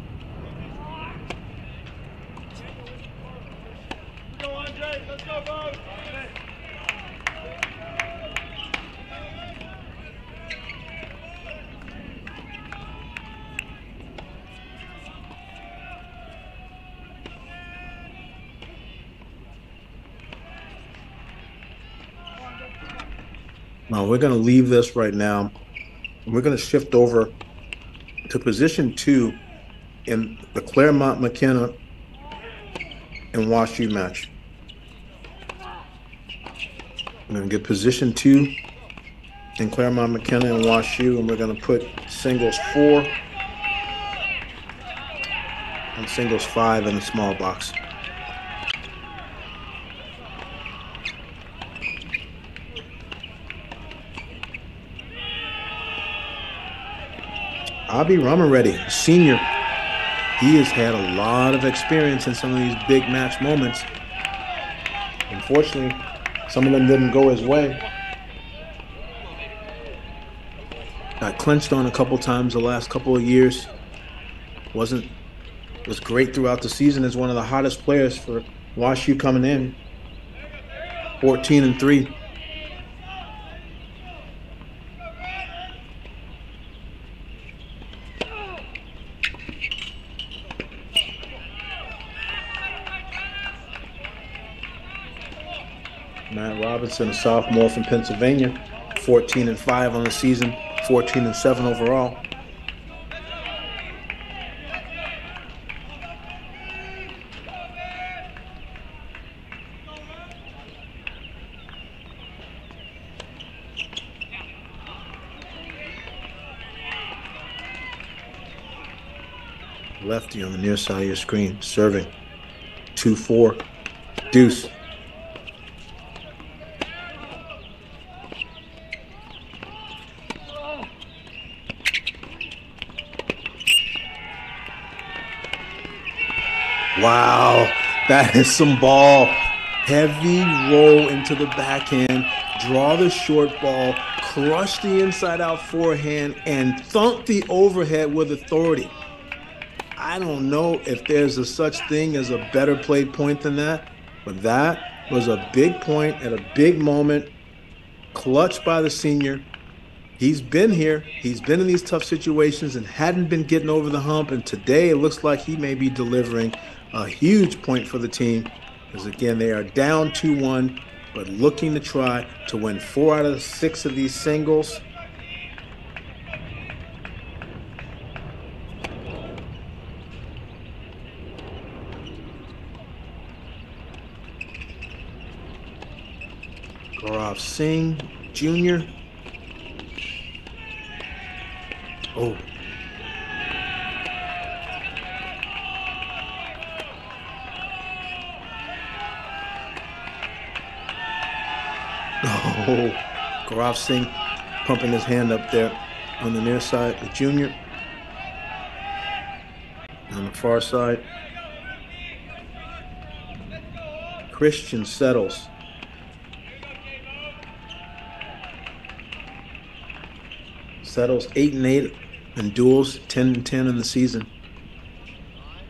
Now we're going to leave this right now. We're going to shift over to position two in the Claremont McKenna and Wash U match. We're going to get position two in Claremont McKenna and Wash U, and we're going to put singles four and singles five in the small box. Abi Ramareddy, senior, he has had a lot of experience in some of these big match moments. Unfortunately, some of them didn't go his way. Got clinched on a couple times the last couple of years. Wasn't was great throughout the season as one of the hottest players for Wash U coming in. 14 and 3. Robinson, a sophomore from Pennsylvania, 14 and 5 on the season, 14 and 7 overall. Lefty on the near side of your screen, serving. 2 4. Deuce. Wow, that is some ball. Heavy roll into the backhand, draw the short ball, crush the inside out forehand, and thump the overhead with authority. I don't know if there's a such thing as a better played point than that, but that was a big point at a big moment, clutched by the senior. He's been here, he's been in these tough situations and hadn't been getting over the hump. And today it looks like he may be delivering a huge point for the team. Because again, they are down 2 1, but looking to try to win four out of six of these singles. Gaurav Singh Jr. Oh. Oh, Gaurav Singh pumping his hand up there on the near side, the junior. On the far side, Christian Settles. Settles eight and eight in duels, ten and ten in the season.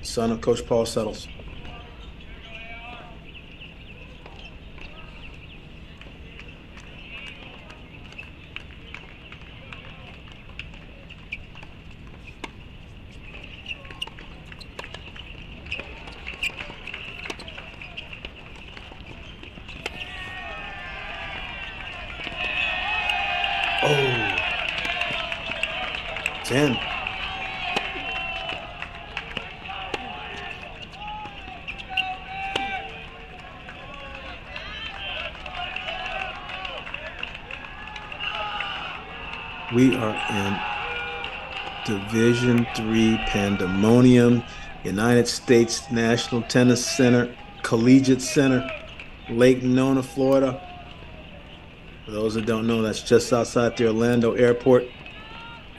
Son of Coach Paul Settles. Oh. 10. We are in Division Three pandemonium, United States National Tennis Center, Collegiate Center, Lake Nona, Florida. For those that don't know, that's just outside the Orlando airport,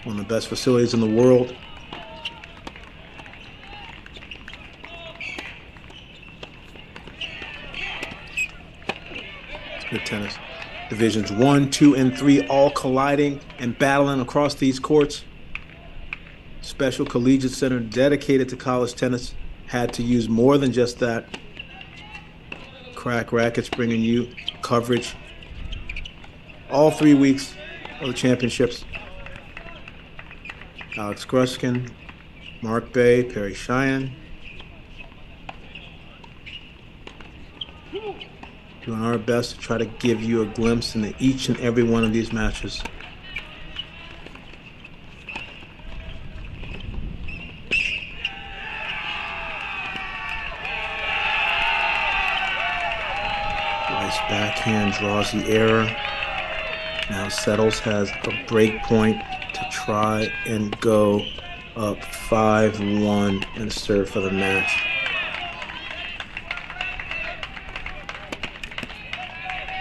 one of the best facilities in the world. It's good tennis. Divisions one, two, and three all colliding and battling across these courts. Special Collegiate Center dedicated to college tennis had to use more than just that. Cracked Racquets bringing you coverage all three weeks of the championships. Alex Gruskin, Mark Bay, Perry Cheyenne. Doing our best to try to give you a glimpse into each and every one of these matches. Rice backhand draws the error. Now Settles has a break point to try and go up 5-1 and serve for the match.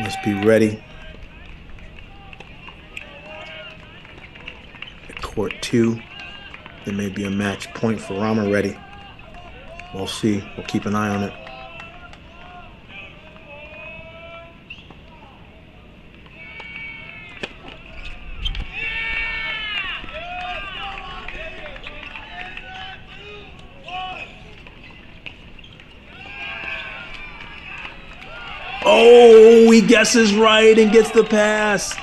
Must be ready. At court two, there may be a match point for Ramareddy. We'll see. We'll keep an eye on it. Oh, he guesses right and gets the pass.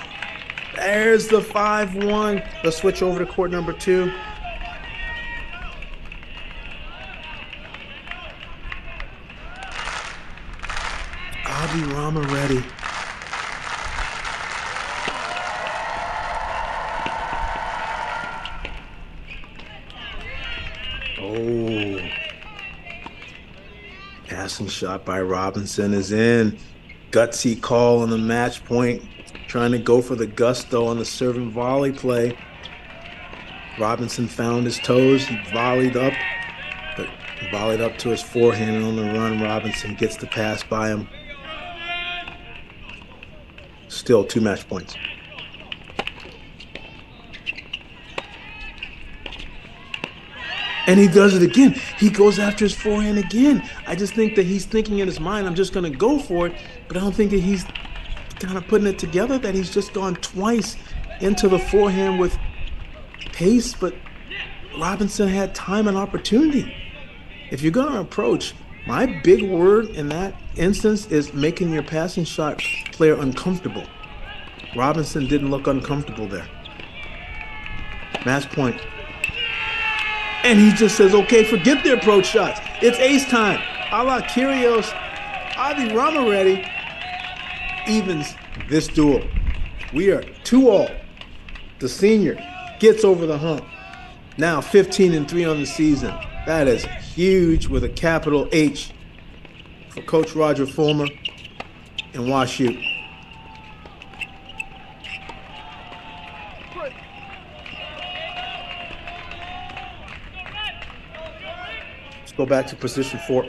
There's the 5 1. Let's switch over to court number two. Abi Ramareddy. Oh. Passing shot by Robinson is in. Gutsy call on the match point. Trying to go for the gusto on the serving volley play. Robinson found his toes. He volleyed up, but volleyed up to his forehand and on the run. Robinson gets the pass by him. Still two match points. And he does it again. He goes after his forehand again. I just think that he's thinking in his mind, I'm just going to go for it. But I don't think that he's kind of putting it together, that he's just gone twice into the forehand with pace. But Robinson had time and opportunity. If you're going to approach, my big word in that instance is making your passing shot player uncomfortable. Robinson didn't look uncomfortable there. Match point. And he just says, okay, forget the approach shots. It's ace time. A la Kyrgios, Avi Ramareddy. Evens this duel. We are 2 all. The senior gets over the hump. Now 15 and 3 on the season. That is huge with a capital H for Coach Roger Follmer and WashU. Go back to position four.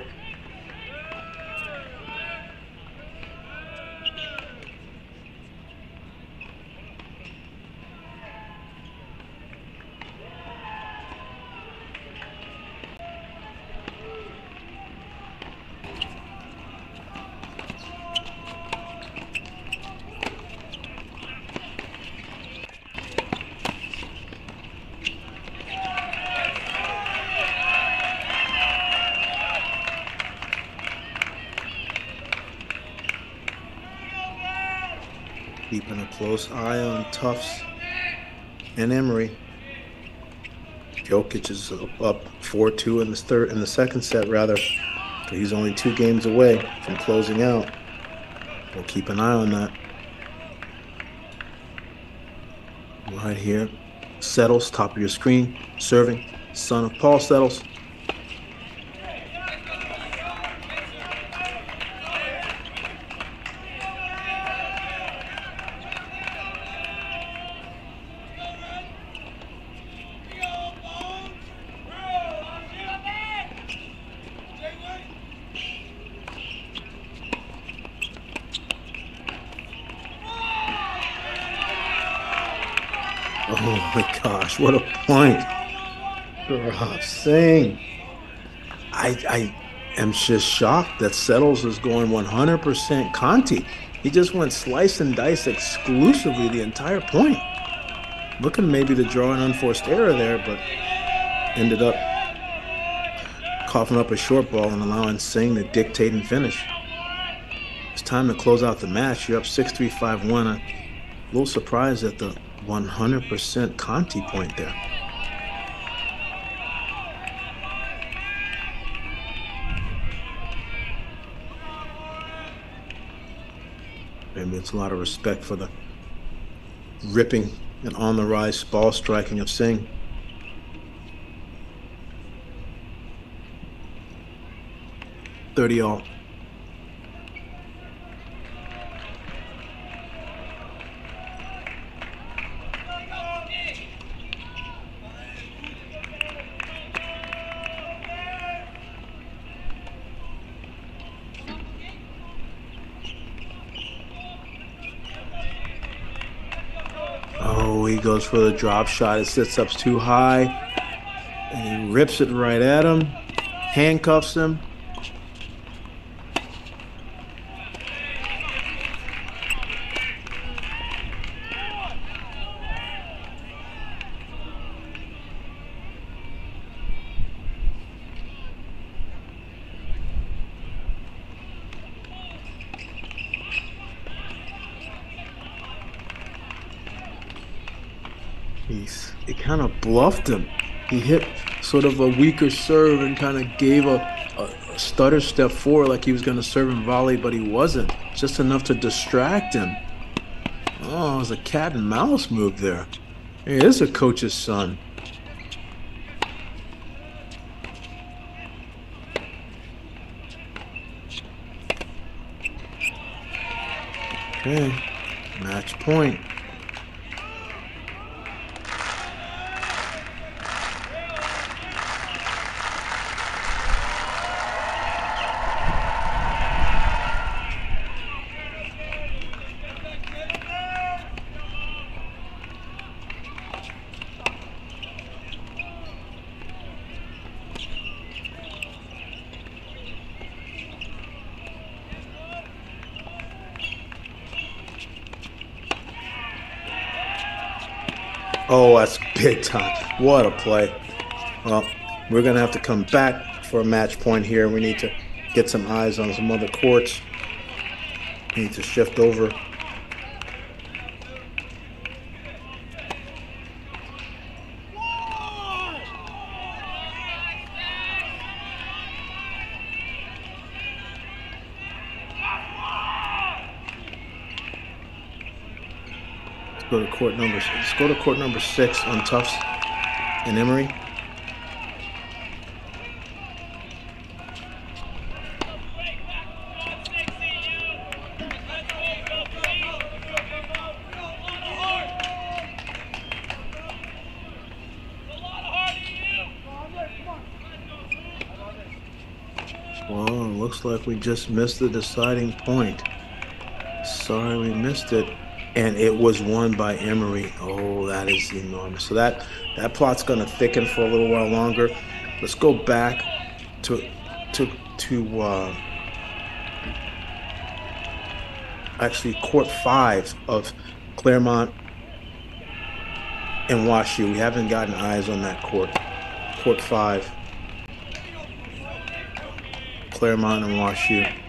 A eye on Tufts and Emory. Jokic is up 4-2 in the third in the second set rather. So he's only two games away from closing out. We'll keep an eye on that. Right here. Settles, top of your screen, serving, son of Paul Settles. Oh my gosh, what a point. Gaurav Singh. I, I am just shocked that Settles is going 100% Conti. He just went slice and dice exclusively the entire point. Looking maybe to draw an unforced error there, but ended up coughing up a short ball and allowing Singh to dictate and finish. It's time to close out the match. You're up 6 3 5 1. A little surprised at the 100% Conti point there. Maybe it's a lot of respect for the ripping and on the rise ball striking of Singh. Thirty all. Oh, he goes for the drop shot. It sits up too high. And he rips it right at him. Handcuffs him. He's he kind of bluffed him. He hit sort of a weaker serve and kind of gave a, a, stutter step forward like he was going to serve and volley, but he wasn't. Just enough to distract him. Oh, it was a cat and mouse move there. He is a coach's son. Okay, match point. Oh, that's big time. What a play. Well, we're going to have to come back for a match point here. We need to get some eyes on some other courts. We need to shift over. Let's go to court number. Let's go to court number six on Tufts and Emory. Well, looks like we just missed the deciding point. Sorry we missed it. And it was won by Emory. Oh, that is enormous. So that that plot's gonna thicken for a little while longer. Let's go back to to to uh, actually court five of Claremont and WashU. We haven't gotten eyes on that court. Court five. Claremont and WashU.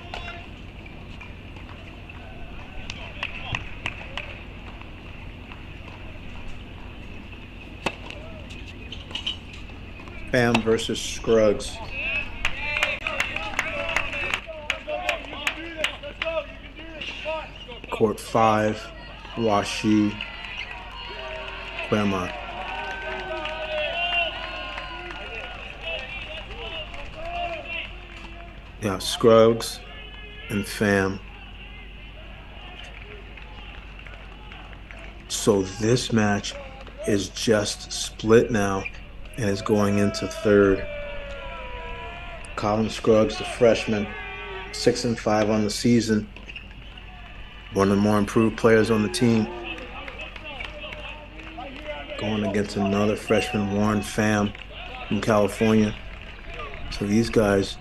Pham versus Scruggs. Court 5, WashU, Claremont. Yeah, Scruggs and Pham. So this match is just split now and is going into third. Colin Scruggs, the freshman, six and five on the season, one of the more improved players on the team. Going against another freshman, Warren Pham from California. So these guys,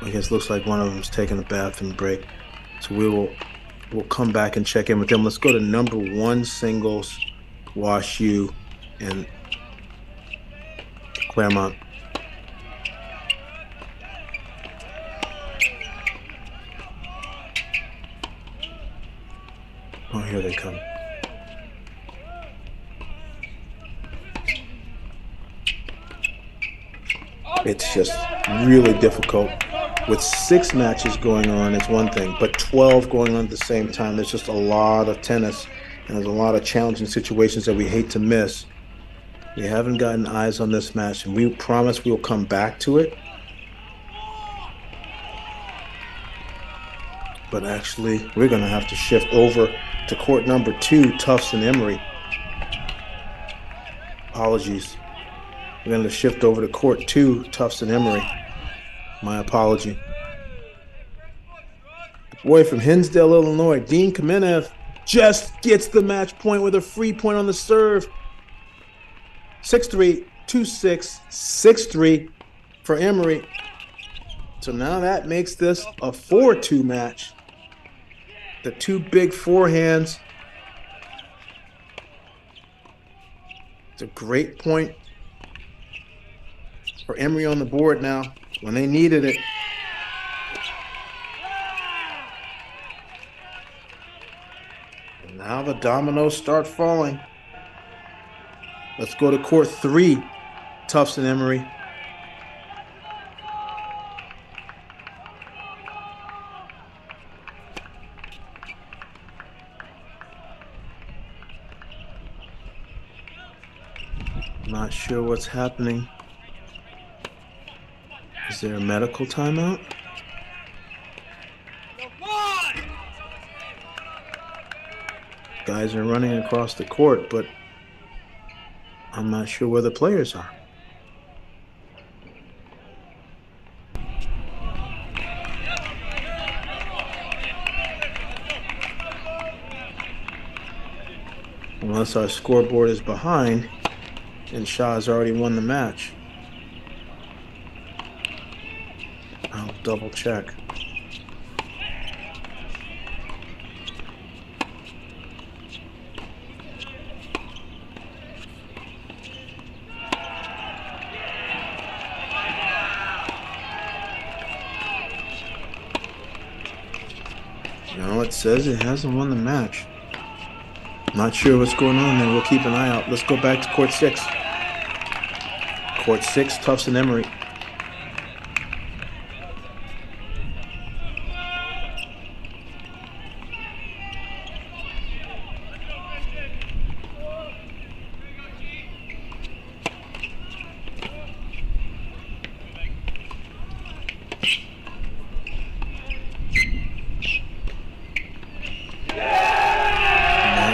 I guess, looks like one of them's taking a bathroom break. So we will we'll come back and check in with them. Let's go to number one singles, Wash U, and Claremont. Oh, here they come. It's just really difficult. With six matches going on, it's one thing, but 12 going on at the same time, there's just a lot of tennis and there's a lot of challenging situations that we hate to miss. We haven't gotten eyes on this match, and we promise we'll come back to it. But actually, we're going to have to shift over to court number two, Tufts and Emory. Apologies. We're going to shift over to court two, Tufts and Emory. My apology. Boy from Hinsdale, Illinois, Dean Kamenev, just gets the match point with a free point on the serve. 6 3, 2 6, 6 3 for Emory. So now that makes this a 4 2 match. The two big forehands. It's a great point for Emory on the board now when they needed it. And now the dominoes start falling. Let's go to court three, Tufts and Emory. Not sure what's happening. Is there a medical timeout? Guys are running across the court, but I'm not sure where the players are. Unless our scoreboard is behind and Shaw has already won the match. I'll double check. No, it says it hasn't won the match. Not sure what's going on there. We'll keep an eye out. Let's go back to court six. Court six, Tufts and Emory.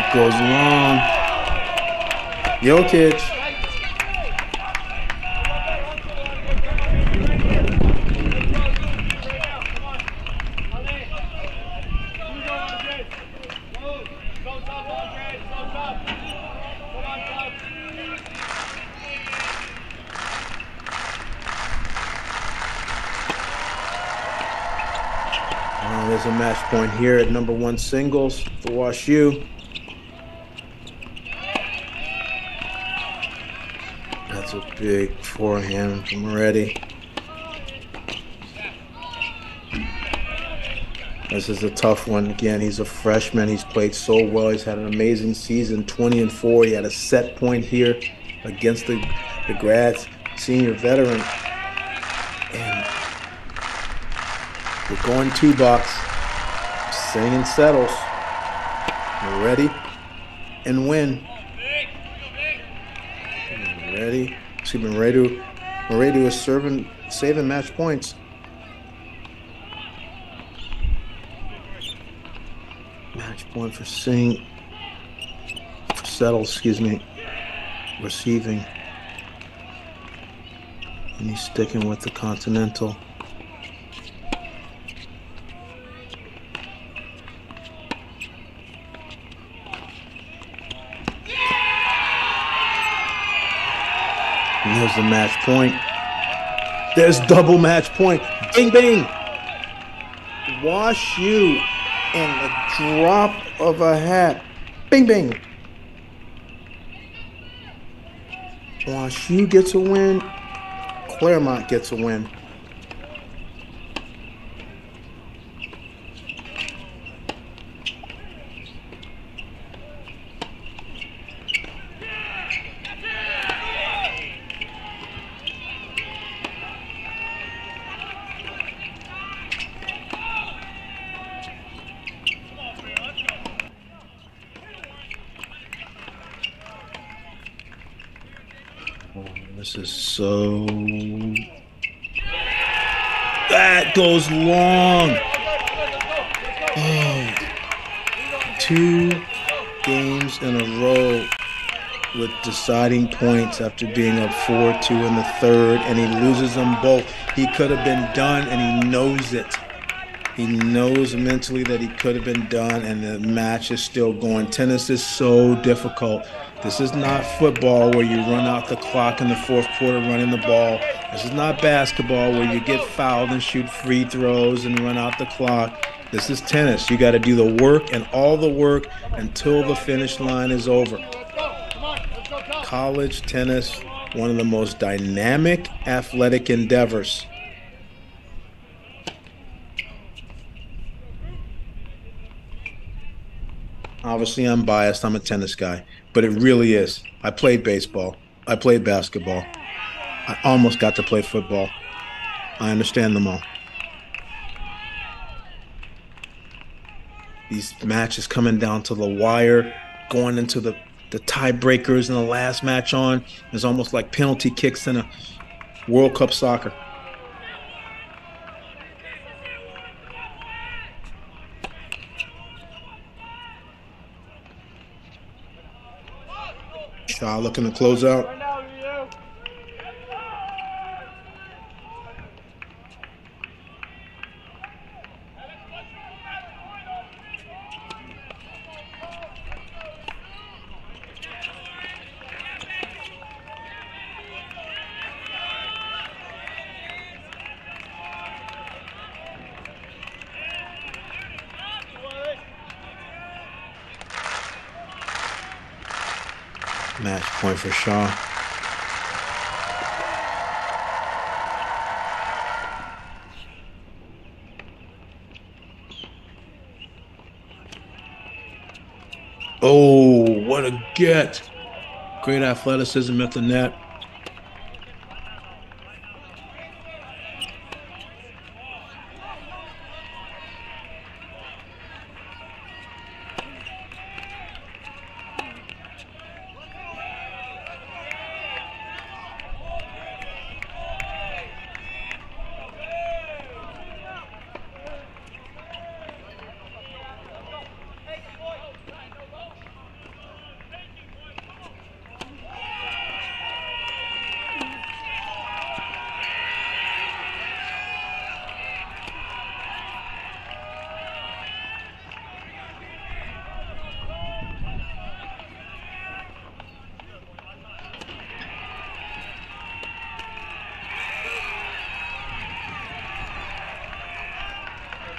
That goes long. Jokic. Oh, there's a match point here at number one singles for Wash U. That's a big forehand from Moretti. This is a tough one. Again, he's a freshman. He's played so well. He's had an amazing season 20 and 4. He had a set point here against the, the grads, senior veteran. And we're going two box. Singing settles. Ready and win. Ready. Excuse me, to Moredu is serving, saving match points. Match point for Singh. For Settles, excuse me. Receiving. And he's sticking with the Continental. Match point. There's double match point. Bing, bing. WashU in the drop of a hat. Bing, bing. WashU gets a win. Claremont gets a win. Oh, this is so. That goes long. Oh. Two games in a row with deciding points after being up 4 2 in the third, and he loses them both. He could have been done, and he knows it. He knows mentally that he could have been done, and the match is still going. Tennis is so difficult. This is not football where you run out the clock in the fourth quarter running the ball. This is not basketball where you get fouled and shoot free throws and run out the clock. This is tennis. You got to do the work and all the work until the finish line is over. College tennis, one of the most dynamic athletic endeavors. Obviously, I'm biased. I'm a tennis guy, but it really is. I played baseball. I played basketball. I almost got to play football. I understand them all. These matches coming down to the wire, going into the, the tiebreakers in the last match on is almost like penalty kicks in a World Cup soccer. Shaw looking to close out. Match point for Shaw. Oh, what a get! Great athleticism at the net.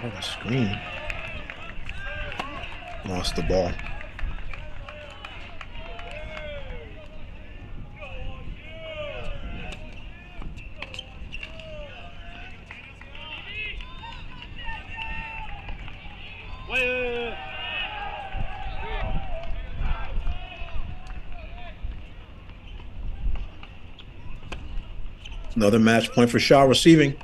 Oh, the screen. Lost the ball. Wait, Another match point for Shaw receiving.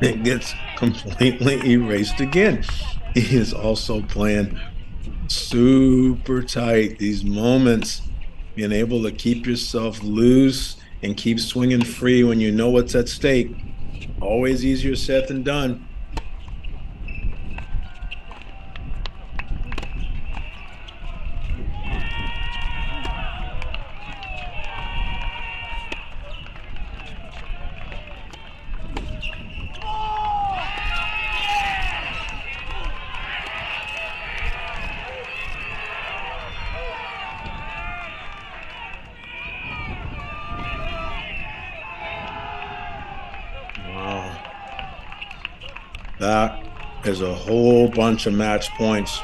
It gets completely erased again. He is also playing super tight. These moments, being able to keep yourself loose and keep swinging free when you know what's at stake. Always easier said than done. Wow. That is a whole bunch of match points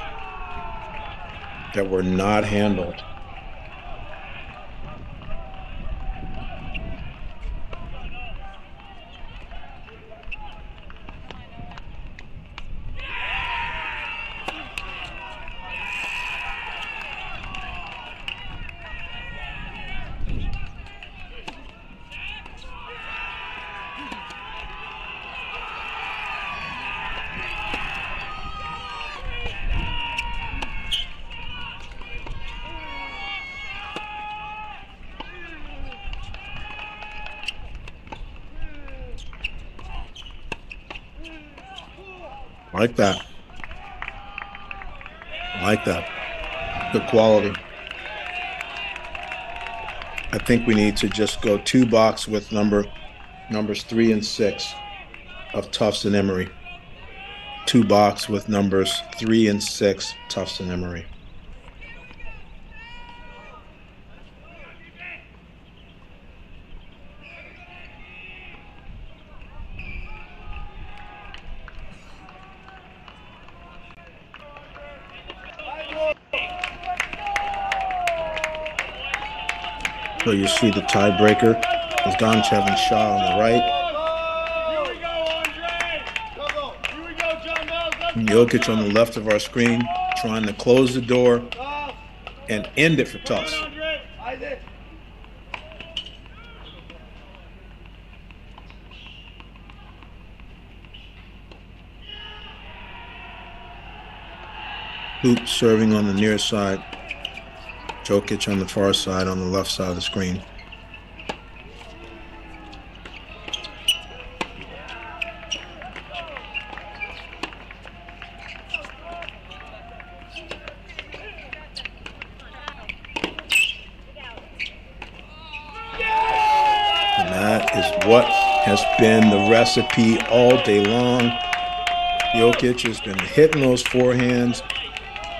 that were not handled. Like that. Like that. Good quality. I think we need to just go two box with number numbers three and six of Tufts and Emory. Two box with numbers three and six, Tufts and Emory. So you see the tiebreaker is Donchev and Shaw on the right. Jokic on the left of our screen, trying to close the door and end it for Tufts. Hoop serving on the near side. Jokic on the far side on the left side of the screen. And that is what has been the recipe all day long. Jokic has been hitting those forehands,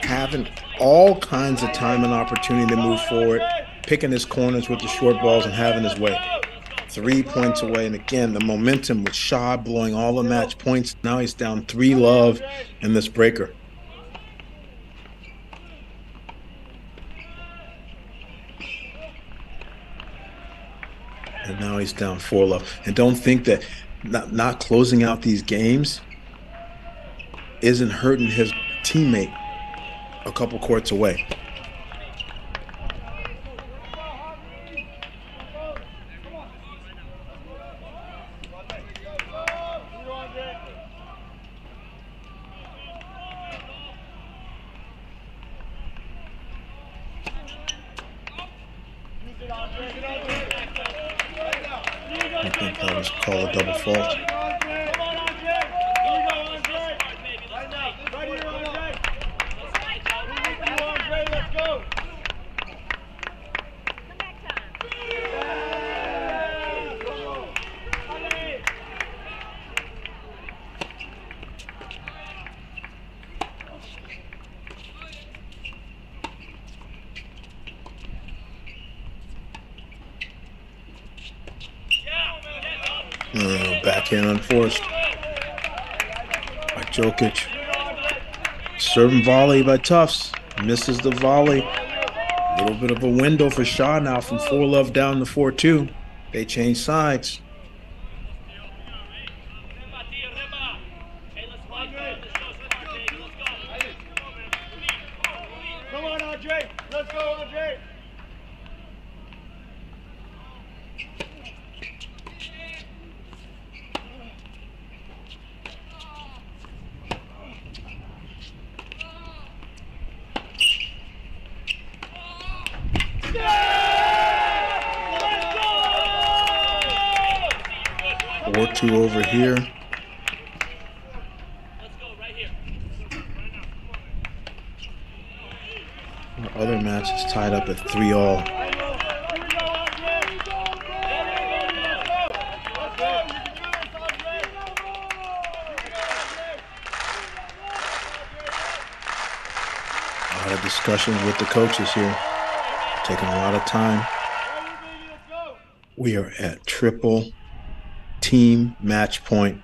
having all kinds of time and opportunity to move forward, picking his corners with the short balls and having his way. Three points away. And again, the momentum with Shaw blowing all the match points. Now he's down three love in this breaker. And now he's down four love. And don't think that not, not closing out these games isn't hurting his teammate a couple courts away. I think that was called a double fault. Come on, Andre. Here we go, Andre. Right now. Right here, Andre. Here we go, Andre. Let's go. Uh, backhand unforced by Jokic. Serving volley by Tufts. Misses the volley. A little bit of a window for Shaw now from 4 love down to 4 2. They change sides. Come on, Andre. Let's go, Andre. two over here. Let's go right here. Our other match is tied up at three all. A lot of discussions with the coaches here, taking a lot of time. We are at triple team match point.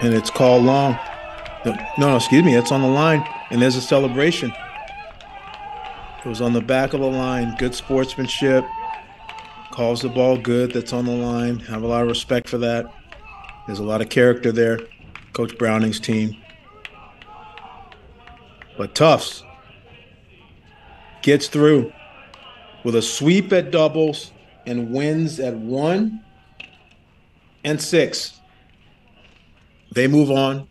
And it's called long. No, no, excuse me, it's on the line, and there's a celebration. It was on the back of the line. Good sportsmanship. Calls the ball good. That's on the line. Have a lot of respect for that. There's a lot of character there. Coach Browning's team. But Tufts gets through with a sweep at doubles and wins at one and six. They move on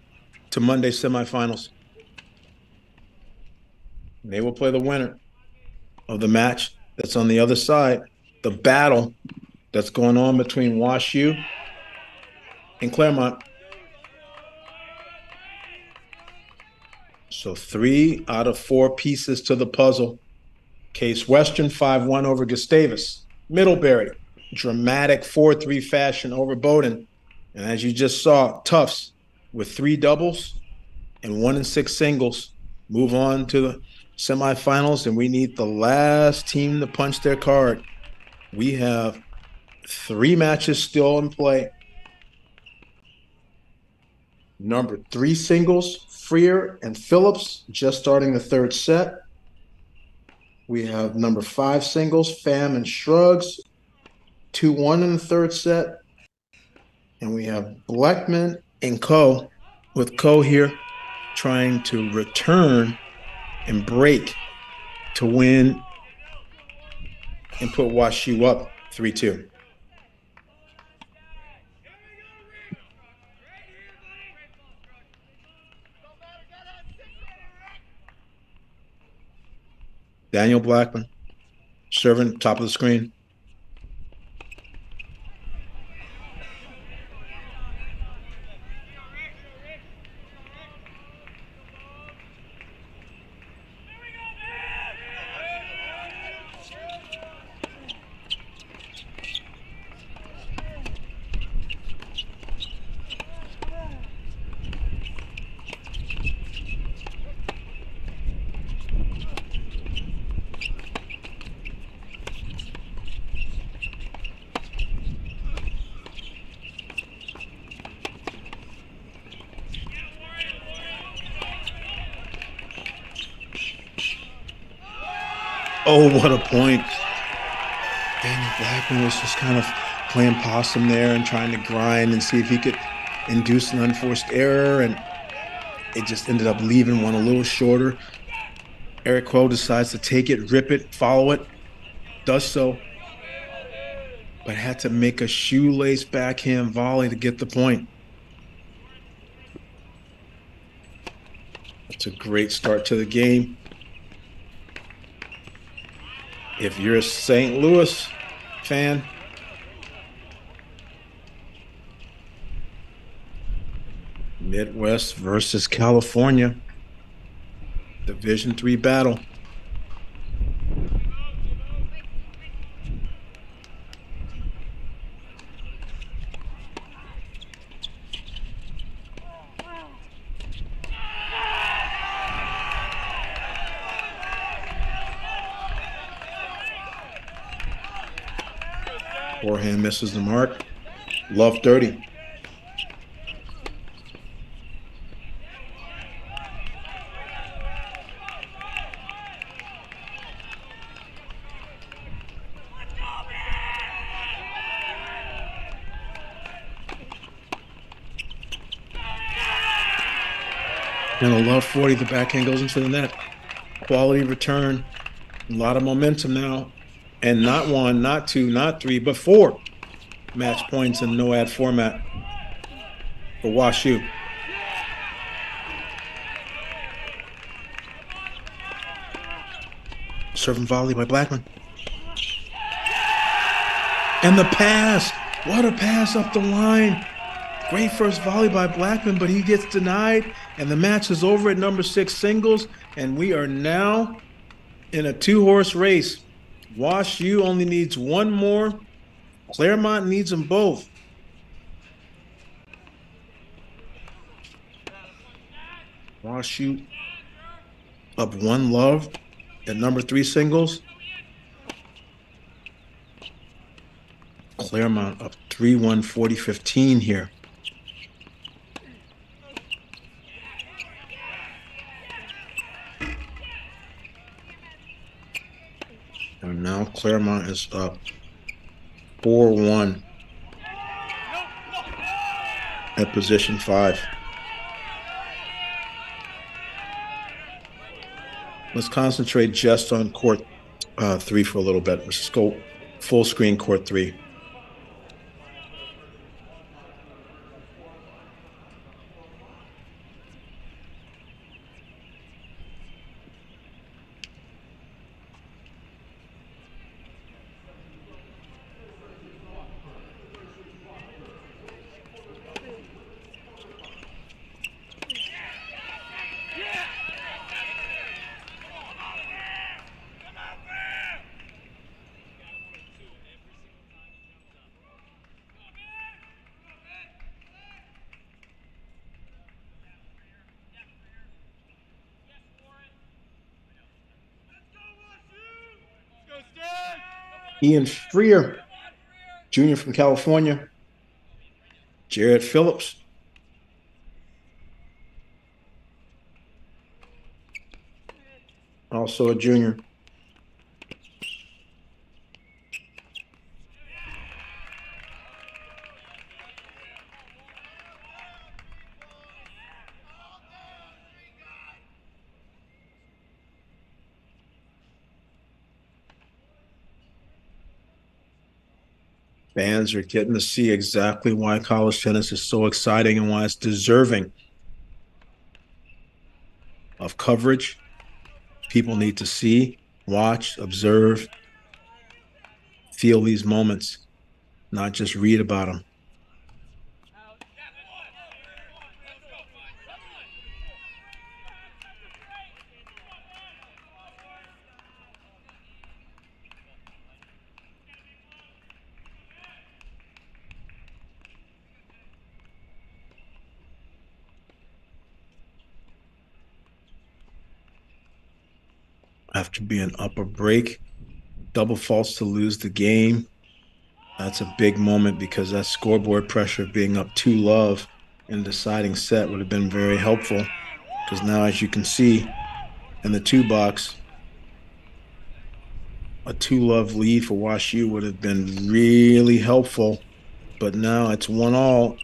to Monday semifinals. They will play the winner of the match that's on the other side, the battle that's going on between WashU and Claremont. So three out of four pieces to the puzzle. Case Western 5 1 over Gustavus. Middlebury, dramatic 4 3 fashion over Bowdoin. And as you just saw, Tufts with three doubles and one and six singles move on to the semifinals. And we need the last team to punch their card. We have three matches still in play. Number three singles, Freer and Phillips, just starting the third set. We have number five singles, Pham and Scruggs, 2 1 in the third set. And we have Blackman and Kuo. with Kuo here trying to return and break to win and put WashU up 3 2. Daniel Blackman, serving top of the screen. Oh, what a point. Daniel Blackman just kind of playing possum there and trying to grind and see if he could induce an unforced error. And it just ended up leaving one a little shorter. Eric Kuo decides to take it, rip it, follow it, does so, but had to make a shoelace backhand volley to get the point. It's a great start to the game. If you're St. Louis fan, Midwest versus California, Division Three battle. Forehand misses the mark. Love 30. And a love 40, the backhand goes into the net. Quality return. A lot of momentum now. And not one, not two, not three, but four match points in no ad format for WashU. Serving volley by Blackman. And the pass. What a pass up the line. Great first volley by Blackman, but he gets denied. And the match is over at number six singles. And we are now in a two horse race. Wash U only needs one more. Claremont needs them both. Wash U up one love at number three singles. Claremont up 3 1 40 15 here. And now Claremont is up 4 1 at position five. Let's concentrate just on court uh, three for a little bit. Let's just go full screen court three. Ian Freer, junior from California. Jared Phillips. Also a junior. Fans are getting to see exactly why college tennis is so exciting and why it's deserving of coverage. People need to see, watch, observe, feel these moments, not just read about them. After being up a break, double faults to lose the game. That's a big moment because that scoreboard pressure of being up two love in deciding set would have been very helpful. Because now, as you can see in the two box, a two love lead for Wash U would have been really helpful. But now it's one all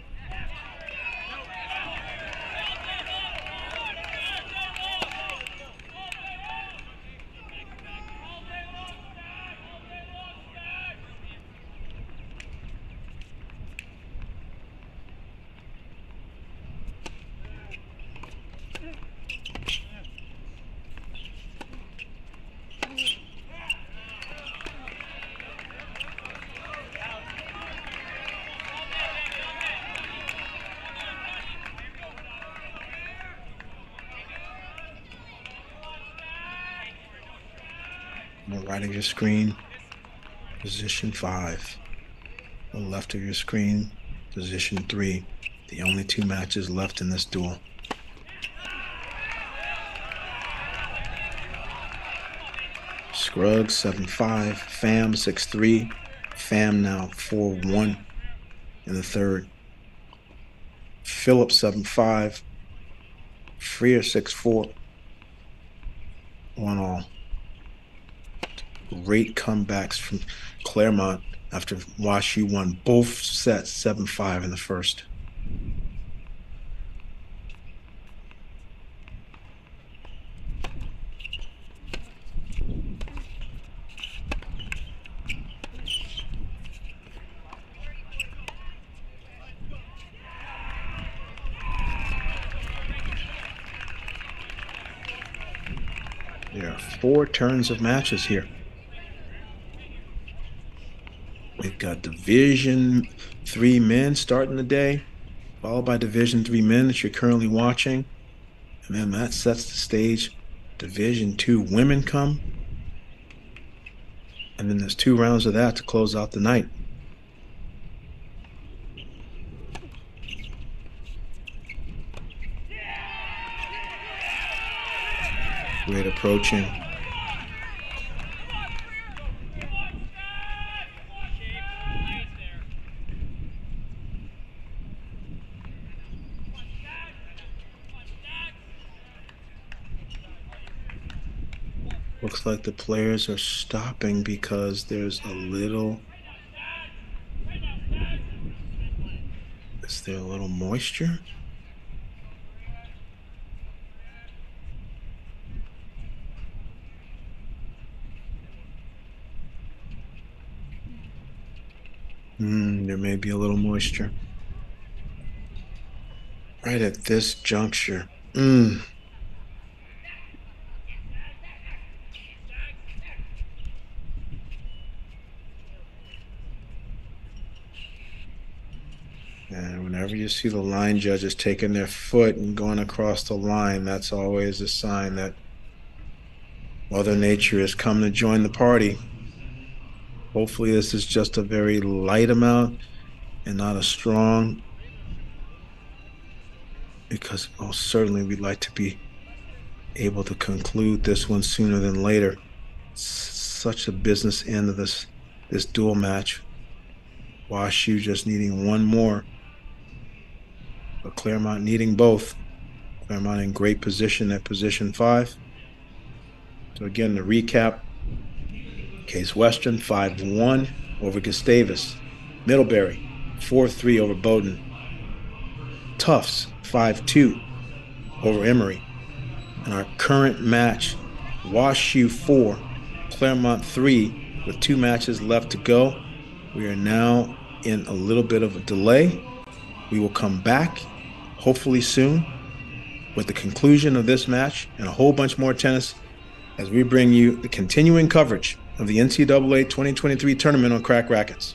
screen, position five. On the left of your screen, position three. The only two matches left in this duel. Scruggs 7-5, Pham 6-3, Pham now 4-1 in the third. Phillips 7-5, Freer 6-4, one all great comebacks from Claremont after Wash U won both sets 7 5 in the first. Yeah, four turns of matches here. Division Three men starting the day, followed by Division Three men that you're currently watching, and then that sets the stage. Division Two women come, and then there's two rounds of that to close out the night. Great approaching. Like the players are stopping because there's a little. Is there a little moisture? Hmm, there may be a little moisture. Right at this juncture. Hmm. And whenever you see the line judges taking their foot and going across the line, that's always a sign that Mother Nature has come to join the party. Hopefully, this is just a very light amount and not a strong, because most certainly we'd like to be able to conclude this one sooner than later. It's such a business end of this this dual match. WashU just needing one more, but Claremont needing both. Claremont in great position at position five. So again, to recap, Case Western 5-1 over Gustavus. Middlebury 4-3 over Bowdoin. Tufts 5-2 over Emory. And our current match, WashU 4, Claremont 3, with two matches left to go. We are now in a little bit of a delay. We will come back, hopefully soon, with the conclusion of this match and a whole bunch more tennis as we bring you the continuing coverage of the NCAA 2023 tournament on Cracked Racquets.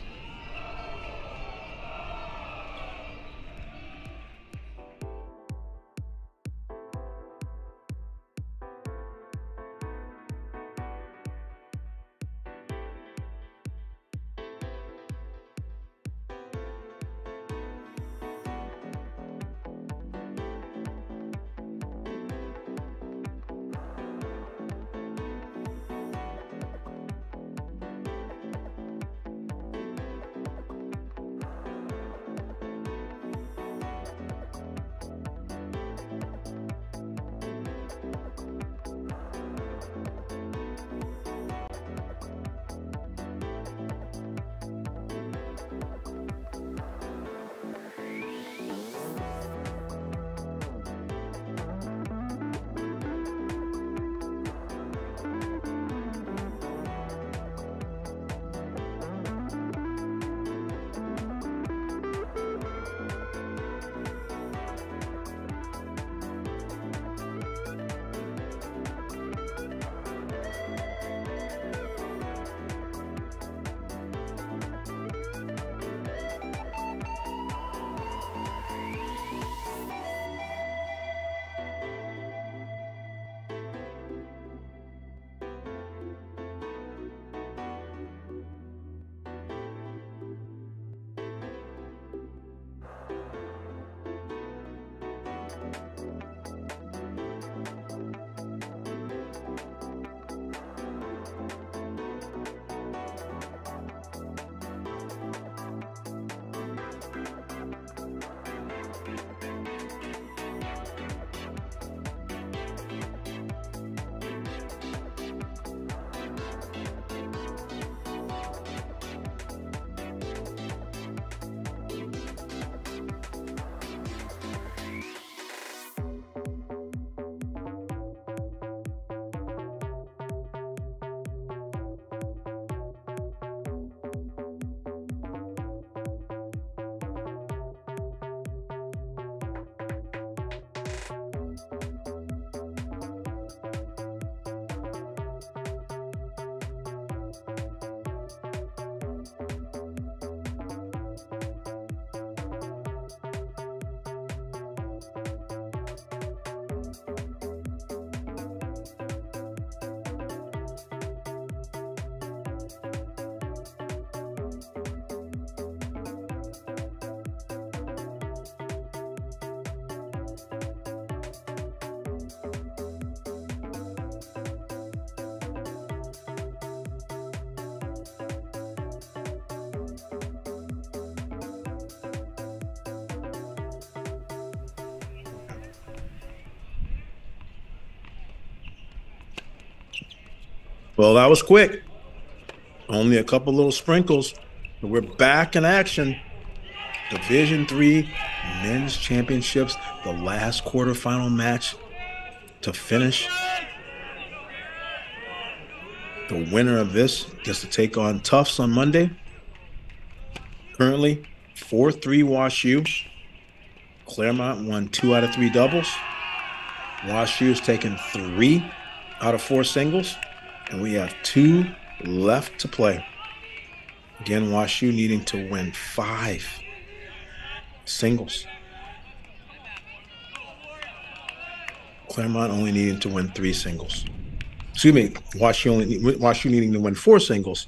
Was quick. Only a couple little sprinkles. We're back in action. Division Three Men's Championships, the last quarterfinal match to finish. The winner of this gets to take on Tufts on Monday. Currently, 4 3 WashU. Claremont won two out of three doubles. WashU has taken three out of four singles, and we have two left to play. Again, WashU needing to win five singles. Claremont only needing to win three singles. Excuse me, WashU only WashU needing to win four singles.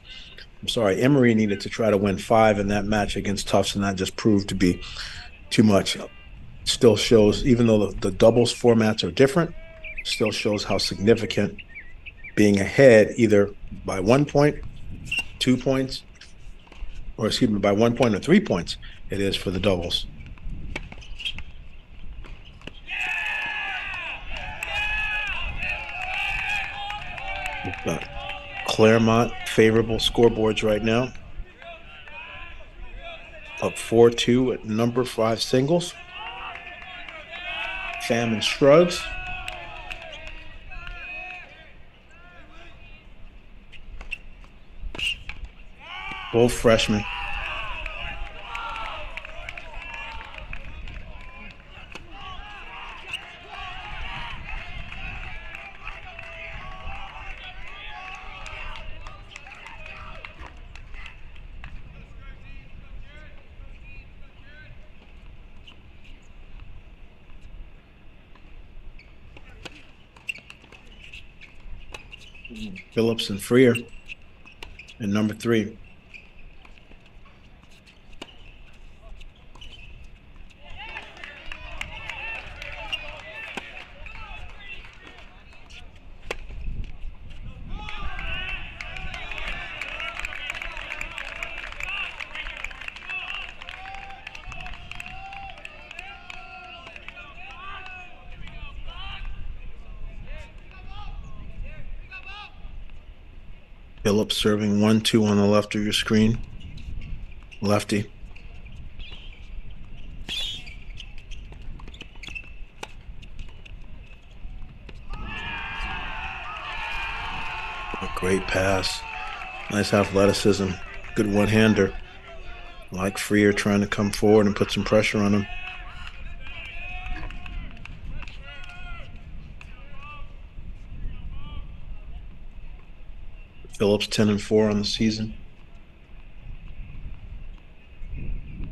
I'm sorry, Emory needed to try to win five in that match against Tufts, and that just proved to be too much. Still shows, even though the, the doubles formats are different, still shows how significant being ahead either by one point, two points, or excuse me, by one point or three points, it is for the doubles. Claremont favorable scoreboards right now. Up 4 2 at number five singles. Famine Scruggs. Both freshmen. Phillips and Freer. And number three. Serving one, two on the left of your screen. Lefty. A great pass. Nice athleticism. Good one hander. Like Freer trying to come forward and put some pressure on him. Phillips 10 and 4 on the season.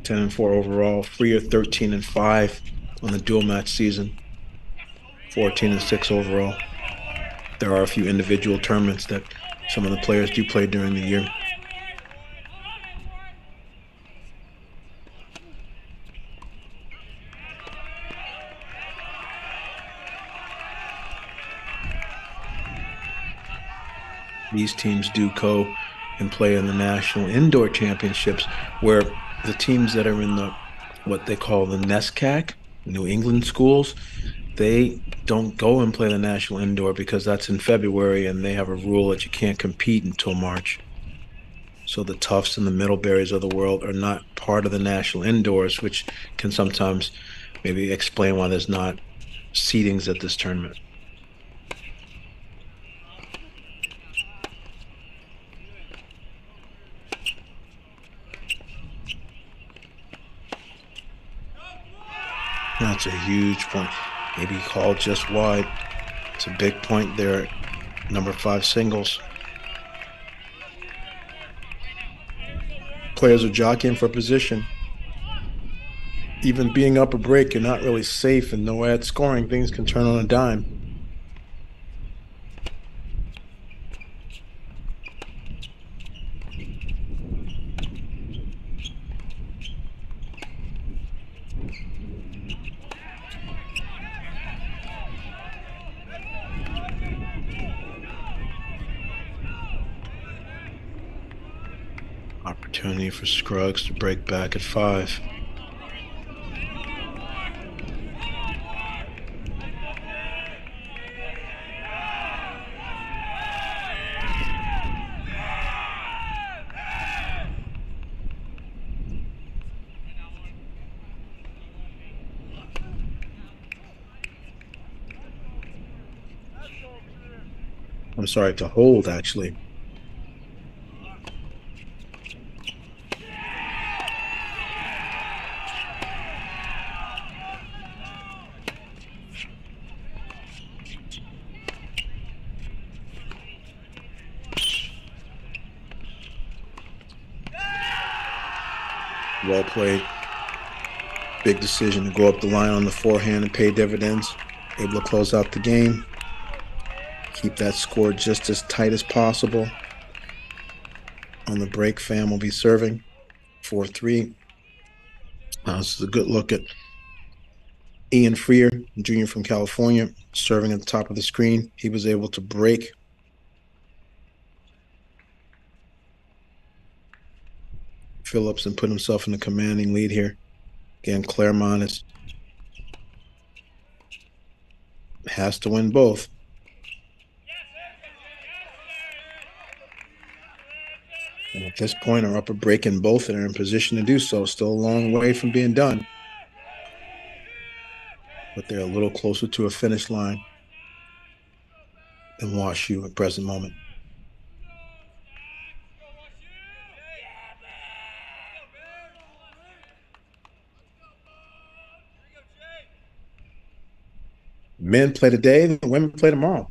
10 and 4 overall. Freer 13 and 5 on the dual match season. 14 and 6 overall. There are a few individual tournaments that some of the players do play during the year. These teams do go and play in the national indoor championships where the teams that are in the what they call the NESCAC, New England schools, they don't go and play the national indoor because that's in February and they have a rule that you can't compete until March. So the Tufts and the Middleberries of the world are not part of the national indoors, which can sometimes maybe explain why there's not seedings at this tournament. That's a huge point. Maybe called just wide. It's a big point there number five singles. Players are jockeying for position. Even being up a break, you're not really safe, and no ad scoring, things can turn on a dime. trucks to break back at 5. I'm sorry, to hold actually. Played. Big decision to go up the line on the forehand and pay dividends. Able to close out the game. Keep that score just as tight as possible. On the break, Pham will be serving 4 3. Uh, this is a good look at Ian Freer, junior from California, serving at the top of the screen. He was able to break Phillips and put himself in a commanding lead here. Again, Claremont is has to win both. And at this point, are up a break in both and are in position to do so. Still a long way from being done. But they're a little closer to a finish line than WashU at present moment. Men play today, the women play tomorrow.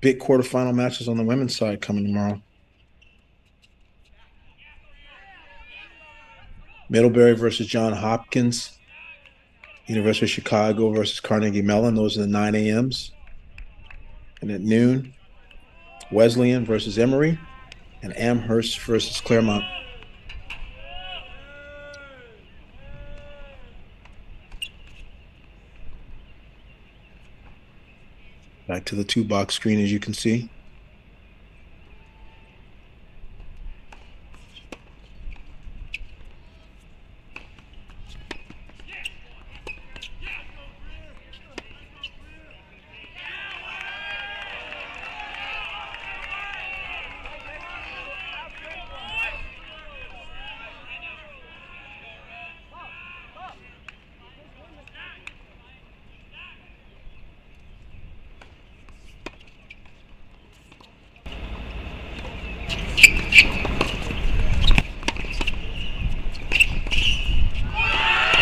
Big quarterfinal matches on the women's side coming tomorrow. Middlebury versus John Hopkins. University of Chicago versus Carnegie Mellon. Those are the 9 a.m.s. And at noon, Wesleyan versus Emory and Amherst versus Claremont. Back to the two box screen as you can see.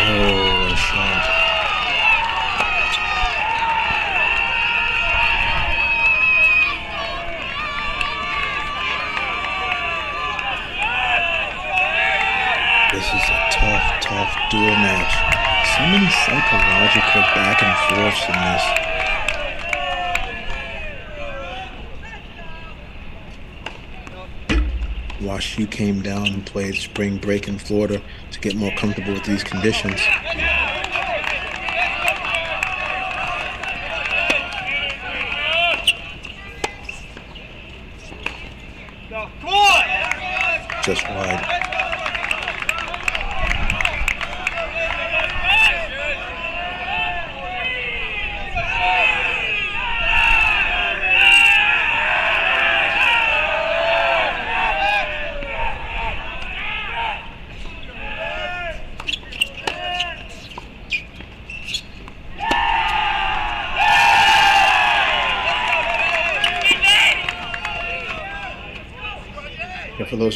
Oh, what a shot. This is a tough, tough duel match. So many psychological back and forths in this. WashU came down and played spring break in Florida to get more comfortable with these conditions.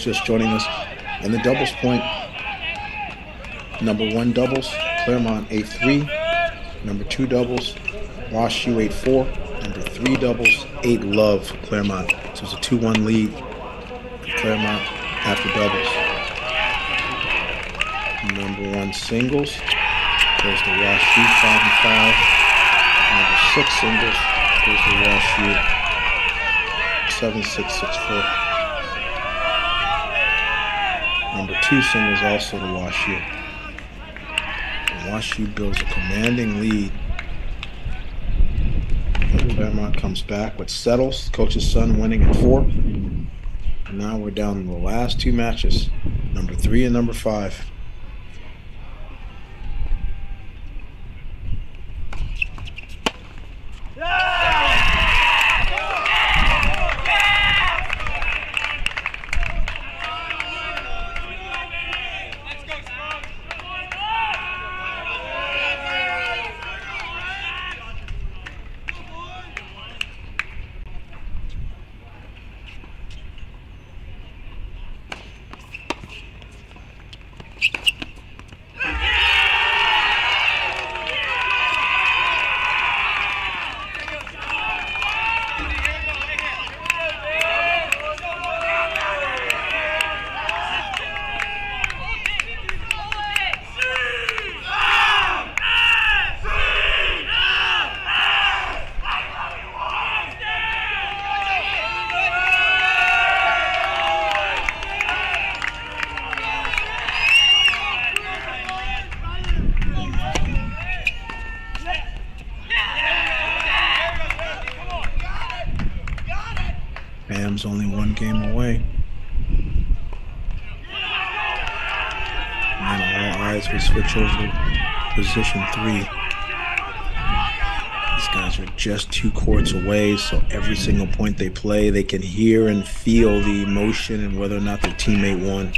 Just joining us, in the doubles point, number one doubles, Claremont 8 3. Number two doubles, WashU 8 4. Number three doubles, 8 Love, Claremont. So it's a 2 1 lead for Claremont after doubles. Number one singles goes to WashU 5 and 5. Number six singles goes to WashU 7 6 6 4. Number two singles also to WashU. WashU builds a commanding lead. And Claremont comes back with Settles. Coach's son winning at four. And now we're down to the last two matches, number three and number five. Every single point they play, they can hear and feel the emotion and whether or not their teammate won.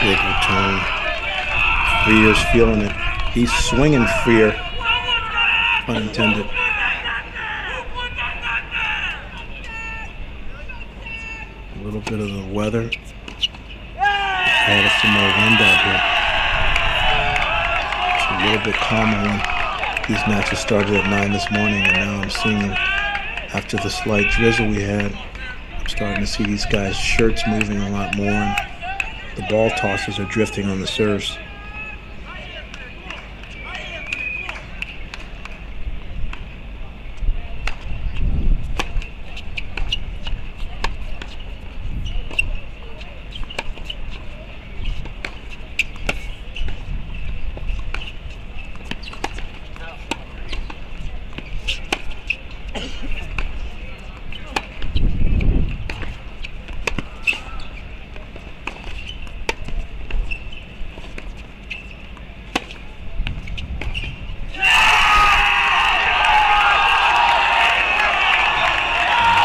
Big return. Freer's feeling it. He's swinging Freer. Unintended. A little bit of the weather. Added some more wind out here. It's a little bit calmer when these matches started at 9 this morning, and now I'm seeing after the slight drizzle we had, I'm starting to see these guys' shirts moving a lot more. And the ball tosses are drifting on the serves.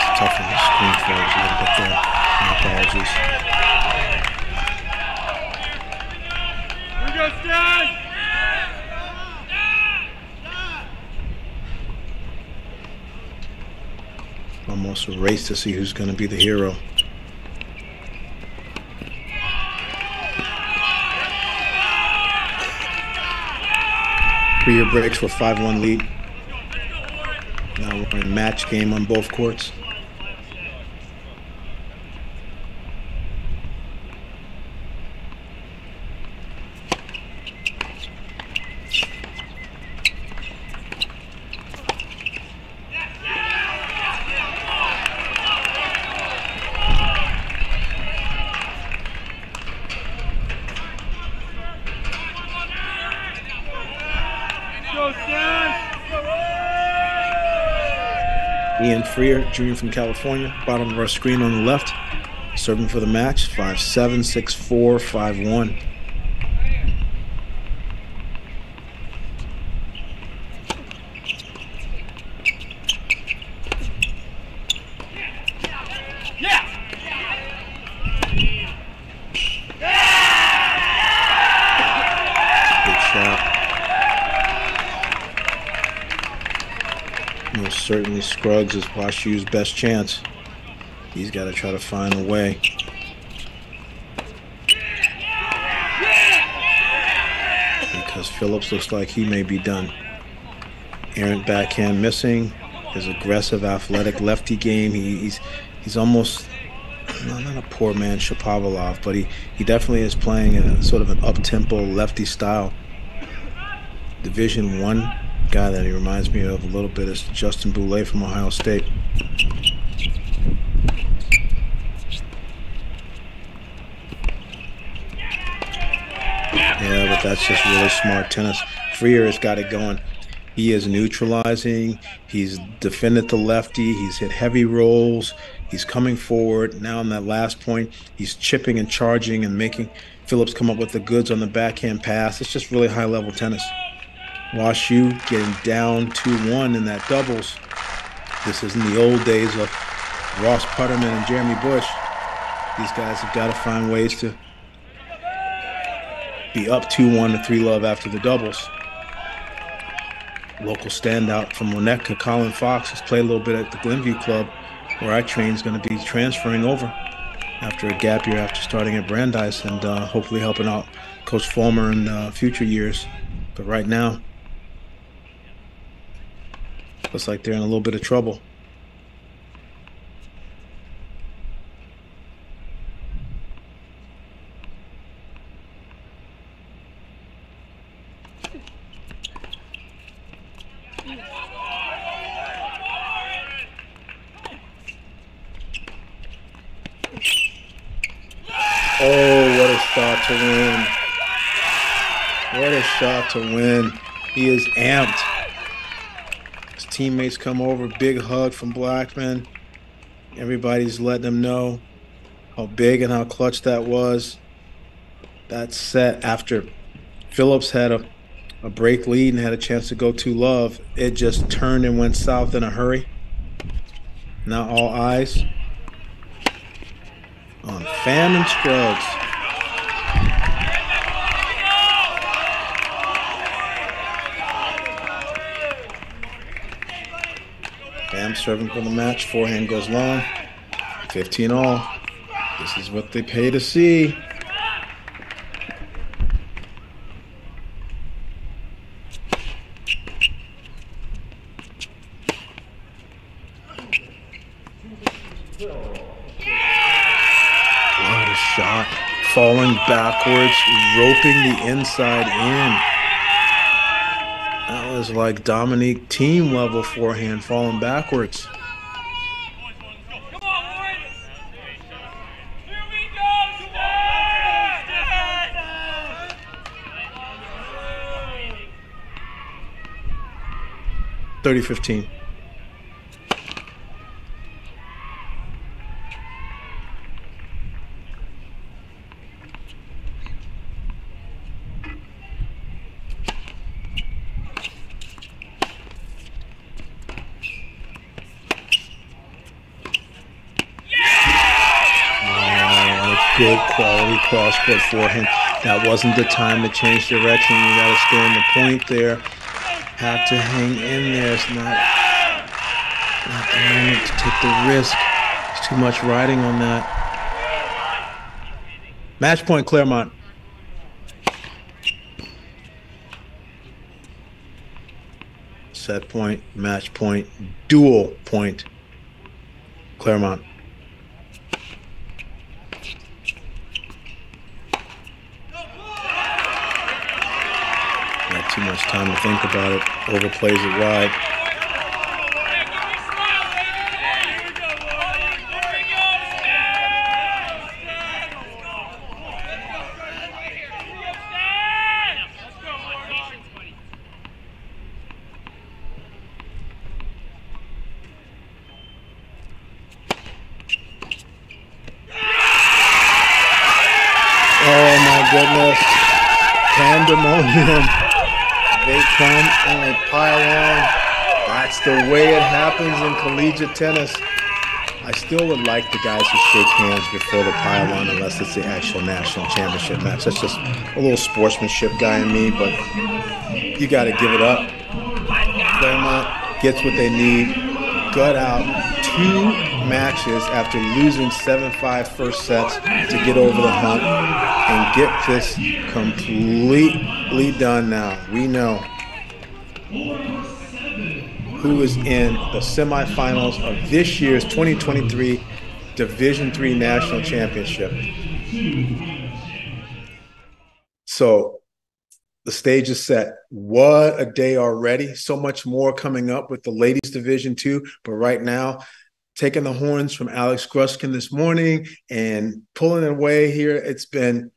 It's tough on the screen for us a little bit there. My apologies. We go, Stan! Almost a race to see who's going to be the hero. Freer breaks for 5-1 lead. Now we're in match game on both courts. Freer, junior from California, bottom of our screen on the left, serving for the match, 5'7", 6'4", 5'1". Big shot. Most certainly Scruggs is WashU's best chance. He's got to try to find a way. Because Phillips looks like he may be done. Errant backhand missing. His aggressive, athletic lefty game. He, he's he's almost no, not a poor man Shapovalov, but he, he definitely is playing a sort of an up-tempo lefty style. Division One guy that he reminds me of a little bit is Justin Boulais from Ohio State. Yeah, but that's just really smart tennis. Freer has got it going. He is neutralizing. He's defended the lefty. He's hit heavy rolls. He's coming forward. Now on that last point, he's chipping and charging and making Phillips come up with the goods on the backhand pass. It's just really high level tennis. WashU getting down 2-1 in that doubles. This isn't the old days of Ross Putterman and Jeremy Bush. These guys have got to find ways to be up 2-1 to 3 love after the doubles. Local standout from Winnetka, Colin Fox, has played a little bit at the Glenview Club, where I train, is going to be transferring over after a gap year after starting at Brandeis and uh, hopefully helping out Coach Follmer in uh, future years. But right now, looks like they're in a little bit of trouble. Oh, what a shot to win. What a shot to win. He is amped. His teammates come over, big hug from Blackman. Everybody's letting him know how big and how clutch that was. That set after Phillips had a, a break lead and had a chance to go to love, it just turned and went south in a hurry. Now all eyes on and Scruggs. Pham serving for the match. Forehand goes long. 15 all. This is what they pay to see. What a shot. Falling backwards, roping the inside in. Like Dominic Thiem level forehand falling backwards. Come on, boys! Here we go, Steph! 30 15. Oh, good quality court forehand. That wasn't the time to change direction. You got to stay the point there. Have to hang in there. It's not, not the moment to take the risk. It's too much riding on that. Match point, Claremont. Set point, match point, dual point, Claremont. Much time to think about it. Overplays it wide. Here we go, boys! Here we go, Steph! Steph! Let's go, boys! Oh my goodness. Pandemonium. They come and they pile on. That's the way it happens in collegiate tennis. I still would like the guys to shake hands before the pile on unless it's the actual national championship match. That's just a little sportsmanship guy in me, but you got to give it up. Claremont gets what they need. Gut out two matches after losing 7-5 first sets to get over the hump and get this completely done now. We know who is in the semifinals of this year's 2023 Division Three National Championship. So the stage is set. What a day already. So much more coming up with the ladies division two. But right now, taking the horns from Alex Gruskin this morning and pulling away here. It's been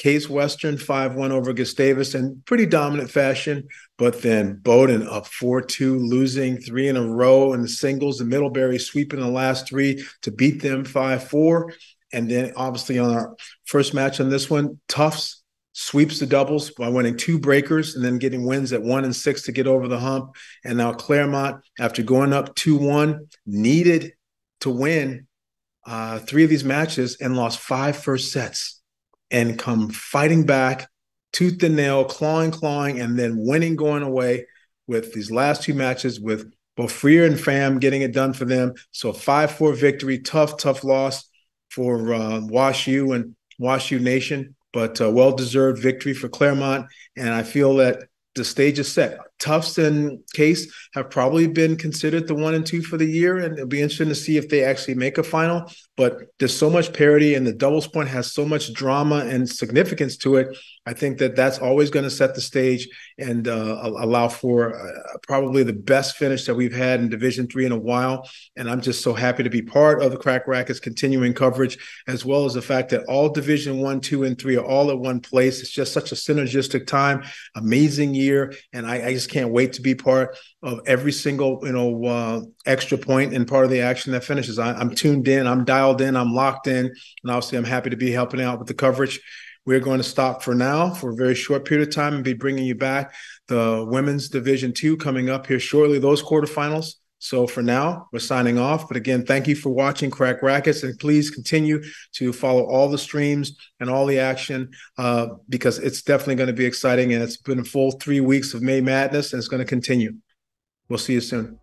Case Western 5-1 over Gustavus in pretty dominant fashion, but then Bowdoin up 4-2, losing three in a row in the singles, and Middlebury sweeping the last three to beat them 5-4. And then obviously on our first match on this one, Tufts sweeps the doubles by winning two breakers and then getting wins at one and six to get over the hump. And now Claremont, after going up 2-1, needed to win uh, three of these matches and lost five first sets and come fighting back, tooth and nail, clawing, clawing, and then winning going away with these last two matches with both Freer and Pham getting it done for them. So 5-4 victory, tough, tough loss for uh, Wash U and Wash U Nation, but uh, well-deserved victory for Claremont. And I feel that the stage is set. Tufts and Case have probably been considered the one and two for the year, and it'll be interesting to see if they actually make a final. But there's so much parity, and the doubles point has so much drama and significance to it. I think that that's always going to set the stage and uh, allow for uh, probably the best finish that we've had in Division Three in a while. And I'm just so happy to be part of the Cracked Racquets continuing coverage, as well as the fact that all Division One, Two, and Three are all at one place. It's just such a synergistic time, amazing year, and I, I just can't wait to be part of every single you know uh, extra point and part of the action that finishes. I, I'm tuned in, I'm dialed in, I'm locked in, and obviously I'm happy to be helping out with the coverage. We're going to stop for now for a very short period of time and be bringing you back the women's division two coming up here shortly, those quarterfinals. So for now, we're signing off. But again, thank you for watching Cracked Racquets, and please continue to follow all the streams and all the action uh, because it's definitely going to be exciting. And it's been a full three weeks of May Madness, and it's going to continue. We'll see you soon.